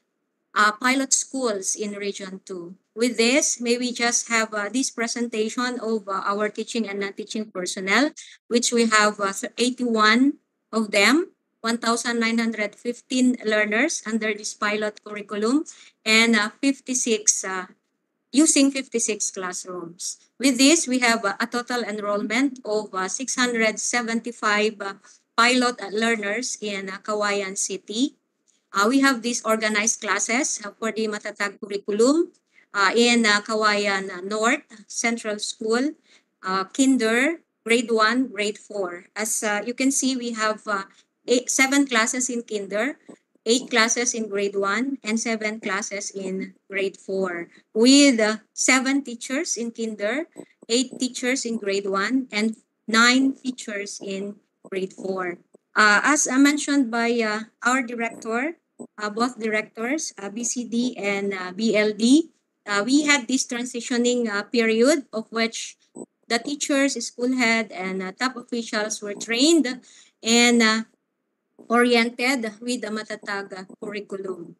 uh, pilot schools in Region 2. With this, may we just have uh, this presentation of uh, our teaching and non-teaching personnel, which we have uh, 81 of them, 1,915 learners under this pilot curriculum, and uh, 56 uh, using 56 classrooms. With this, we have uh, a total enrollment of uh, 675 uh, pilot uh, learners in uh, Kawayan City. Uh, we have these organized classes for the Matatag curriculum uh, in uh, Kawayan North Central School, uh, Kinder, grade 1, grade 4. As uh, you can see, we have uh, eight, seven classes in Kinder, eight classes in grade 1, and seven classes in grade 4, with uh, seven teachers in Kinder, eight teachers in grade 1, and nine teachers in grade 4. Uh, as uh, mentioned by uh, our director, uh, both directors, uh, BCD and uh, BLD, uh, we had this transitioning uh, period of which the teachers, school head, and uh, top officials were trained and oriented with the Matatag curriculum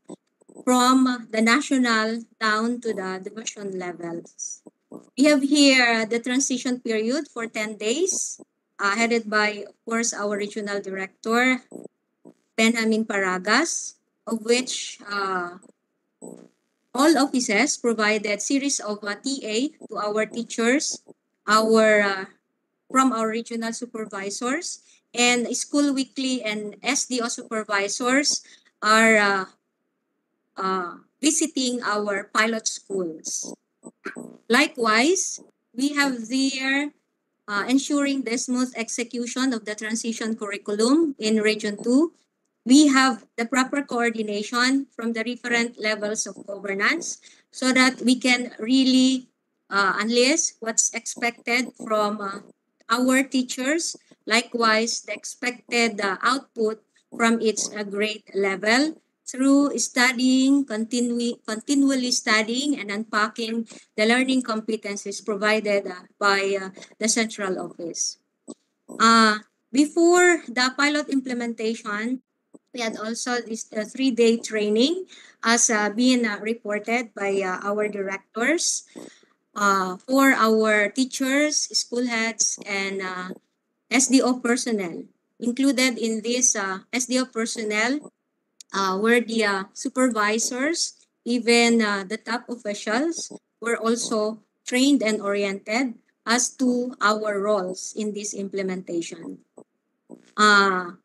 from the national down to the division levels. We have here the transition period for 10 days, headed by, of course, our regional director, Benjamin Paragas, of which uh, all offices provided series of uh, TA to our teachers, our uh, from our regional supervisors, and school weekly and SDO supervisors are uh, uh, visiting our pilot schools. Likewise, we have there uh, ensuring the smooth execution of the transition curriculum in Region 2. We have the proper coordination from the different levels of governance so that we can really uh, unleash what's expected from uh, our teachers. Likewise, the expected uh, output from its uh, grade level through studying, continue, continually studying and unpacking the learning competencies provided uh, by uh, the central office. Uh, before the pilot implementation, we had also this uh, three-day training as uh, being uh, reported by uh, our directors uh, for our teachers, school heads, and uh, SDO personnel. Included in this SDO personnel were the supervisors, even the top officials were also trained and oriented as to our roles in this implementation. Uh,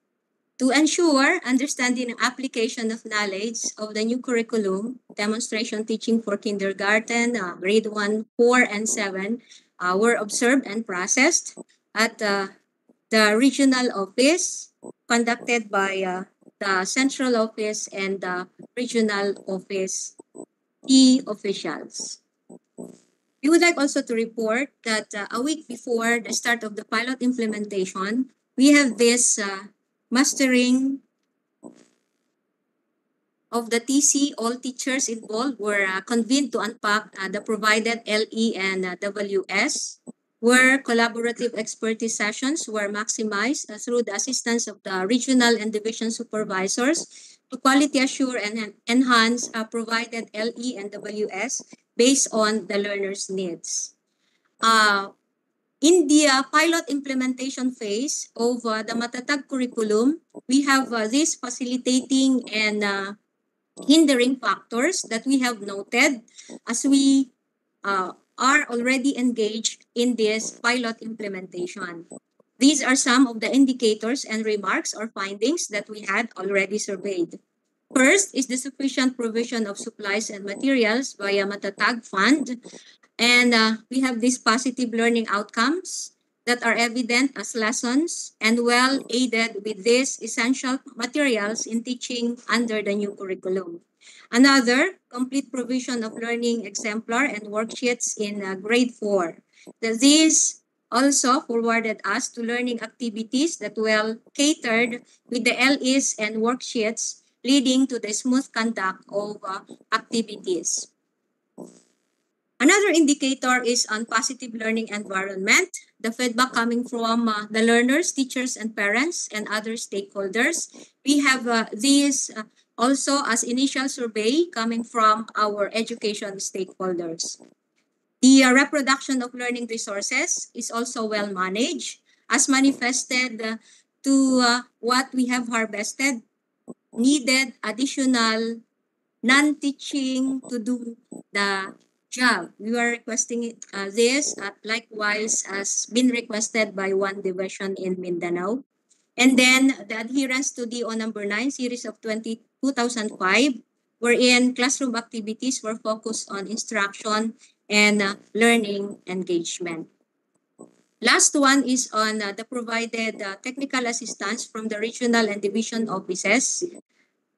to ensure understanding and application of knowledge of the new curriculum, demonstration teaching for kindergarten, uh, grade 1, 4, and 7 uh, were observed and processed at uh, the regional office conducted by uh, the central office and the regional office key officials. We would like also to report that uh, a week before the start of the pilot implementation, we have this uh, mastering of the TC. All teachers involved were uh, convened to unpack uh, the provided LE and uh, WS where collaborative expertise sessions were maximized uh, through the assistance of the regional and division supervisors to quality assure and en- enhance uh, provided LE and WS based on the learner's needs. In the pilot implementation phase of uh, the Matatag curriculum, we have uh, these facilitating and uh, hindering factors that we have noted as we uh, are already engaged in this pilot implementation. These are some of the indicators and remarks or findings that we had already surveyed. First is the sufficient provision of supplies and materials via Matatag Fund. And uh, we have these positive learning outcomes that are evident as lessons and well aided with these essential materials in teaching under the new curriculum. Another, complete provision of learning exemplar and worksheets in uh, grade 4. The, these also forwarded us to learning activities that well catered with the LEs and worksheets leading to the smooth conduct of uh, activities. Another indicator is on positive learning environment. The feedback coming from uh, the learners, teachers, and parents and other stakeholders. We have uh, these uh, also as initial survey coming from our education stakeholders. The uh, reproduction of learning resources is also well managed as manifested uh, to uh, what we have harvested needed additional non-teaching to do the job. We were requesting it, uh, this uh, likewise as been requested by one division in Mindanao. And then the adherence to DO number 9 series of 20, 2005 wherein classroom activities were focused on instruction and uh, learning engagement. Last one is on uh, the provided uh, technical assistance from the regional and division offices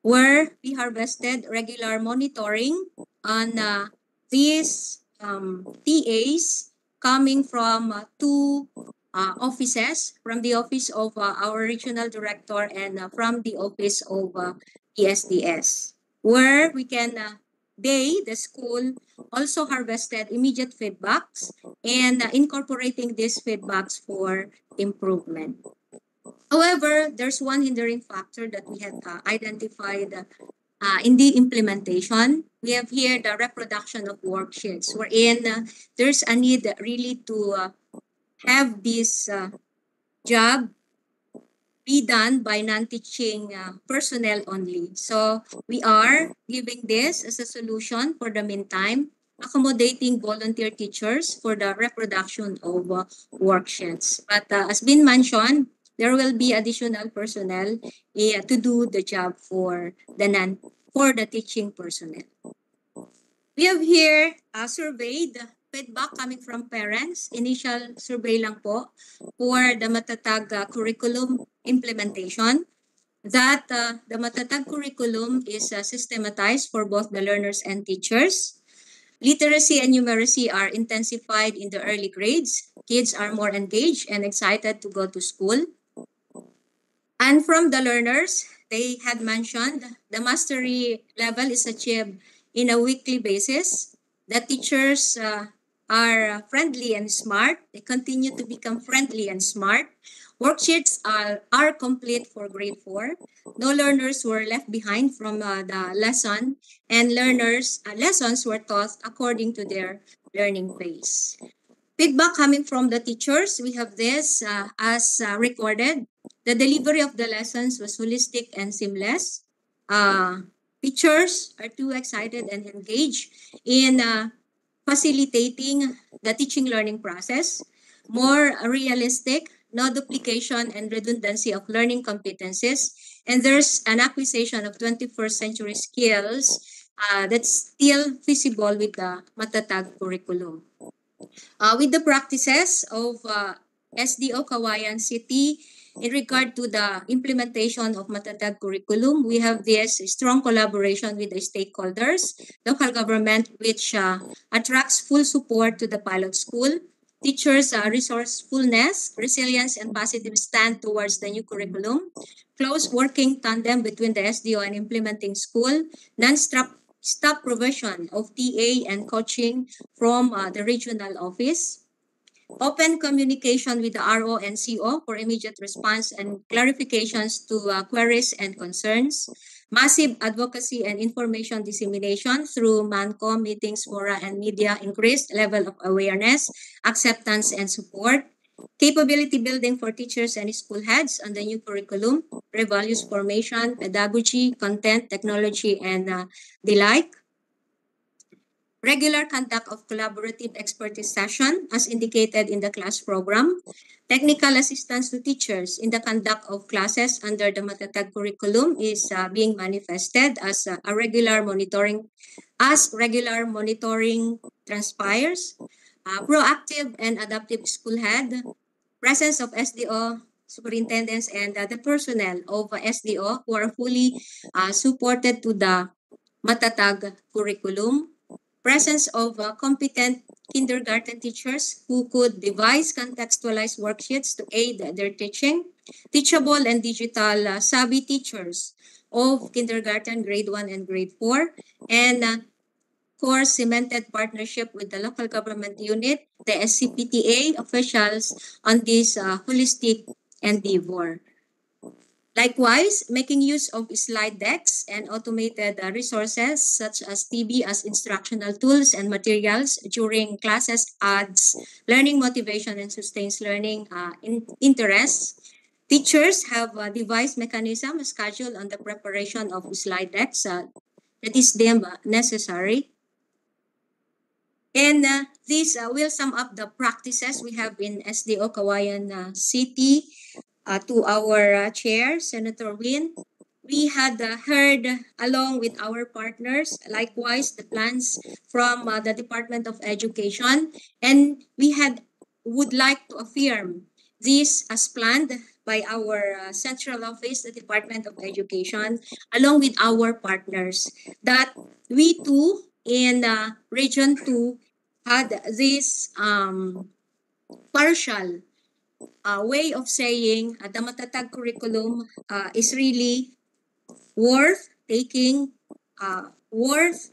where we harvested regular monitoring on uh, these um, TAs coming from uh, two uh, offices, from the office of uh, our regional director and uh, from the office of uh, ESDS, where we can, uh, they, the school, also harvested immediate feedbacks and uh, incorporating these feedbacks for improvement. However, there's one hindering factor that we had identified in the implementation. We have here the reproduction of worksheets, wherein uh, there's a need really to uh, have this uh, job be done by non-teaching uh, personnel only. So we are giving this as a solution for the meantime, accommodating volunteer teachers for the reproduction of uh, worksheets. But uh, as been mentioned, there will be additional personnel eh, to do the job for the non for the teaching personnel. We have here uh, surveyed feedback coming from parents. Initial survey lang po for the Matatag uh, curriculum implementation. That uh, the Matatag curriculum is uh, systematized for both the learners and teachers. Literacy and numeracy are intensified in the early grades. Kids are more engaged and excited to go to school. And from the learners, they had mentioned the mastery level is achieved in a weekly basis. The teachers uh, are friendly and smart. They continue to become friendly and smart. Worksheets are, are complete for grade 4. No learners were left behind from uh, the lesson, and learners' uh, lessons were taught according to their learning pace. Feedback coming from the teachers, we have this uh, as uh, recorded. The delivery of the lessons was holistic and seamless. Uh, teachers are too excited and engaged in uh, facilitating the teaching learning process, more realistic, no duplication and redundancy of learning competencies, and there's an acquisition of 21st century skills uh, that's still feasible with the Matatag curriculum. Uh, with the practices of uh, SDO Cauayan City in regard to the implementation of Matatag curriculum, we have this strong collaboration with the stakeholders, local government, which uh, attracts full support to the pilot school, teachers' uh, resourcefulness, resilience, and positive stand towards the new curriculum, close working tandem between the SDO and implementing school, non-stop stop provision of TA and coaching from uh, the regional office, open communication with the RO and CO for immediate response and clarifications to uh, queries and concerns, massive advocacy and information dissemination through MANCO meetings, fora, and media, increased level of awareness, acceptance, and support, capability building for teachers and school heads on the new curriculum, values formation, pedagogy, content, technology, and uh, the like. Regular conduct of collaborative expertise session as indicated in the class program. Technical assistance to teachers in the conduct of classes under the Matatag curriculum is uh, being manifested as uh, a regular monitoring, as regular monitoring transpires. Uh, proactive and adaptive school head, presence of SDO superintendents and uh, the personnel of SDO who are fully uh, supported to the Matatag curriculum, presence of uh, competent kindergarten teachers who could devise contextualized worksheets to aid their teaching, teachable and digital uh, savvy teachers of kindergarten, grade 1 and grade 4, and uh, course, cemented partnership with the local government unit, the SCPTA officials on this uh, holistic endeavor. Likewise, making use of slide decks and automated uh, resources such as TV as instructional tools and materials during classes adds learning motivation and sustains learning uh, in interests. Teachers have a devised mechanism scheduled on the preparation of slide decks uh, that is deemed uh, necessary. And uh, this uh, will sum up the practices we have in SDO Cauayan uh, City uh, to our uh, chair, Senator Win. We had uh, heard along with our partners, likewise the plans from uh, the Department of Education, and we had would like to affirm this as planned by our uh, central office, the Department of Education, along with our partners, that we too in uh, Region 2 had this um, partial uh, way of saying uh, the matatag curriculum uh, is really worth taking, uh, worth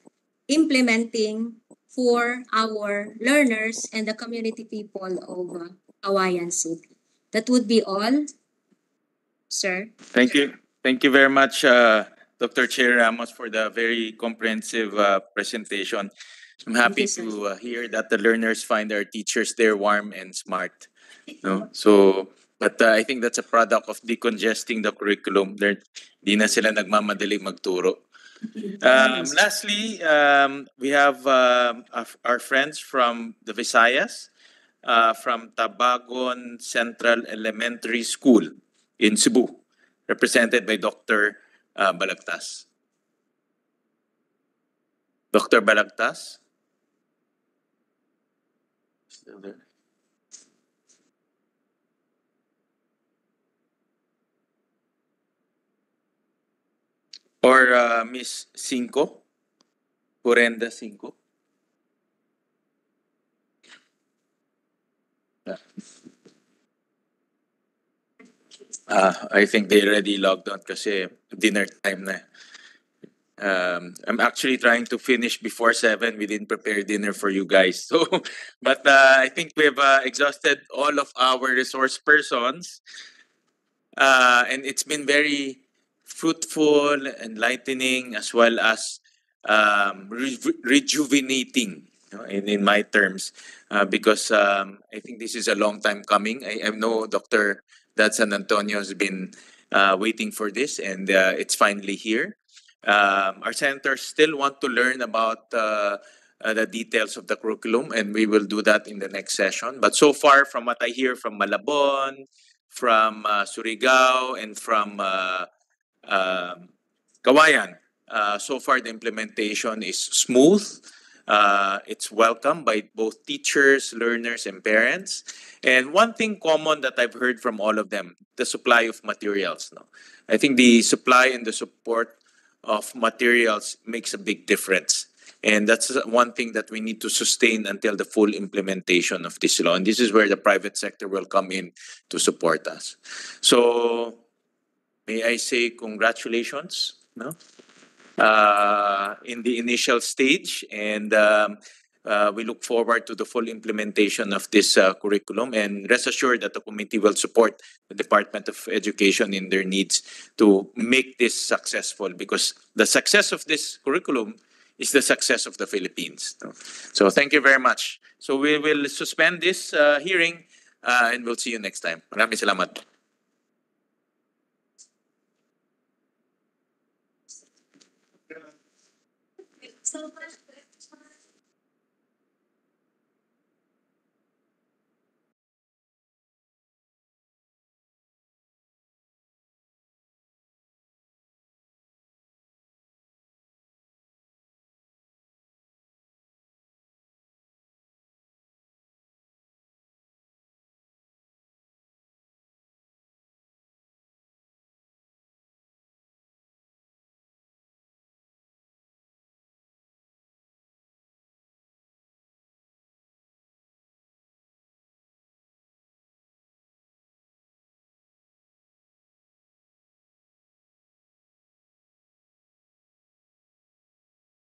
implementing for our learners and the community people of uh, Cauayan City. That would be all, sir. Thank you. Thank you very much, uh, Dr. Chair Ramos, for the very comprehensive uh, presentation. I'm happy you, to uh, hear that the learners find our teachers there warm and smart. No? So, but uh, I think that's a product of decongesting the curriculum. They're, di na sila nagmamadali magturo. Um, lastly, um, we have of- our friends from the Visayas, uh, from Tabogon Central Elementary School in Cebu, represented by Dr. uh, Balagtas. Dr. Balagtas? Still there? Or uh, Miss Cinco? Purenda Cinco? Ah, I think they already logged on kasi dinner time na. Um, I'm actually trying to finish before seven. We didn't prepare dinner for you guys. So, but uh, I think we've uh, exhausted all of our resource persons. Uh, and it's been very fruitful, enlightening, as well as um, reju- rejuvenating you know, in, in my terms, uh, because um, I think this is a long time coming. I, I know Dr. Dad San Antonio has been uh, waiting for this, and uh, it's finally here. Um, our senators still want to learn about uh, uh, the details of the curriculum, and we will do that in the next session. But so far, from what I hear from Malabon, from uh, Surigao, and from um Cauayan, uh, so far the implementation is smooth. Uh, it's welcomed by both teachers, learners, and parents. And one thing common that I've heard from all of them, the supply of materials. No? I think the supply and the support of materials makes a big difference. And that's one thing that we need to sustain until the full implementation of this law. And this is where the private sector will come in to support us. So may I say congratulations no? uh, in the initial stage. And um, uh, we look forward to the full implementation of this uh, curriculum. And rest assured that the committee will support the Department of Education in their needs to make this successful because the success of this curriculum is the success of the Philippines. So thank you very much. So we will suspend this uh, hearing uh, and we'll see you next time. Maraming salamat. So